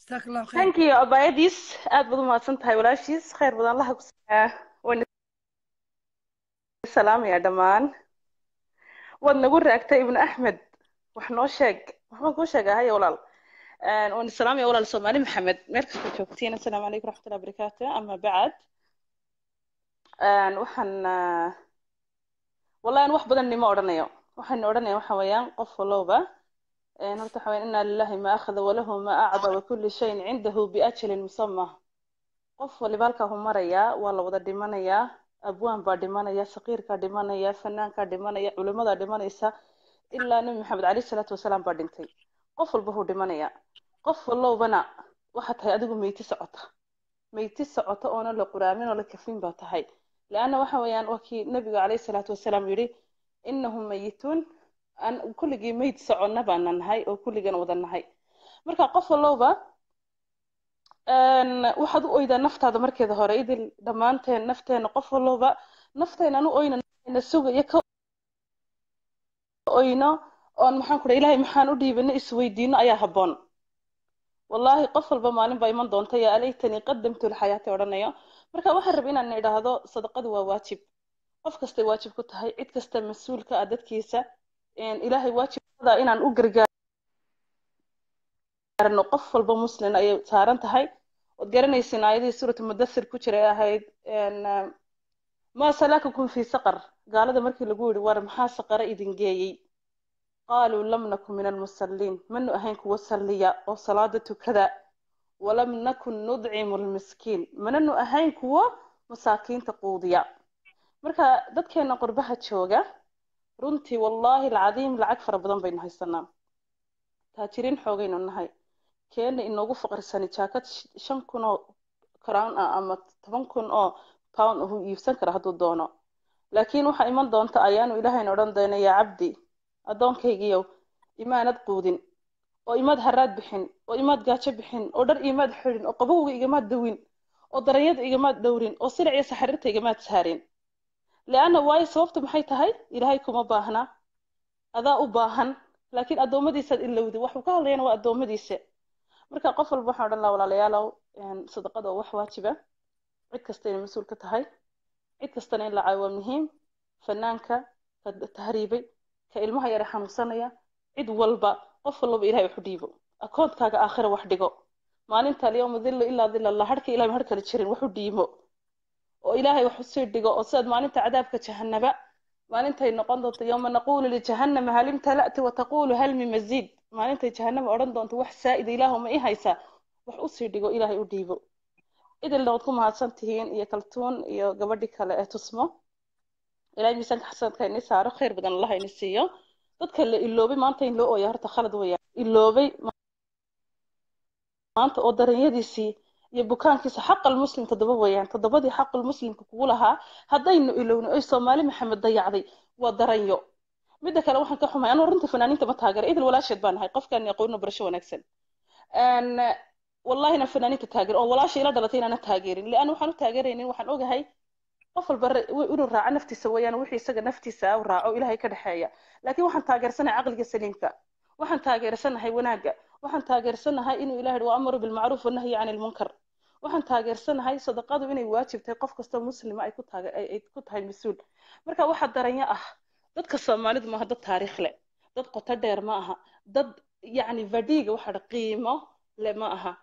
tanki abayadiis aad baad u tahay walaashiis. Khayr badan allaha kusiiyaa waana salaamaya dhammaan waad nagu raagtay ibnu axmed wax noo sheeg. Waxbaan kuu sheega haya walaal. Waan salaamaya walaal soomaali maxamed. Meel kasta joogtiin. Assalaamu calaykum raxmatullahi wabarakaatu ama bacad. Waxaan ah, wallahi an wax badan nima odhanayo. Waxaan odhanaya waxa weeyaan qof walowba horta waxa weyn inaa lilahi maa akhada walahu maa acda wakuli shayin cindahu biajalin musama qof waliba halkaa hu marayaa waa la wada dhimanayaa abwaan baa dhimanaya sakiirkaa dhimanaya fanaankaa dhimanaya culimmadaa dhimanaysa ilaa nebi maxamed caleyh salaatu wasalaam baa dhintay. Qof walba huu dhimanaya. Qof wallowbana waxaa tahay adigu meyti socota. Meyti socota oona la quraamin oo la kafin baa tahay. Leanna waxa weeyaan waa kii nebiga caleyh isalaatu wasalaam yidhi inahum mayituun kulligii meyd soconna baana nahay oo kulligan wada nahay. Marka qof walowba een, waxaad u oydaa naftaada markeeda hore. Idil dhammaanteen nafteena qof walowba nafteenan u oyna na sugayo ka oyno oon maxaan ku ilaahay maxaan u dhiibano isweydiino ayaa habboon. Wallaahi qof walba maalin baa iman doonta yaa alaytanii qadamtu lxayaati odhanayo. Marka waxaan rabay inaan idhaahdo sadaqadu waa waajib. Qof kastay waajib ku tahay cid kasta mas'uulka ah dadkiisa ilaahay waajibada inaan u gargaarno. Qof walba muslin ayay saaran tahay. Ood garanaysin aayadihii suuratu mudathir ku jiray ahayd een, ah, maa salaakakum fii saqar. Gaalada markii lagu yidhi war maxaa saqara idin geeyey? Qaaluu lam nakun min almusalliin manu ahayn kuwa salliya oo salaada tukada. Walam nakun nudcimu lmiskiin mananu ahayn kuwo masaakiinta quudiya. Marka dadkeena qurbaha jooga runtii wallaahi alcadiim lacag fara badan baynu haysanaa taajiriin xoogaynu nahay. Keena inoogu faqrisani jaakad shan kun oo crown ah ama toban kun oo pound uu iibsan kara hadduu doono. Laakiin waxaa iman doonta ayaanu ilaahayna odhan doona yaa cabdi addoonkaygiyow imaanad quudin oo imaad haraad bixin oo imaad gaajo bixin oo dhar imaad xidhin oo qabowga igamaad dawin oo daranyada igamaad dhowrin oo silic iyo saxariirta igamaad saarin leanna waayo sababtu maxay tahay? Ilaahay kuma baahna. Adaa u baahan. Laakiin addoommadiisaad ilowdi waxuu ka hadlayana waa addoommadiisa. Marka qof walba waxaan odhan lahaa walaalayaalow sadaqada oo wax waajiba. Cid kasta inay mas'uul ka tahay. Cid kastana in la caayo waa muhiim. Fanaanka ka tahriibay ka ilmaha yare xanuunsanaya. Cid walba qof walba ilahay waxu dhiibo. Akoonkaaga aakhira wax dhigo. Maalinta alyawma dillu ilaa dilla allah harka ilahay har kale jirin waxu dhiimo oo ilaahay wax u sii dhigo oo sidaad maalinta cadaabka jahannaba maalintay noqon doonto yowma naquulu lijahannama hal imtala'ti wataqulu hal min maziid. Maalintay jahannama odhan doonto wax saa'ida ilaahu ma ii haysaa wax u sii dhigo ilaahay u dhiibo. Idilna waad ku mahadsan tihiin iyo kaltuun iyo gabadhi kale ee tusmo. Ilaahay miisaanka xasanadka ini saaro khayr badan allah ini siiyo. Dadka la iloobay maanta in loo ooya horta khalad weeyaan iloobay maanta oo daranyadiisii iyo bukaankiisa xaqal muslim toddoba weeyaan. Toddobadii xaqal muslimka kugu lahaa haddaynu ilowno oy soomaali maxamed dayacday waa daranyo. Midda kale waxaan ka xumay anuu runtii fanaaniinta ma taageera idil walaasheed baan ahay qofkaan aqoonino barasho wanaagsan. Wallahina fanaaniinta taageer oo walaasha ila dhalatay inaana taageerin. Lianna waxaan u taageeraynin waxaan ogahay qof walba inuu raaco naftiisa weeyaan wixii isaga naftiisa u raaco ilaahay ka dhexeeya. Laakiin waxaan taageersanahay caqliga saliimka. Waxaan taageersanahay wanaagga waxaan taageersanahay inuu ilahay wa amaru bilmacruuf wanahyi cani lmunkar waxaan taageersanahay sadaqadu inay waajib tahay qof kastoo muslima ay ku ay ku tahay mas'uul. Marka waxa daranyo ah dadka soomaalidu maaha dad taariikh leh dad qoto dheer ma aha dad yacni vadiga waxa qiimo le ma aha.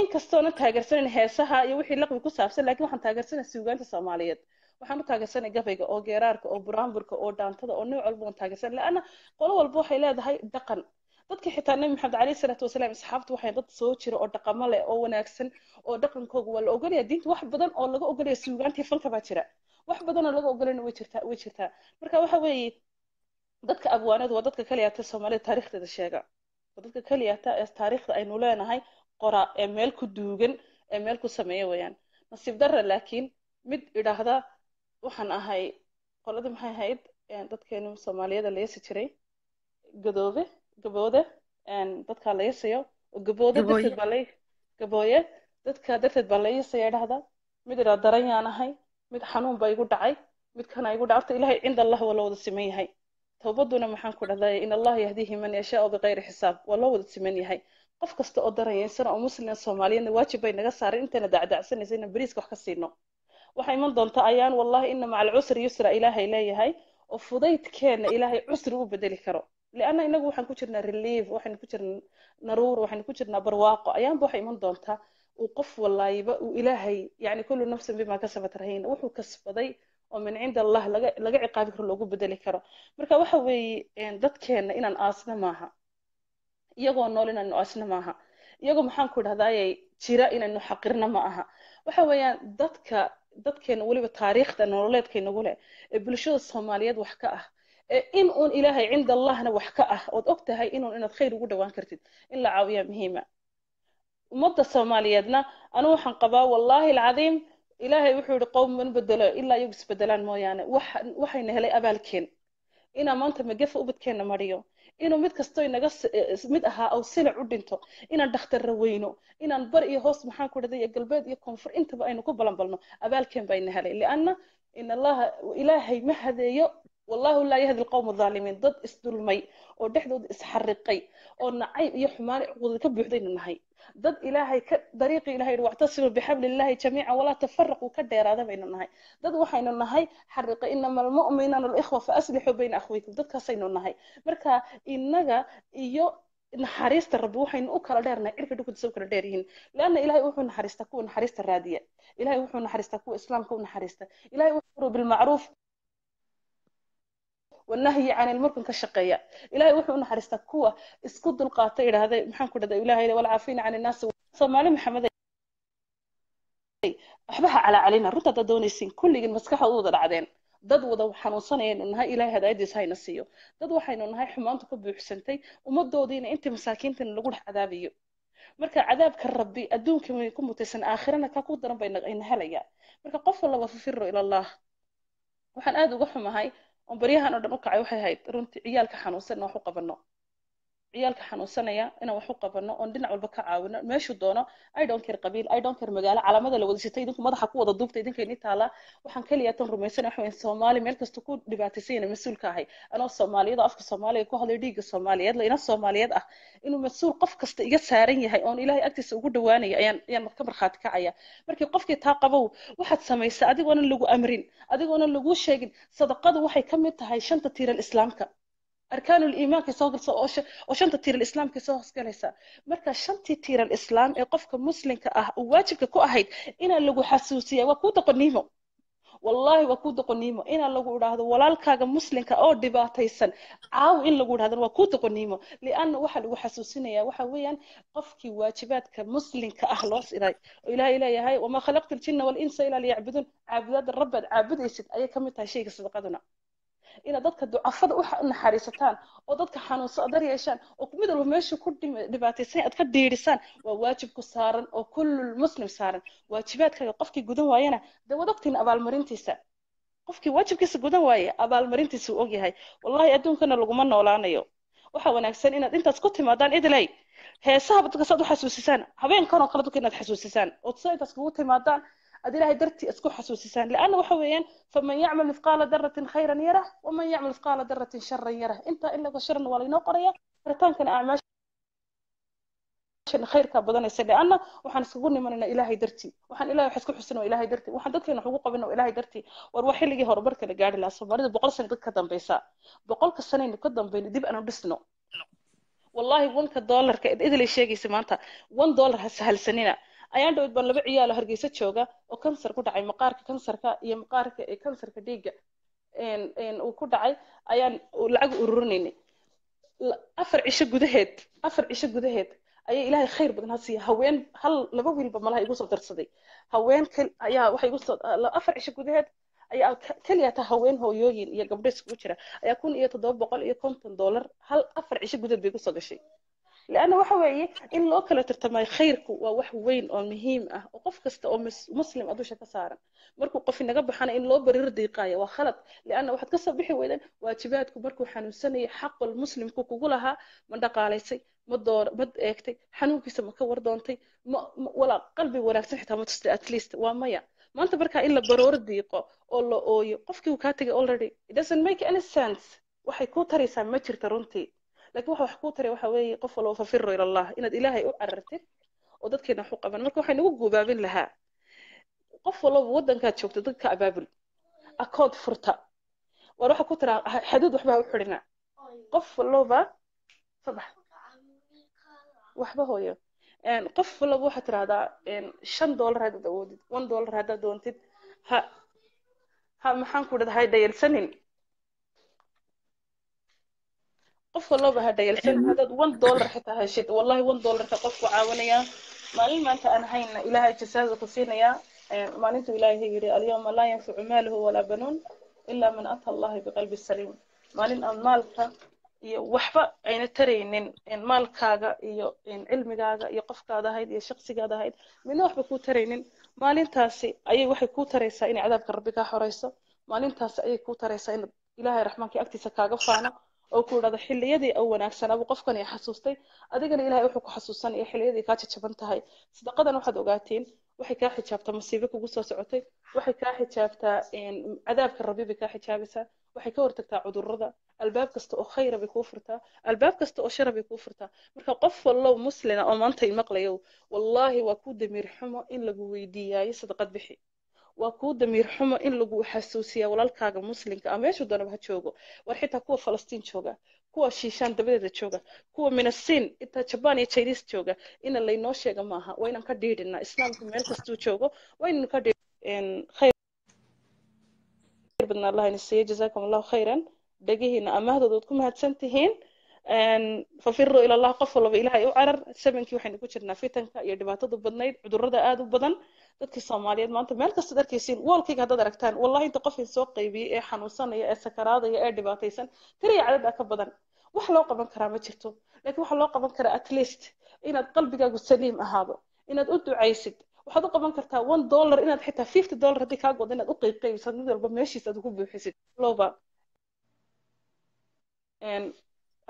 Inkastoona taageersanayn heesaha iyo wixii laqwi ku saabsan laakiin waxaan taageersanay suugaanta soomaaliyeed. Waxaan u taageersanay gabayga oo geeraarka oo buraanburka oo dhaantada oo nooc walba waan taageersanay laanna qolo walba waxay leedahay dhaqan dadka xitaa nabi maxamed calayhi salaatu wasalaam asxaabtu waxay dad soo jira oo dhaqamo leh oo wanaagsan oo dhaqankooga waa la ogolaya diinta wax badan oo laga ogolaya suugaantii fanka baa jira. Wax badan oo laga ogolayna way jirtaa way jirtaa. Marka waxa weeye dadka abwaanadu waa dadka kaliyaata soomaalida taariikhdeeda sheega. Waa dadka kaliyaata ee taariikhda aynu leenahay qora ee meel ku duugan ee meel ku sameeya weeyaan. Nasiib darra laakiin mid idhaahda waxaan ahay qoladii maxay ahayd dadkeenu soomaaliyada la jiray? Gadoobe gaboode dadkaa la yeesayo oo gaboode darteed baa la gabooye dadka darteed baa la yeesaya idhahda mid idhaa daran yaan ahay mid xanuun baa igu dhacay mid kana igu dhacay horta ilaahay cinda allah waa loo wada siman yahay towbaduna maxaan ku dhahday in allaha yahdihi man yashaau bikayri xisaab waa loo wada siman yahay qof kasta oo daranyaysan oo muslim soomaaliyeedna waajib bay naga saareen intayna dacdacsanaysa inaan beriiska wax ka siino waxaa iman doonta ayaan wallahi ina maca alcusri yusra ilaahay leeyahay oo fudaydkeena ilaahay cusri u bedeli karo lianna inagu waxaan ku jirnaa relief waxaynu ku jirnaa naruur waxaynu ku jirnaa barwaaqo ayaanba waxay iman doontaa uu qof walaayiba uu ilaahay yani kullu nafsin bima kasabat rahiin wuxuu kasbaday oo min cinda allah laga laga ciqaabi karo loogu bedeli karo marka waxa weeye dadkeena inaan aasna maaha iyagoo nool inaynu aasna maaha iyagoo maxaan ku jira inaynu xaqirna ma aha waxa weeyaan dadka dadkeena weliba taariikhda nololeedka inagu leh ee bulshada soomaaliyeed wax ka ah in uun ilaahay cinda allahna wax ka ah ood og tahay inuun inaad khayr ugu dhawaan kartid. In la caawiyaa muhiima. Ummadda soomaaliyeedna anu waxaan qabaa wallaahi alcadiim ilaahay wuxuu yihi qowm man bedelo ilaa iyagu isbedelaan mooyaane. Waxayna helay abaalkeen. Inaa maanta magafa ubadkeenna mariyo. Inuu mid kastoo inaga mid ahaa aw silic u dhinto inaan dhakhtarra weyno inaan bar iyo hoos maxaan ku dhahday galbeed iyo koonfur intaba aynu ku balanbalno abaalkeen bayna helay. Lianna in allaha ilaahay ma hadeeyo wallahu laa yahdi alqowm alظaalimiin dad isdulmay oo dhexdooda isxariqay oo nacayb iyo xumaan cuqudad ka buuxdaynu nahay. Dad ilaahay ka dariiqi ilahay wactasimu bixabli illahi jamiica walaa tafaraquu ka dheeraada baynu nahay. Dad waxaynu nahay xariqa inama almu'minuna alikhwa faaslixuu bayna akhwaykum dadkaasaynu nahay. Marka inaga iyo naxariista rabbi waxaynu u kala dheernahay cirka dhulkadiisa u kala dheer yihiin. Leanna ilahay wuxuu naxariistaa kuwa naxariista raadiya. Ilahay wuxuu naxariistaa kuwa islaamka u naxariista. Ilahay wuxuu bilmacruuf والنهي عن المنكر كشقية إلهي وحنا نحرستا كوا اسكت القاطع هذا محن كده إلهي والعافين عن الناس صومالي محمد waxba ha calacalina runta haddaad doonaysiin kulligiin maskaxda u wada dhacdeen dad wada xanuunsanayaynu nahay ilaahay hadaayadiisa hayna siiyo dad waxaynu nahay xumaantu ka buuxsantay ummadoodiina inta masaakiintana lagu dhex cadaabayo marka cadaabka rabbi adduunka way ku mutaysan aakhirana ka ku daran bayna ayna helayaa marka qof walaba fafiro ilallah waxaan aada uga xumahay oon baryahan oo dhan u kacay waxay ahayd runtii ciyaalka xanuunsan u qabano ciyaalka xanuunsanaya inaan wax u qabano oon dhinac walba ka caawino meeshuu doono i don't care qabiil i don't care magaalo calaamada la wada sitay idinku madaxa ku wada duubta idinka ini waxaan keliya tan rumaysan waxa weyn soomaali meel kasta ku dhibaataysan yana mas'uulka ahay. Anoo soomaaliyada afka soomaaliga ku hadlay dhiigga soomaaliyeed la ina soomaaliyeed ah. Inuu mas'uul qof kasta iga saaran yahay oon ilaahay agtiisa ugu dhawaanaya ayaan ayaan ka markhaati kacaya markii qofkii taa qabow waxaad samaysaa adigoonan lagu amrin adigoonan lagu sheegin sadaqadu waxay ka mid tahay shanta tiiran islaamka arkaanul iimaanka soo galsa oo shanta tiiral islaamka soo hoosgalaysa marka shantii tiiral islaam ee qofka muslimka ah uu waajibka ku ahayd inaa lagu xasuusiya waa kuu doqoniimo wallahi waa kuu doqoniimo inaa lagu idhaahdo walaalkaaga muslimka oo dhibaataysan caaw in lagu idhahdana waa kuu doqoniimo lianna waxaa lagu xasuusinaya waxa weeyaan qofkii waajibaadka muslimka ah loo siday. Oo ilaahay leeyahay wamaa khalaqtu ljinna walinsa ilaa liyacbuduun caabudaada rabbaad caabudaysid ayay ka mid tahay shayga sadaqaduna inaad dadka ducafada u naxariisataan oo dadka xanuunsan adar yeeshaan oo mid walba meesha ku dhibaataysan aad ka dhiirisaan waa waajib ku saaran oo kullu muslim saaran. Waajibaadkaaga qofkii gudan waayana dee waad ogtiin abaalmarintiisa. Qofkii waajibkiisa gudan waaye abaalmarintiisa uu ogyahay wallahi adduunkana laguma noolaanayo. Waxaa wanaagsan inaad intaas ku timaadaan idilay. Heesaha dadka saad u xasuusisaan habeenkan kale dadka inaad xasuusisaan. Oo sa intaas kugu timaadaan ad ilahay dartii isku xasuusisaan lanna waxa weeyaan faman yacmal mifqaala daratin khayran yarah waman yacmal mifqaala daratin sharan yara intaa in laga shirna waa laynoo qoraya baritaankana acmaasha khayrka badanaysa leanna waxaan iskugu nimanayna ilaahay dartii waxaan ilahay wax isku xusin ilahay dartii waxaan dadkeena wax ugu ilahay dartii war waa xilligii horumarka la gaari lahaa soomaalida boqol sano dad ka dambaysa boqolka sanaynu ka dambayno dib aanu dhisno wallahi onka dollarka idilay sheegaysa maanta one dollar ha sahalsanina ayaan dhawid baan laba ciyaalo hargeysa jooga oo kansar ku dhacay maqaarka kansarka iyo maqaarka kansarka dhiigga uu ku dhacay ayaan lacag ururinaynay. Afar cisho gudaheed afar cisho gudaheed ayaa ilaahay khayr badan ha siiya haween hal laba wiilba malaha igu soo darsaday. Haween ayaa waxay igu soo afar cisho gudaheed ayaa keliya taa haween hooyooyin iyo gabdho iskugu jira. Ayaa kun iyo toddoba boqol iyo konton doolar hal afar cisho gudaheed bay igu soo gashay leanna waxa weeye in loo kala tartamay khayrku waa wax weyn oo muhiim ah oo qof kasta oo muslim adusha ka saaran markuu qof inaga baxana in loo bariir diiqaayo waa khalad leanna waxaad ka soo bixi weydaan waajibaadku markuu xanuunsanayo xaqul muslimku kugu lahaa ma dhaqaalaysay ma eegtay xanuunkiisa ma ka war walaa qalbi wanaagsan xitaa ma tustay at least waa maya maanta markaa in la baroor diiqo oo la ooyo qofkii uu kaa tegay already. It doesn't make any sense. waxay ku taraysaa ma jirta runtii laakiin waxa wax kuu taray waxa weeye qof walba fafiro ila inaad ilaahay u carartid oo dadkeena wax u qaban. Marka waxay nagu guubaabin lahaa. Qof walba waddankaad joogto dadka abaabul. Akood furta. War waxa ku tiraa xaduud waxbaa u xidhina qof walba sabax waxba hooyo. Qof walba waxaad tirahdaa shan doolar haddaad awoodid one doolar haddaad doontid ha ha maxaan ku dhahdaa hay dhayalsanin qof walba ha dhayalsan haddaad one dollar xitaa heshid wallahi one dollarka qofku caawinayaa maalin maanta aan hayna ilaahay jasaada ku siinayaa maalintuu ilaahay yidhi alyawma laa yanficu maaluhu walaa banuun ilaa man ata allahi biqalbi saliim. Maalin aan maalka iyo waxba ayna taraynin maalkaaga iyo cilmigaaga iyo qofkaada ahayd iyo shaqsigaada ahayd midna waxba kuu taraynin. Maalintaasi ayay waxay kuu taraysaa inay cadaabka rabbi kaa xorayso. Maalintaasi ayay kuu taraysaa in ilaahay raxmaanka agtiisa kaaga faano oo ku idhahdo xilliyadii oo wanaagsanaabu qofkan ay xasuustay adigana ilaahay wuxuu ku xasuusanaya xilliyadii kaa jajaban tahay. Sadaqadan waxaad ogaatiin waxay kaa xijaabtaa masiibo kugu soo socotay waxay kaa xijaabtaa cadaabka rabbi bay kaa xijaabaysaa waxay ka hortagtaa cudurrada. Albaab kasta oo khayra bay kuu furtaa albaab kasta oo shara bay kuu furtaa. Marka qof wallow muslina oo maanta imaqlayow wallaahi waa ku damiir xumo in lagu weydiiyaayo sadaqad bixi waa kuu damiir xumo in lagu xasuusiyaa walaalkaaga muslimka ah meeshuu doonaba ha joogo war xitaa kuwa falastiin jooga kuwa shiishaan dabadeeda jooga kuwa minasiin intaa jabaan iyo chinese jooga. Ina laynoo sheega maaha waa inaan ka dhiidhinaa islaamka meel kastuu joogo waa inaan ka khayr. Badna allah ina siiya jazaakum allahu khayran dhegihiina amahdooda waad ku mahadsan tihiin fafiruu ila allah qof walba ilaahay u carar. Samankii waxaynu ku jirnaa fitanka iyo dhibaatada badnayd cudurrada aad u badan. Dadkii soomaaliyeed maanta meel kastaad arkaysiin woolkayga haddaad aragtaan wallahi inta qofkii soo qaybiyey ee xanuunsanaya ee sakaraadaya ee dhibaataysan tiriya cadad ka badan. Wax loo qaban karaa ma jirto. Laakiin waxa loo qaban karaa at least inaad qalbigaagu saliim ahaado inaad u ducaysid. Waxaad u qaban kartaa one dollar inaad xitaa fifty dollar haddii kaa godo inaad u qeybqeybisid mid walba meeshiisa aad ugu buuxisid. Loba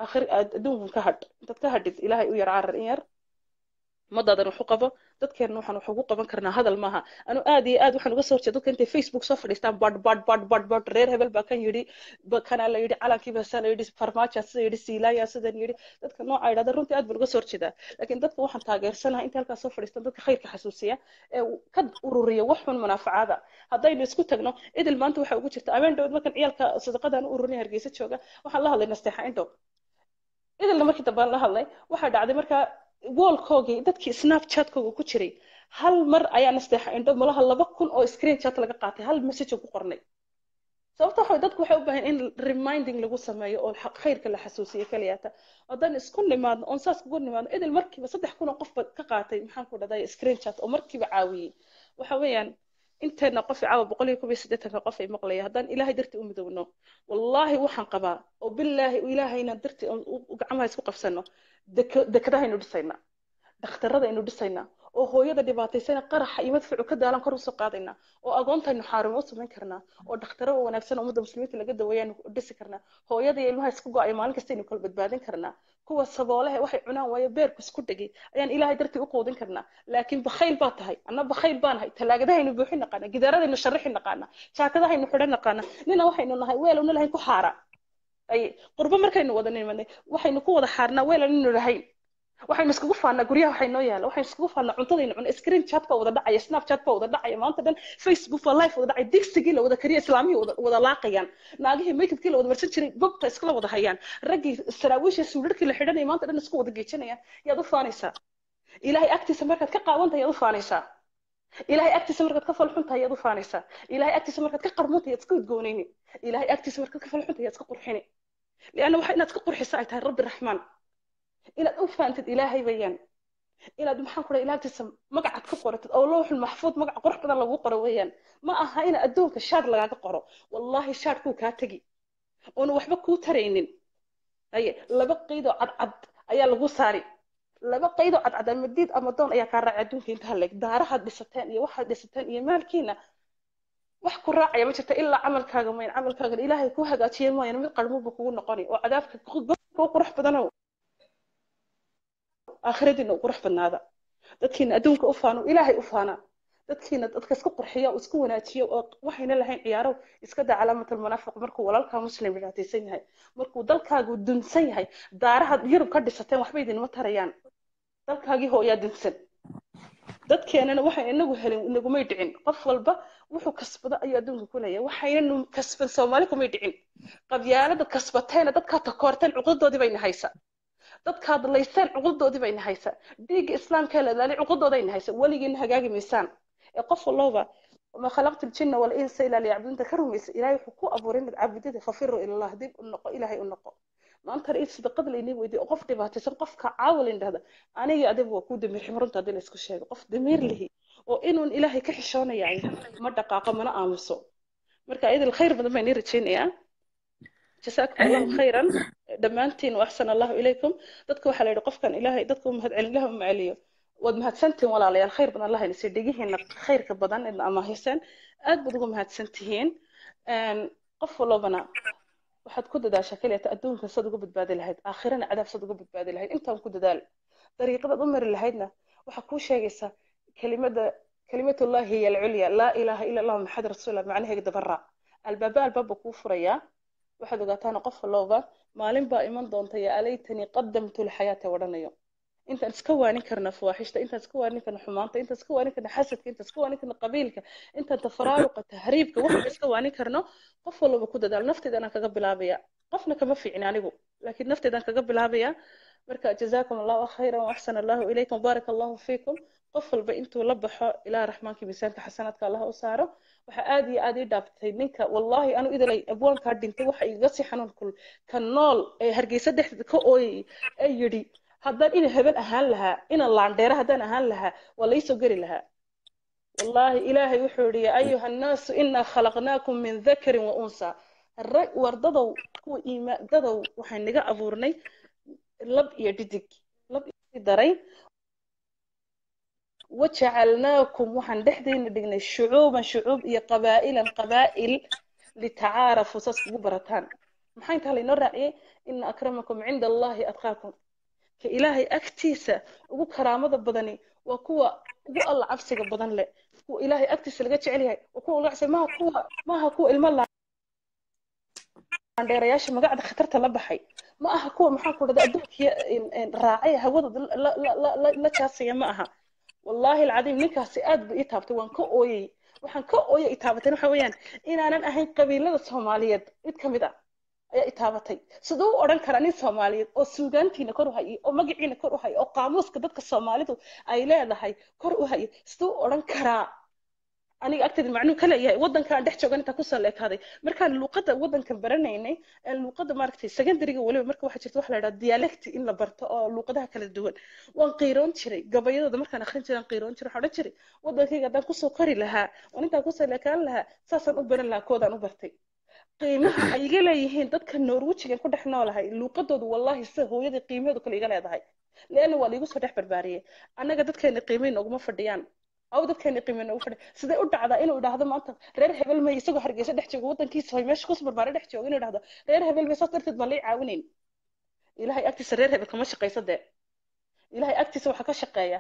akhir adduunkan ka hadh intaad ka hadhid ilaahay u yar carar in yar. Umadaadan wax qabo. Dadkeenna waxaan wax ugu qaban karnaa hadal maaha. Anu aad iyo aad waxaan uga soo horjeeda dadka intay facebook soo fadhiistaan bad bad bad bad bad reer hebel baa kan yidhi kanaa la yidhi calankii saa la yidhi farmaaja sida yidhi siilaaya sidan yidhi. Dadka nooca yidhahda runtii aad baan uga soo horjeedaa. Laakiin dadka waxaan taageersanahay inta halkaas soo fadhiistaan dadka khayrka xasuusiya ee ka ururiya wax xun munaafacaada haddaynu isku tagno idil maanta waxaa ugu jirta. Dhowd markan ciyaalka sadaqadaan u ururinay hargeysa jooga waxaan la hadlay nasteexa indhow idilna markii dambe la hadlay. Waxaa dhacday markaa woolkoogii dadkii snapchatkooga ku jiray hal mar ayaa nasteexa indho malaha laba kun oo screen chat laga qaatay hal message ku qornay. Sababta waxa dadku waxay u baahan in reminding lagu sameeyo oo khayrka la xasuusiyo kaliyaata. Haddaan isku nimaadno oon saas kugu nimaadno idil markiiba saddex kun oo qofba ka qaatay maxaan ku dhahday screen chat oo markiiba caawiyey. Waxa weeyaan inteena qof caawa boqol iyo kob iyo siddeetanka qof ay maqlaya haddaan ilaahay dartii u midowno wallaahi waxaan qabaa oo bilaahi ilaahayna dartii gacmaha isku qabsano dekadahaynu dhisaynaa dhakhtaradaynu dhisaynaa oo hooyada dhibaataysana qaraxa iyo madfuucu ka daalan kor u soo qaadaynaa oo agoontaynu xaarimo u samayn karnaa oo dhakhtaro oo wanaagsan ummadda muslimiinta laga daweeyaanu dhisi karnaa hooyada iyo ilmaha isku go'ay maalin kasta aynu kala badbaadin karnaa kuwa saboolehe waxay cunaan waayo beerku isku dhegay ayaan ilaahay dartii u quudin karnaa laakiin bakhayl baa tahay anna bakhayl baan ahay talaagadahaynu buuxin naqaana gidaaradaynu sharixi naqaana jaakadahaynu xidhan naqaana nina waxaynu nahay weelowna ku xaara. Ay qurbo markaynu wada nimanay waxaynu ku wada xaarnaa weelaninu lahayn waxaynu iskugu faanaa guryaha waxay noo yaalla waxaynu iskugu faanaa cuntadaynu cuno screen chat wada dhacaya baa wada dhacaya. Maanta dhan facebook baa wada dhacaya. Digsigii la wada kariya islaamihii wada laaqayaan. Naagihii makeupkii la wada marsan jiray gobta iskala wada hayaan. Raggii saraawiisha suudharkii la xidhanaya maanta dhan isku wada geejanayaan yaad u faanaysaa. Ilaahay agtiisa markaad ka qaawantahay yaad u faanaysaa. Ilaahay agtiisa markaad ka falxuntahay yaad u faanaysaa. Ilaahay agtiisa markaad ka qarmuntahay yaad iska udgoonayni ilaahay agtiisa markaad ka falxuntahay yaad iska qurxini. Lianna waxa inaad ka qurxisa ay tahay rabbi raxmaan inaad u faantid ilaahay bayaan inaad maxaan ku dhahay magacaad ka qoratid oo looxul maxfuud magac qurux badan lagu qoro weeyaan. Ma aha ina adduunka shaad lagaaga qoro. Wallahi shaadkuu kaa tegi oona waxba kuu taraynin. Aye laba qaydoo cadcad ayaa lagu saari. Laba qaydoo cadcad ama ama doon ayaa kaa raacay adduunka leeg daarahaad dhisateen iyo waxaad dhisateen iyo maalkiina wax ku raacaya ma jirta ilaa camalkaaga mayn camalkaagan ilaahay ku hagaajiye mooyaan. Mid qarmuba kugu noqoni oo cadaabka kuu qurux badanow aakhiradiina u qurux badnaada. Dadkiina adduunka u faano ilaahay u faana. Dadkiina dadka isku qurxiya oo isku wanaajiya oo waxayna lahayn ciyaaro iska daa calaamatul munaafiq. Markuu walaalkaa muslim dhibaataysan yahay markuu dalkaagu dunsan yahay daaraha yurub ka dhisateen waxba idinma tarayaan. Dalkaagii hooyaa dunsan. Dadkeenana waxay inagu helin inagumay dhicin. Qof walba wuxuu kasbado ayuu adduunka ku leeyahay. Waxaynanu kasban soomaali kumay dhicin. Qabyaalada kasbateena dadkaa takoorteen cuqdadoodii bayna haysa dadkaad layseen cuqdadoodii bayna haysa. Dhiigga islaamka la ilaalay cuqdadooday na haysa. Weligiina hagaagi maysaan ee qof walloba ma khalaqtu ljinna walinsa ilaa liyacbudunta ka rumaysa. Ilaahay wuxuu ku abuuray inaad caabudada fafiru ilallah dib u noqo ilaahay u noqo. Maanta in sadaqad laynii weydiyo oo qof dhibaataysan qofka caawil indhahda aniga adigu waa kuu damiir ximrunta haddii laysku sheego qof damiir lihi oo inuun ilaahay ka xishoonayaay ma dhaqaaqo mana aamuso marka idil khayr badan baan rajaynayaa jasaakum allahu khayran dhammaantiin waaxsan allahu ilaykum dadka waxaa layihi qofkan ilaahay dadka u mahadcelin ilaah waad mahadsantihin walaalayaal khayr badan allah inasi dhegihiina khayrka badan idna amaahayseen aad baad ugu mahadsantihiin qof walobana waxaad ku dadaashaa keliyata adduunka saad uga badbaadi lahayd aakhirana cadaab saad uga badbaadi lahayd intaan ku dadaal dariiqadaad u mari lahaydna waxaa kuu sheegaysaa kelimada kelimatullahi hiya alculya laa ilaaha ila allahu maxad rasuulah macnaheega dabaraac albaaba albaaba kuu furayaa waxaad ogaataan qof walooba maalin baa iman doonta yaa alaytanii qadamtu lxayaata odhanayo intaan iska waanin karna fawaaxishta intaan iska waanin karna xumaanta intaan iska waanin karna xasadka intaan iska waanin karna qabiilka intaan tafaraaruqa tahriibka waxaan iska waanin karno qof walba ku dadaal. Nafteedaan kaga bilaabaya. Qofna kama fiicin anigu laakiin nafteedaan kaga bilaabaya. Marka jazaakum allahu khayran waaxsan allahu ilaykum baarak allahu fiikum qof walba intuu la baxo ilaa raxmaanka miisaanka xasanaadka allaha u saaro waxa aad iyo aad ii dhaaftay ninka wallaahi anu idalay abwaankaa dhintay waxa igaga sii xanuun kul. Ka nool ee hargeysa dhexdeeda ka ooyay ee yidhi haddaan ina hebel ahaan lahaa ina laandheere haddaan ahaan lahaa waa laysoo geli lahaa. Wallaahi ilaahay wuxuu yidhi yaa ayuha annaasu inaa khalaqnaakum min dakarin wa unsa. Rag wardadow kuwa iimaan dadow waxaan naga abuurnay lab iyo dhidig lab daray wajacalnaakum waxaan dhexdeena dhignay shucuuban shucuub iyo qabaa'ilan qabaa'il litacaarafu saas ugu barataan maxaa intaa laynoo raaciyey ina akramakum cinda allahi atqaakum ka ilaahay agtiisa ugu karaamada badani waa kuwa ugu alla cabsiga badan leh kuwa ilaahay agtiisa laga jecel yahay waa kuwa uga cabsiga maaha kuwa maaha kuwa ilmo laandheerayaasha magacda khatarta la baxay ma aha kuwa maxaa ku dhahda adduunkiya raacay la- la jaasaya ma aha wallaahi alcadiim ninkaasi aad buu ii taabtay waan ka ooyey. Waxaan ka ooyay i taabateen waxa weeyaan inaanan ahayn qabiilada soomaaliyeed mid ka mid ah ayaa i taabatay. Siduu u odhan karaa nin soomaaliyeed oo suugaantiina kor u hayay oo magaciina kor u hayay oo qaamuuska dadka soomaalidu ay leedahay kor u hayay siduu u odhan karaa aniga agteeda macnuu ka leeyahay waddankaan dhex joogan intaa ku soo leekaaday markaan luuqadda waddankan baranaynay luuqadda maaragtay secondariga weliba marka waxaa jirta waxa la idhaha dialecti in la barto oo luuqadaha kala duwan. Waan qiiroon jiray gabayadooda markaan akhrin jiray qiiroon jiray waxaan odhan jiray waddankayga haddaan ku soo kori lahaa oo intaan ku soo leekaan lahaa saasaan u baran lahaa koodaan u bartay. Qiimaha ay iga leeyihiin dadka norwejigan ku dhex noolahay luuqadoodu wallahi sida hooyadii qiimaheedu kale iga leedahay. Leanna waa liigu soo dhex barbaariyey annaga dadkeena qiimayn nooguma fadhiyaan aw qiimayn noogu fadhiya sidee u dhacdaa inuu idhaahdo maanta? Reer hebel may isagoo hargeysa dhex joogo waddankiisa hoy? Meesha ku soo barbaaray dhex joogo inuu idhaahdo. Reer hebel may saas darteed baan lay caawinayn ilaahay agtiisa reer hebel kama shaqaysa dee. Ilaahay agtiisa waxaa ka shaqeeya.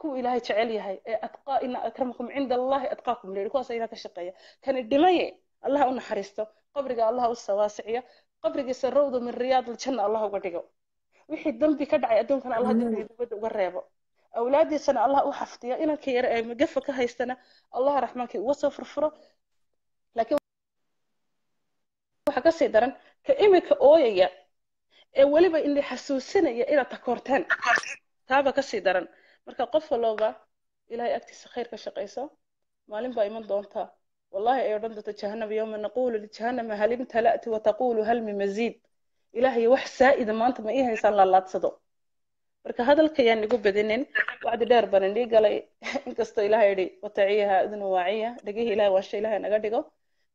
Kuwa ilaahay jecel yahay ee atqaa ina akramakum cinda allahi atqaakum. Leehi kuwaasa ilaah ka shaqeeya. Kani dhimaye allah u naxariisto. Qabriga allah u sawaasiciyo qabrigiisa rawda min riyaad aljanna allah uga dhigo. Wixii dambi ka dhacay adduunkana allah dambiga dibadda uga reebo awlaadiisana allah u xafdiyo inanka yar ee magafa ka haystana allah raxmaanka uga soo furfuro. Laakiin waxaa ka sii daran ka imika ooyaya ee weliba ini xasuusinaya inaad takoorteen taaba ka sii daran. Marka qof walooba ilaahay agtiisa khayr ka shaqayso maalin baa iman doontaa wallahi ay odhan doonta jahannama yowma naqulu lijahannama hal imtala'ti wataqulu hal min maziid. Ilaahay wax saa'ida maanta ma ii haysaan laalaadsado marka hadalka yaan igu badinin wacdi dheer baan indhii galay. Inkastoo ilahay yidhi wataciyaha idnu waaciya dhegihii ilahay waasha ilahay naga dhigo.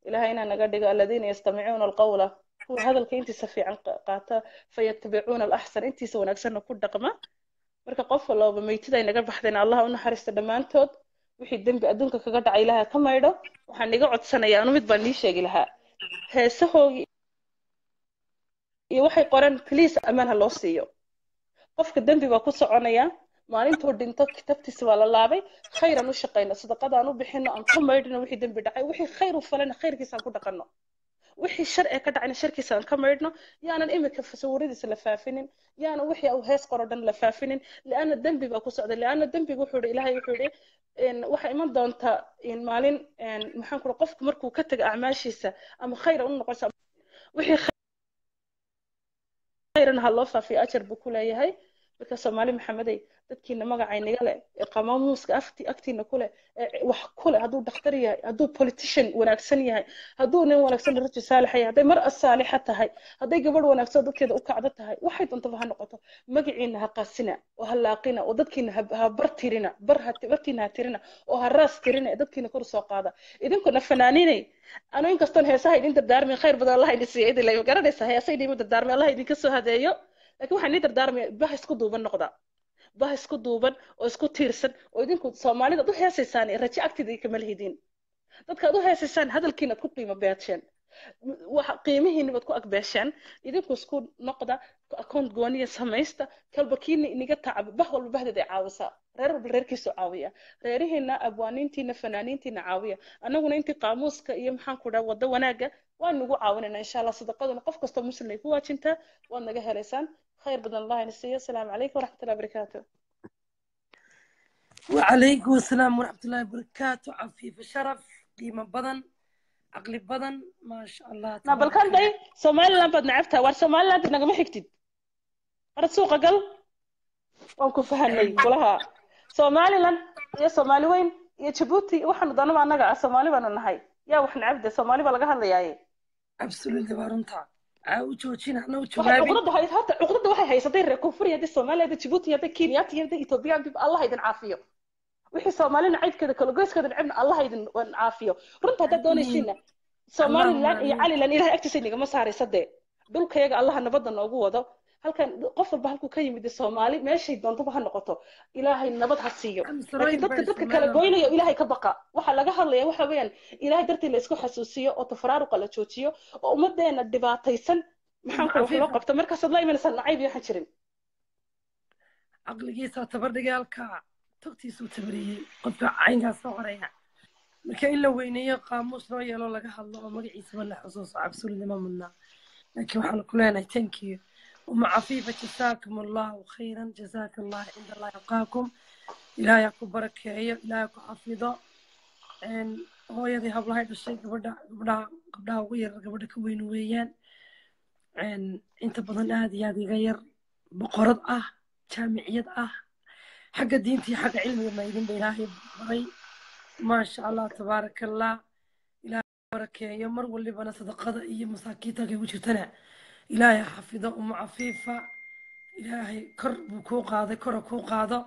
Ilahay inaa naga dhigo aladiina yastamicuuna alqawla. Kuwa hadalka intiisa fiican qaata fayatabicuuna alaxsan. Intiisa wanaagsanna ku dhaqma. Marka qof walooba meytida ay naga baxdeen allah u naxariista dhammaantood wixii dembi adduunka kaga dhacay ilaha ka maydho waxaan iga codsanayaa anu mid baan nii sheegi lahaa. Heesahoogii iyo waxay qoreen please amaan ha loo siiyo qofka dembi baa ku soconaya maalintuu dhinto kitabtiisa waa la laabay khayran u shaqayno sadaqadaan u bixino aan ka maydhino wixii dembi dhacay wixii khayr u falana khayrkiisaan ku dhaqanno wixii shar ee ka dhacayna sharkiisa aan ka maydhno yaanan imika sawiradiisa la faafinin yaanan wixii uu hees qoro dhan la faafinin lianna dembi baa ku socda lianna dembiga wuxuu yidhi ilaahay wuxuu yidhi waxaa iman doonta maalin maxaan ku qofku markuu ka taga acmaashiisa ama khayra u noqonsa wixii khayran ha loo faafiyo ajar buu ku leeyahay marka soomaali maxamedey dadkiina magacayniga leh ee qamaamuuska afti agtiina ku leh ee wax ku leh hadduu dhakhtar yahay hadduu politician wanaagsan yahay hadduu nin wanaagsan rajo saalixa yahay hadday mar asaalixa tahay hadday gabadh wanaagsan dadkeeda u kacdo tahay waxay doontaba ha noqoto. Magaciina ha qaasina oo ha laaqina oo dadkiina ha bar tirina bar bartiina ha tirina oo ha raas tirina ee dadkiina kor soo qaada. Idinkuna fanaaniinay anu inkastoon heesaha idin dardaarmin khayr badan allah idin siiya idin la garanaysa heesa idinma dardaarmin allah idinka soo hadeeyo laakiin waxaan idin dardaarmaya bah isku duuban noqda. Bah isku duuban oo isku tiirsan oo idinku soomaalida ad u heesaysaan rajo agteeda kama lihidin dadka ad u heesaysaan hadalkiina ad ku qiimo beesheen qiimihiina ku agbeesheen idinku isku noqda account gooniya samaysta kalba kiina iniga tacaba bah walba bahdeed ay caawisaa reer walba reerkiisu caawiya. Reerihiina abwaaniintiina fanaaniintiina caawiya. Annaguna intii qaamuuska iyo maxaan ku dhaha waddo wanaaga waan nagu caawinayna insha allah sadaqaduna qof kastoo muslim ay ku waajintaa waad naga helaysaan khayr badan allah ina siiyo asalaamu calaykum waraxmat ullahi barakaatu وعليكم السلام ورحمة الله وبركاته عفيف شرف قيمة بدن عقلي بدن ما شاء الله na bal kan day somaliland baad nacabtaa waar somaliland nagama xigtid arad suuqa gal waan ku fahanay kulaha somaliland iyo soomaali weyn iyo jabuuti waxaanu doonaba annaga ah soomaali baanu nahay yaa wax nacabde soomaali baa laga hadlayaaye absolutely waa runta aa u joojina ana u waxay jawaabin cuqdada hay horta cuqdada waxay haysatay reer koonfur haddii soomaaliya haddii jabuuti haddii kenya haddii etoobiya haddii allah idin caafiyo. Wixii soomaali nacaybkeeda kala goyskeeda nacibna allah idin caafiyo. Runta haddaad doonaysiina somaliland iyo caliland ilahay agtiisa inagama saaraysa dee. Dhulkayaga allaha nabadda noogu wado halkan qof walba halkuu ka yimid soomaali meeshay doontaba ha noqoto. Ilaahay nabad ha siiyo. Laakiin dadka dadka kala goynayo ilaahay ka baqa. Waxaa laga hadlaya waxa weeyaan ilaahay dartii la isku xasuusiyo oo tafaraaruqa la joojiyo oo ummadeena dhibaataysan. Maxaan kula wax loo qabto? Markaasaad la imanaysaa nacayb iyo waxaan jirin. Caqligiisa tabardhigaalka. Togtiisuu tabariyey qofka caynkaas soo qoraya marka in la weyneeyo qaamuus loo yeelo laga hadlo oo magaciisaba la xusuuso cabsulidima mudnaa. Laakiin waxaan ku leenahay thank ومع عفيفة جزاكم الله خيرا جزاك الله عند الله يلقاكم إلى يكون بركة هي إلى يكون عفيفة إن هو يدي هبل هاي بس قبل قبل قبل غير قبل كوين وين إن أنت بظن هذه هذه غير بقرض أه كم عيد أه. حق دينتي حق علمي ما يدين بإلهي بري. ما شاء الله تبارك الله. إلى بركة يمر واللي بنا صدقة إيه مساكيتك وجهتنا. إلهي حفظه أم عفيفة إلهي كر بكو قاضي كر كو قاضي.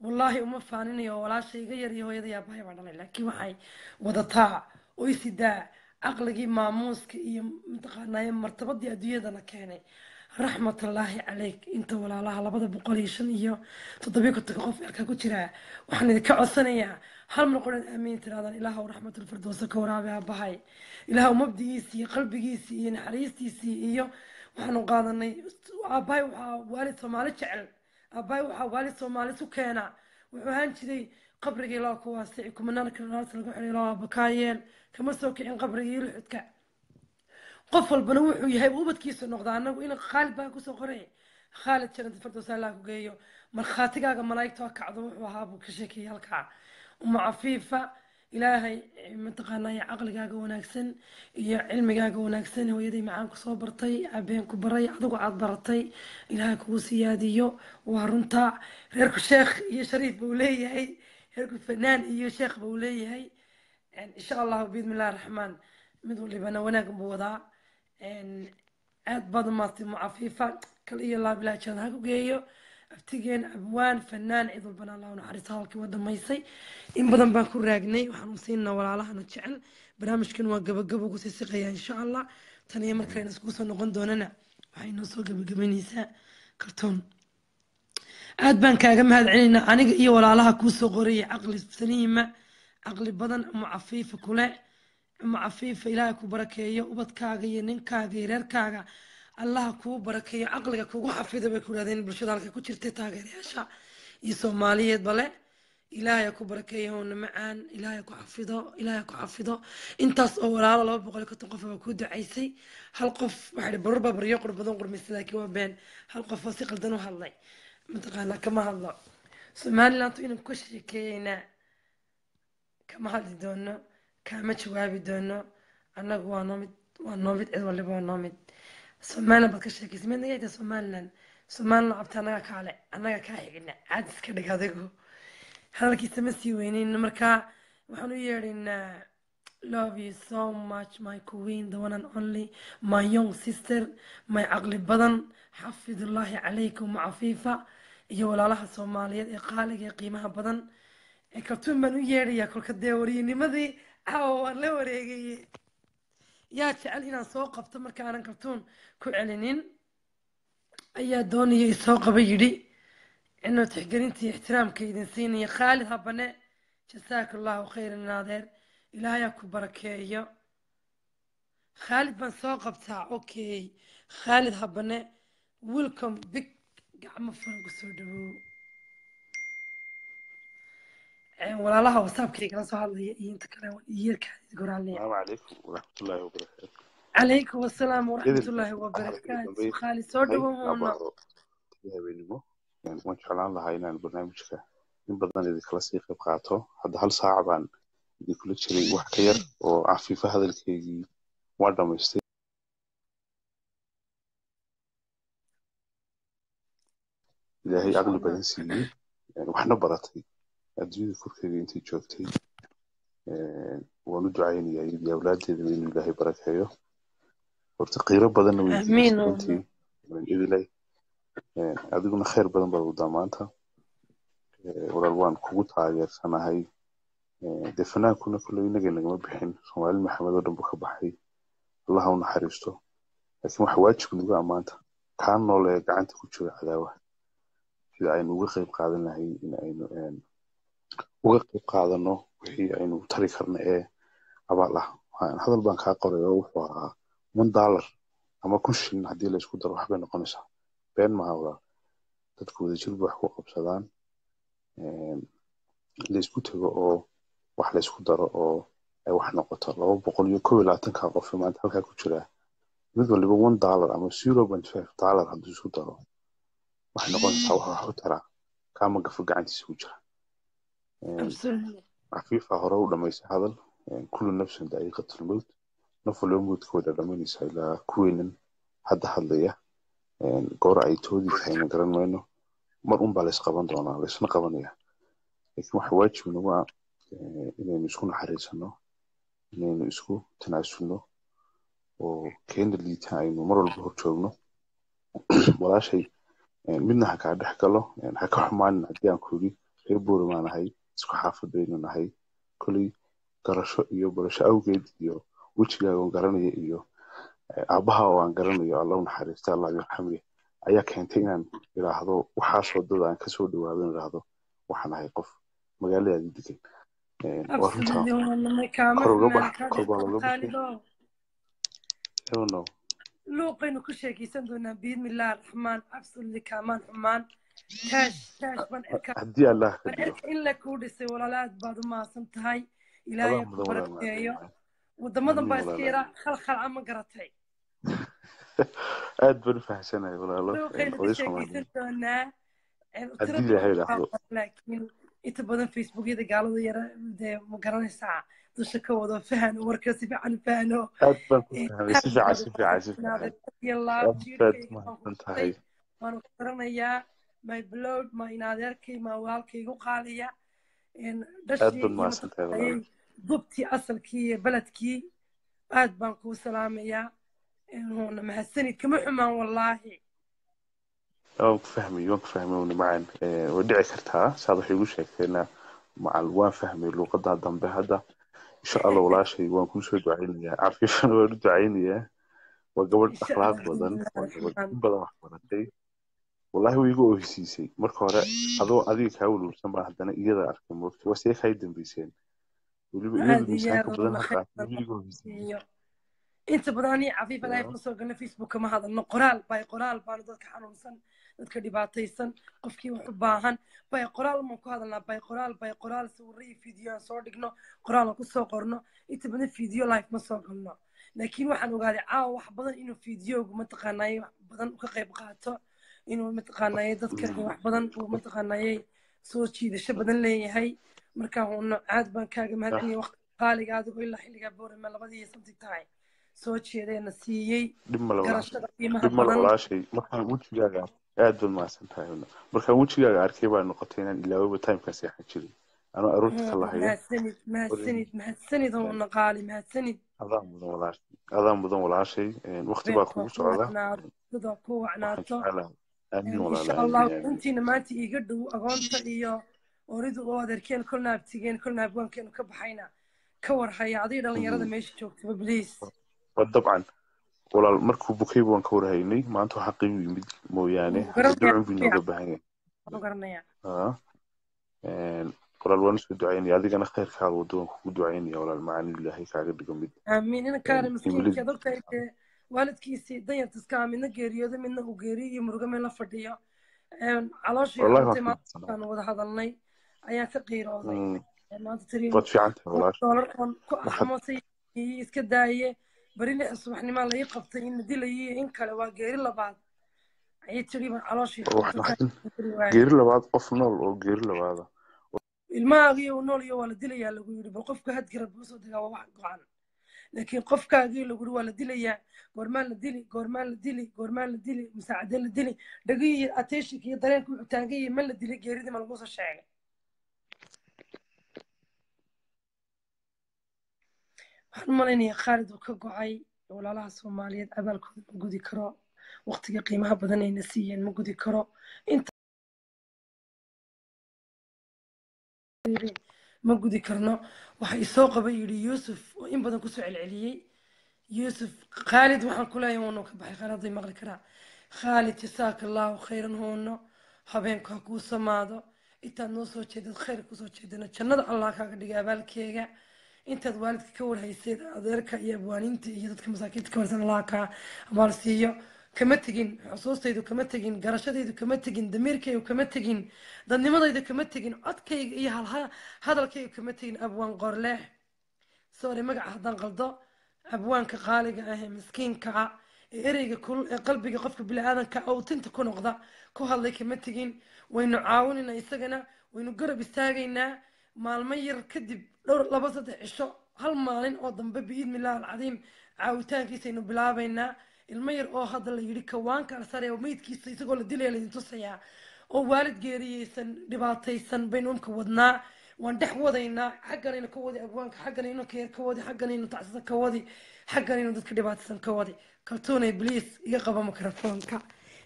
والله أم فانيني ولا شيء غير يهو يدي أباي بعدنا لكن وحي وضطاع ويسيدا أقلقي ماموسك يمتقانا يمرتبط دي أدوية دانا كاني رحمة الله عليك. إنت ولا الله لابد بقوليشن إيو. تطبيق التقوف اكا كتيرا وحن اذا كعصان ايا هل من قولان أمين ترادا الهو رحمة الفردوسك ورابها بهاي الهو مبدي يسي قلبي يسي ينحريستي يسي إيو. Waxaanu qaadanay aabahay waxaa waalid soomaali jecel. Aabahay waxaa waalid soomaali su keena. Wuxuu ahaan jiray qabrigii loo ku waasici kumanaanka naarta lagu xiray loo abakaayeel kama soo kicin qabrigii luxudka. Qof walbana wuxuu yahay ubadkiisu noqdaa anagu in khaalid baa ku soo qoray. Khaalid janada fardows allah ku geeyo. Markhaatigaaga malaa'igta waa kacdo wuxuu ahaa buu ka sheekayay halkaa. Uma cafiifa ilaahay mataqaanaa caqligaaga wanaagsan iyo cilmigaaga wanaagsan? Hooyaday macaan ku soo bartay abeen ku baray adigu aad baratay ilaahay kugu siyaadiyo waa runta. Reerku sheekh iyo shariif buu leeyahay. Reerku fanaan iyo sheekh buu leeyahay. Insha allahu biidni illahi raxmaan mid walibana wanaag buu wadaa. Aad baad umaastay mucafiifa kal iyo laab ilaah jannada ha ku geeyo abtigeen abwaan fanaan cid walbana allah naxariisto halkii waa in badan baan ku raagnay waxaan u walaalahana jecel. Barnaamijkan waa gabagabo ugu sii siqayaa insha allah tan iyo markayna iskugu soo noqon doonana waxay noo soo gabagabaynaysaa kartoon. Aad baan kaaga mahad celinaynaa aniga iyo walaalaha kuu soo caqli saliima caqli badan mucafiifa kule mucafiifa ilaahay ku barakeeyo ubadkaaga iyo ninkaaga iyo reerkaaga allaha kuu barakeeyo caqliga kugu xafido bay ku yidhahdeen bulshada halka ku jirtay taageerayaasha. Iyo soomaaliyeedba leh ilaahay ku barakeeyo howna macaan ilaahay ku xafido ilaahay ku xafido. Intaas oo walaalo laba boqol iyo konton qof baa kuu ducaysay. Hal qof waxaa barur baa baryo qur badan qurmaysay laakiin waa been. Hal qof oo si qaldan u hadlay. Mataqaanaa kama hadlo. Somalilantu inaan ka sheekeeyeynaa kama hadli doono kaama jawaabi doono. Annagu waa noomid waa noomid cid waliba waa noomid somaliland baad ka sheekaysay mid naga tahay somaliland somaliland cabta annaga kaale annaga kaa xigna caad iska dhig adigu hadalkiisa ma sii weyneyno marka waxaan u yeedhaynaa love you so much my queen the one and only my young sister my caqli badan. Xafidullaahi calaykum cafiifa iyo walaalaha soomaaliyeed ee qaaliga ee qiimaha badan. Ee kartuun baan u yeedhayaa kolka dee wariyinimadii caawa waan la wareegaye yaa jecel inaan soo qabto marka aanan kartuun ku celinin. Ayaa doonaya isoo qaba yidhi inuu tixgelintii ixtiraamka idin siinaya khaalid habane jasaaka allahu khayran naadeer ilaahayaa ku barakeeyo. Khaalid baan soo qabtaa okay. Khaalid habane welcome big gacmo furan ku soo dhawow walaalaha wasaabkay kala soo hadlaya iyo inta kale yeerka goraaleya calaykum asalaam waraxmatullaahi wabarakaatu khaali soo dhawo waan jeclaan lahaa inaan barnaamijka in badan idinkala sii qayb qaato. Hadda hal saaca baan idinkula jiray wax ka yar oo cafiifa hadalkeygii waa dhamaystay. Ilaahay aqli badan siiyey. Waxna baratay adduunyada korkeega intay joogtay waan u ducaynayaa iyadii awlaadeedaba inuu ilaahay barakeeyo horta qiiro badanna way amiin gelisay runtii idilay adiguna khayr badan baad wadaa maanta walaal waan kugu taageersanahay dee fanaankuna kule inaga nagama bixin soomaali maxamed oo dhan buu ka baxay allah ha u naxariisto laakiin waxa waajib nagu ah maanta kaa nool ee gacanta ku jira cadaawaha sida aynu uga qayb qaadan lahay in aynu uga qayb qaadano wixii aynu tari karna ee abaal ah hadal baan kaa qoray oo wuxuu ahaa one dollar ama kun shilin haddii la isku daro waxbay noqonaysaa. Been maaha walaal dadku wadajir bay wax ku qabsadaan. La isku tego oo wax la isku daro oo ay wax noqoto. Laba boqol iyo kow iyo labaatanka qof maanta halkaa ku jira. Mid waliba one dollar ama zero point five dollar hadduu isku daro. Waxay noqonaysaa wax wax u taraa kaama gafo gacantiisa ku jira cafiifa hore u dhamaysay hadal kullu nafsin daa'iqatul mawt. Naf waliba mawdkooda dhamaynaysa ilaa kuweynan hadda hadlaya. Goora ay toodii tahayna garan mayno. Mar un baa la isqaban doonaa la isna qabanaya laakiin waxa waajib nagu ah inaynu isku naxariisano inaynu isku tanaasulno oo keena liita aynu mar walba hor joogno. Walaashay midna ha kaa dhex galo ha ka xumaanin haddii aan ku yidhi reer boorimaan nahay isku xaafad baynu nahay. Koley garasho iyo barasho awgeed iyo wejigaaga oo garanaya iyo aabbaha oo aan garanayo alla u naxariista allah yarxamye ayaa keentay inaan idhaahdo waxaasoo dad aan ka soo dhawaado in idhaahdo waxaan ahay qof magaaladaadi degan waa runtaa absolutely waanamay kaama kor uga xumaan bax kaa kor baa dhex looga baxay qaalido ewono luuqaynu ku sheekaysan doonaa biidmillahi raxmaan absolutely kaamaan xumaan in la kuu dhisay walaalaad baad u mahadsan tahay ilaahay ku barakeeyo wadamadan baa iska yaraa khalkhalca ma garatay aad baan u fahamsanahay walaalo luuqaynu ka oday sheekaysan soomaaliyeed doonaa tiro haddii ilaahay badan idhaahdo baa laakiin inta badan facebookyada gaalada yara dee ma garanaysaa dusha ka wado fahan warka si fiican tahay waanu ku garanayaa my blood ma inadeerkay ma walaalkaygu qaaliya aad dhashii gubtii asalkii iyo beledkii aad baan kuu salaamayaa huuna mahadsanid kama xumaan wallaahi. Waan ku fahmay waan ku fahmay wani macaan. Way dhici kartaa saad waxay igu sheegteena macal waan fahmay luuqadaa dambe hadda. Insha allah walaashay waan kuu soo ducaynayaa. Cafiifana waan u ducaynayaa. Waa gabadh akhlaaq badan waa gabadh in badan wax baratay wallahi way igu oheysiisay marka hore adoo adiga kaa walwalsan baa haddana iyada arkay moogta waa see kaa dambeyseen? Weliba iyadu miisaanka badan inta badan anii cafiifa life soo galna facebook kama hadalno qoraal. Bay qoraal baanu dadka xanuunsan dadka dhibaataysan qofkii wax u baahan. Bay qoraal maan ku hadalnaa? Bay qoraal bay qoraal. Sawirro iyo fiideo aan soo dhigno qoraal aan ku soo qorno inta badan fiideo life ma soo galno. Laakiin waxaan ogaaday caawa wax badan inuu fiideogu mataqaanaaye wax badan ka qayb qaato inuu mataqaanaaye dadka wax badan uu mataqaanaaye soo jiidasho badan leeyahay. Marka huno caad baan kaaga mahadceliyay waqti qaaliga adigoo ilaa xilligaa boorama labadii iyo santig tahay. Soo jeedeena siiyey garashada qiimaha badan. aad baad mahadsan tahay markaan wejigaaga arkay baa noqotay inaan ilaawaba timekaa seexan jiray anoo aroorta ka lahaya mahadsanid mahadsanid huuna qaali mahadsanid. Adaa mudan walaashay. Adaa mudan walaashay. Waqti baa kugu ku socda ku wacnaato insha allah aamin intiina maanta iiga dhow agoonta iyo oridu oo adeerkeen kolna abtigeen kolna abwaankeenu ka baxayna ka warhaya adiga dhalinyarada meesha joogtaba bliis dabcan walaal markuu bukay waan ka warhaynay maanta waxaa qiimu yimid mooyaane. Wuu hadda garanaya. Ducun bii nooga baahan yahay wuu garanaya. Haa walaal waan isku ducaynaya adigana khayrkaada wado waan kugu ducaynaya walaal macaan ilaahay kaaga dhigo mid. Aamiin ina kaare ogtahay dee waalidkiisii danyarta iska ah midna geeriyoodo midna uu geeriyo iyo murugo meel la fadhiyo calooshii wallahi xanuuntay waan maanta aan wada hadalnay ayaan ka qiirooday Mm, ku iska daaye beri lix subaxnimaa lai qabtay in la dilayo in kale waa geeri labaad ayay tiri baan calooshii geeri labaad qof nool oo geeri labaada ilmahaagii uu nool iyo waa la dilayaa lagu yidhi bal qofka hadgira buu soo degaa waa wax go-an laakiin qofkaagii laguri waa la dilayaa goormaan la dili goormaan la dili goormaan la dili musaacade la dili dhagii iyo attentionka iyo dareenka wuxuu taagan yahay ma la dili geeridii ma laguusa sheegay. Waxaan malaynaya khaalid uu ka go'ay walaalaha soomaaliyeed abaalkooda ma gudi karo waqtiga qiimaha badan ayna siiyeen ma gudi karo. Inta ma gudi karno waxa isoo qaba yidhi yuusuf oo in badan kusoo celceliyey yuusuf khaalid waxaan ku leeyahay waanu ka baxay khaalid maqli karaa khaalid jasaaka allahu khayran hoono habeenku ha kuu samaado intaad noo soo jeedad khayr kusoo jeedana jannada allah kaaga dhigay abaalkeega intaad waalidka ka warhayseed adeerka iyo abwaaniinta iyo dadka masaakiinta ka warsan allah kaa abaal siiyo kama tegin xusuustaydu kama tegin garashadaydu kama tegin damiirkaygu kama tegin dadnimadaydu kama tegin codkayga iyo hadalkaygu kama tegin abwaan qorleex sorry magaca haddaan qaldo. Abwaanka qaaliga ah ee miskiinka ah ee ereyga kulul ee qalbiga qofka bini-aadanka oo tinta ku noqda ku hadlay kama tegin. Waynu caawinaynaa isagana waynu garab istaagaynaa maalmo yar kadib dhowr laba saddex cisho hal maalin oo dambe biidnillahi alcadiim caawitaankiisaynu bilaabaynaa ilmo yar oo hadda la yidhi kawaanka sare oo meydkiisa isagoo la dilaya laydin tusayaa oo waalid geeriyeysan dhibaataysan baynu umka wadnaa waan dhex wadaynaa xagganaynu ka wadi abwaanka xagganaynu keer ka wadi xagganaynu tacsida ka wadi xagganaynu dadka dhibaataysan ka wadi. Kaltuunay bliis iga qaba mikrofoonka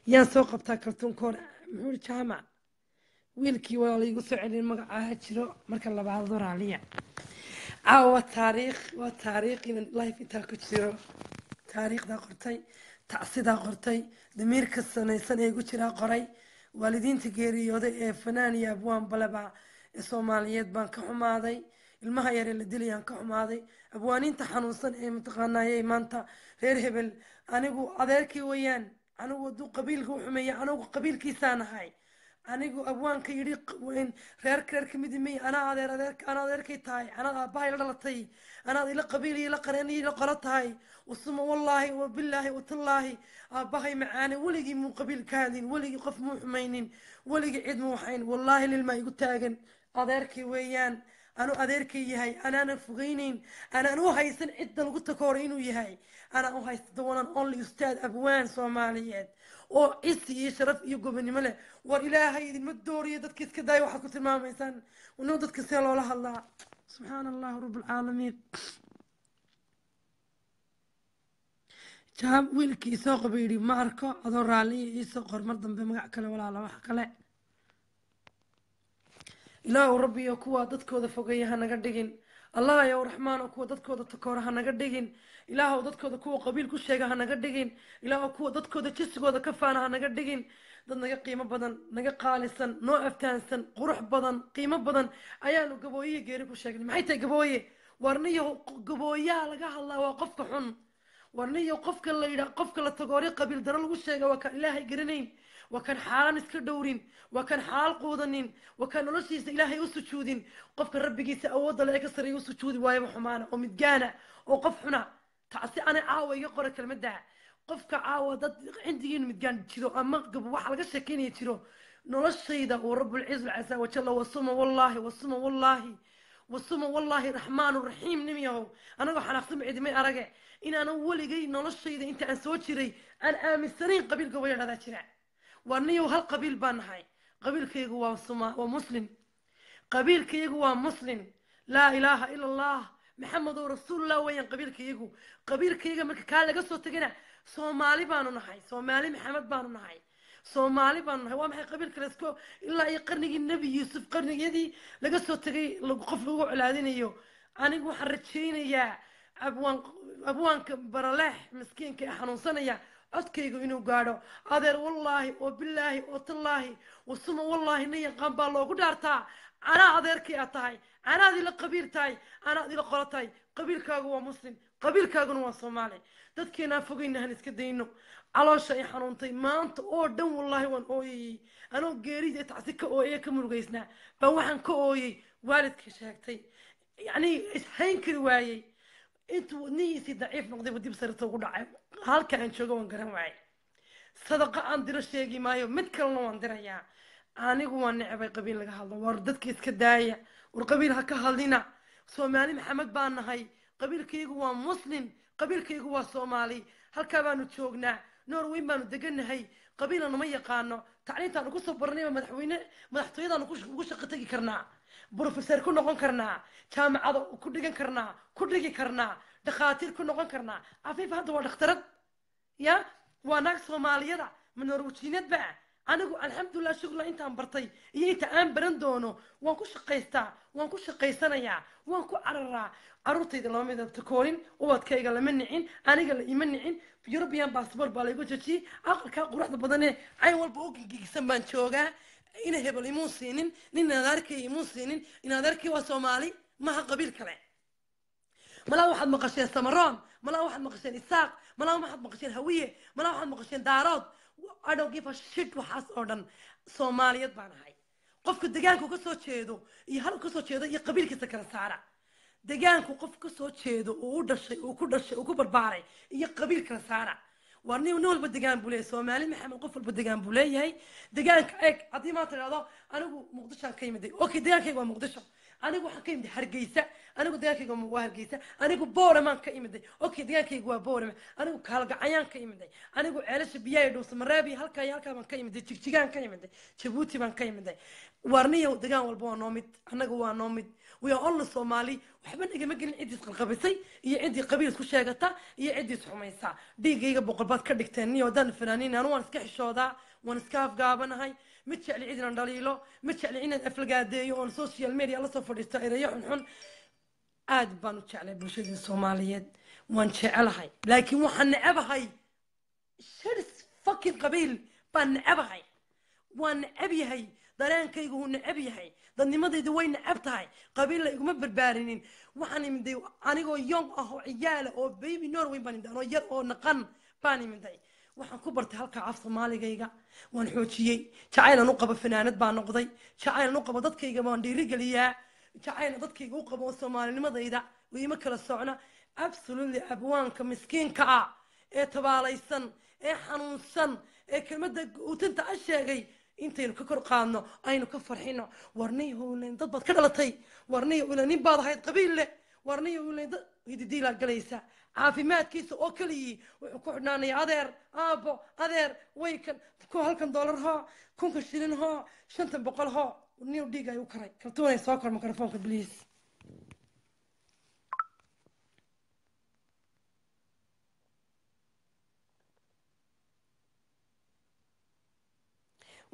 yaan soo qabtaa kaltuunkoona muxuu jaamac wiilkii waa laygu soo celin magacaaha jiro. Marka labaad doraaliya caawa taariikh waa taariikh inan life intaa ku jiro taariikhdaa qortay tacsidaa qortay damiirka sanaysan ee gu jiraa qoray waalidiinta geeriyooday ee fanaan iyo abwaan baleba ee soomaaliyeed baan ka xumaaday ilmaha yaree la dilayaan ka xumaaday abwaaniinta xanuunsan ee mataqaanayey maanta reer hebel anigu adeerkii weyaan anigu hadduu qabiilka u xumeeya anigu qabiilkiisaan ahay anigu abwaanka yidhi reer reer ka mid imay anaa adeer adeer anaa adeerkay tahay anaad aabbahay la dhalatay anaad ila qabiil iyo ila qareen iyo ila qolo tahay wasuma wallaahi wabillaahi watallaahi aabbahay macaane weligii muu qabiil kaadin weligii qof muu xumaynin weligii cid muu waxayn wallaahi lilmaa igu taagan adeerkay weeyaan anuu adeerkay yahay anaanan fogaynayn anaan u haysan cidda lagu takooray inuu yahay anaan u haysta dawanan only ustaad abwaan soomaaliyeed oo cisi iyo sharaf iyo gobonimo leh. War ilaahay idinma dooriyo dadka iska daaya waxaad ku tilmaamaysaan. Inuu dadka see loola hadlaa. Subxaana allah rab alcaalamiin jaab wiilkii isoo qaba yidhi ma arko adoo raalliya iisoo qor mar dambe magac kale walaala wax kale. Ilaahu rabbiyo kuwa dadkooda fogeeya ha naga dhigin. Allah yow raxmaano kuwa dadkooda takoora ha naga dhigin ilaahow dadkooda kuwa qabiil ku sheega ha naga dhigin. Ilaahow kuwa dadkooda jisigooda ka faana ha naga dhigin. Dad naga qiimo badan naga qaalisan noo aftaansan qurux badan qiimo badan ayaanu gabooyihi geeri ku sheegnay. Maxay tahay gabooye warniyo gabooyaha laga hadlaa waa qofka xun. Warniyo qofka la yidhaa qofka la tagoori qabiil daro lagu sheega waa kaan ilaahay garanayn waa kan xaalan iska dhowrin waa kan xaal quudanin waa kan noloshiisa ilaahay u sujuudin. Qofka rabbigiisa awoodda le ee ka sareeya u sujuudi waayaba xumaana oo midgaana oo qof xuna tacsi ana caawa iga qora kelmadda qofka caawa dad cindigiinu midgaan jiro ama waxa laga sheekeynaya jiro noloshayda uu rabulciz casa wajalla wasuma wallaahi wasuma wallaahi wasuma wallaahi raxmaanu raxiim nimyahow anagoo xanaaqsama cidimay arage. Inaanan weligay noloshayda inta aan soo jiray aan aaminsanayn qabiil gobaya dhadaa jira. Waa niyow hal qabiil baan nahay. Qabiilkaygu waa muslim. Qabiilkaygu waa muslim. Laa ilaaha ila allah maxamedow rasuulullah weeyaan qabiilkaygu qabiilkayga marka kaa laga soo tegana soomaali baanu nahay soomaali maxamed baanu nahay soomaali baanu nahay waa maxay qabiilka lasko ilaa iyo qarnigii nebi yuusuf qarniyadii laga soo tegay qof lagu colaadinayo anigu waxaan rajaynayaa abwaan abwaanka baraleex miskiinka ee xanuunsanaya codkaygu inuu gaadho adeer wallaahi oo bilaahi oo tallaahi wasuma wallaahi nin yaqaan baa loogu dhaartaa anaa adeerkii aad tahay anaad ila qabiil tahay anaad ila qolo tahay qabiilkaagu waa muslim qabiilkaaguna waa soomaali. Dadkeenaan fogayna han iska dayno. Caloosha ay xanuuntay maanta oo dhan wallaahi waan ooyayey anoo geerida ee tacsi ka ooyaya ka murugaysnaa baan waxaan ka ooyey waalidka sheegtay. Yacnii ishayn kari waayey. Intuu wadnihiisii daciif noqday dib sarita ugu dhacay. Halka aan joogo waan garan waayay sadaqa aan diro sheegi maayo mid kalena waan dirayaa anigu waan necbay qabiil laga hadlo. War dadka iska daaya. War qabiil ha ka hadlina. Soomaali maxamed baan nahay. Qabiilkaygu waa muslim. Qabiilkaygu waa soomaali. Halkaa baanu joognaa. Norweyn baanu deganahay. Qabiilana ma yaqaano. Tacliintaanu ku soo baranayba madaxweyne madaxtooyadaanu ugu shaqo tegi karnaa. Brofeser ku noqon karnaa. Jaamacada ku dhigan karnaa. Ku dhigi karnaa. Dhakhaatiir ku noqon karnaa. Cafiifa hadda waa dhakhtarad. Ya? Waa naag soomaaliyada. Ma norwejiinadba anigu alxamdulilah shukla intaan bartay. Iyo inta aan baran doono waan ku shaqaystaa waan ku shaqaysanayaa waan ku cararaa. Caruurtayda lama midabta ubadkayga lama nicin aniga la ima nicin. European passport baa laygu jajiyey aqalkaa quruxda badanee cayn walba u gigigisan baan joogaa. Ina hebel imuu siinin nin inadeerkay imuu siinin inadeerkii waa soomaali maha qabiil kale. Malaa waxaad maqasheen samaroon malaa waxaad maqasheen isaaq malaa waxaad maqasheen hawiye malaa waxaad maqasheen daarood I don't give a shit baan ahay qofka degaanku ka soo jeedo iyo hal ka soo jeedo iyo qabiilkiisa kala saara degaanku qof ka soo jeedo uu u dhashay uu ku dhashay uu ku barbaaray iyo qabiil kala saara waa nin nin walba degaan buu leeyahay soomaali maxamed qof walba degaan anigu waxaan ka yimiday hargeysa anigu degaankayga waa hargeysa anigu booramaan ka imiday. Okay degaankayga waa boorame anigu kaalgacayaan ka imiday. Anigu ceelasha biyaha dhuusa maraabi halkaa halkaa baan ka imiday jigjigaan ka imiday jabuuti baan ka imiday. Warniyow degaan walba waa noo annaga waa noo mid only soomaali. Waxba nagama gelin ciddii isqalqabisay iyo ciddii qabiil isku sheegata iyo ciddii isxumaysa dhiigayga boqol ka dhigteen niyo haddaan fanaaniin anu waan iska xishoodaa waan iska afgaabanahay mid jecli cid inaan dhaliilo mid jecli inaan aflagaadeeyo oon social media la soo fadhiisto ereyo xunxun. Aad baan u jeclay bulshadii soomaaliyeed waan jecelahay laakiin waxaan necabahay shirs fucking qabiil baan necabahay waan necab yahay. Dareenkaygu wuu necab yahay. Dadnimadaydu way necab tahay. Qabiilla iguma barbaarinin. Waxaan imiday anigoo yong ah oo ciyaala oo baby norway baan imiday anoo yar oo naqan baan imiday waxaan ku bartay halkaa af soomaaligayga waan xoojiyey. Jacaylan u qabo fanaanad baan noqday. Jacaylan u qabo dadkayga waan dhiirigeliyaa jacaylan dadkayga u qabo soomaalinimadayda. Iima kala socna. Absolutely abwaanka miskiinka ah. Ee tabaalaysan ee xanuunsan ee kelmadda utinta a sheegay. Intaynu ka kor qaadno aynu ka farxino. Warniy howlen dad baad ka dhalatay. Howlen nin baad ahayd qabiil leh warniy howlen dad hididiilaa galaysa. Caafimaadkiisa oo keligii wuxuu ku xidhnaanaya adeer aabo adeer waykan halkan doolar hoo kunka shilin hoo shantan boqol hoo niw dhiig ay u karay kaltuunay soo kor mikrofoonka bliis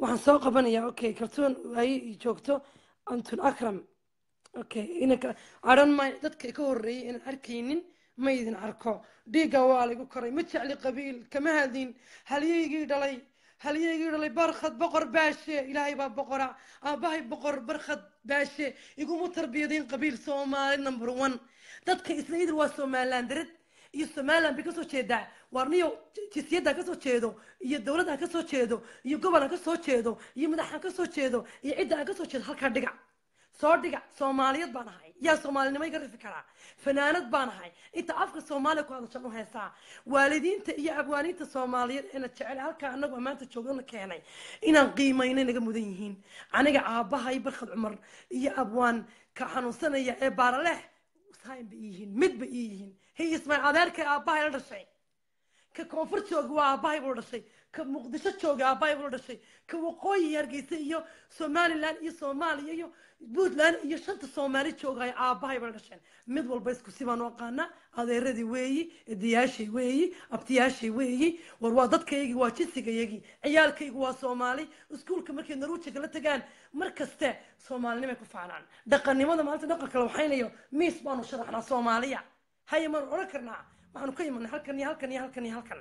waxaan soo qabanayaa okay kaltuun ay joogto antun akram okay dadka ka horreeyay inaan arkaynin ma idin arko. Dhiigga waa laygu koray ma jecli qabiil kama hadin halyaygii dhalay halyaygii dhalay barkhad boqor baashe ilaahay baa boqora. Aabbahay boqor barkhad baashe. Iguma tarbiyadayn qabiil soomaali number one. Dadka isla idil waa somaliland darad iyo somaliland bay ka soo jeedaa waarniyo jinsiyadda ka soo jeedo iyo dowladda ka soo jeedo iyo gobol ka soo jeedo iyo madax aan ka soo jeedo iyo cidda ka soo jeedo halkaa dhiga soo dhiga soomaaliyad baan ahay. Yaa soomaalinimo iga rifi karaa. Fanaanad baan ahay. Inta afka soomaaliya ku hadashan u heesaa waalidiinta iyo abwaaniinta soomaaliyeed eena jecel halkaa anagu maanta joogana keenay inaan qiimayna naga mudan yihiin. Aniga aabbahay barkhad cumar iyo abwaan ka xanuunsanaya ee baaraleex sayn bay ii yihiin mid bay ii yihiin. Hey ismaaciil adeerkay aabbahay la dhashay. Ka koonfur jooga waa aabbahay buu dhashay ka muqdisho jooga aabbahay buu dhashay. Ka waqooyi hargeysa iyo somaliland iyo soomaaliya iyo puntland iyo shanta soomaali joogaya aabbahay baa dhasheen mid walba isku si baan u aqaanaa adeeradii weeyi edayaashay weeyi abtiyaashay weeyi war waa dadkaygii waa jinsigayagii ciyaalkaygu waa soomaali. Iskuulka markay naruujiga la tagaan mar kaste soomaalinimay ku faanaan. Dhaqannimada maalinta dhaqanka la waxaynayo miis baanu sharaxnaa soomaaliya. Haya maanu odhan karnaa? Waxaanu ka imanay halkan iyo halkan iyo halkan iyo halkan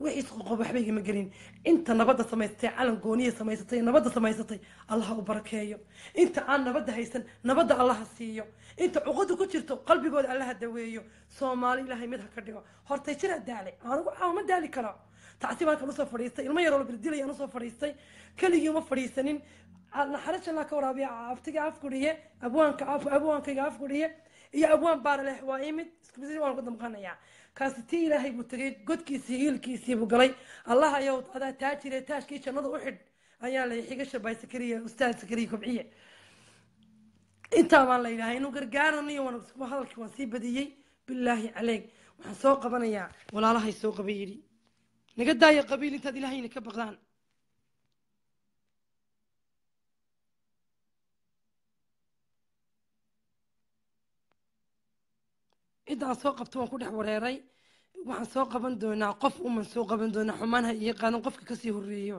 wixiis qoqob waxba igama gelin. Inta nabadda samaysatay calan gooniya samaysatay nabadda samaysatay allaha u barakeeyo. Inta aan nabadda haysan nabadda allaha siiyo. Inta cuqada ku jirto qalbigooda allaha daweeyo. Soomaali ilaahay mid ha ka dhigo. Hortay jiraa daale anigu caawa ma daali karo. Tacsi baan kan u soo fadhiistay ilmo yaroo la birdilaya u soo fadhiistay. Keligii uma fadhiisanin. Naxariis ka waraabiya aftiga afguriye abwaanka abwaankayga afguriye iyo abwaan baaraleh waa imid. Isku mid waan ku damqanayaa kaasi tii ilaahay buu tegay godkiisii hiilkiisii buu galay. Allah ayow adaa taajire taashkii jannada u xidh ayaa la xiga shabay sakariya ustaad sakariya kobciye. Intaa la yidhahay inuu gargaaranayo waan hadalkii waan sii badiyey. Bilaahi caleyg waxaan soo qabanayaa walaalahay soo qaba yidhi. Naga daaya qabiil intaad ilaahayna ka baqdaan ciddaan soo qabto waan ku dhex wareeray. Waxaan soo qaban doonaa qof uman soo qaban doonaa xumaan ha qaadan qofka ka sii horreeyo.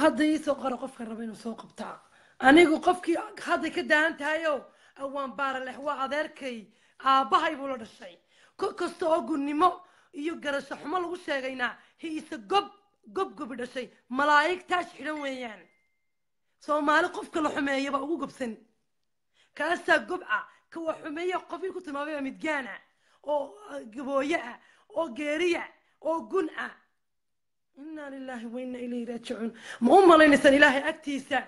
Hadda ii soo qora qofka raba inuu soo qabtaa anigu qofkii hadday ka daahan tahayo awaan baaralex waa adeerkay. Aabbahay buu la dhashay. Ko kasta oo gunnimo iyo garasho xumo lagu sheegaynaa hiise gob gob gobi dhashay. Malaa'ig taash xidhan weeyaan. Soomaali qofka la xumeeyaba ugu gobsan. Kaasaa gobca kawa xumeeya qofii ku tilmaamaya midgaana oo gabooye ah oo geeriya oo gun ah. Inaa lilaahi wa inaa ilayhi raajicuun. Ma u malaynaysaan ilaahay agtiisa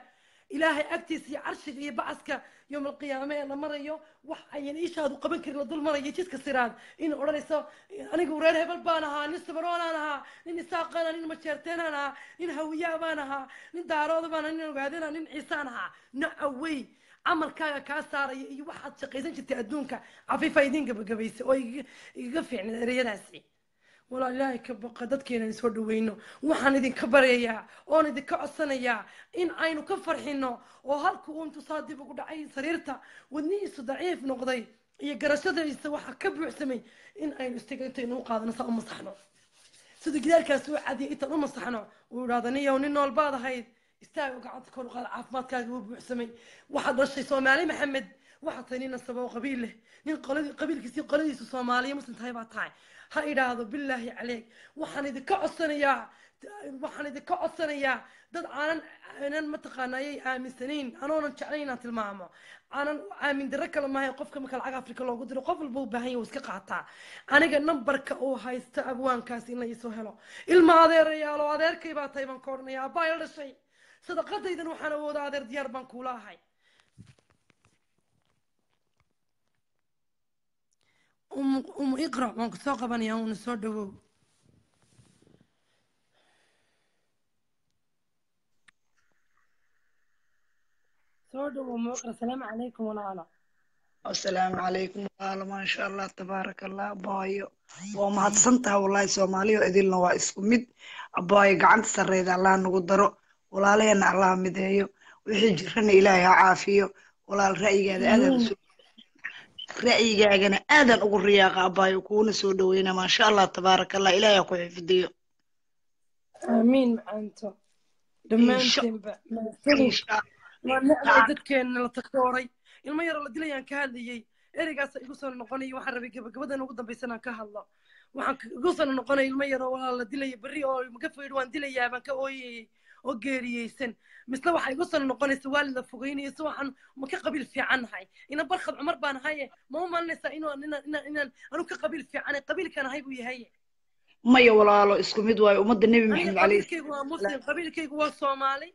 ilaahay agtiisa iyo carshiga iyo bacaska yowm ee la marayo? Wax ayan ishaadu qaban karin la dul marayo jidka siraad. In odhanayso anigu reer hebel baan ahaa nin sabaroonaan ahaa nin isaaqana nin majeerteenaan ahaa nin hawiyaa baan ahaa nin daarooda baan nin ogaadana nin ciisaan ahaa. No camalkaaga kaa saaraya iyo waxaad shaqaysan jirtay adduunka cafiifa idin gabagabaysa oo igaga fiicnay ereyadaasi. Walaa ilaahay ka baqa dadkeenan soo dhaweyno. Waxaan idinka baryayaa oon idinka codsanayaa in aynu ka farxino oo halka uu intusaa dib ugu dhacay sariirta wadnihiisu daciif noqday iyo garashadiisa waxaa ka buuxsamay in aynu istaga u qaadano saa u masaxno. Sida gidaalkaas u cadiya intaan u masaxno uu idhahda niyow nin nool baad ahayd kor u qaada caafimaadkaaga wuu buuxsamay waxaad dhashay soomaali maxamed waxaad tahay nin nasaba oo qabiil leh nin qoladii qabiilkiisii qoladiisu soomaaliya muslim tahay baa tahay ha idhaahdo bilaahi caleyk waxaan idinka codsanayaa waxaan idinka codsanayaa dad aanan aanan mataqaana ayay aaminsanayn anoonan jeclayn inaan tilmaamo aanan aamin darro kale maahay qofka marka lacag afrika loogu diro qof walba u baahan yahay iska qaataa aniga nambarka uu haysta abwaankaas in la iisoo helo ilma adeerayaalo adeerkay baa tahay baan ka odhanaya abbaa ila dhashay sadaqadaydan waxaan awooda adeer diyaar baan kuula ahay umu iqra waan ku soo qabanaya uuna soo dhawow. Soo dhawow umu iqra. Asalaamu calaykum walaala asalaamu calaykum walaalo maasha allah tabaaraka allah abaayo waa mahadsantaha wallaahi soomaaliyo idilna waa isku mid. Abaayo gacanta sarreyda allah nagu daro walaalaheena allah mideeyo wixii jirana ilaahay ha caafiyo walaal ra'yigaada aadaan u soo ra'yigaagana aadan ugu riyaaqa abaayo kuuna soo dhaweyna maasha allah tabaaraka allah ilaahay ha ku xifdiyo. Aamiin macaanto dhammaanteenba dadkeena la takooray ilmo yaroo la dilayaan ka hadlayey ereygaasa igu soo noqonaya waxaan rabay gabagabadan ugu dambaysan aan ka hadlo. Waxaan igu soo noqonaya ilmo yaroo walaa la dilaya berri oo maga faydh waan dilayaa baan ka ooyayey oo geeriyeysan. Misle waxaa igu soo noqonaysa waalid la fogeynaya si waxaan ma ka qabiil fiican nahay. Ina barkhad cumar baan ahaye ma u malinaysaa inaan inaan inaan inaan anu ka qabiil fiicanay qabiilkan ahay buu yahay. Maya walaalo isku mid waayo ummadda nebi maxamed qabiilkaygu waa muslim qabiilkaygu waa soomaali.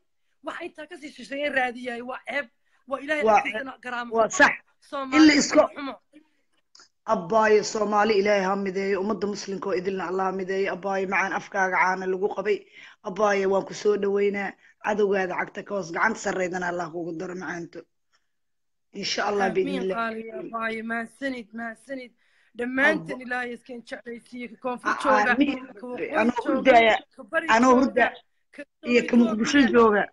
Waxa intaa ka sii shisheeye raadiyahay waa ceeb waa ilaahay waa agtiisana garaamo. waa sax. In la soomaali iska xumo. Abaayo soomaali ilaahay ha mideeyo ummadda muslimka oo idilna allah mideeyo. Abaayo macaan afkaaga caana lagu qabay abaaye waan ku soo dhoweynaa cadowgaada cagta ka hoos gacanta sarreydana allah kugu daro macaanto insha allah mahadsanid mahadsanid dhammaantan ilaahay iskan jeclaysiiye ka koonfur jooga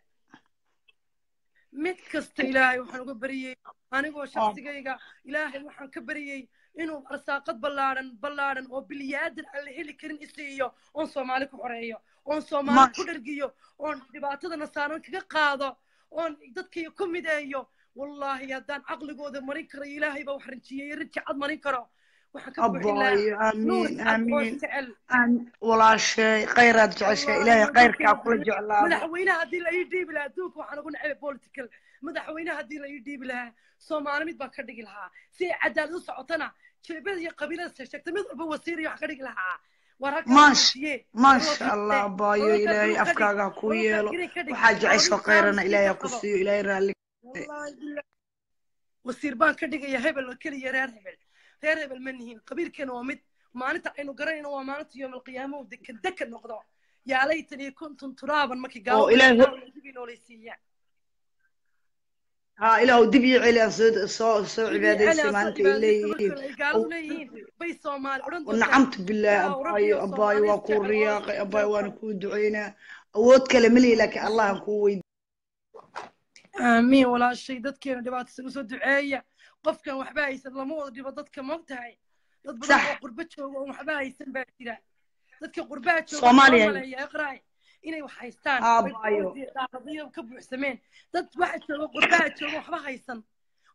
mid kasta ilaahay waxaan uga baryey anigoo shaqsigayga ilaahay waxaan ka baryey inuu arsaaqad ballaadhan ballaadhan oo bilyaadan aan la heli karin isiiyo oon soomaali ku xoreeyo oon soomaali ku dhargiyo oon dhibaatada nasaaran kaga qaado oon dadkayga ku mideeyo. Wallaahi haddaan caqligooda marin karo ilaahay baa wax rinjiyey rinji cad marin karo. Walaashay khayraad jeceshay wallaahi ilaahay khayrkaa kula jeclaado. madaxweynaha haddii la ii dhiibi lahaa adduunka waxaan ugu necbay political madaxweynaha haddii la ii dhiibi lahaa soomaali mid baan ka dhigi lahaa. Si ay cadaalad u socotana jeebada iyo qabiilada sheegtay mid walba wasiir iyo wax ka dhigi lahaa. Maasha allah abaayo ilaahay afkaaga kuu yeelo. waxaa jecesho khayrana ilaahay ha ku siiyo ilaahay raalli. Wasiir baan ka dhigaya hebel oo keliya reer hebel. Reer hebel ma nihiin qabiilkeena waa mid maalinta aynu garanayno waa maalinta yoom alqiyaama uu dekan dekan noqdo. Yaa laytan iyo kuntum turaaban markii gaalo noolaysiiyaan ilaah dib iyo celi aan bilaahi abaayo abaayo waa kuu riyaaqay abaayo waana kuu ducaynaa awood kale malihi laakiin allahan kuu weydi aamiin walaashay dadkeena dhibaataysan u soo duceeya qofkan waxba haysan lama wada dhibo dadka ma dad badan oo qurbo jooga oon waxba haysan baa jira dadka qurbaa jooga soomaaliya iqraay inay wax haystaan. Aabayo. daaqadiyo ka buuxsameen dad waxa jooga qurbaha jooga waxba haysan.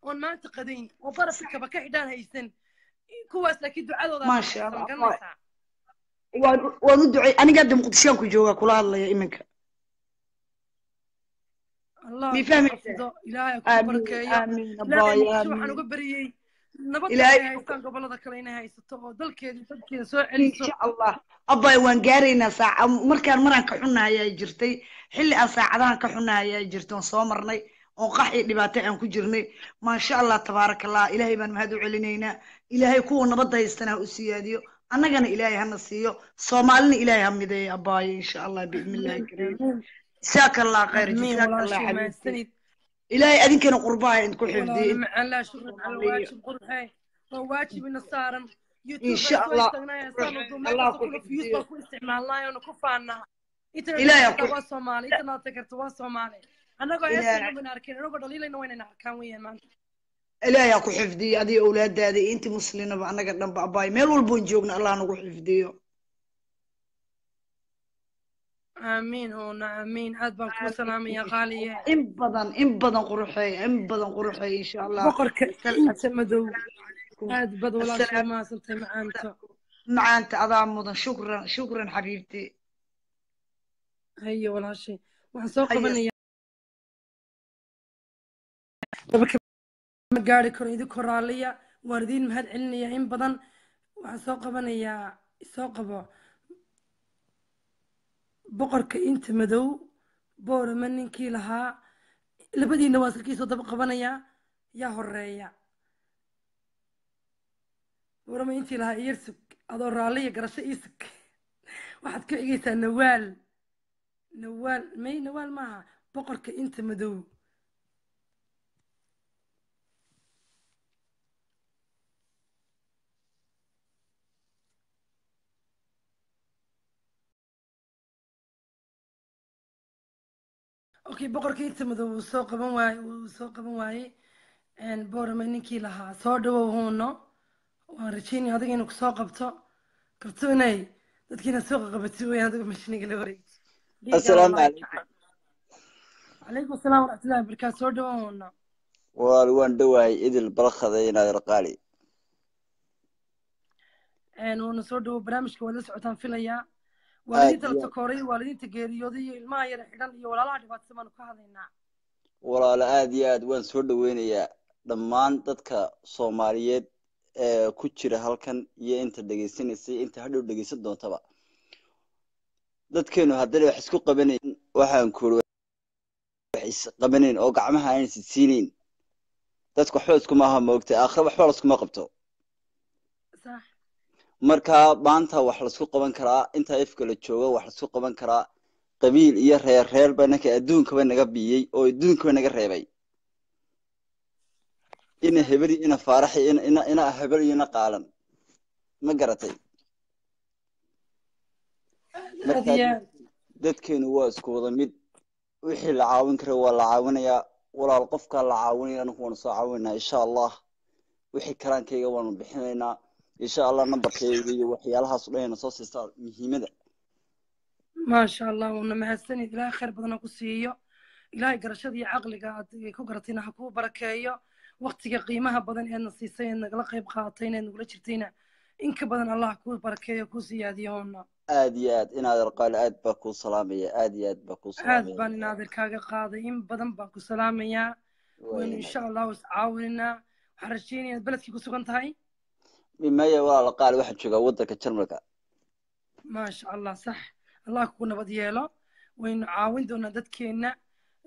Oon maanta qadayn oo barafka kaba ka xidhaan haysan. Kuwaas laakiin ducadooda ma waan u ducey aniga hadda muqdishoan ku jooga kula hadlaya iminka. Ku fahmaysaa ilaahay ku ilaahay muqdisho waxaan uga bariyey nabadda ilaahay inay haystaan gobollada kale inay haysato oo dalkeeda dadkeeda soo celiso insha allah abaayo waan gaaraynaa saaca markaan maraan ka xunahay ayaa jirtay xilli aan saacadahan ka xunahay ayaa jirtay oon soo marnay oon qax iyo dhibaato aan ku jirnay maasha allah tabaaraka allah ilaahay baan mahad u celinaynaa ilaahay kuwa nabadda haystana ha u siyaadiyo annagana ilaahay hana siiyo soomaalina ilaahay ha mideeyo abaayo insha allah biidnillahi kariim jazaaka allah khayr jazaaka allah xabiibti ilaahay adinkana qurbaha idinku xifdiyo adiga awlaadaada iyo intii muslinaba annaga dhanba abaayo meel walboon joogna allah nagu xifdiyo aamiin oona aamiin aad baan kuu salaamaya qaaliye in badan in badan quruxeey in badan quruxeey insha allah boqorka inta madow aad bad walaashay asalaam mahadsantay macaanto macaanta adaa mudan. Shukran shukran xabiibti. Haye walaashay waxaan soo qabanaya ma gaari karo idinkoo raalliya waan idiin mahad celinayaa in badan. Waxaan soo qabanayaa soo qabo boqorka inta madow boorama ninkii lahaa? Labadiina waa salkiisoo daba qabanayaa yaa horreeya boorama intii lahaa iyarsug adoo raalliya garasho iisug waxaad ku xigaysaa nawaal. Nawaal may nawaal maaha? Boqorka inta madow okay boqorkii inta madow soo qaban waaye wuu soo qaban waaye boorama ninkii lahaa soo dhawow huuno. Waan rajeynaya adiga inuu ku soo qabto. Karto inay dadkiina soo qaqabati weyaan adiga mashiniga la wareegto assalaamu calaykum calaykum asalaam waraxmatullahi wabarakaatu soo dhawow huuno. Walaal waan dhowahay idil balkhada inaad raqaali. Wuuna soo dhawow barnaamijka waad la socotaan filayaa waalidiinta la iyo takooray waalidiinta geeriyooday iyo ilmaha yara xidhan iyo walaalaha dhibaataysan baanu ka hadlaynaa? Walaalo aad iyo aad waan soo dhoweynayaa dhammaan dadka soomaaliyeed ee ku jira halkan iyo inta dhegaysanaysay inta hadhow dhegaysan doontaba. Dadkeenu haddana wax isku qabanayn waxaan kuri wax isqabanayn oo gacmaha aan isisiinayn dadku waxba iskuma aha moogtay aakhira waxba laskuma qabto marka maanta wax la isku qaban karaa inta ifka la joogo wax la isku qaban karaa. Qabiil iyo reer reer ba ninka adduunkaba naga biyey oo adduunkaba naga reebay. Ina hebel iyo ina faarax iyo ina ina hebel iyo ina qaalan. Ma garatay? Marka dadkeenu waa isku wada mid wixii la caawin kara waa la caawinayaa walaal qofkaa la caawinaya anigu waanu soo caawinaynaa insha allah. Wixii karaankayga waanu bixinaynaa insha allah nambarkayga iyo waxyaalahaas o dhan ayna soo siistaa muhiimada. Maasha allah wuuna mahadsanid ilaahay khayr badan ha ku siiyo. Ilaahay garashada iyo caqliga aad ku garatayna ha kuu barakeeyo. Waqtiga qiimaha badan eedna siisay eed nagala qayb qaadatay eed nagula jirtayna in ka badan allah kuu barakeeyo kuu siyaadiyo hoona aad iyo aad inaad arqaali aad baa kuu salaamaya aad iyo aad baa kuu aad baan inaadir kaaga qaaday in badan baan ku salaamayaa waynu insha allahu iscaawinaynaa waxaan rajeynaya beledkii ku sugan tahay mimaya walaal qaali waxaan joogaa waddanka jarmalka. Maasha allah sax. Allah kugu nabad yeelo. Waynu caawin doonaa dadkeenna.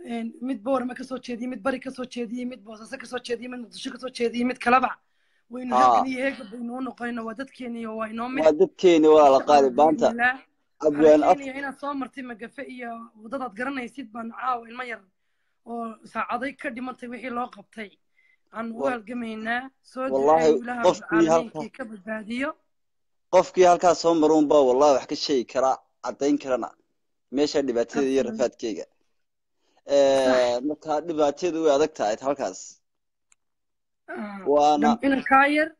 Een, mid boorama ka soo jeediyey mid bari ka soo jeediyey mid boosaaso ka soo jeediyey mid muqdisho ka soo jeediyey mid kaleba waynu haa. halgan iyo heega baynu u noqonayna waa dadkeena iyo waa inoo mid. Waa dadkeeni walaal qaali waxaan abwaan af. inaad soo martay magafe iyo waddadaad garanaysid baan caawa ilmo yar oo saacaday ka dhimantay wixii loo qabtay aan u wa- halgamaynaa soo rabbilcaalamiinkii ka badbaadiyo. Qofkii halkaa soo maruun baa wallahi wax ka sheegi karaa caddayn karana. Meesha dhibaatada iyo rafaadkeyga marka dhibaateedu way adag tahay halkaas. Ah, waana inankaa yar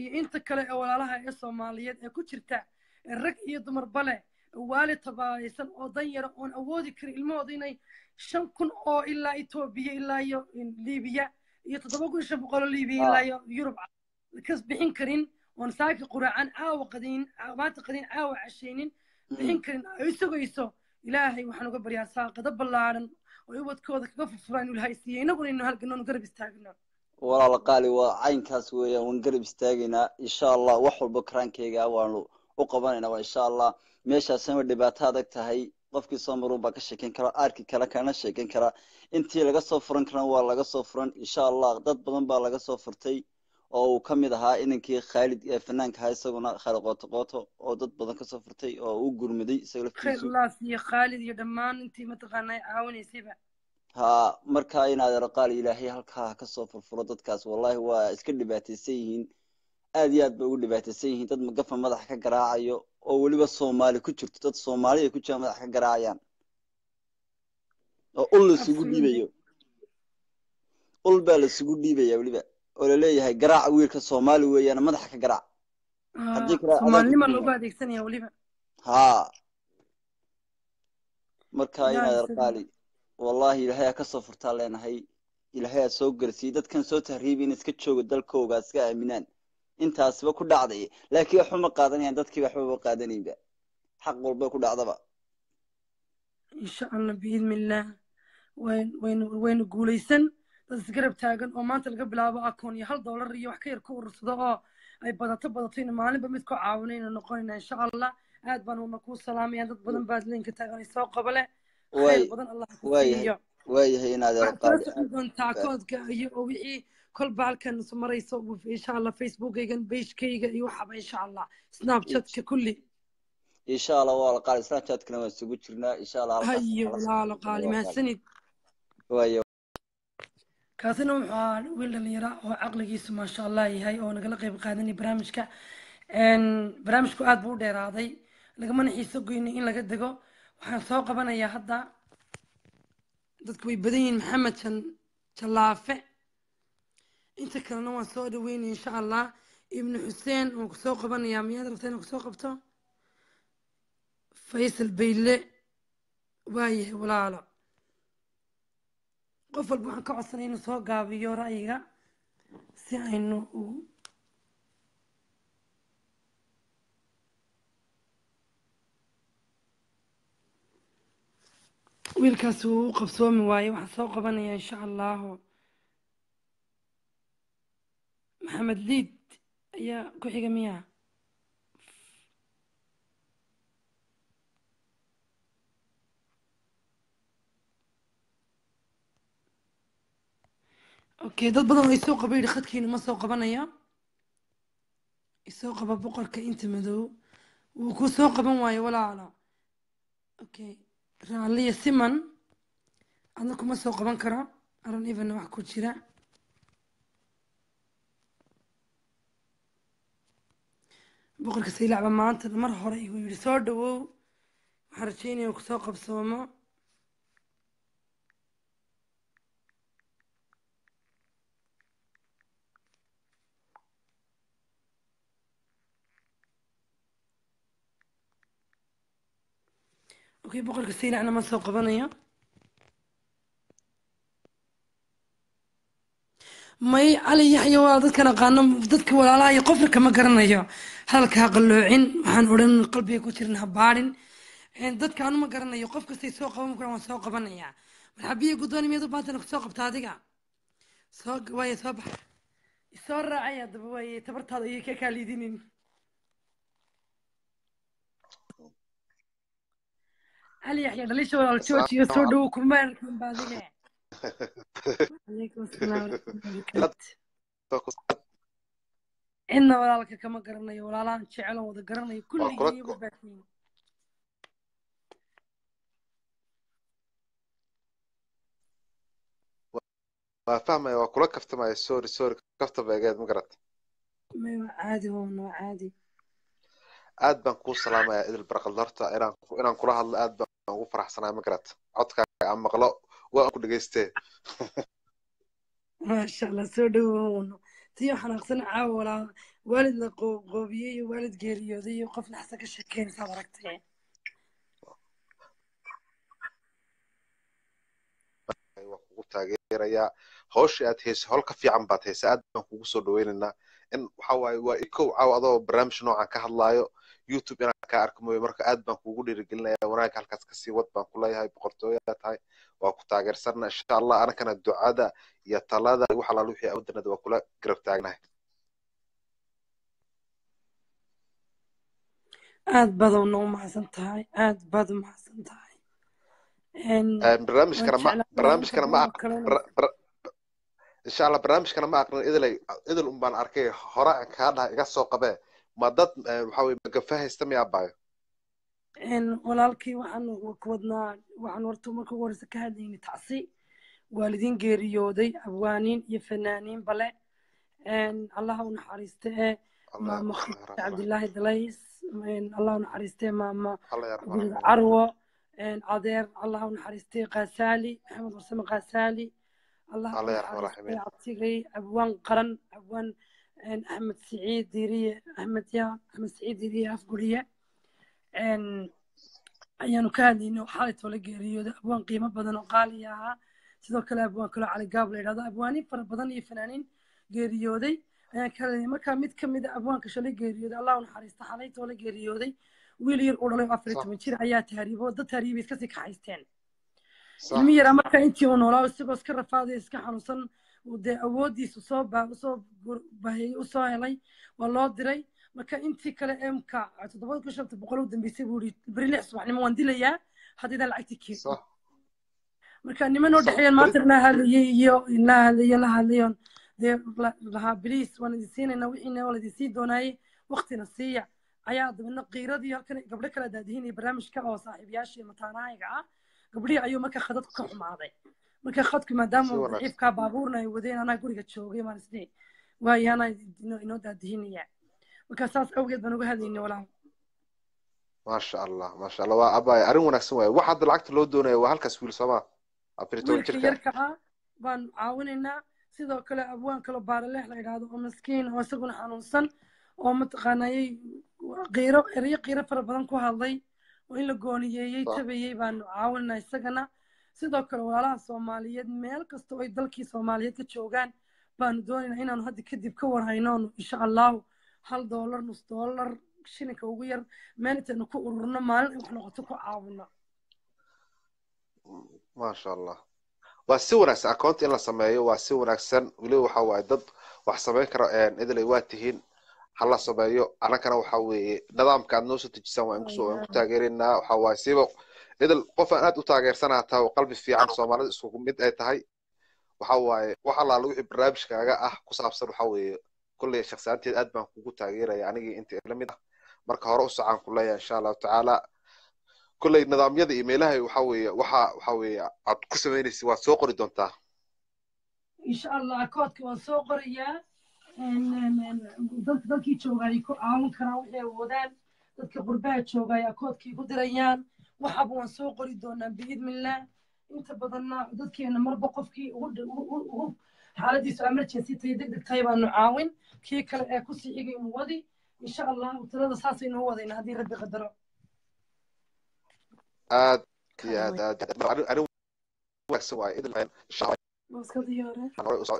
iyo inta kale ee walaalaha ee soomaaliyeed ee ku jirta rag iyo dumarba leh waalid tabaaysan oo dan yara oon awoodi karin ilmahooda inay shan kun oo ilaa etoobiya ilaa iyo liibiya iyo toddoba kun shan boqol oo liibiya ilaa yurub. Kas bixin karin oon saaki quraacan caawa qadiin maanta qadiin caawa cashaynin bixin karin ay sugayso. Ilaahay waxaan uga baryaa saaqado ballaadhan oo ubadkooda kaga furfuraan inuu ilaahay siiyo innaguna inuu halganoonu garab istaagno. Walaala qaali waa caynkaas weeyaan waan garab istaagaynaa insha allah wax walba karaankeyga waanu u qabanaynaa waa insha allah meeshaasina way dhibaato adag tahay qofkii soo marun baa ka sheekeyn kara arki kara kana sheekeyn kara. Intii laga soo furan karana waa laga soo furan. Insha allah dad badan baa laga soo furtay oo uu ka mid ahaa inankii khaalid ee fanaanka ahaa isaguna khaalid qooto qooto oo dad badan ka soo furtay oo uu gurmaday isaga laftiisu siiyo khaalid iyo dhammaan intii mataqaanaa caawinaysayba? Ha marka inaad raqaali ilaahay halkaa ha ka soo furfuro dadkaas wallahi waa iska dhibaataysan yihiin. Aad iyo aad bay ugu dhibaataysan yihiin. Dad magafa madaxa ka garaacayo oo weliba soomaali ku jirto dad soomaaliya ku jira madaxa ka garaacayaan oo ul laisugu dhiibayo. Ul baa laisugu dhiibaya weliba. Oo la leeyahay garaaca wiilka soomaali weeyaan madaxa ka garaac. Weliba. Ha marka inaad arqaali wallahi ilaahay aa ka soo furtaa leenahay. Ilaahay aa soo garsiyey dadkan soo tahriibi in iska jooga dalkooga iska aaminaan intaasba ku dhacday. Laakiin waxba ma qaadanayaan dadkii waxba ma qaadanaynba. Xaq walba ku dhacdaba. Insha allah biidni illaah wayn waynu waynu guulaysan. Dad isgarab taagan oo maanta laga bilaabo akoon iyo hal doolar iyo wax ka yar ku urursado oo ay badato badatoyna maalinba mid ku caawinayna noqonayna insha allah. Aad baan una kuu salaamayaan dad badan baad linka taagan soo qabale. Khayr badan allah ku waayahay inaad doontaa koodka iyo wixii kolba halkan isu marayso insha allah facebookaygan bagekayga iyo waxaba insha allah snapchatka kulli. insha allah waa alqaali snapchatkana waan isugu jirnaa. insha allah hayo walaalo qaali waa qaali mahadsanid kaasina wuxuu ahaa wiil dhalinyaro oo caqligiisu maasha allah yahay oo nagala qayb qaadanay barnaamijka. Barnaamijku aad buu u dheeraaday. Lagamana xiiso goyni in laga dego. Waxaan soo qabanayaa hadda. Dadku way badan yihiin maxamed jan jallaafe inta kalena waan soo dhaweynaya insha allah ibnu xuseen waan ku soo qabanayaa miyaad rabtaa inaan ku soo qabto? Faysal bayle waayahay walaalo. Qof walba waxaan ka codsanay inuu soo gaabiyo ra'yiga si aynu ugu wiilkaas wuu u qabsoomi waaye waxaan soo qabanayaa insha allahu محمد ليد يا كحي جميع أوكي ضد بدل يسوق بيري خد كيني ما سوق بنايا يسوق ببقر كأنت مدو. وكو سوق بنواي ولا على أوكي رعليا سمن عندكم ما سوق بنكرا. أرن إيفن واحد كل بقولك سي لعبة ما أنت مر هوري ويسود وو حرشيني وكسوق بسوما أوكي بقولك سي لعبة ما سوق بنيه may cali yaxya waa dadkan aqaano dadka walaalaha iyo qofna kama garanayo. Hadalka ha qalloocin waxaan odhan qalbiga ku jirin ha baadhin dadka anu ma garanayo qof kastay soo qaban karaan waan soo qabanayaa marxabiya guddooni miyaad u baahantana ku soo qabta adiga. Soo waaye soo bax. Isoo raacay haddaba waaye tabartaada iyo ka kaaliidinin. Cali yaxya dhalisha walaal joojiyo soo dhowo kuma asalaam waraxmatullahi cidna walaalka kama garanayo walaalahan jecel oo wada garanayo kulligii waa fahmaya waa kula kaftamaya sorry sorry kaftama egeed ma garat may waa caadi waa caadi aad baan kuu salaamaya idil horta inaan kula hadlo aad baan ugu faraxsanaya ma garat codkaaga aan maqlo waa ku dhegaystee maasha allah soo dhowowno tiyo xanaaqsan caawa walaa. Waalid la qoobiyey iyo waalid geeriyooday iyo qof naxsan ka sheekeynaysaad aragtay. Waa kugu taageerayaa hawsha aad hayso howl ka fiican baad haysa aad baan kugu soo dhaweynaynaa. In waxa waaye waa ikow caaw adoo barnaamij noocan ka hadlaayo youtube inaan kaa arki mooyo marka aad baan kugu dhiirigelinaya wanaagga halkaas ka sii wad baan ku leeyahay boqortooyaa tahay waa ku taageersana insha allah anakana ducada iyo talada wax alaal wixii awadanada waa kula garab taagnahay. Aad baad una u mahadsan tahay aad baad u tahay. Barnaamijkana ma barnaamijkana ma insha allah barnaamijkana ma aqrin idilay idil un baan arkay hore aan kaa dhaha iga soo qabee ma dad waxa weye magafa haysta miyaa baayo? Walaalkii waxaan wadnaa waxaan horta marka ugu horeysa ka hadlaynay tacsi. Waalidiin geeriyooday abwaaniin iyo fanaaniin bale. Allaha u naxariiste ee maama cabdilaahi dalays allaha u naxariiste maama guriga carwo. Adeer allaha u naxariiste qaasaali maxamed warsame qaasaali. Allaha u naxariiste abwaan qaran abwaan axmed siciid diiriye axmed ya axmed siciid diiriye afguriye ayaanu ka hadlaynay oo xalay toola geeriyooda abwaan qiimo badan oo qaali ahaa sidoo kale abwaan kaloo cali gaab la yidhahdo abwaaniin fara badan iyo fanaaniin geeriyooday ayaan ka hadlaynay markaa mid ka mid a abwaanka shalay geeriyooday allah u naxariista xalay toola geeriyooday wiil yar uu dhalay oo afar iyo toban jir ayaa tahriibo dad tahriibay iskasii kaxaysteen ilmi yaraa markaa intii uu noolaa isagoo iska rafaadaya iska xanuunsan dee awooddiisu soo u soo baheyey u soo helay waa loo diray. Marka intii kale emka toddobada kun shanta boqol u dambeysay buu yidhi beri lix subaxnimo waan dilayaa haddaydan lacagti keeni marka niman oo dhexeeyaan maanta la hadlayay iyo la hadlayo la hadlayoon. Dee lahaa biliis waan idin siinaynaa wixiina waa laidin siin doonaaye waktina siiya. Ayaa dabadna qiiradii halkan gabdho kala daadihinaya barnaamijka oo saaxiibayaasha iyo mataanahayga ah. Gabdhihii ayuu marka khadadku ka xumaaday marka khadku maadaama daciifkaa baabuurna ay wadeen anaa guriga joogay maan isdhihi waayo anaa inoo daadihinaya marka saas awgeed baan uga hadlaynay walaal. Maasha allah maasha allah. Waa abay arrin wanaagsan waaye. Wax hadda lacagta loo doonaya waa halkaas wiil soomaa wiilka yarka ah baan caawinaynaa. Sidoo kale abwaan kaloo baaraleex la yidhaahdo oo maskiin oo isaguna xanuunsan oo mataqaanayay qiiro erayo qiiro fara badan ku hadlay oo in la gooniyeeyey tabayey baanu caawinaynaa isagana sidoo kale walaalaha soomaaliyeed meel kasta oo ay dalkii soomaaliyeed ka joogaan baanu doonaynaa inaanu hadda kadib ka warhaynoonu insha allahu hal doolar nus doolar shilinka ugu yar meel intaynu ku ururno maalin ay wax noqoto ku caawino maasha allah waa si wanaagsan account in la sameeyo waa si wanaagsan weliba waxa waaye dad wax samayn kara idilay waa tihiin ha la sameeyo annagana waxa weeye nidaamka aad noo soo dejisaan waa waan ku taageeraynaa waxa waaye siba idil qof aan aad u taageersanaa taa oo qalbi fiican soomaalida isugu mid ay tahay waxa waaye wax allaala wixii barnaamijkaaga ah ku saabsan waxa weeye kulley shakhsiyaanteed aad baan kugu taageeraya anigii inta la ah. Marka hore u ku leeyahay insha allahu tacaala. Kulley nidaamyada iyo meelaha waxa weeye waxa waxa weeye aad ku samaynaysa waad soo qori doontaa? Insha allah koodka waan soo qorayaa dalkii jooga ay ku caawin karaan waxay awoodaan dadka qurbaha jooga ayaa koodkii ku dirayaan waxaba waan soo qori doonaa biidnillah inta badanna dadkeena marba qofkii ugu xaaladiisu emergency tay deg deg tahay baanu caawin kii kale ee ku sii xigaynu wadi insha allahu talada saasaynu wadayna haddii rabbi qadaro aad iyo aad aad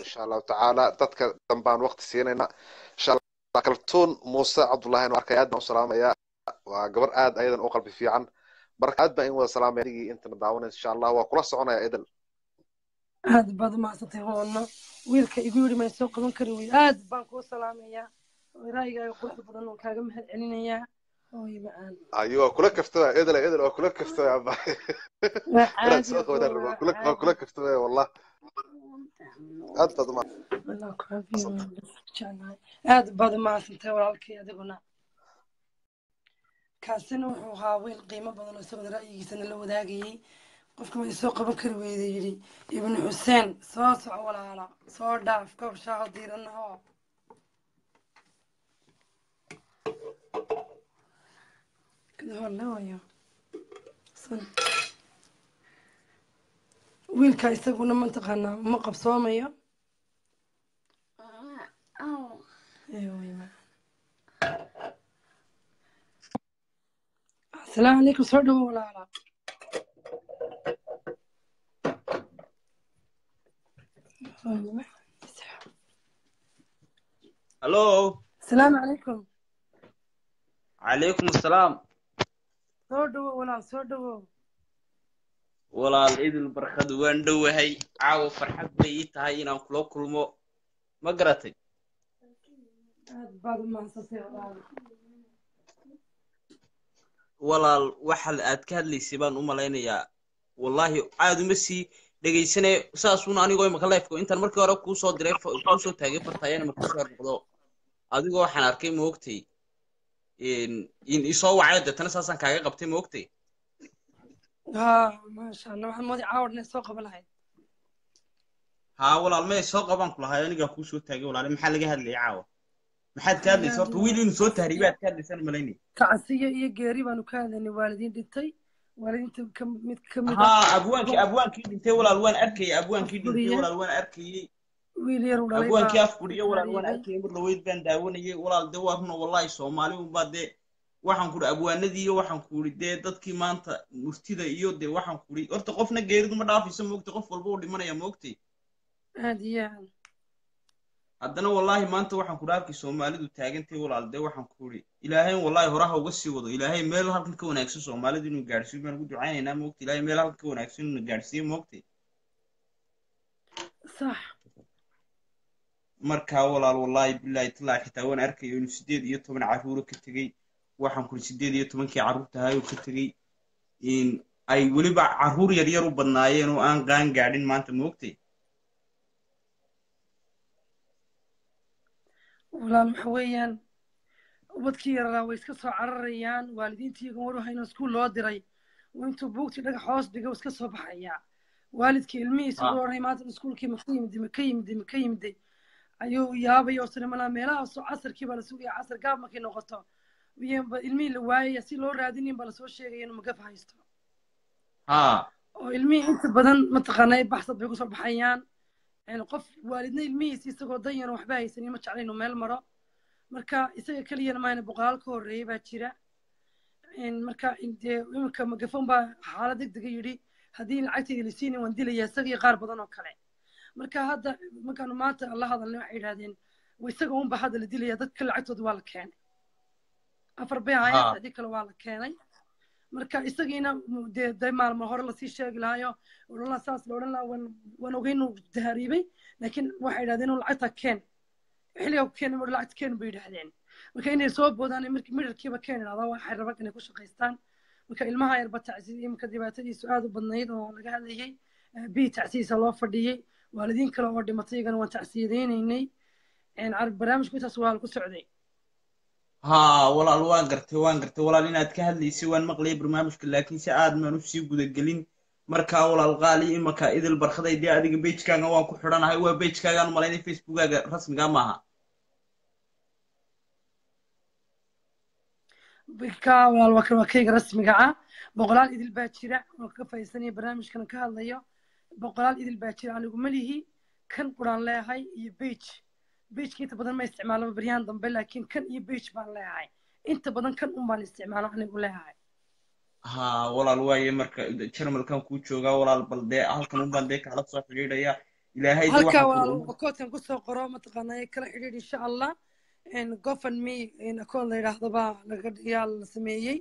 insha allahu tacaala dadka dambaan waqti siinayna insha kaltuun muuse cabdullahi aan arkay aad baan u salaamayaa waa gabar aad ayadan u qalbi fiican marka aad baan in wada salaamaya adigii intana daawanaysa insha allah waa kula soconaya idil. Aad baad umacsantay hoono wiilka igu yidhi may soo qaban kari wey aad baan kuu salaamayaa raayigaaga quruxda badan oo kaaga mahad celinayaa. Ayo waa kula kaftooya idil idil waa kula waa waa kula kaftooya wallah. Aad baad aad baad walaalkay adiguna كاسن وحوها وين قيمة بدل سبب رأيي سنة لو ذاقي قفكم السوق بكر ويدجري ابن حسين صوص أول على صار داف كم شغل دير النهار كده والله ويا صن ويل كايسة قلنا منطقة نعم مقب صوم يا أيوة ويا asalaamu calaykum soo dhawo walaala hallo asalaamu calaykum calaykum asalaam soo dhawo walaal soo dhawo walaal idil barkad waan dhowahay caawa farxad bay ii tahay inaan kula kulmo ma garatay aad baad u mahadsantay walaal walaal waxa aad ka hadlaysay baan u malaynayaa. Wallahi aad uma sii dhegaysanay saasuun anigoo imaka lifeko intaan markii hore kuu soo diray kuu soo taagay fartaayana marka soo noqdo. Adigoo waxaan arkay moogtay. In isoo wacay deetana saasaan kaaga qabtay moogtay. Ha maasha allah waxaan soo qaba lahayd. Haa walaal may soo qabaan ku lahay anigaa kuu soo taagay walaale maxaa laga hadlayay caawa maxaad ka hadlaysa horta wiil inuu soo tahriibay aad ka hadlaysaan malaynay. Kacsiyo iyo geeri baanu ka hadlaynay waalidiin dhintay. Waalidiinta ka mid ka mid haa abwaankii abwaankii dhintay walaal waan arkayay abwaankii dhintay walaal waan arkayay. Wiil yar u dhalay abwaankii afguriyo walaal waan arkayay. Mar laweyd baan daawanayay walaal dee waa runa wallahi soomaali unbaa dee waxaan ku uri abwaanadii iyo waxaan ku uri dee dadkii maanta murtida iyo dee waxaan ku uri horta qofna geeridu ma dhaafayso moogtay qof walba uu dhimanaya moogtay aad iyo aad haddana wallaahi maanta waxaan ku dhaarkay soomaalidu taagantay walaal dee waxaan ku uri ilaahay wallaahi horaha uga sii wado. Ilaahay meel halkan ka wanaagsan soomaalidu inuu gaadhsiiyo. Baan ugu ducaynaynaa moogtay ilaahay meel halkan ka wanaagsan inuu gaadhsiiyo moogtay sax. Markaa walaal wallaahi bilaahi tallaahi xitaa waan arkayo inuu sideed iyo toban carruuro ka tegey. Waxaan kuri sideed iyo tobankii carruurta ahaayoo ka tegey. In ay weliba carruur yar yar u badnaayeen oo aan qaan gaadhin maanta moogtay walaal waxa weeyaan? Ubadkii yararaa way iska soo cararayaan. Waalidiintii iyagan war waxayna iskuul loo diray. Intuu buugtii dhagax hoos dhiga iska soo baxayaa waalidkii ilmihiisa ugu odhanay maanta iskuulkii ma ka yimid ma ka yimid ma ka yimid ayuu yaabaya oo sare malaa meelahaasoo casarkii baa la sugaya casar gaab markay noqoto? Ilmihii la waayaya si loo raadinin baa la soo sheegaya inuu magaf haysto. Oo ilmihii inta badan mataqaanaa baxsad bay ku soo baxayaan qof waalidna ilmihiisi isagoo danyana waxba haysanin ma jecla inuu meel maro. Marka isaga keliyana maayna boqolaal ka horreeyay baa jira. Marka dee iminka magafon baa xaalad deg dega yidhi. Haddii lacagtayda la siinin waan dilaya isaga iyo qaar badan oo kale. Marka hadda markaanu maanta la hadalnay waxay yidhahdeen isaga unba hadda la dilaya dadka lacagtooda waa la keenay. Afar bay ahaayeen sadii kale waa la keenay marka isagiina dee dee maalmo hore la sii sheegi lahayo odhan laha saas la odhan laha waan waan dahariibay. Laakiin waxay yidhahdeen inuu lacagta keen. Xilliga ku keena mar lacagta keen bay yidhahdeen marka inay soo boodaan midharkiiba keen idhahdaa waxay rabaan inay ku shaqaystaan. Marka ilmaha yarba tacsiid imika dhibaatadiisu aad u badnayd oo laga hadlayay bii tacsiisa loo fadhiyey waalidiin kale oo dhimatay iyagana waan tacsiyadaynaynay barnaamijku intaas waa ku socday haa walaal waan gartay waan gartay. Walaal inaad ka hadlaysay waan maqlayay barnaamijka laakiin si aad maan u sii gudagelin. Markaa walaal qaali imaka idil barkaday dee adiga bejkaaga waan ku xidhanahay. Waa bejkaagaan malaynay facebookaaga rasmiga maaha ka walaal waa kan waa kayga rasmiga ah. Boqolaal idil baa jira. Oo kaga faa'iidsanaya barnaamijkan ka hadlayo. Boqolaal idil baa jira. Anigu malihi kan quraan leeyahay iyo bej bejka inta badan ma isticmaalo baryahan dambe laakiin kan iyo bej baan leeyahay inta badan kan un baan isticmaalo anigu leeyahay haa walaal waaye marka jarmalkan kuu joogaa walaal bal dee halkan un baan dee kala soo xidhiidhaya ilaahay halka koodkan ku soo qoro mataqaanaa kala xidhiidh insha allah gofan me akoon la yidhaahdo baa laga yaa la sameeyey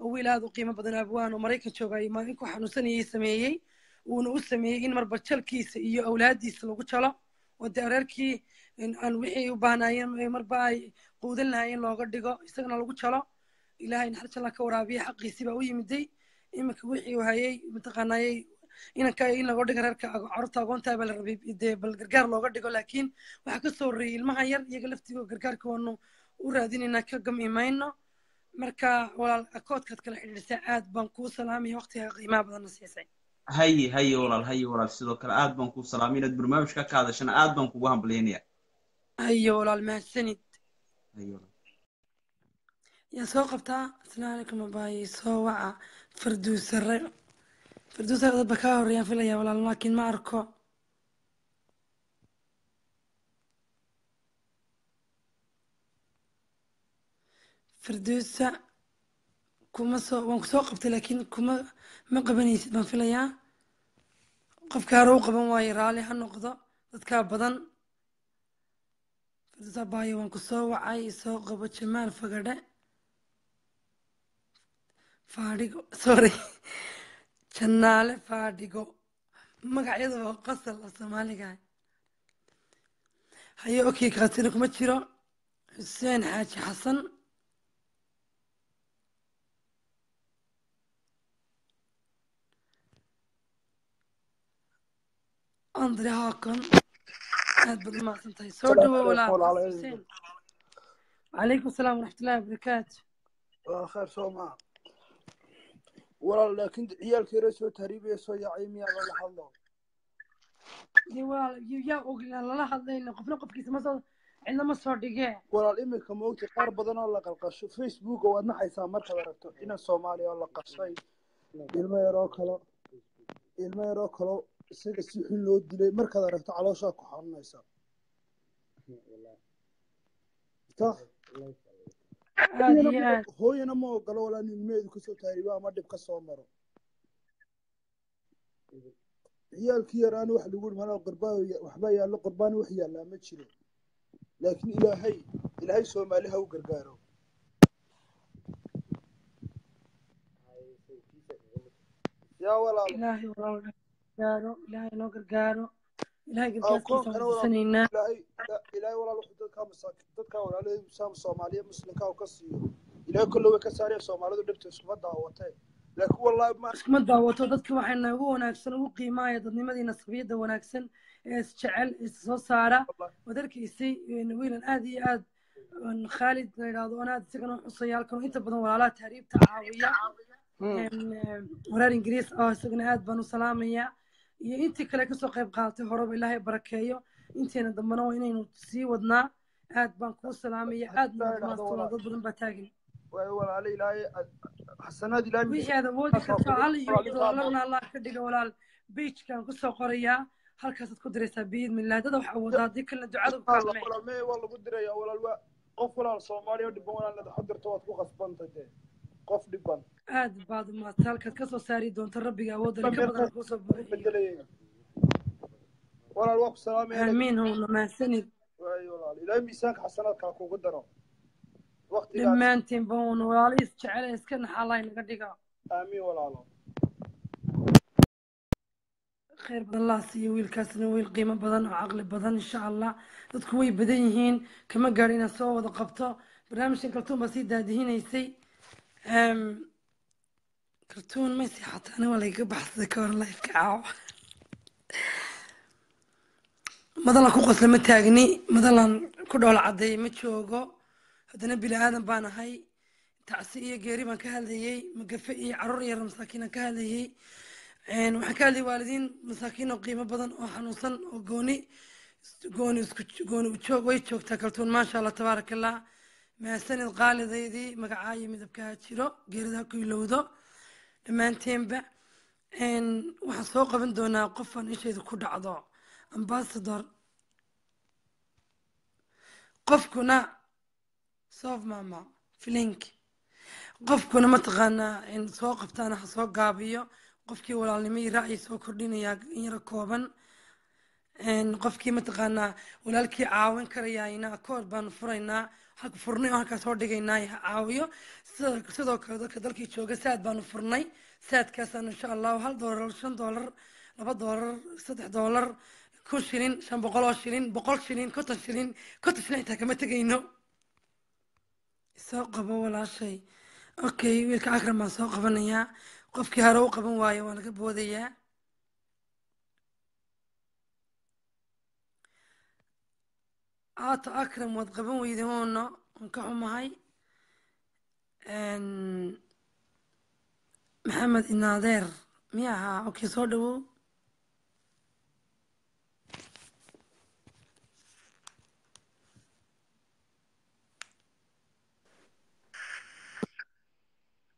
oo wiil aad u qiimo badan abwaan oo maraykan jooga ay maalin ku xanuunsanayay sameeyey wuuna u sameeyey in marba jalkiisa iyo awlaadiisa lagu jalo oo dee areerkii aan wixii u baahnaayeen marba ay quudan lahaayeen looga dhigo isagana lagu jalo. Ilaahay naxar jalla ka waraabiya xaqiisii baa u yimiday iminka wixii uu hayay mataqaanaayey inanka in laga dhigo reerka carruurta agoontaa baa la rabay dee bal gargaar looga dhigo laakiin waxaa ka soo horreeyey ilmaha yar iyaga laftigoo gargaarka waanu u raadinaynaa ka gami mayno marka walaal akoodkaad kala xidhiidhsaa aad baan kuu salaamaya waqtiga qiimaha badanna siisay. Haye haye walaal haye walaal sidoo kale aad baan kuu salaamay inaad barnaamijka ka hadashana aad baan kugu hambalyaynaya hayo walaal mahadsanid yaa soo qabtaa asalaamu calaykum abaaye soo waca farduusare firdowsa dad ba kaa horreeyaan filaya walaal laakiin ma arko firdowsa kuma soo waan ku soo qabtay laakiin kuma ma qabanaysid baan filayaa qofka hore u qaban waayo raalli ha noqdo dadkaa badan firdowsa baayo waan ku soo wacay soo qabo jamaal fagadhe faadhigo sorry. Janaale faadhigo magacyada waa qasal oo soomaaliga. Haye okay kaasina kuma jiro. Xuseen xaaji xasan. Andre haakon aad baad umahadsan tahay soo السلام dhawow عليكم walaal وعلى xuseen وعليكم السلام ورحمة الله وبركاته خير سو ما ولا لكن عيالك يرسو تهريبية سو يعيمي على الحظ dee walaal y- yaa og inaan lala hadlayno qofna qofkiisa ma soo cidna ma soo dhigee walaal iminka moogta qaar badan oo la qalqasho facebook waad naxaysaa markaad aragto ina soomaaliya oo la qashay ilmo yaroo kale ilmo yaroo kale isaga si xun loo dilay markaad aragto calooshaa ku xanuunaysa ta aad iyo aad hooyana ma ogolo walaa in ilmeheedu ka soo tahriibo ama dhib ka soo maro. Ciyaalkii yaraana waxa lagu yidhi malaa qurbaan waxbaa yaallo qurbaan wax yaallaa ma jiro. Laakiin ilaahay ilaahay soomaali ha u gargaaro. Yaa walaal gargaaro ilaahay noo gargaaro ilaahay gargaarkiisa koonkana waan walaal tusanaynaa ilaahay walaal wuxuu dadkaa masaakin dadkaa walaalahii saam soomaaliya muslimkaa ka siiyo. Ilaahay kolle way ka saareen soomaalidu dhibta iskuma daawatee laakiin wallaahi ma iskuma daawato dadka waxay noogu wanaagsan ugu qiimaaya dadnimadii nasabiyadda wanaagsan ee isjecel is soo saara. Waad arkaysay wiilan aad iyo aad khaalid la yidhaahdo oon aad isagana xusaya halkan inta badan walaalaha tahriibta caawiya. Een, walaal ingiriis ah isagana aad baan u salaamayaa iyo intii kale ka soo qayb qaadatay horeba ilaahay barakeeyo. Inteena dambena waa inaynu sii wadnaa. Aad baan kuu salaamaya aadna waad maastan dad badan baa taagin. Waayo walaalo ilaahay xasanaad ilaahay wixii aad awoodi karto hal iyo doolarna allah ka dhiga walaal beijkaan ku soo qorayaa halkaasaad ku diraysaa biidnillah dada wax awooda haddii kalena ducada waa lagu diraya walaal qof walaal soomaaliya oo dhiban walaal nadaxo dirto waad ku qasbanta dee qof dhiban aad baad umaadta halkaad ka soo saari doonto rabbiga awoodda ka badan kuusoo buuxiyo bedelayay walaal waa ku salaamaya aamiin howna mahadsanid waayo walaal. Ilaahay miisaanka xasanaadkaa kugu daro. Waqtigaas dhammaantiin baan walaalo is jecel iska naxalay naga dhiga. Khayr badan laa siiyo wiilkaasna wiil qiimo badan oo caqli badan insha allah dadku way badan yihiin. Kama gaadho inaad soo wada qabto. Barnaamijkan kaltuun baa sii daadihinaysay Em, kaltuun may seexata ani waa lagaga baxsaday ka lifeka caawa madalan ku qosla ma taagni madalan ku dhoola caddeey ma joogo. Haddana bini aadan baan ahay. Tacsi iyo geeri baan ka hadlayey magafe iyo carruur yar masaakiinaan ka hadlayey waxaan ka hadlayay waalidiin masaakiin oo qiimo badan oo xanuunsan oo gooni. Gooni isku gooni u joog way joogtaa kaltuun maasha allah tabaaraka allah mahadsanid qaalidaydii magacaa iyo midabkaa jiro geerida ku ilowdo dhammaanteenba Een, waxaan soo qaban doonaa qofaan ishayda ku dhacdo ambassador. Qofkuna sof mama flink. Qofkuna mataqaanaa soo qabtaana ha soo gaabiyo qofkii walaalnimo iyo ra'yi soo kordhinayaa in yaro kooban. Qofkii mataqaanaa walaalkii caawin karayayna akood baanu furaynaa halka furnay oo halkaa soo dhigaynaa ha caawiyo sidoo kale dadka dalkii jooga saad baanu furnay saadkaasaan insha allahu hal doolar shan doolar laba doolar saddex doolar kun shilin shan boqol oo shilin boqol shilin konton shilin konton shilin xitaa kama tegayno soo qabo walaashay okay wiilka akram baan soo qabanayaa qofkii hore u qaban waayo waa laga boodayaa caato akram waad qaban weyda oona on ka xumahay. Maxamed inaadeer miya ahaa okey soo dhowow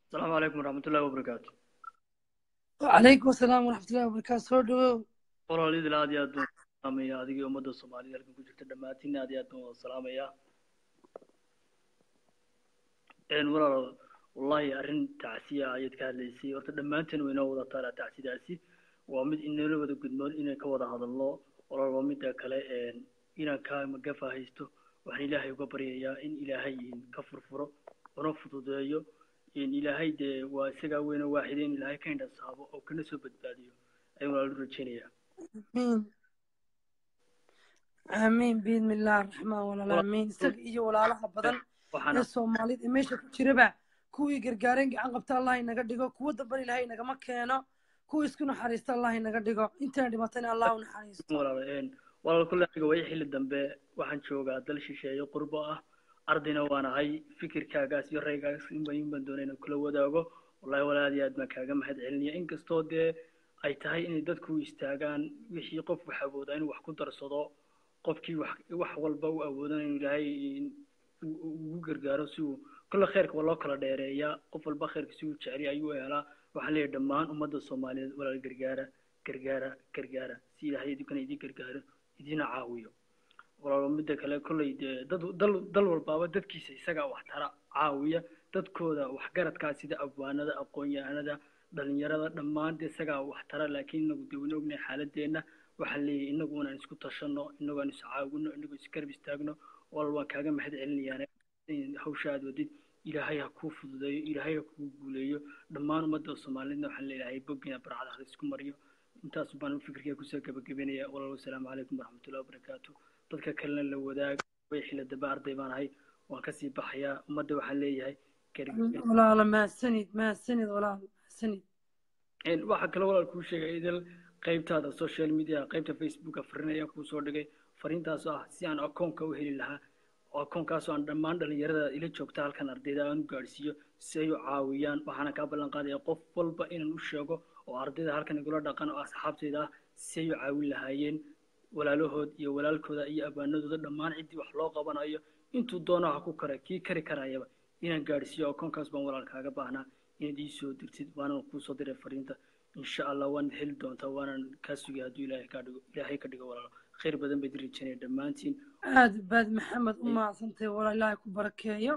asalaamu calaykum waraxmat ullahi wabarakaatu wacalaykum asalaam waraxmat ullahi wabarakaatu soo dhawow. Walaal idil aad iyo aad adigii ummadda soomaalida halkan ku jirta dhammaantiin aad iyo aad baan wada walaal wallahi arrin tacsiya ayaad ka hadlaysay horta dhammaanteen waynoo wada taalaa tacsidaasi waa mid inala wada gudmoon inaan ka wada hadalno walaal waa midda kale inaan ka magafa haysto waxaan ilaahay uga baryayaa in ilaahay ka furfuro una fududeeyo ilaahay dee waa isagaa weyne waaxide in ilaahay ka indhasaabo oo kana soo badbaadiyo ayaan walaal u rajaynayaa amiin aamiin biidni illaahi raxmaan walaal aamiin isaga iyo walaalaha badan ee soomaalida ee meesha ku jiraba kuwii gargaareen gacan qabta allah inaga dhigo kuwa damban ilaahay nagama keeno kuwa isku naxariista allah inaga dhigo. Intayna dhimatana allah u naxariisto walaal kulle aniga way xilli dambe waxaan joogaa dal shisheeye qurbo ah. Ardayna waan ahay fikirkaagaas iyo raygaas inbayin baan doonay inaan kula wadaago. Wallahi walaal aad iyo aad baan kaaga mahad celinaya inkastoo dee ay tahay inay dadku istaagaan wixii qof wax awoodaa inuu wax ku darsado qofkii wax walba u awoodana inuu ilaahay ugu gargaaro si uu kulle khayrka waa loo kala dheereeyaa qof walba khayrka si uu jecel ayuu helaa. Waxaan leeyahay dhammaan ummadda soomaaliyeed walaal gargaara gargaara gargaara. Si ilaahay idinkana idin gargaaro idina caawiyo. Walaalo midda kale kolley dad dal dal walbaaba dadkiisa isagaa wax tara caawiya. Dadkooda waxgaradkaa sida abwaanada aqoon-yahanada dhalinyarada dhammaan dee isagaa wax tara. Laakiin inagu dee wayna ognahay xaaladeenna waxaan leeyahay inagu inaan isku tashanno inagu aan is caawino inagu isgarab istaagno walaal waan kaaga mahad celinayaan hawsha aad wadid ilaahay ha kuu fududeeyo ilaahay ha kuu guuleeyo. Dhammaan ummadda soomaaliyedna waxaan leeyahay boggina barcada ha isku mariyo. Intaas baan fikirkee ku soo gabagabeynaya walaal wasalaamu calaykum waraxmatullahi wabarakaatu dadka kalena la wadaag way xila dambe arday baan ahay waan ka sii baxayaa. Ummadda waxaan leeyahay walaalo mahadsanid mahadsanid walaal mahadsanid waxaa kale walaal kuu sheegay idil qaybtaada social media qaybta facebooka fariin ayaan kuu soo dhigay fariintaasoo ah si aan akoonka u heli lahaa akoonkaasoo aan dhammaan dhalinyarada ila joogta halkan ardayda aan u gaadhsiiyo si ay u caawiyaan waxaana kaa ballan qaadaya qof walba inaan u sheego oo ardayda halkan igula dhaqan oo asxaabteyda ah si ay u caawin lahaayeen walaalahood iyo walaalkooda iyo abaanadooda dhammaan ciddii wax loo qabanayo. Intuu doono ha ku kara kii kari karayaba inaan gaadhsiiyo akoonkaas baan walaal kaaga baahnaa. Inaad ii soo dirtid waanan kuu soo diray fariinta insha allah waanad heli doontaa waanan kaa sugay hadduu ilaahay kaa dhigo ilaahay ka dhigo walaalo. Khayr badan bayd rajanaya dhammaantiin. Aad baad maxamed u mahadsantahay walaal ilaahay ku barakeeyo.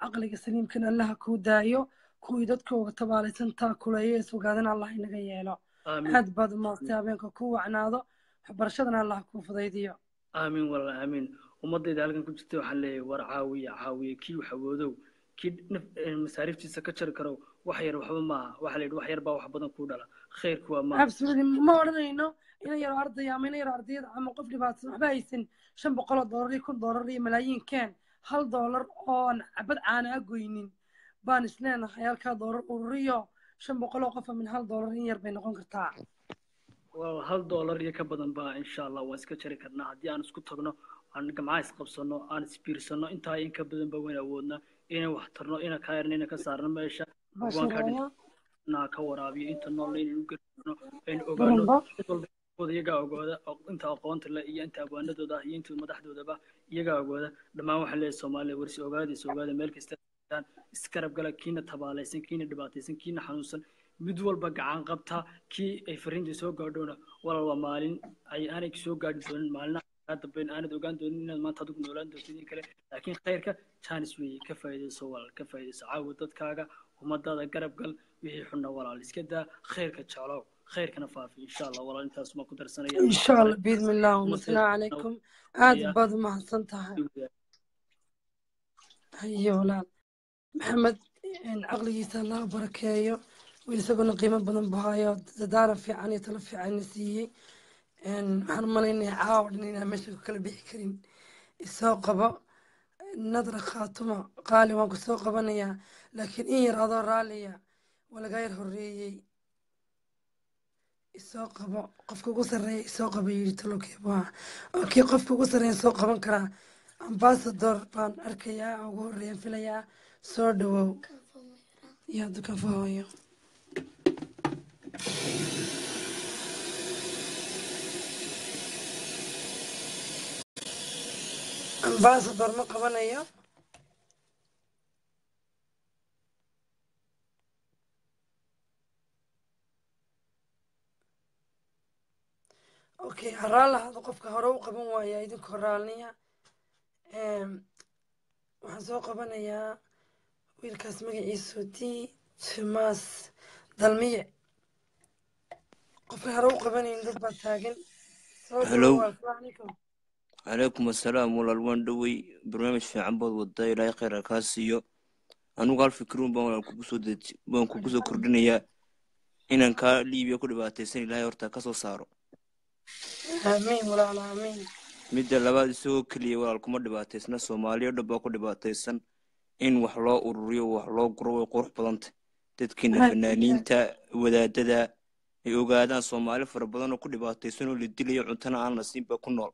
Caqliga saliimkana allaha kuu daayo. Kuwii dadkooga tabaalaysan taa kuleeyo is ogaadana allah inaga yeelo. Aad baad u maastay habeenka ku wacnaado. Waxbarashadana allah kuu fudaydiyo. Aamiin walaal aamiin ummadayda halkan ku jirta waxaan leeyahay war caawiya caawiya kii wax awoodow kii masaariiftiisa ka jari karow wax yar waxba maaha waxa la yidhi wax yar baa wax badan kuu dhala. Khayrku waa maaha absolutely ma odhanayno ina yaro ardaya ama ina yaro ardayada ama qof dhibaatsan waxba haysan. Shan boqoloo doolar iyo kun doolar iyo malaayiin keen. Hal doolar oon cabad caana a goynin. Baan isleenahay halkaa doolar ururiyo shan boqoloo qofa min hal doolar in yar bay noqon kartaa. Hal doolar iyo ka badan baa insha allah waan iska jari karnaa. Haddii aan isku tagno aan gamcaha isqabsano aan isbiirsano intaa in ka badan ba wayn awoodnaa. Inaan wax tarno ina ka yarna ina ka saarno meesha naa ka waraabiyo inta nool inaan u garano aynu ogaano cid walba iyagaa ogooda inta aqoonta iyo inta abwaanadooda ah iyo inta madaxdoodaba iyagaa ogooda dhammaan waxaan leeyahay soomaaliya warsi ogaada is ogaada meel kasta iskarab gala kiina tabaalaysan kiina dhibaataysan kiina xanuunsan mid walba gacan qabta kii ay fariinta soo gaadhoona walaal waa maalin ay aanay soo gaadhi doonin maalina kaa dambeyn aanad ogaan doonin inaad maanta adigu noolaan doontid in kale laakiin khayrka jaanis weeye ka faa'iidayso walaal ka faa'iidayso caawa dadkaaga ومدادا قرب قل وحي حنا ولا لسكدا خيرك تشالو خيرك نفافي إن شاء الله. ولا أنت أسمى قدر سنة. إن شاء الله. بإذن الله. ومثنا عليكم. عاد بعض ما حصلتها. هيا ولا محمد إن يسال الله. بركيه ويسقون قيمة بدن بهاي ودارا في عني تلف في عني سيه إن حرمنا إني عاود إني مشكل بيه كريم nadra khaatuma qaali waan ku soo qabanayaa laakiin in yar adoo raaliya waa lagaa yar horreeyey isoo qabo qofka ugu sarreeya isoo qaba yidhi talokeebaa okii qofka ugu sarreeya soo qaban karaa. Ambasador baan arkayaa ugu horreeyaan filayaa soo dhawow. Yaa fahooyo baasabor ma qabanayo? Okay haraal lahaado qofka hore u qaban waaya idinka horaalniya waxaan soo qabanayaa wiilkaas magaciisu d tmas dalmiye. Qofka hore u qabanayn dad baa taagan calaykum assalaam walaal waan dhowey barnaamij fiican baad wadaa ilaahay khayr ha kaa siiyo. Anigu hal fikruun baan walaal kugu soo kordhinayaa inaan kaa liibiya ku dhibaataysan ilaahay horta ka soo saaro. Midda labaad isagoo keliya walaal kuma dhibaataysna soomaaliya dhan baa ku dhibaataysan in wax loo ururiyo wax loo guro way qurux badantay dadkiina fanaaniinta wadaadada ay ogaadaan soomaali fara badan oo ku dhibaataysan oo la dilayo cuntana aan la siin baa ku nool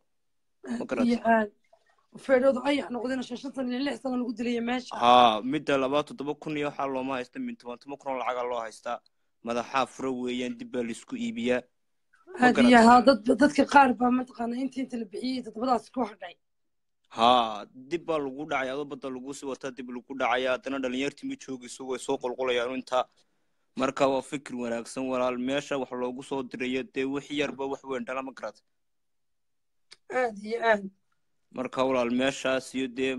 feedhoodu ayax noqdeen shan sano iyo lix sano lagu dilaya meesha haa midda labaad toddoba kun iyo waxaa looma haysta min toban toban kun oo lacaga loo haystaa madaxaa fura weeyaan dib baa la isku iibiyaa aad iyo garatay haa dad dadka qaar baa mataqaana inta inta la bixiyey toddobadaas ku hadhay haa dib baa lagu dhacay adoo badda lagu sii wataa dib lagu dhacaya haddana dhalinyartii ma joogayso way soo qulqulayaan intaa marka waa fikir wanaagsan walaal meesha wax loogu soo dirayo dee wix yarba wax weyn dhala ma garata aad iyo aad. Marka walaal meeshaas iyo dee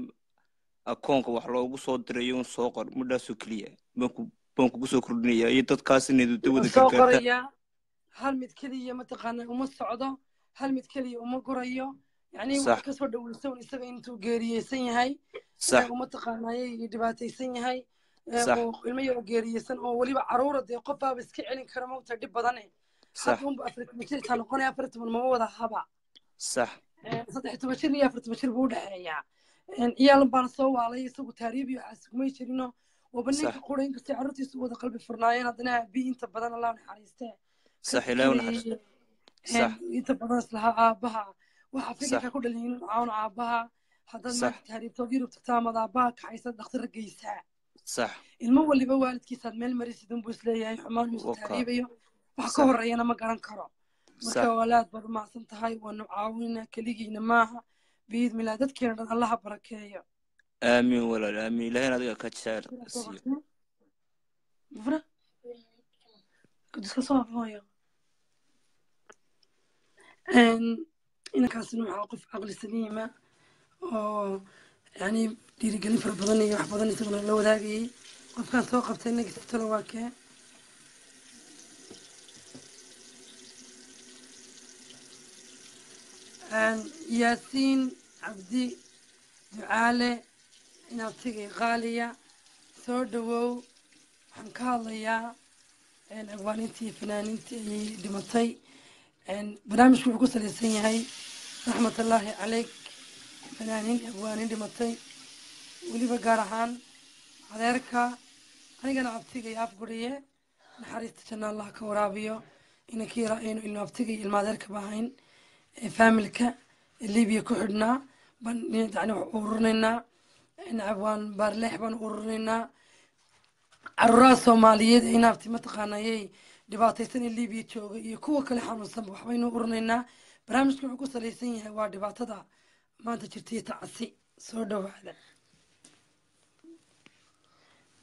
akoonka wax loogu soo dirayo un soo qor midhaasoo keliya baan ku- baan kugu soo kordhinayaa iyo dadkaas inay wada gargaartaan. qorayaa hal mid keliya mataqaana uma socdo hal mid keliya uma gurayo yacni wax ka soo dhaweysa un isaga intuu geeriyeysan yahay uu mataqaanayay dhibaataysan yahay. Ilmo yaroo geeriyeysan oo weliba caruura dee qof baaba iska celin kara mawta dhib badane. Hadda unba afar toban jir taa noqonaya afar toban mama wada haba saddex toban jir iyo afar toban jir buu u dhexeeyaa ciyaalan baana soo waalay isagu taariib iyo waxaas kumay jirino waba ninka qura inkastay carruurtiisu wada qalbi furnaayeen haddana aabii inta badan allah naxariistee inta badan islahaa aabbaha waxaa sax fikirka ku dhalin inuu caawno aabbaha haddaad maanta taariibtood yurub tagtaa amaad aabbaha kaxaysa dhakhtarra geysaa sax ilmo waliba waalidkiisaad meel marisid unbuu is leeyahay xumaan waka taariibayo wax ka horeeyana ma garan karo ولاد بعد ما عصمت هاي ونعاونا كل يجينا معها بيد ميلادك كنا الله بركة يا آمين ولا آمين لهنا ذي كتشر سير مفرا كنت كصعب هاي إن إن كان سنو عاقف عقل سليمة أو يعني ديري قلي فربضني وحفظني تغلى لو ذاقي قف كان ثوقف تنك تتلوا كه yaasiin cabdi ducaale inaad tigay qaaliya soo dhawow waxaan ka hadlayaa abwaanintii iyo fanaaniintii ayay dhimatay. Barnaamijku wuxuu ku salaysan yahay raxmatullaahi caleyk fanaaniin abwaanin dhimatay. Weliba gaar ahaan adeerka anigana abtigay afguriye naxariista janna allah ka waraabiyo. Inankii aynu ilmo abtigay ilmo adeerka ba ahayn faamilka libiya ku xidhnaa baan ururinaynaa abwaan baarleex baan ururinaynaa caruuraha soomaaliyeed ee inaabti mataqaanayay dhibaataysan ee libiya jooga iyo kuwa kale xanuunsanba waxbaynu urinaynaa barnaamijka wuxuu ku salaysan yahay waa dhibaatada. Maanta jirtay tacasi soo dhawaada.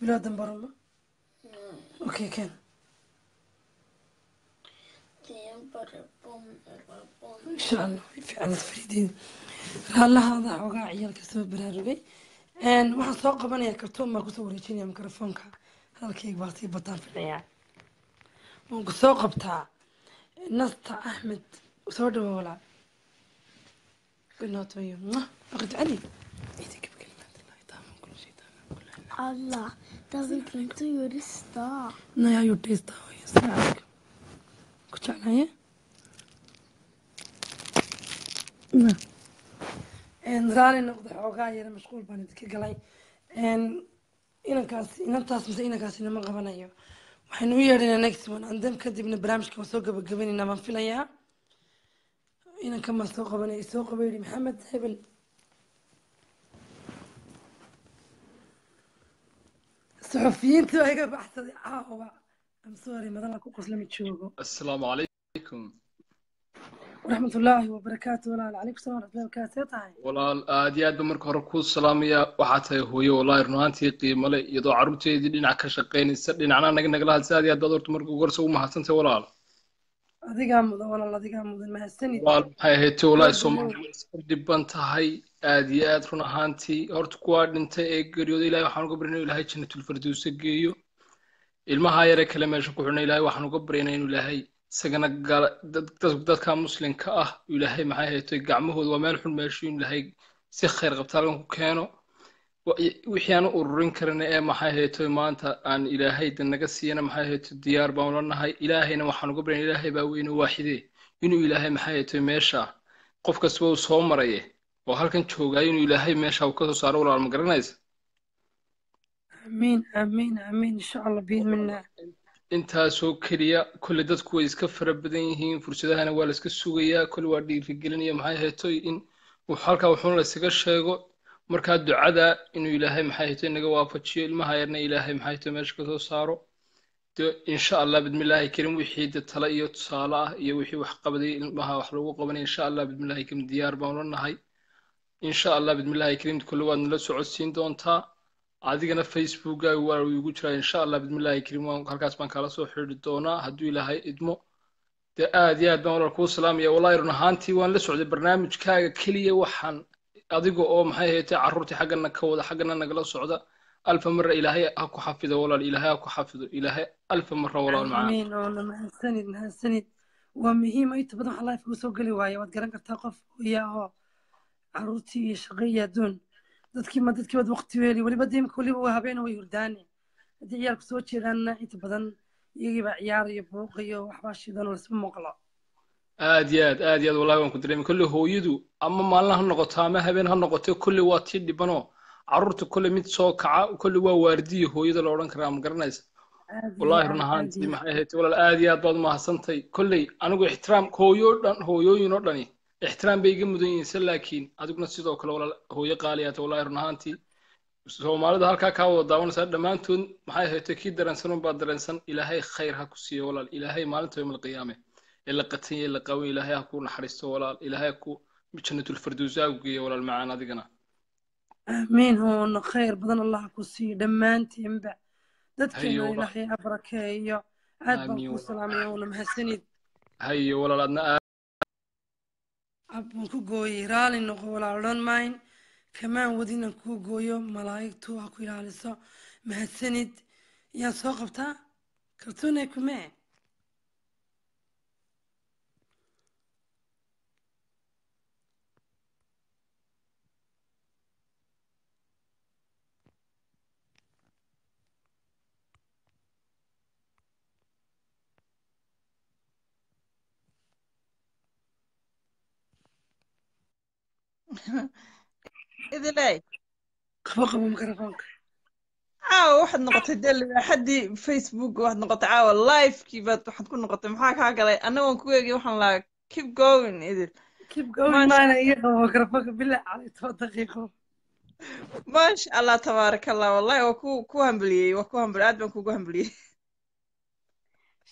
Bilaa dambaruma okay ken insha allah way fiicnad fariideeda raallahaada xoogaa ciyaalka soo baraarugay waxaan soo qabanayaa kartoon baan ku soo wareejinaya mikrofoonka hadalkayga baa sii bataan ficnayaa waan ku soo qabtaa nasta axmed soo dhawo walaa binootoyo aqid cali Allah, där vi kan inte göra stå. Nej, jag har gjort det i stan. Ku raali noqda xoogaa yara mashquul baan idinka galay inankaas inantaas mise inankaasina ma qabanayo waxaynu u yeedhaynaa next one andem kadibna barnaamijka waan soo gabagabaynaynaa baan filayaa inankan baan soo qabanaya soo qaba yidhi maxamed hebel suxufiyiintu waa iga baxsaday caawa asalaamu calaykum wabarakaatu walaal calaykum salam waraxmatullahi wabarakaatu see tahay walaal aad iyo aad baan marka hore ku salaamaya waxaa tahay hooye walahi run ahaantii qiimale iyadoo caruurteedii dhinac ka shaqaynaysa dhinacna naga nagala hadsa aad iyo aad baad horta marka ugu horse u mahadsantay walaal adigaa mudan walaal adigaa mudan mahadsanid walaal maxay ahaydtay walahi soomaaliya iska dhiban tahay aad iyo aad run ahaantii horta kuwaa dhintay ee geeriyooda ilahay waxaan uga barinay ilahay jannatul geeyo ilmaha yare kale meesha ku xidhan ilaahay waxaan uga baryanay inuu ilaahay isagana dadka muslimka ah ilaahay maxay ahayd gacmahooda waa meel xun meesha inuu ilaahay si khayr qabta halkan ku keeno. Wixii aan u ururin karana ee maxay ahayd maanta aan ilaahay naga siiyana maxay ahayd diyaar baan ula nahay ilaahayna waxaan uga baryanay ilaahay baa weyne waaxidee inuu ilaahay maxay ahayd meesha. Qof kastaba uu soo maraye oo halkan joogaayo inuu ilaahay meesha uu ka soo saaro walaal ma garanaysa amiin amiin amiin insha allah biidminaa intaasoo keliya kolle dadku way iska fara badan yihiin. Fursadahana waa la iska sugayaa. Kolle waa dhiirigelinaya maxay ahaytoy in halkaa wuxuuna la isaga sheego. Markaa ducada inuu ilaahay maxay ahaytoy naga waafajiyo. Ilmaha yarna ilaahay maxay ahaytoy meesha ka soo saaro. De insha allah bidmillaahi karim wixii de tale iyo tusaale ah iyo wixii wax qabaday ilmaha wax lagu qabanay insha allah bidmillaahi karim diyaar baan ula nahay. Insha allah bidmillaahi karim kolle waad nala socodsiin doontaa adigana facebookkaaga waa igu jiraa insha allah bidmillaahi karim waan halkaas baan kala soo xidhi doonaa hadduu ilaahay idmo dee aad iyo aad baan walaal kuu salaamaya wallahi run ahaantii waan la socday barnaamijkaaga keliya waxaan adiga oo maxay haytay carruurtii xaggana ka wada xaggana nagala socda. Alfa mara ilaahay ha ku xafido walaal ilaahay ha ku xafido. Ilaahay alfa mara walaal macaan. amiin oona mahadsanid mahadsanid. Waa muhiim inta badan waxa life ugu soo geli waaye waad garan kartaa qof hooyaa oo caruurtii iyo shaqo iyo adduun dadkii ma dadkii baad waqti weeli weliba deemka weliba waa habeen way hurdaane haddii ciyaalku soo jeedaanna inta badan iyagiibaa ciyaar iyo buuq iyo waxbaa shidan oo lasma maqlo aad iyo aad aad iyo aad wallahi waan ku dareemay kolle hooyadu ama maalin ha noqoto ama habeen ha noqoto kolle waa tii dhibanoo carruurta kolle mid soo kaca kolle waa waardiya hooyada la odhan karaa ma garanaysa wallahi run ahaantii maxay ahayd walaal aad iyo aad baad umahadsantay kolley anigu ixtiraam hooyo dhan hooyooyin oo dhani ixtiraam bay iga mudan yihiin laakiin adiguna sidoo kale walaal hooyo qaaliyaata wallahi run ahaantii. Soomaalida halkaa kaa wada daawanaysaa dhammaantood maxay ahayd kii dareensan unbaa dareensan ilaahay khayr ha ku siiyo walaal. Ilaahay maalinta yawmal qiyaame ee la qatan yahay la qawan ilaahay ha ku naxariisto walaal. Ilaahay ha ku jannatulfirdowsa ha ku geeyo walaal macaan adigana. Aamiin hoona khayr badan allah ku siiyo dhammaantiinba dadkeena ilaahay ha barakeeyo aad baan walaal. salaamaya oona mahadsanid. Hayo walaal adna aad ab baan ku gooyey raali noqo walaal odhan maayn kamaan wadin aan kuu gooyo malaa'igtu ha ku ilaaliso. Mahadsanid yaan soo qabtaa? Kartuunay kumee idiley qabo qabo mikrofoonka caawa waxaad noqotay dee libaaxadii facebook waxaad noqotay caawa livekii baad waxaad ku noqotay maxaa kaa galay annagoon ku eegay waxaan lahaa keep going idil maasha allah tabaaraka allah wallahi waa ku ku hambaliyey waa ku hambal aad baan kugu hambaliyey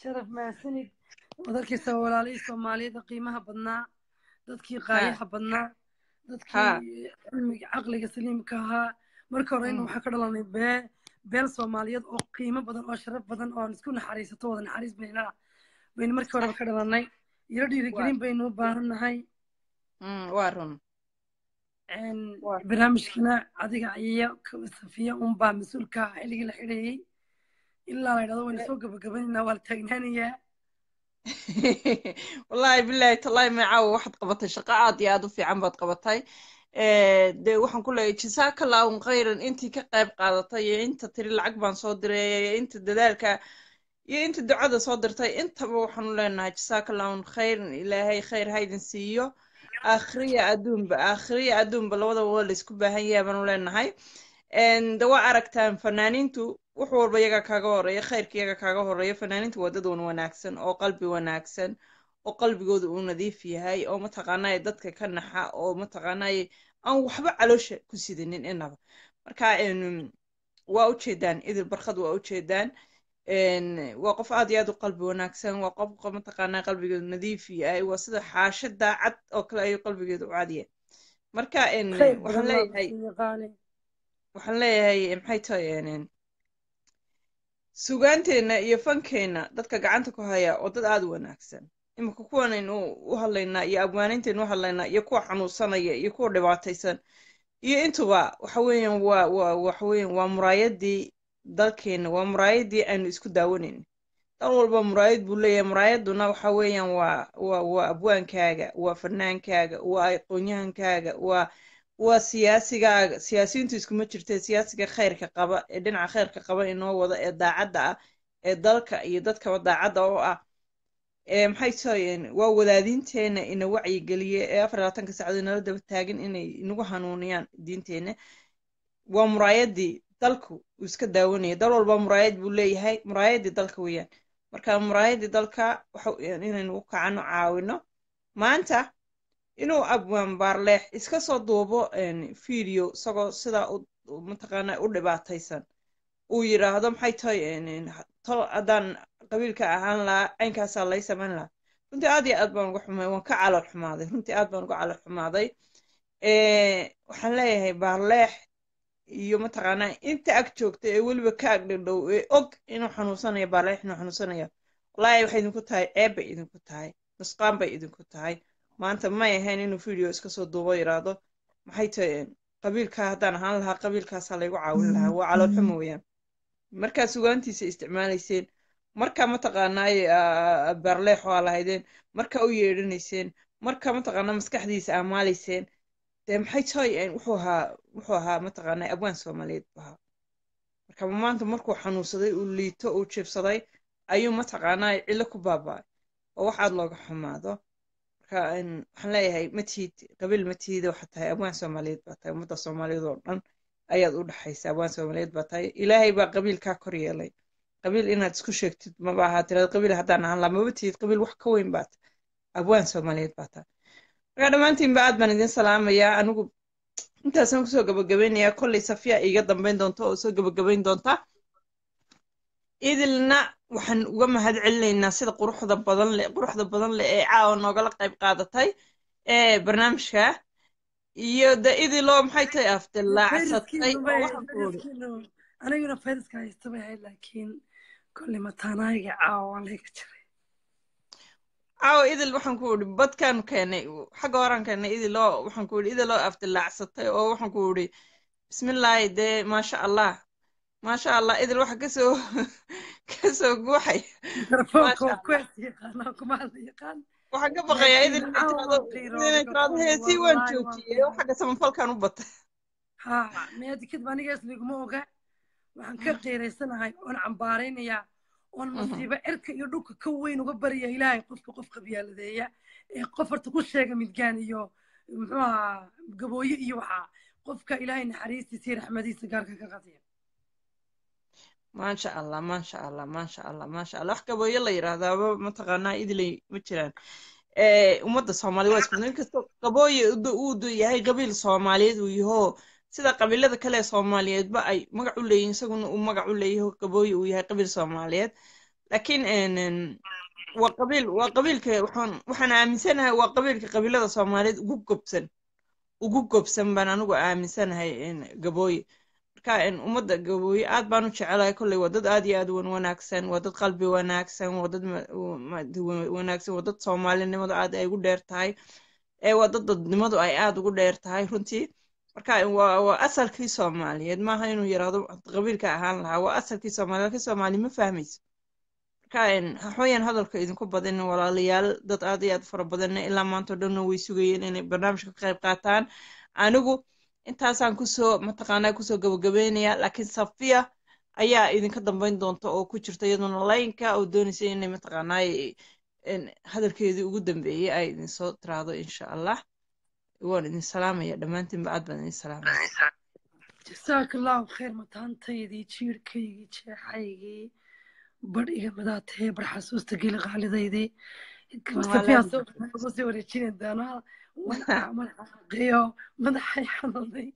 sharaf mahadsanid waad arkaysaa walaalihii soomaaliyada qiimaha badnaa dadkii ha qaayaha badnaa dadkii cilmiga caqliga saliimka ahaa. Marka hore in mm, waxaa ka dhalanay bee beel soomaaliyeed oo qiimo badan oo sharaf badan oo aan isku naxariisato wada naxariis baynana baynu markii horeba ka dhalanay waa dhiirigelin baynu u baahannahay mm, waa run. Barnaamijkana adiga iyo safiya unbaa mas'uulka xilligii la xidhayey ilaa la yidhahdo waynu soo gabagabaynaynaa waa la taagnaanayaa wallaahi bilaahi tallaahi macaawa waxaad qabatay shaqo aad iyo aad u fiican baad qabatay. Dee waxaan ku leeyahay jasaaka laahum khayran intii ka qayb qaadatay iyo inta tiri lacag baan soo diray iyo inta dadaalka iyo inta ducada soo dirtay intaba waxaanu leenahay jasaaka laahum khayran ilaahay khayr haydin siiyo. Aakhiriya adduunba aakhiriya adduunba labadaba waa laysku baahan yahay baanu leenahay de waa aragtaan fanaaniintu wax walba iyaga kaaga horreeya khayrka iyaga kaaga horreeya fanaaniintu waa dad wan wanaagsan oo qalbi wanaagsan oo qalbigooda uu nadiif yahay oo mataqaanaaye dadka ka naxa oo mataqaanaaye aan waxba caloosha ku sidanin inaba marka waa ujeedaan idil barkad waa ujeedaan waa qof aad iyo aad u qalbi wanaagsan waa qof mataqaanaa qalbigeedu nadiif yahay waa sida xaasho daacad oo kale ayuu qalbigeedu u cadiya marka waxaan leeyahay waxaan leeyahay maxay tahay sugaanteenna iyo fankeenna dadka gacanta ku haya oo dad aad u wanaagsan. Imika kuwanaynu u hadlaynaa iyo abwaanintaynu u hadlaynaa iyo kuwa xanuunsanaya iyo kuwa dhibaataysan. Iyo intuba waxa weeyaan waa waa waa muraayadii dalkeena waa muraayadii aynu isku daawanayna dal walba muraayad buu leeyahay. Muraayaduna waxa weeyaan waa waa waa abwaankaaga waa fanaankaaga waa aqoonyahankaaga waa waa siyaasigaaga siyaasiyiintu iskuma jirtee? Siyaasiga khayrka qaba ee dhinaca khayrka qaba inoo wada ee daacadda ah ee dalka iyo dadkaba daacadda u ah maxay tahay waa wadaadinteena ina wacyigeliye ee afar labaatanka saacadood inala daba taagan inay inagu hanuuniyaan diinteena. Waa muraayadii dalku uu iska daawanaya dal walba muraayad buu leeyahay. Muraayadii dalka weeyaan. Marka muraayadii dalka inaynu u kacano caawino. Maanta inuu abwaan baarleex iska soo duubo video isagoo sidaa mataqaana u dhibaataysan. Uu yidhaahdo maxay tahay tol haddaan qabiilka ahaan lahaa caynkaasaa lay samayn lahaa? Runtii aad iyo aad baan uga xumay waan ka calool xumaaday. Runtii aad baan uga calool xumaaday. Waxaan leeyahay baarleex iyo mataqaanaa inta ag joogta ee weliba ka ag dhadhow ee og inuu xanuunsanayo baarleex inuu xanuunsanayo. Wallaahi waxay idinku tahay ceeb bay idinku tahay nusqaan bay idinku tahay maanta may ahayn inuu video iska soo duubo yidhaahdo maxay tahay qabiilkaa haddaan ahaan lahaa qabiilkaasaa laygu caawin lahaa. Waa calool xumo weeyaan. Markaa sugaantiisa isticmaalayseen. Marka mataqaanaaye baarleex waa lahaydeen. Marka u yeedhanayseen. Marka mataqaanaa maskaxdiisa amaalayseen dee maxay tahay wuxuu ahaa wuxuu ahaa mataqaanaa abwaan soomaaliyeed buu ahaa. Marka maanta markuu xanuunsaday uu liito uu jibsaday ayuu mataqaanaa cillo ku baaba'ay. Oo wax aad looga xumaado waxaan leeyahay ma tihid qabiil ma tihid waxaa tahay abwaan soomaaliyeed baa tahay. Ummadda soomaaliyeed oo dhan ayaad u dhexaysa abwaan soomaaliyeed baa tahay. Ilaahay baa qabiil kaa kor yeelay. Qabiil inaad isku sheegtid maba ahaa tirada qabiil haddaan ahaan laa maba tihid qabiil wax ka weyn baa tahay. Abwaan soomaaliyeed baa tahay. Marka dhammaantiinba aad baan idin salaamayaa anigu intaasaan ku soo gabagabeynayaa kolley safiya iiga dambeyn doonta oo soo gabagabeyn doonta idilna waxaan uga mahad celinaynaa sida quruxda badan leh quruxda badan leh ee caawa noogala qayb qaadatay ee barnaamijka. Iyo de idiloo maxay tahay afdilaacsatay aniguna fayraska haysta bay ahayd laakiin kolley mataanaayiga caawa waa layga jiray. Caawa idil waxaan ku uri badkaanu keenay xagga horaan keenay idiloo waxaan ku uri idiloo afdilaacsatay oo waxaan ku uri bismillaahi dee maasha allah maasha allah idil waxa ka soo ka soo guuxay. Waxaan ka baqayaa idil inay tiraado heesii waan joojiyey oo xagga samafalkan u batay ha meedi kadib anigaas liguma oga. Waxaan ka qiiraysanahay oon cambaaraynayaa oon masiibo cirka iyo dhulka ka weyn uga barya ilaahay qofka qof qabyaaladeeya ee qof horta ku sheega midgaan iyo muxuu ahaa gabooye iyo waxaa. Qofka ilaahay naxariistiisa iyo raxmadiisa gaarka ka qadiya maasha allah maasha allah maasha allah maasha allah. Wax gabooyo la yidhaahdaaba mataqaanaa idilay ma jiraan. Ummadda soomaaliya waa isku nin kasta. Gabooye uu yahay qabiil soomaaliyeed uu yaho. Sida qabiilada kale ee soomaaliyeedba ay magac u leeyihiin isaguna uu magac u leeyaho gabooye uu yahay qabiil soomaaliyeed. Laakiin waa qabiil waa qabiilka waxaan waxaan aaminsanahay waa qabiilka qabiilada soomaaliyeed ugu gobsan. Ugu gobsan baan anigu aaminsanahay gabooye marka ummadda gabooye aad baan u jecelahay kolley waa dad aad iyo aad wan wanaagsan waa dad qalbi wanaagsan waa dad wanaagsan waa dad soomaalinimadu aad ay ugu dheer tahay waa dad dadnimadu ay aad ugu dheer tahay runtii. Marka waa asalkii soomaaliyeed maaha inuu yaraado qabiilka ahaan lahaa waa asalkii soomaaliyeed laakiin soomaali ma fahmayso. Marka hadalka idinku badin walaalayaal dad aad iyo aad fara badanna ilaa maanta o dhanna way sugayeen inay barnaamijka ka qayb qaataan. Anigu intaasaan ku soo mataqaanaa ku soo gabagabeynaya laakiin safiya ayaa idinka dambeyn doonta oo ku jirta iyaduna laynka oo doonaysa inay mataqaanaa hadalkeedii ugu dambeeyey ay idin soo tiraahdo insha allah. Waan idin salaamaya dhammaantiinba aad baan idin salaamaya jasaaka allahu khayr mataantaydii jiirkaygii jeexaygii badhiga madaatee bar xasuusta geli qaalidaydii. Safiyaa soo ugu sii madaxa madaxaqiyo madaxay xanuunay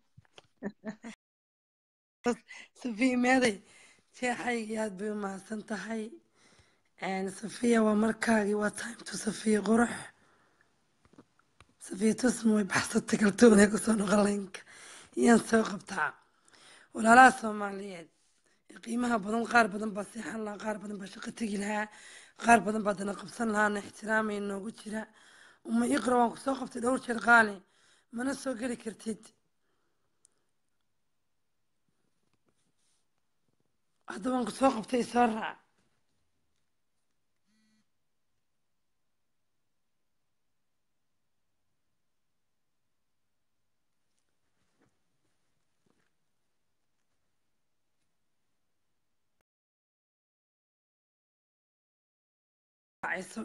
safiya meeday jeexaygii aad bay u mahadsan tahay safiya waa markaagii waa time to safiya qurux safiya tusma way baxsatay kaltoon ee ku soo noqolaynka iyaan soo qabtaa walaalaha soomaaliyeed qiimaha badan qaar badan baa seexan lahaa qaar badan baa shaqo tegi lahaa qaar badan baa dana qabsan lahaana ixtiraamaya noogu jira uma iqra waan ku soo qabtay dhowr jeer qaali mana soo geli kartid. Hadda waan ku soo qabtay soo raac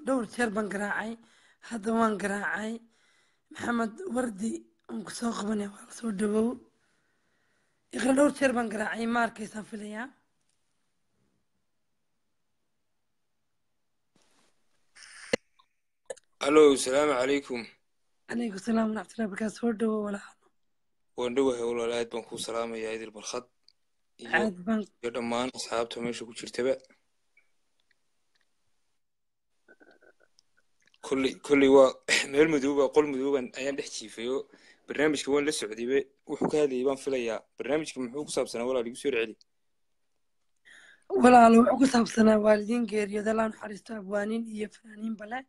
dhowr jeer baan garaacay hadda waan garaacay. Maxamed wardi aan ku soo qabanaya waa la soo dhawow. Iqra dhowr jeer baan garaacay ma arkaysaan filayaa? Allo salaamu calaykum. Calaykum salaam waraxmatullahi barakaatu soo dhawow walaal. Waan dhowahay walaal aad baan kuu salaamayaa idil baan iyo dhammaan asxaabta meesha ku jirtaba kolley kolley waa meel madooba qol madooban ayaan dhex jiifayo barnaamijka waan la socdaybe wuxuu ka hadlayay baan filayaa barnaamijka muxuu ku saabsanaa walaal igu soo celi walaal wuxuu ku saabsanaa waalidiin geeriyooda la naxariisto abwaaniin iyo fanaaniin bale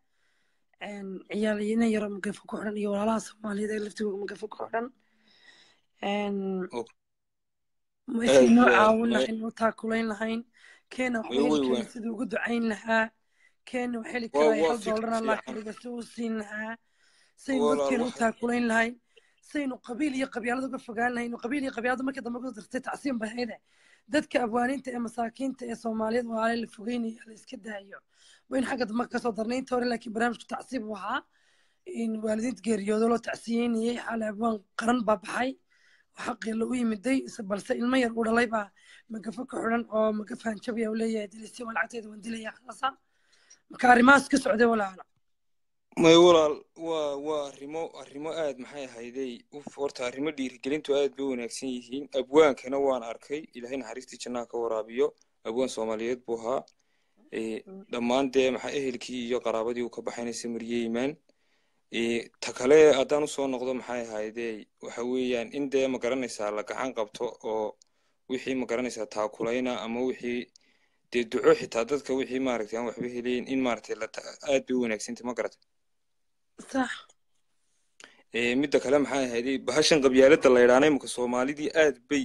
ciyaal ina yaro magafo ku xidhan iyo walaalaha soomaaliyeed ee laftigooda magafo ku xidhan ma aad isay noo iyo aad caawin lahayn noo taakulayn lahayn keena wax may heli way karin waan siduu ugu ducayn lahaa keena wax heli waa karaya waa hal fikir doolar allah ka fiican dhiga si uu siin lahaa saynu walaal dadkeena u taakulayn lahayn saynu qabiil iyo qabyaalada uga fogaan lahayn qabiil iyo qabyaalada markii dambe ku dartay tacsiin bahayde dadka abwaaniinta ee masaakiinta ee soomaaliyeed waale la fogeynaya la iska daayo wayn xagga dambe ka soo darnay inta hore laakiin barnaamijku tacsiib ahaa in waalidiinta geeriyoodo loo tacsiyeynayay xaale abwaan qaran baa baxay xaqii la u yimiday balse ilmo yar uu dhalay baa magafo ka xidhan oo magafaan jabiya leeyahay dilisi waa lacagteeda waan dilaya khalasa marka arrimahaas ka socday walaalo may walaal waa waa arrimo arrimo aad maxay ahaydey uf horta arrimo dhiirigelintu aad bay wanaagsan yihiin. Abwaankana waan arkay. Ilaahay naxariistii jannaha ka waraabiyo. Abwaan soomaaliyeed buu ahaa. Ee dhammaan dee maxaa ehelkii iyo qaraabadii uu ka baxaynaysa marye imaan ee ta kale haddaan u soo noqdo maxay ahaydey waxa weeyaan in dee ma garanaysaa la gacan qabto oo wixii ma garanaysaa taakulayna ama wixii dee duco xitaa dadka wixii maaragtay aan waxba helayn in maaragtay la aad bay u wanaagsantay ma garata sax. Ee midda kale maxay ahaydey bahashan qabyaaladda la yidhaahna imika soomaalidii aad bay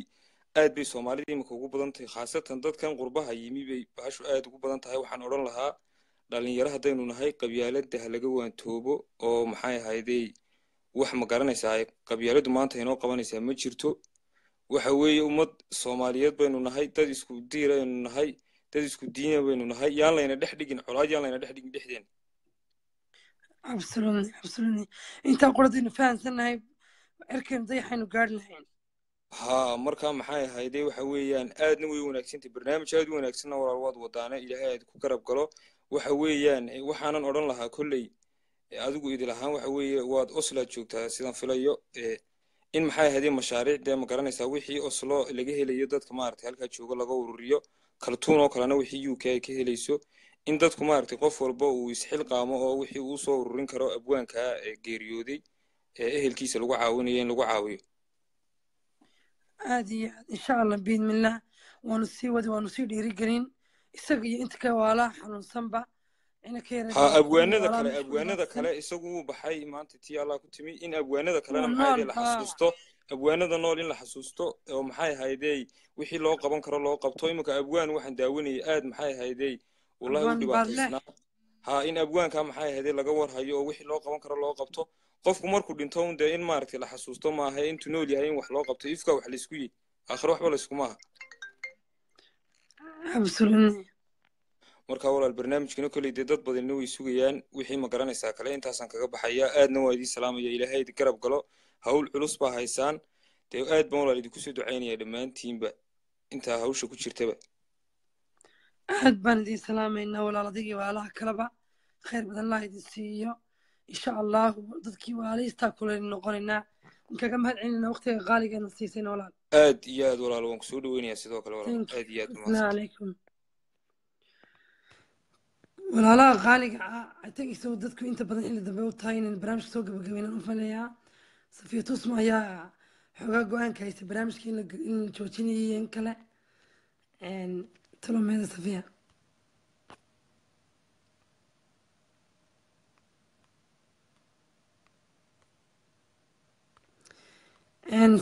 aad bay soomaalidii imika ugu badan tahay khaasatan dadkan qurbaha yimi bay bahashu aad ugu badan tahay. Waxaan odhan lahaa dhalinyaro haddaynu nahay qabyaaladda ha laga waantoobo oo maxay ahaydey wax ma garanaysaa qabyaaladdu maanta inoo qabanaysaa ma jirto. Waxa weeye ummad soomaaliyeed baynu nahay dad isku diir aynu nahay dad isku diina baynu nahay. Yaan layna dhex dhigin colaad yaan layna dhex dhigin dhexdeena. Absolutely absolutely. Intaa quradaynu fahansannahay cirkaynu dayaxaynu gaari lahayn. Haa markaa maxay ahaydee waxa weeyaan aadna way wanaagsantay barnaamij aad u wanaagsanna walaal waad wadaane ilaahay aad ku garab galo. Waxa weeyaan eh, waxaanan odhan lahaa kolley eh, adigu idil ahaan waxa weeye waad oslaad joogtaa sidaan filayo eh, in maxay ahaydee mashaariic dee ma garanaysaa wixii oslo laga helayo dadka maaragtay halkaa jooga laga ururiyo kaltuun oo kalena wixii uk ay ka helayso in dadku maaragtay qof walba uu isxilqaamo oo wixii uu soo ururin karo abwaankaa ee geeriyooday ee ehelkiisa lagu caawinayo in lagu caawiyo. Aad iyo aad insha allah biidmillah waanu sii wadi waanu sii dhiirigelin. Isaga iyo inta ka waalaha xanuunsanba ha abwaanada kale abwaanada kale isagu wuu baxay. Maanta tii allah ku timi in abwaanada kalena ahaydee la xasuusto abwaanada nool in la xasuusto oo maxay ahaydey wixii loo qaban karo loo qabto iminka abwaan waxaan daawanayay aad maxay ahaydey wallahi u dhibaataysnaa ha in abwaanka maxay ahaydey laga warhayo oo wixii loo qaban karo loo qabto. Qofku markuu dhinto un dee in maaragtay la xasuusto maaha intuu nool yahay in wax loo qabto ifka wax laysku yi aakhire waxba layskuma aha absolutely. Marka walaal barnaamijkana kolley dee dad badanna way sugayaan wixii ma garanaysaa kale intaasaan kaga baxaya. Aadna waa idiin salaamaya ilaahay garab galo hawl culus baa haysaan. Dee aad baan walaal idinku soo ducaynaya dhammaantiinba intaa hawsha ku jirtaba. Aad baan idiin salaamaynaa walaal adigii waalaha kaleba khayr badan allah idin siiyo. Insha allahu dadkii waalihiistaa kulaynu noqonaynaa inkaga mahad celinaa waqtiga qaaligeena siisayna walaal. Aad iyo aad walaal waan ku soo dhaweynayaa sidoo kale walaal. Aad iyo aad calaykum. Walaalaha qaaliga ah isagu dadku inta badan xilli dambe u tahay inaan barnaamijka soo gabagabeynaan u falayaa safiya tusma ayaa xoogaa go'aanka haysta barnaamijka in la joojinaya in kale. Talomeeda safiya.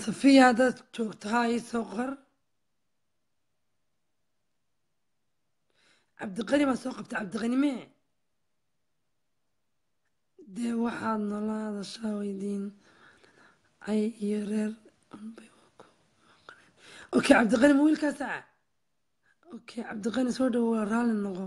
Safiya haddaad joogtaha haa ii soo qor. Cabdiqani baa soo qabta cabdiqani mee dee waxaad noola hadashaa weydiin? Ay iyo reer okay cabdiqani ma wiilkaasa okay cabdiqani soo dhawo waa raalli noqo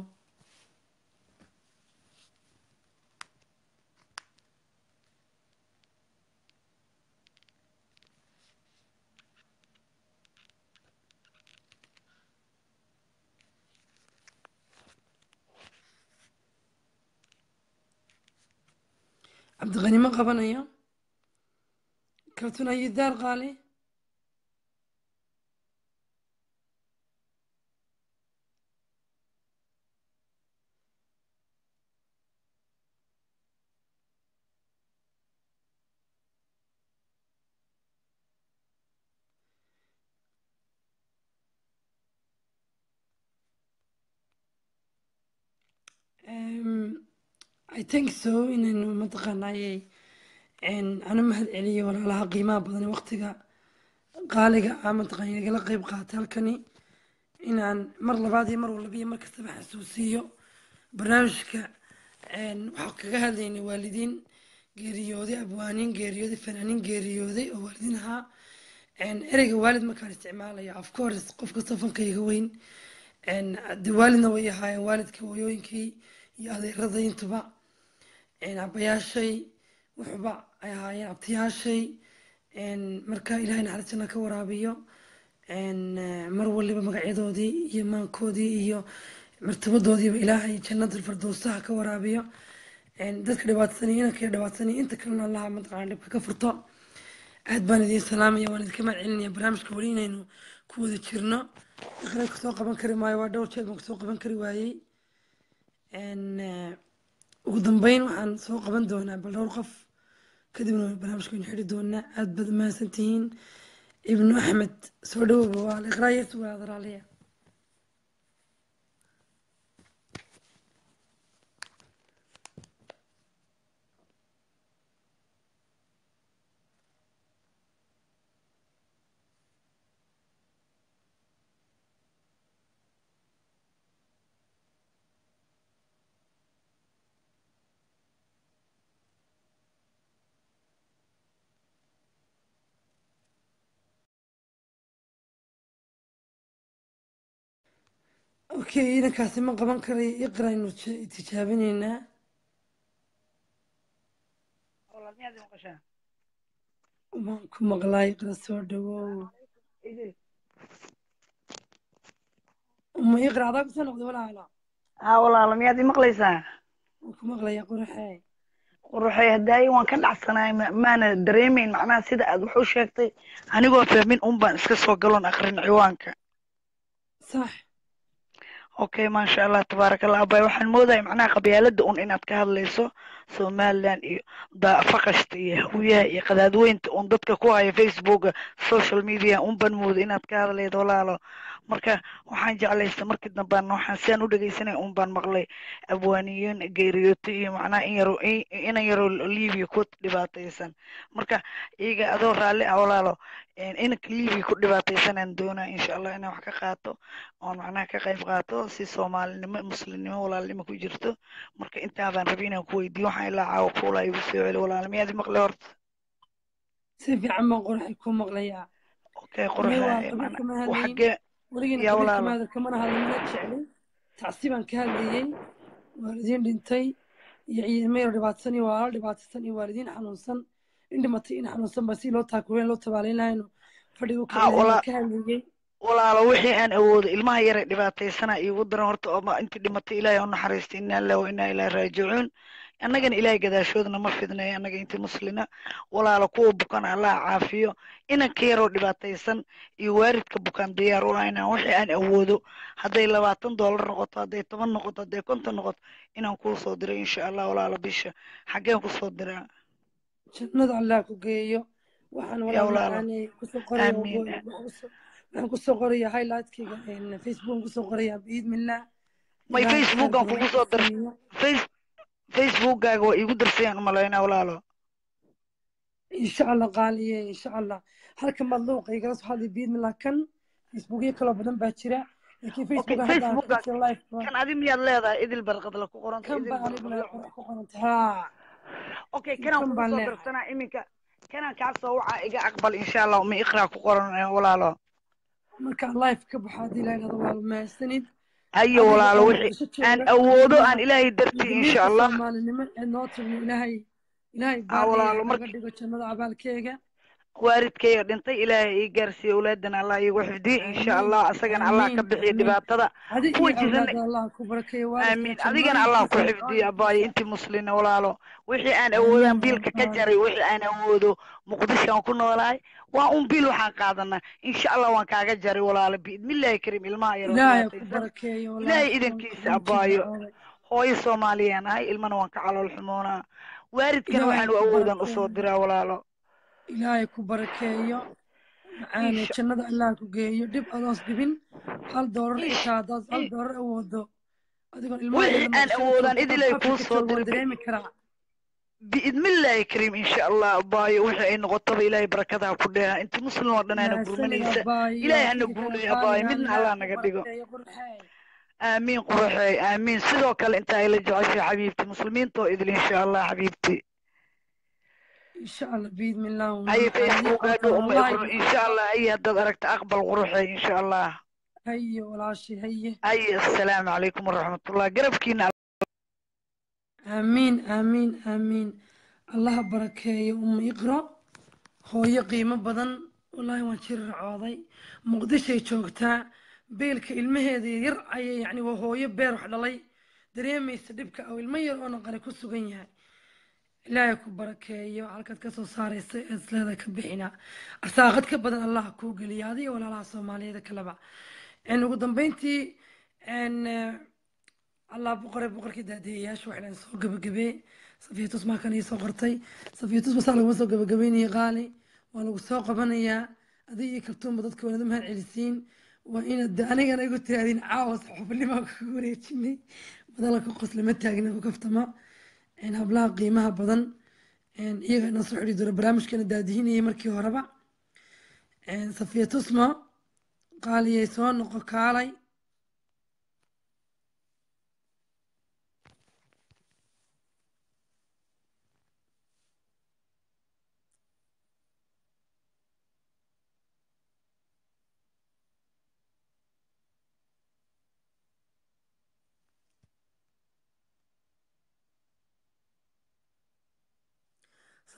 cabdiqani ma qabanayo kaltun ayu daar qaali Um, I think so inaynu mataqaanayay ana mahad celiyo walaalaha qiimaha badan waqtiga qaaliga ah mataqaan igala qeyb qaata halkani. Inaan mar labaad iyo mar walba iyo mar kastaba xasuusiyo barnaamijka waxaa kaga hadlaynay waalidiin geeriyooday abwaaniin geeriyooday fanaaniin geeriyooday oo waalidiin ahaa. Ereyga waalid markaan isticmaalaya of course qof kastoo fankayga weyn. De waalidna way ahaayeen waalidka hooyooyinkii iyo adeeraday intuba. Abayaashay wuxuuba ay ahaayeen abtiyaashay marka ilaahay naxariis janna ka waraabiyo mar waliba magacyadoodii iyo maankoodii iyo martabadoodiiba ilaahay jannatul firdowsaha ka waraabiyo dadka dhibaatsanay inanka dhibaatsanay inta kalena allaha mataqaana dhibka ka furto aad baan idiin salaamaya waan idinka mahad celinaya barnaamijka weli inaynu ku wada jirno iqra kasoo qaban kari maayo waa dhowr jeer baan kasoo qaban kari waayey ugu dambeyn waxaan soo qaban doonaa bal dhowr qof kadibna barnaamijka waynu xidhi doonaa aad baad mahadsan tihiin ibnu axmed soo dhawowba waa iqraa yartu waa adaraaliya okay inankaasi ma qaban karayo iqraynu tijaabineynaa waan ku maqlaa iqra soo dhawow. Uma iqra adaa ku soo noqday walaalo? Haa walaalo miyaad i maqlaysaa? Waan ku maqlaya quraxee quruxay hadaaye waan ka dhacsanaay ma- maana dareemayn macnaha sida aad wax u sheegtay anigoo fahmin un baan iska soo galoon akrin ciwaanka. Sax okay maasha allah tabaaraka allah abay waxaan moodaya macnaha qabyaalada un inaad ka hadlayso. Somaliland iyo daafaqashta iyo hawiyaha iyo qadaadweynta un dadka ku haya facebooka social media un baan mooda inaad ka hadlaydo walaalo marka waxaan jeclaysta markii dambaan waxaan siaan u dhegeysanay un baan maqlay. Abwaaniyiin geeriyoota iyo macnaha inan yaroo libiya ku dhibaataysan. Marka iyaga adoo raalli ah walaalo inanka libiya ku dhibaataysanaan doonaa insha allah inaan wax ka qaato oon macnaha ka qayb qaato si soomaalinimo muslimnimo walaalnimo ku jirto. Marka intaabaan rabay inaan ku weydiiyo waxaan ilaa caawa kuulaa igu soo celi walaalo miyaad maqlay horta? Si fiican baan quraxay ku maqlayaa. Okay aniga quruxda waa qabiil kama hadlayin xagee weligina yaa qabiil walaalo. kama hadal kamana hadlin mana jeclin tacsi baan ka hadlayey waalidiin dhintay. Iyo ciidamo yar dhibaatsan iyo walaalo dhibaataysan iyo waalidiin xanuunsan. In dhimatay in xanuunsan ba si loo taakuleen loo tabaaleyn lahayno fadhiga u ha kicinayn walaa baan ka hadlayey walaalo wixii aan awoodo ilmaha yare dhibaataysana iigu daran horta oo intii dhimatay ilaahay u naxariista inaa lillahi wa inaa ilaahi raajicuun annagana ilaahay gadaashoodna ma fidnayo annaga intii muslina walaalo kuwa bukan allah caafiyo inanka yaroo dhibaataysan iyo waaridka bukaan diyaar u ah inaan wixii aan awoodo. Hadday labaatan doolar noqoto hadday toban noqoto hadday konton noqoto inaan kuu soo diro insha allah walaalo bisha. Xaggeen ku soo diraa jannada allah ku geeyo. Waxaan ku soo qoraya aamiin. waxaan ku soo qoraya highlightkayga facebook ku soo qoraya biidmillah may facebookan kugu soo dir siiyo face facebookkaaga waa iigu darsayaan u malaynaa walaalo insha allah qaaliye insha allah halkan baad luuqa igala soo hadlay biidmillah kan facebookyo kaloo badan baa jira laakiin adi miyaad leedahay idil barqadla ku qoranta okay kanaan darsanaa iminka kanaan kaa soo wacaa iga aqbal insha allah ma iqraa ku qoran walaalo markaan live ka yidhahdo waa mahadsanid hayo walaalo wixii aan awoodo aan ilaahay dartii insha allah. soomaalinimo ee noo tirno ilaahay ilaahay aa baariya walaalo kaga markii dhigo jannada abaalkeega waalidkayga dhintay ilaahay ii gaarsiiye awlaadana allah iigu xifdiye insha allah asagana allah ka bixiyo dhibaatada. Kuwa iyo jiran awlaada allah ku barakeeyo aamiin. waalidkana adigana allah ku xifdiyo abaayo intii muslina walaalo. Wixii aan awoodaan biilka ka jaray wixii aan awoodo muqdishoan ku noolahay waa un biil waxaan qaadanaa. Insha allah waan kaaga jaray walaalo biidmillaahi kariim. Ilmaha yaroo ilaahay ku dhibaataysan barakeeyo ilaahay walaal idankiisa abaayo. Hooyo soomaaliyaan ahay ilmana waan ka calool xumoonaa. Waalidkana waxaan u ku awoodan u soo diraa walaalo ilaahay ku barakeeyo macaane jannada allah ku geeyo dhib adoos dhibin. Hal insha xitaa haddaad hal doolar awoodo adigoon ilmaha wixii iyada aan muqdisho awoodaan joogto idilay South kuu Africa soo joogo waan diray dareemi karaa. Biidmillaahi kariim insha allah abaayo wixii ay noqotaba ilaahay barakadaha ku dheeha. Inta muslim oo dhan gurmanaysa ilaahay hana qaaliga abaayo midna allah naga dhigo. aamiin quruxey aamiin sidoo kale inta ay la jeceshay xabiibti muslimiinta oo idil insha allah xabiibti haye haddaad aragta aqbal quruxey insha allah haye assalaamu calaykum waraxmatullah garabkiina. Aamiin aamiin aamiin allaha barakeeyo uma iqro hooyo qiimo badan. Wallaahi waan jiri racooday. Muqdishay joogtaa beelka ilmaheeda yar ayay yacni waa hooyo beer wax dhalay. Dareemaysa dhibka oo ilmo yar oo naqane ku sugan yahay لا يكون بركة يو على كت كسو صار يس يسلا ذاك بينا أرتاقت كبدل الله كوجل يادي ولا لا سومالي ذاك لبا. إنه قدام بنتي إن الله بقر بقر كده دي ياش وحنا نسوق قبل قبل سفيتوس ما كان يسوق قرتي سفيتوس بس على وسوق قبل قبل ني ولا وسوق بنيا هذه كرتون بدت كون دمها العلسين وإن الدانة أنا قلت هذه عاوز حب اللي ما كوريتني بدل كقص لما وكفتما hablaha qiimaha badan. Iyaga inoo soo xidhi doona barnaamijkeena daadihinayay markii horeba. En safiyatusma qaaliyay soo noqo kaalay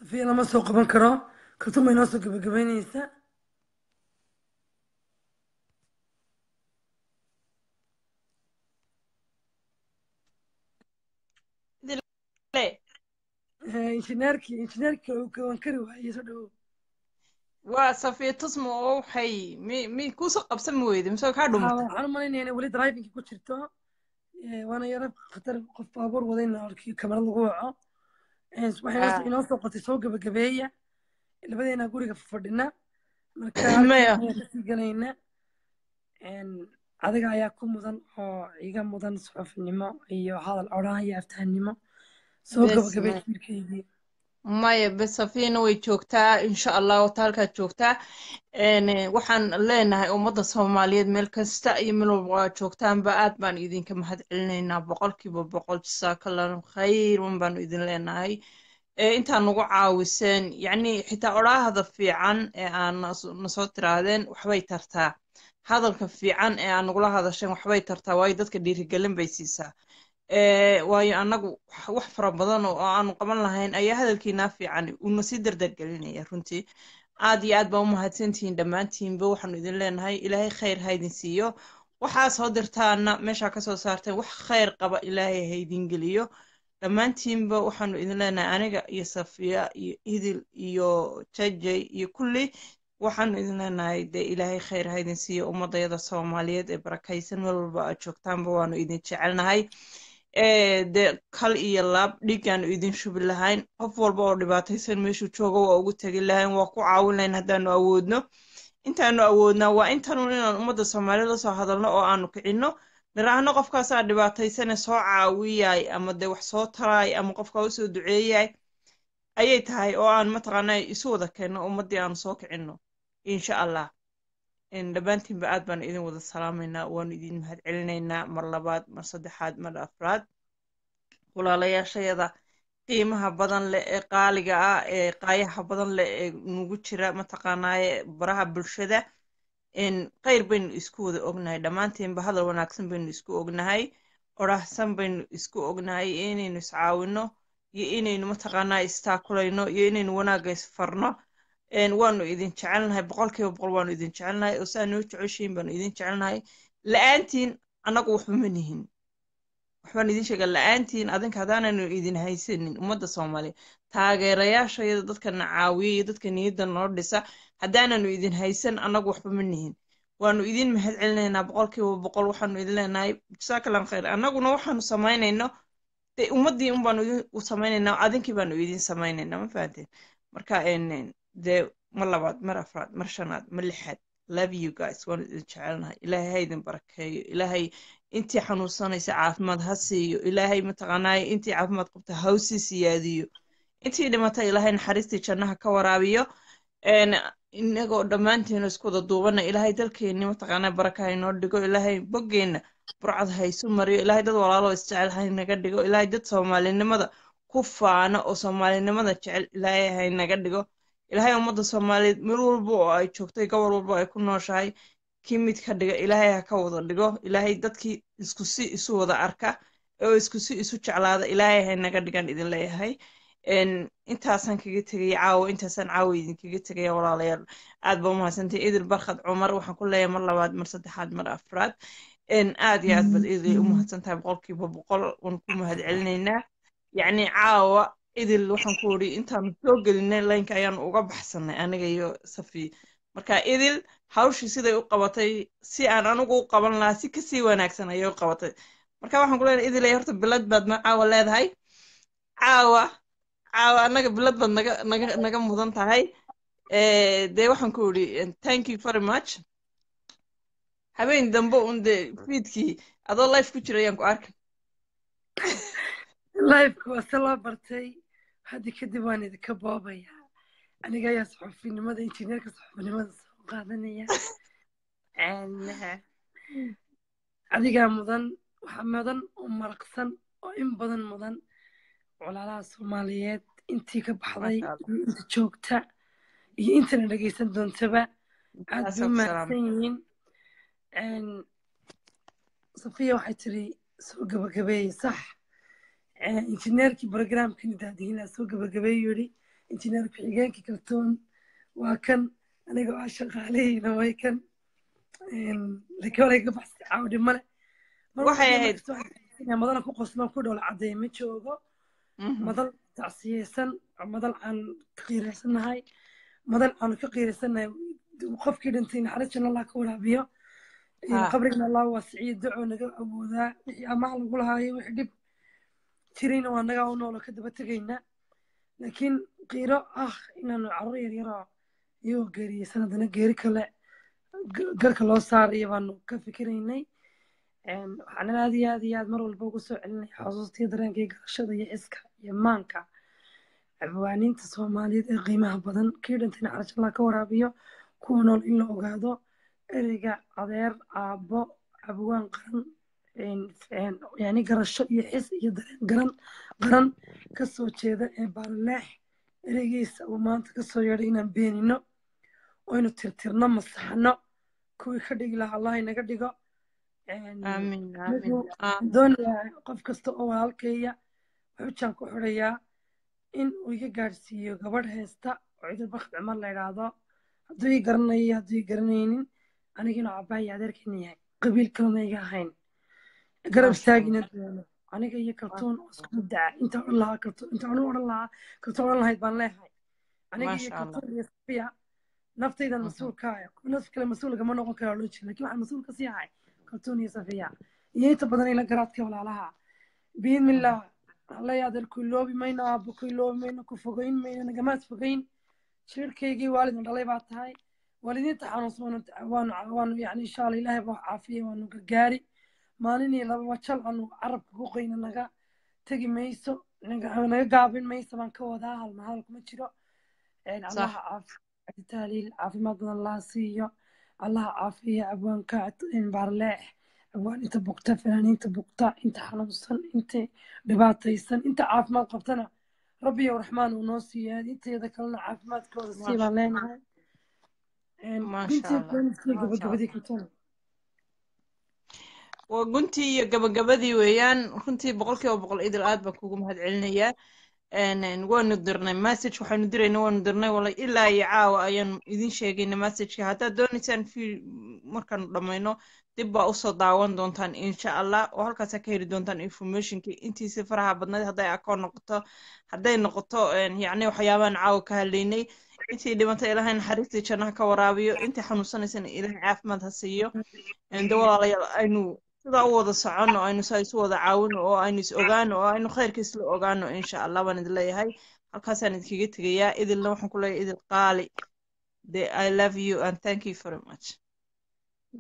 safiya lama soo qaban karo? Kartuun bay noo soo gabagabeynaysaa Dile. Eh, injineerkii injineerkii uu kawan kari waayey soo dhawow. Waa safiya tusmo oo waxay mi mi kuusoo qabsan weyde mise kaa haa dhumatay waxaan u malaynayaa inay weli drivingki ku jirto. Eh, waana yaro khatar qof baabuur wadayna arkii kamarad lagu waco waxay noo soo- Ah. inoo soo qortay soo gabagabeeya labadeena guriga fadhina. Marka halkan maya ayaa ka sii galayna adiga ayaa ku mudan oo iga mudan suxufinimo iyo hadal iyo aftahanimo soo bes gabagabay maya jirkeygii maya bes safiina way joogtaa insha allah wata joogtaa waxaan leenahay ummadda soomaaliyeed meel kasta iyo meel walba waa joogtaanba aad baan idinka mahad celinaynaa boqolkiiba boqol jasaakallahu khayr wan baanu idin leenahay. Ee intaa nagu caawiseen yacni xitaa odhaahda fiican ee aan nas- nasoo tiraahdeen waxbay tartaa. Hadalka fiican ee aan nagula hadasheen waxbay tartaa waayo dadka dhiirigelin bay siisaa waayo annagu wax fara badan oo aanu qaban lahayn ayaa hadalkiinaa fiican uuna sii dardargelinaya. Runtii aad iyo aad baa u mahadsantihiin dhammaantiinba waxaanu idin leenahay. Ilaahay khayr ha idin siiyo. Waxaa soo dirtaana meeshaa ka soo saarteen wax khayr qaba ilaahay ha idin geliyo dhammaantiinba waxaanu idin leenahay aniga iyo safiya iyo idil iyo jajay iyo kulli. Waxaanu idin leenahay dee ilaahay khayr ha idin siiyo ummadayada soomaaliyeed ee barakaysan meel walba aad joogtaanba waanu idin jecelnahay ee dee kal iyo laab dhigaanu idin shubi lahayn. Qof walba oo dhibaataysan meeshuu jooga waa ugu tegi lahayn. Waa ku caawin lahayn haddaanu awoodno intaanu awoodnaa waa intanun inaan ummadda soomaaliyed la soo hadalno oo aanu kicinno niraahno qofkaasaa dhibaataysane soo caawiyay ama dee wax soo taraay ama qofkaa u soo duceeyay ayay tahay oo aan mataqaanaa isu wada keenno ummaddii aan soo kicinno insha allah dhammaantiinba aad baan idin wada salaamaynaa waanu idin mahad celinaynaa mar labaad mar saddexaad mar afraad. Walaalayaashayada qiimaha badan leh ee qaaliga ah ee qaayaha badan leh ee nugu jira mataqaanaaye baraha bulshada. Khayr baynu isku wada ognahay dhammaantiinba hadal wanaagsan baynu isku ognahay orahsan baynu isku ognahay inaynu iscaawino iyo inaynu mataqaanaa istaakulayno iyo inaynu wanaagga isfarno waanu idin jecelnahay boqolkiiba boqol waanu idin jecelnahay oo saa noo jeceshiin baanu idin jecelnahay. La'aantiin annagu waxba ma nihin. Waxbaan idin sheega la'aantiin adinka haddaanaynu idin haysanin ummadda soomaaliya taageerayaashayada dadkana caawiya iyo dadka niyadda noo dhisa haddaananu idin haysan annagu waxba ma nihin. Waanu idin mahad celinaynaa boqolkiiba boqol waxaanu idin leenahay. Jasaakalan khayr annaguna waxaanu samaynayno dee ummaddii un baanu idin samaynaynaa adinkii baanu idin samaynaynaa ma fahanteen marka dee mar labaad mar afraad mar shanaad mar lixaad. Love you guys. Waanu idin jecelnahay. Ilaahay ha idin barakeeyo ilaahay intii xanuunsanaysa caafimaad ha siiyo. Ilaahay mataqaanaaye intii caafimaad qabta ha u sii siyaadiyo. Intii dhimatay ilaahay naxariistii jannaha ka waraabiyo inagoo dhammaantiina isku wada duubana ilaahay dalkeenni mataqaanaa baraka haynoo dhigo. Ilaahay boggeenna burcad haysu mariyo. Ilaahay dad walaaloo isjecel haynaga dhigo. Ilaahay dad soomaalinimada ku faana oo soomaalinimada jecel ilaahay haynaga dhigo ilaahay ummadda soomaaliyeed meel walba oo ay joogtay gobol walba ay ku nooshahay kii mid ka dhiga ilaahay ha ka wada dhigo. Ilaahay dadkii isku si isu wada arka oo isku si isu jeclaada ilaahay haynaga dhigan idin leeyahay. Intaasaan kaga tegaya caawa intaasaan caawa idinkaga tegaya walaalayaal aad ba umahadsantay idil barkhad cumar waxaan ku leeyahay mar labaad mar saddexaad mar afraad. Aad iyo aad baad idil umahadsantahay boqolkiiba boqol waan ku mahad celinaynaa yacni caawa idil waxaan ku uri intaanu soo gelinay laynka ayaanu uga baxsanay aniga iyo safi. Marka idil hawshii siday u qabatay si aan anigu u qaban lahaa si ka sii wanaagsan ayay u qabatay. Marka waxaan ku leenahay idil horta bilad baad ma caawa leedahay. Caawa caawa annaga bilad baad naga naga naga mudan tahay. Dee waxaan ku uri thank you very much. Habeen dambe un dee fiidkii adoo life ku jira ayaan ku arkay lifeka waa se loo bartay hadda kadib waan idinka boobaya aniga ayaa saxuufinimada injineerka saxuufinimada soo qaadanaya. Adigaa mudan waxaa mudan oo maraqsan oo in badan mudan. Walaalaha soomaaliyeed intii ka baxday iyo inta joogta iyo intana dhegeysan doontaba aad bay mahadsan yihiin. Safiya waxay tiri soo gabagabeeye sax injineerkii programkani daadihinaa soo gabagabeeyu yidhi injineer ku-xigeenkii kaltoon waa kan. Aniga waa shaqaalihayna way kan. Laakiin walay ka baxsay caawdhi male madana ku qoslan ku dhowla caddeey ma joogo. Madal tacsiyeysan madal aan ka qiiraysanahay madal aanu ka qiiraysanahay qofkii dhintay naxariistan allah ka waraabiyo. Qabrigana allah waasiciyo ducoo naga awoodaa. Wixii amaan lagu lahaayo wixii dhib jirayna waa nagaa u noolo ka daba tegaynaa laakiin qiiro ah inaanu carruur yaryaroo iyagoo geeriyeysan haddana geeri kale garka loo saarayo baanu ka fikiraynay. Waxaanan aad iyo aad iyo aad mar walba ugu soo celinay xusuustiyo dareenkii garashada iyo xiska iyo maanka. Abwaaniinta soomaaliyeed ee qiimaha badan kii dhintayna carjallah ka waraabiyo kuwa nool in la ogaado ereyga adeer aabbo abwaan qaran yani garasho iyo xis iyo dareen garan qaran ka soo jeeda ee baarleex ereygiisa uu maanta ka soo yeedhay inaan beenino oynu tirtirno masaxno kuwii ka dhigi lahaa allah inaga dhigo. Doonayaa qof kasta oo walaalkeeya xujaan ku xidhayaa in uu iga gaadhsiiyo gabadh heesta oo cidil bakd cumar la idhaahdo hadduu ii garanayo iyo hadduu ii garanaynin anigina cabaaya adeerkeena yahay. Qabiil kalena iga ahayn garab istaagina doono. aniga iyo kaltuun oo isku muddaca inta odhan lahaa kaltuun inta anu odhan lahaa kaltuun odhan lahayd baan leeyahay aniga iyo kaltuun iyo safiya naftaydan mas'uul ka ahay. Naf kale mas'uul gama noqon karaa loo jeeda laakiin waxaan mas'uul ka sii ahay. Kaltuun iyo safiya iyo inta badan ila garaadka walaalaha. Biidmillah allaya adeer ku iloobi mayno aabbo ku iloobi mayno ku fogeyn mayno nagamaad fogeyn. Jiirkaygii waalidna dhalay baa tahay. Waalidiinta xanuunsan waanu waanu yani insha allah ilaahay baa caafiya waanu gargaari maalin iyo lababa jal anu carabka goqayna naga tegi mayso naga gaabin mayso baan ka wadaa halmahal kuma jiro. Allaha taaliil caafimaad badan allaha siiyo. Allaha caafiya abwaanka baarleex. Abwaan inta bugta fanaaniinta bugta inta xanuunsan inta dhibaataysan inta caafimaad qabtana rabbi yow raxmaan uu noo siiya inteeda kalena caafimaadkooda sii baan leenahay. Gabagabadii katana waa guntii iyo gabagabadii weeyaan. Runtii boqolkiiba boqol idil aad baan kugu mahad celinayaa waanu dirnay message waxaanu dirayna waanu dirnay. Wala ilaa iyo caawa ayaanu idin sheegayna messageka. Haddaad doonaysaan fi- markaanu dhammayno dib baa u soo daawan doontaan insha allah oo halkaasaa ka heli doontaan informationki intiisi faraha badnayd hadday akoon noqoto hadday noqoto yacni waxyaabahan caawa ka hadlaynay intii dhimata ilaahay naxariistii jannaha ka waraabiyo. Intii xanuunsanaysana ilaahay caafimaad ha siiyo. Aynu sidaa u wada soconno aynu saa isu wada caawino oo aynu is ogaano oo aynu khayrka isla ogaano insha allah baan idin leeyahay. Halkaasaan idinkaga tegayaa. Idilna waxaan ku leeyahay idil qaali de i love you and thank you very much.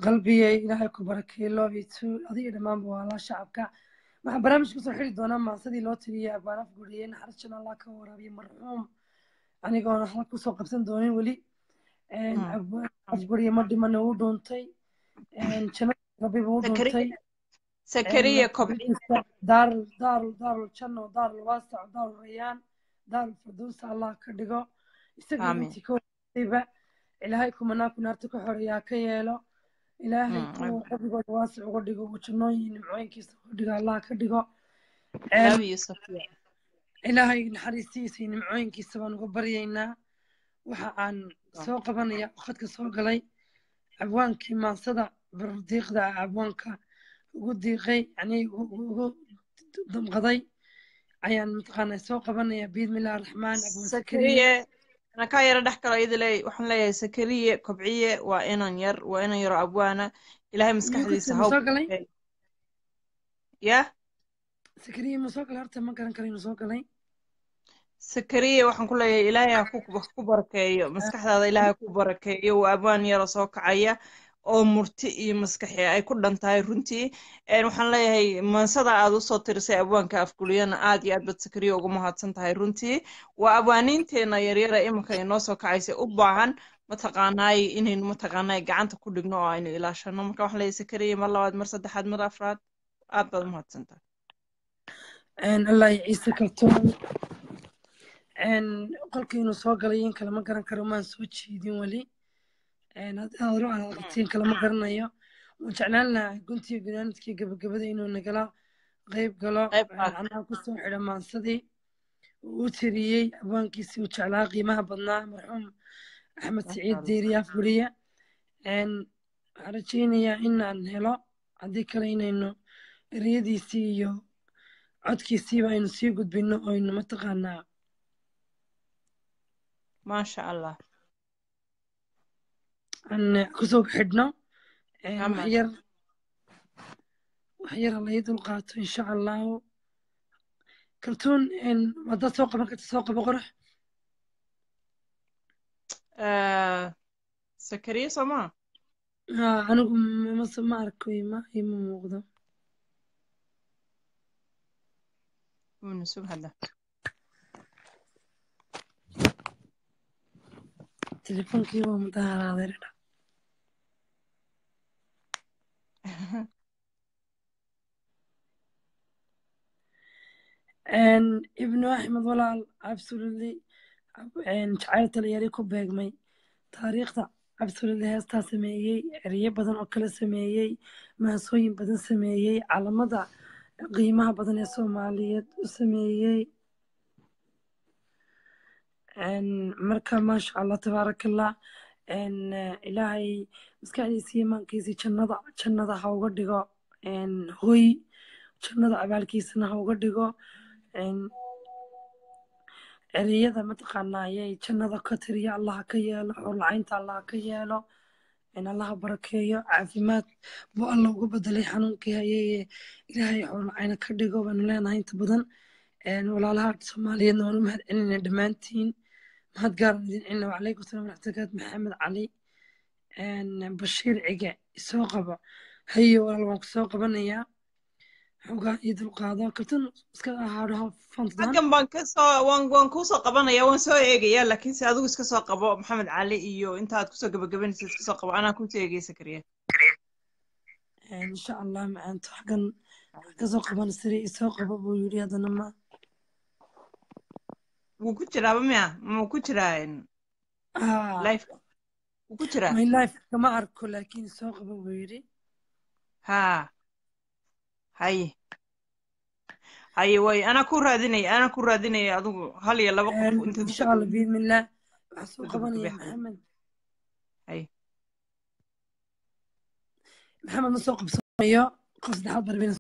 Qalbigay ilaahay ku barakeeyo love you too. Adiga dhammaanba waa laa shacabka. Waxaan barnaamijka ku soo xiri doonaa maasadii loo tiriyay abaan afguriyey naxariis jana allah ka waraabiye marxuum. Anigoona halka ku soo qabsan doonin weli. Mm. afguriye ma dhimana wuu dhuuntay jannada rabbi buu u dhuuntay sakariya sakariya kobci qabrigiisa daarul daarul daarul janno daarul waasac daarul rayaan daarul firduusa allah ka dhigo isagii aamin intii ka wareegayba ilaahay kumanaa ku naarta ka xoreeyaa ka yeelo ilaahay kuwa aamin. qabrigooda waasic uga dhigo jannooyin nimcooyinkiisa uga dhigo allah ka dhigo ilaahay naxariistiisa iyo nimcooyinkiisa baan uga baryaynaa waxa aan soo qabanaya khadka soo galay abwaankii maansada bardiiqda ah abwaanka ugu diiqay yani ugu damqaday ayaan mataqaanaa soo qabanaya biidmillahi raxmaan abwaan sakariye sakariye ana kaa yara dhex galo idiley waxaan leeyahay sakariye kobciye waa inan yar waa inan yaro abwaana ilaahay miyuu maskaxdiisa ka sii ha ma u soo galay barakeeyo yah sakariye ma soo galay horta ma garan karo inuu soo galay sakariye waxaan ku leeyahay ilaahay ha ku barakeeyo maskaxdaada ilaahay ha ku barakeeyo waa abwaan yaro soo kacaya oo murti iyo maskaxi ay ku dhan tahay runtii. Waxaan leeyahay maansada aad u soo tirisay abwaanka afguliyana aad iyo aad bad sakariye ugu mahadsan tahay runtii. Waa abwaaniinteena yaryara iminka inoo soo kacaysa u baahan. Mataqaanaay inaynu mataqaanaay gacanta ku dhigno oo aynu ilaashano. Marka waxaan leeyahay sakariye mar labaad mar saddexaad mar afraad aad baad umahadsan tahay. Allah ciise kaltoon Een, qolkii inuu soo galay in kale ma garan karo maan soo jeedin weli Een, had- hore aan aragtiin kale ma garanayo. Waan jeclaan lahaa guntiga gunaanadkii gabagabada inuu nagala galo qayb qaad anaa ku soo xidha maansadii. Uu u tiriyey abwaankiisii uu jeclaa qiimaha badnaa marxuum axmed siciid allah. Diiri afguriye Een, waxaan rajeynayaa inaan helo haddii kale inaynu ereyadiisii iyo codkiisiiba aynu sii gudbino oynu mataqaanaa. Maasha allah aan ku soo xidhno Een, wax aman yar wax yar hala ii dulqaato insha allahu kaltuun een, haddaad soo qaban karta soo qabo qorax Eh, sakariye soo maa haa anigu ma ma arko ma ima muuqdo waa mudaharaaday Een, ibnu axmed walaal absolutely een, jacayl taliyari ku beegmay. Taariikhda absolutely heestaa sameeyey ereye badan oo kale sameeyey mahasooyin badan sameeyey calamada qiimaha badan ee soomaaliyeed u sameeyey. Marka maasha allah tabaarakallah Een, eh, ilaahay maskaxdiisa iyo imaankiisa jannada jannada ha uga dhigo hoy. Jannada abaalkiisana ha uga dhigo Een, ereyada mataqaanaa ayay jannada ka tiriya allah ha ka yeelo xurlacaynta allah ha ka yeelo. In allah ha barakeeyo caafimaad buu alla uga bedelay xanuunkii hayay ilaahay xurlacayna ka dhigo baanu leenahay inta badan. Walaalaha soomaaliyeedna waan u mahad celinayna dhammaantiin mahad gaaran idin celina wacalaykum salaam waraxmatullahi maxamed cali bashiir cige isoo qabo. Haye walaal waan ku soo qabanayaa xogaa iyo dulqaado kabtan iska ahaadho fantadan baan ka soo waan waan kuu soo qabanaya waan soo eegaya laakiinse adigu iska soo qabo maxamed cali iyo inta aad ku soo gabagabanaysa iska soo qabo anaa ku soo eegeysa kariya insha allah macaanto xaggan ka soo qaban siri isoo qabo buu yidhi haddana ma wuu ku jiraaba miya muu ku jiraa wuu ku jiraa my life kama arko laakiin isoo qabo buu yidhi haa haye haye way anaa ku raadinaya anaa ku raadinaya adigu hal iyo laba qof intaad insha allah waxaa soo qabanaya maxamed haye maxamed ma soo qabsanayo qof saddexaad barbina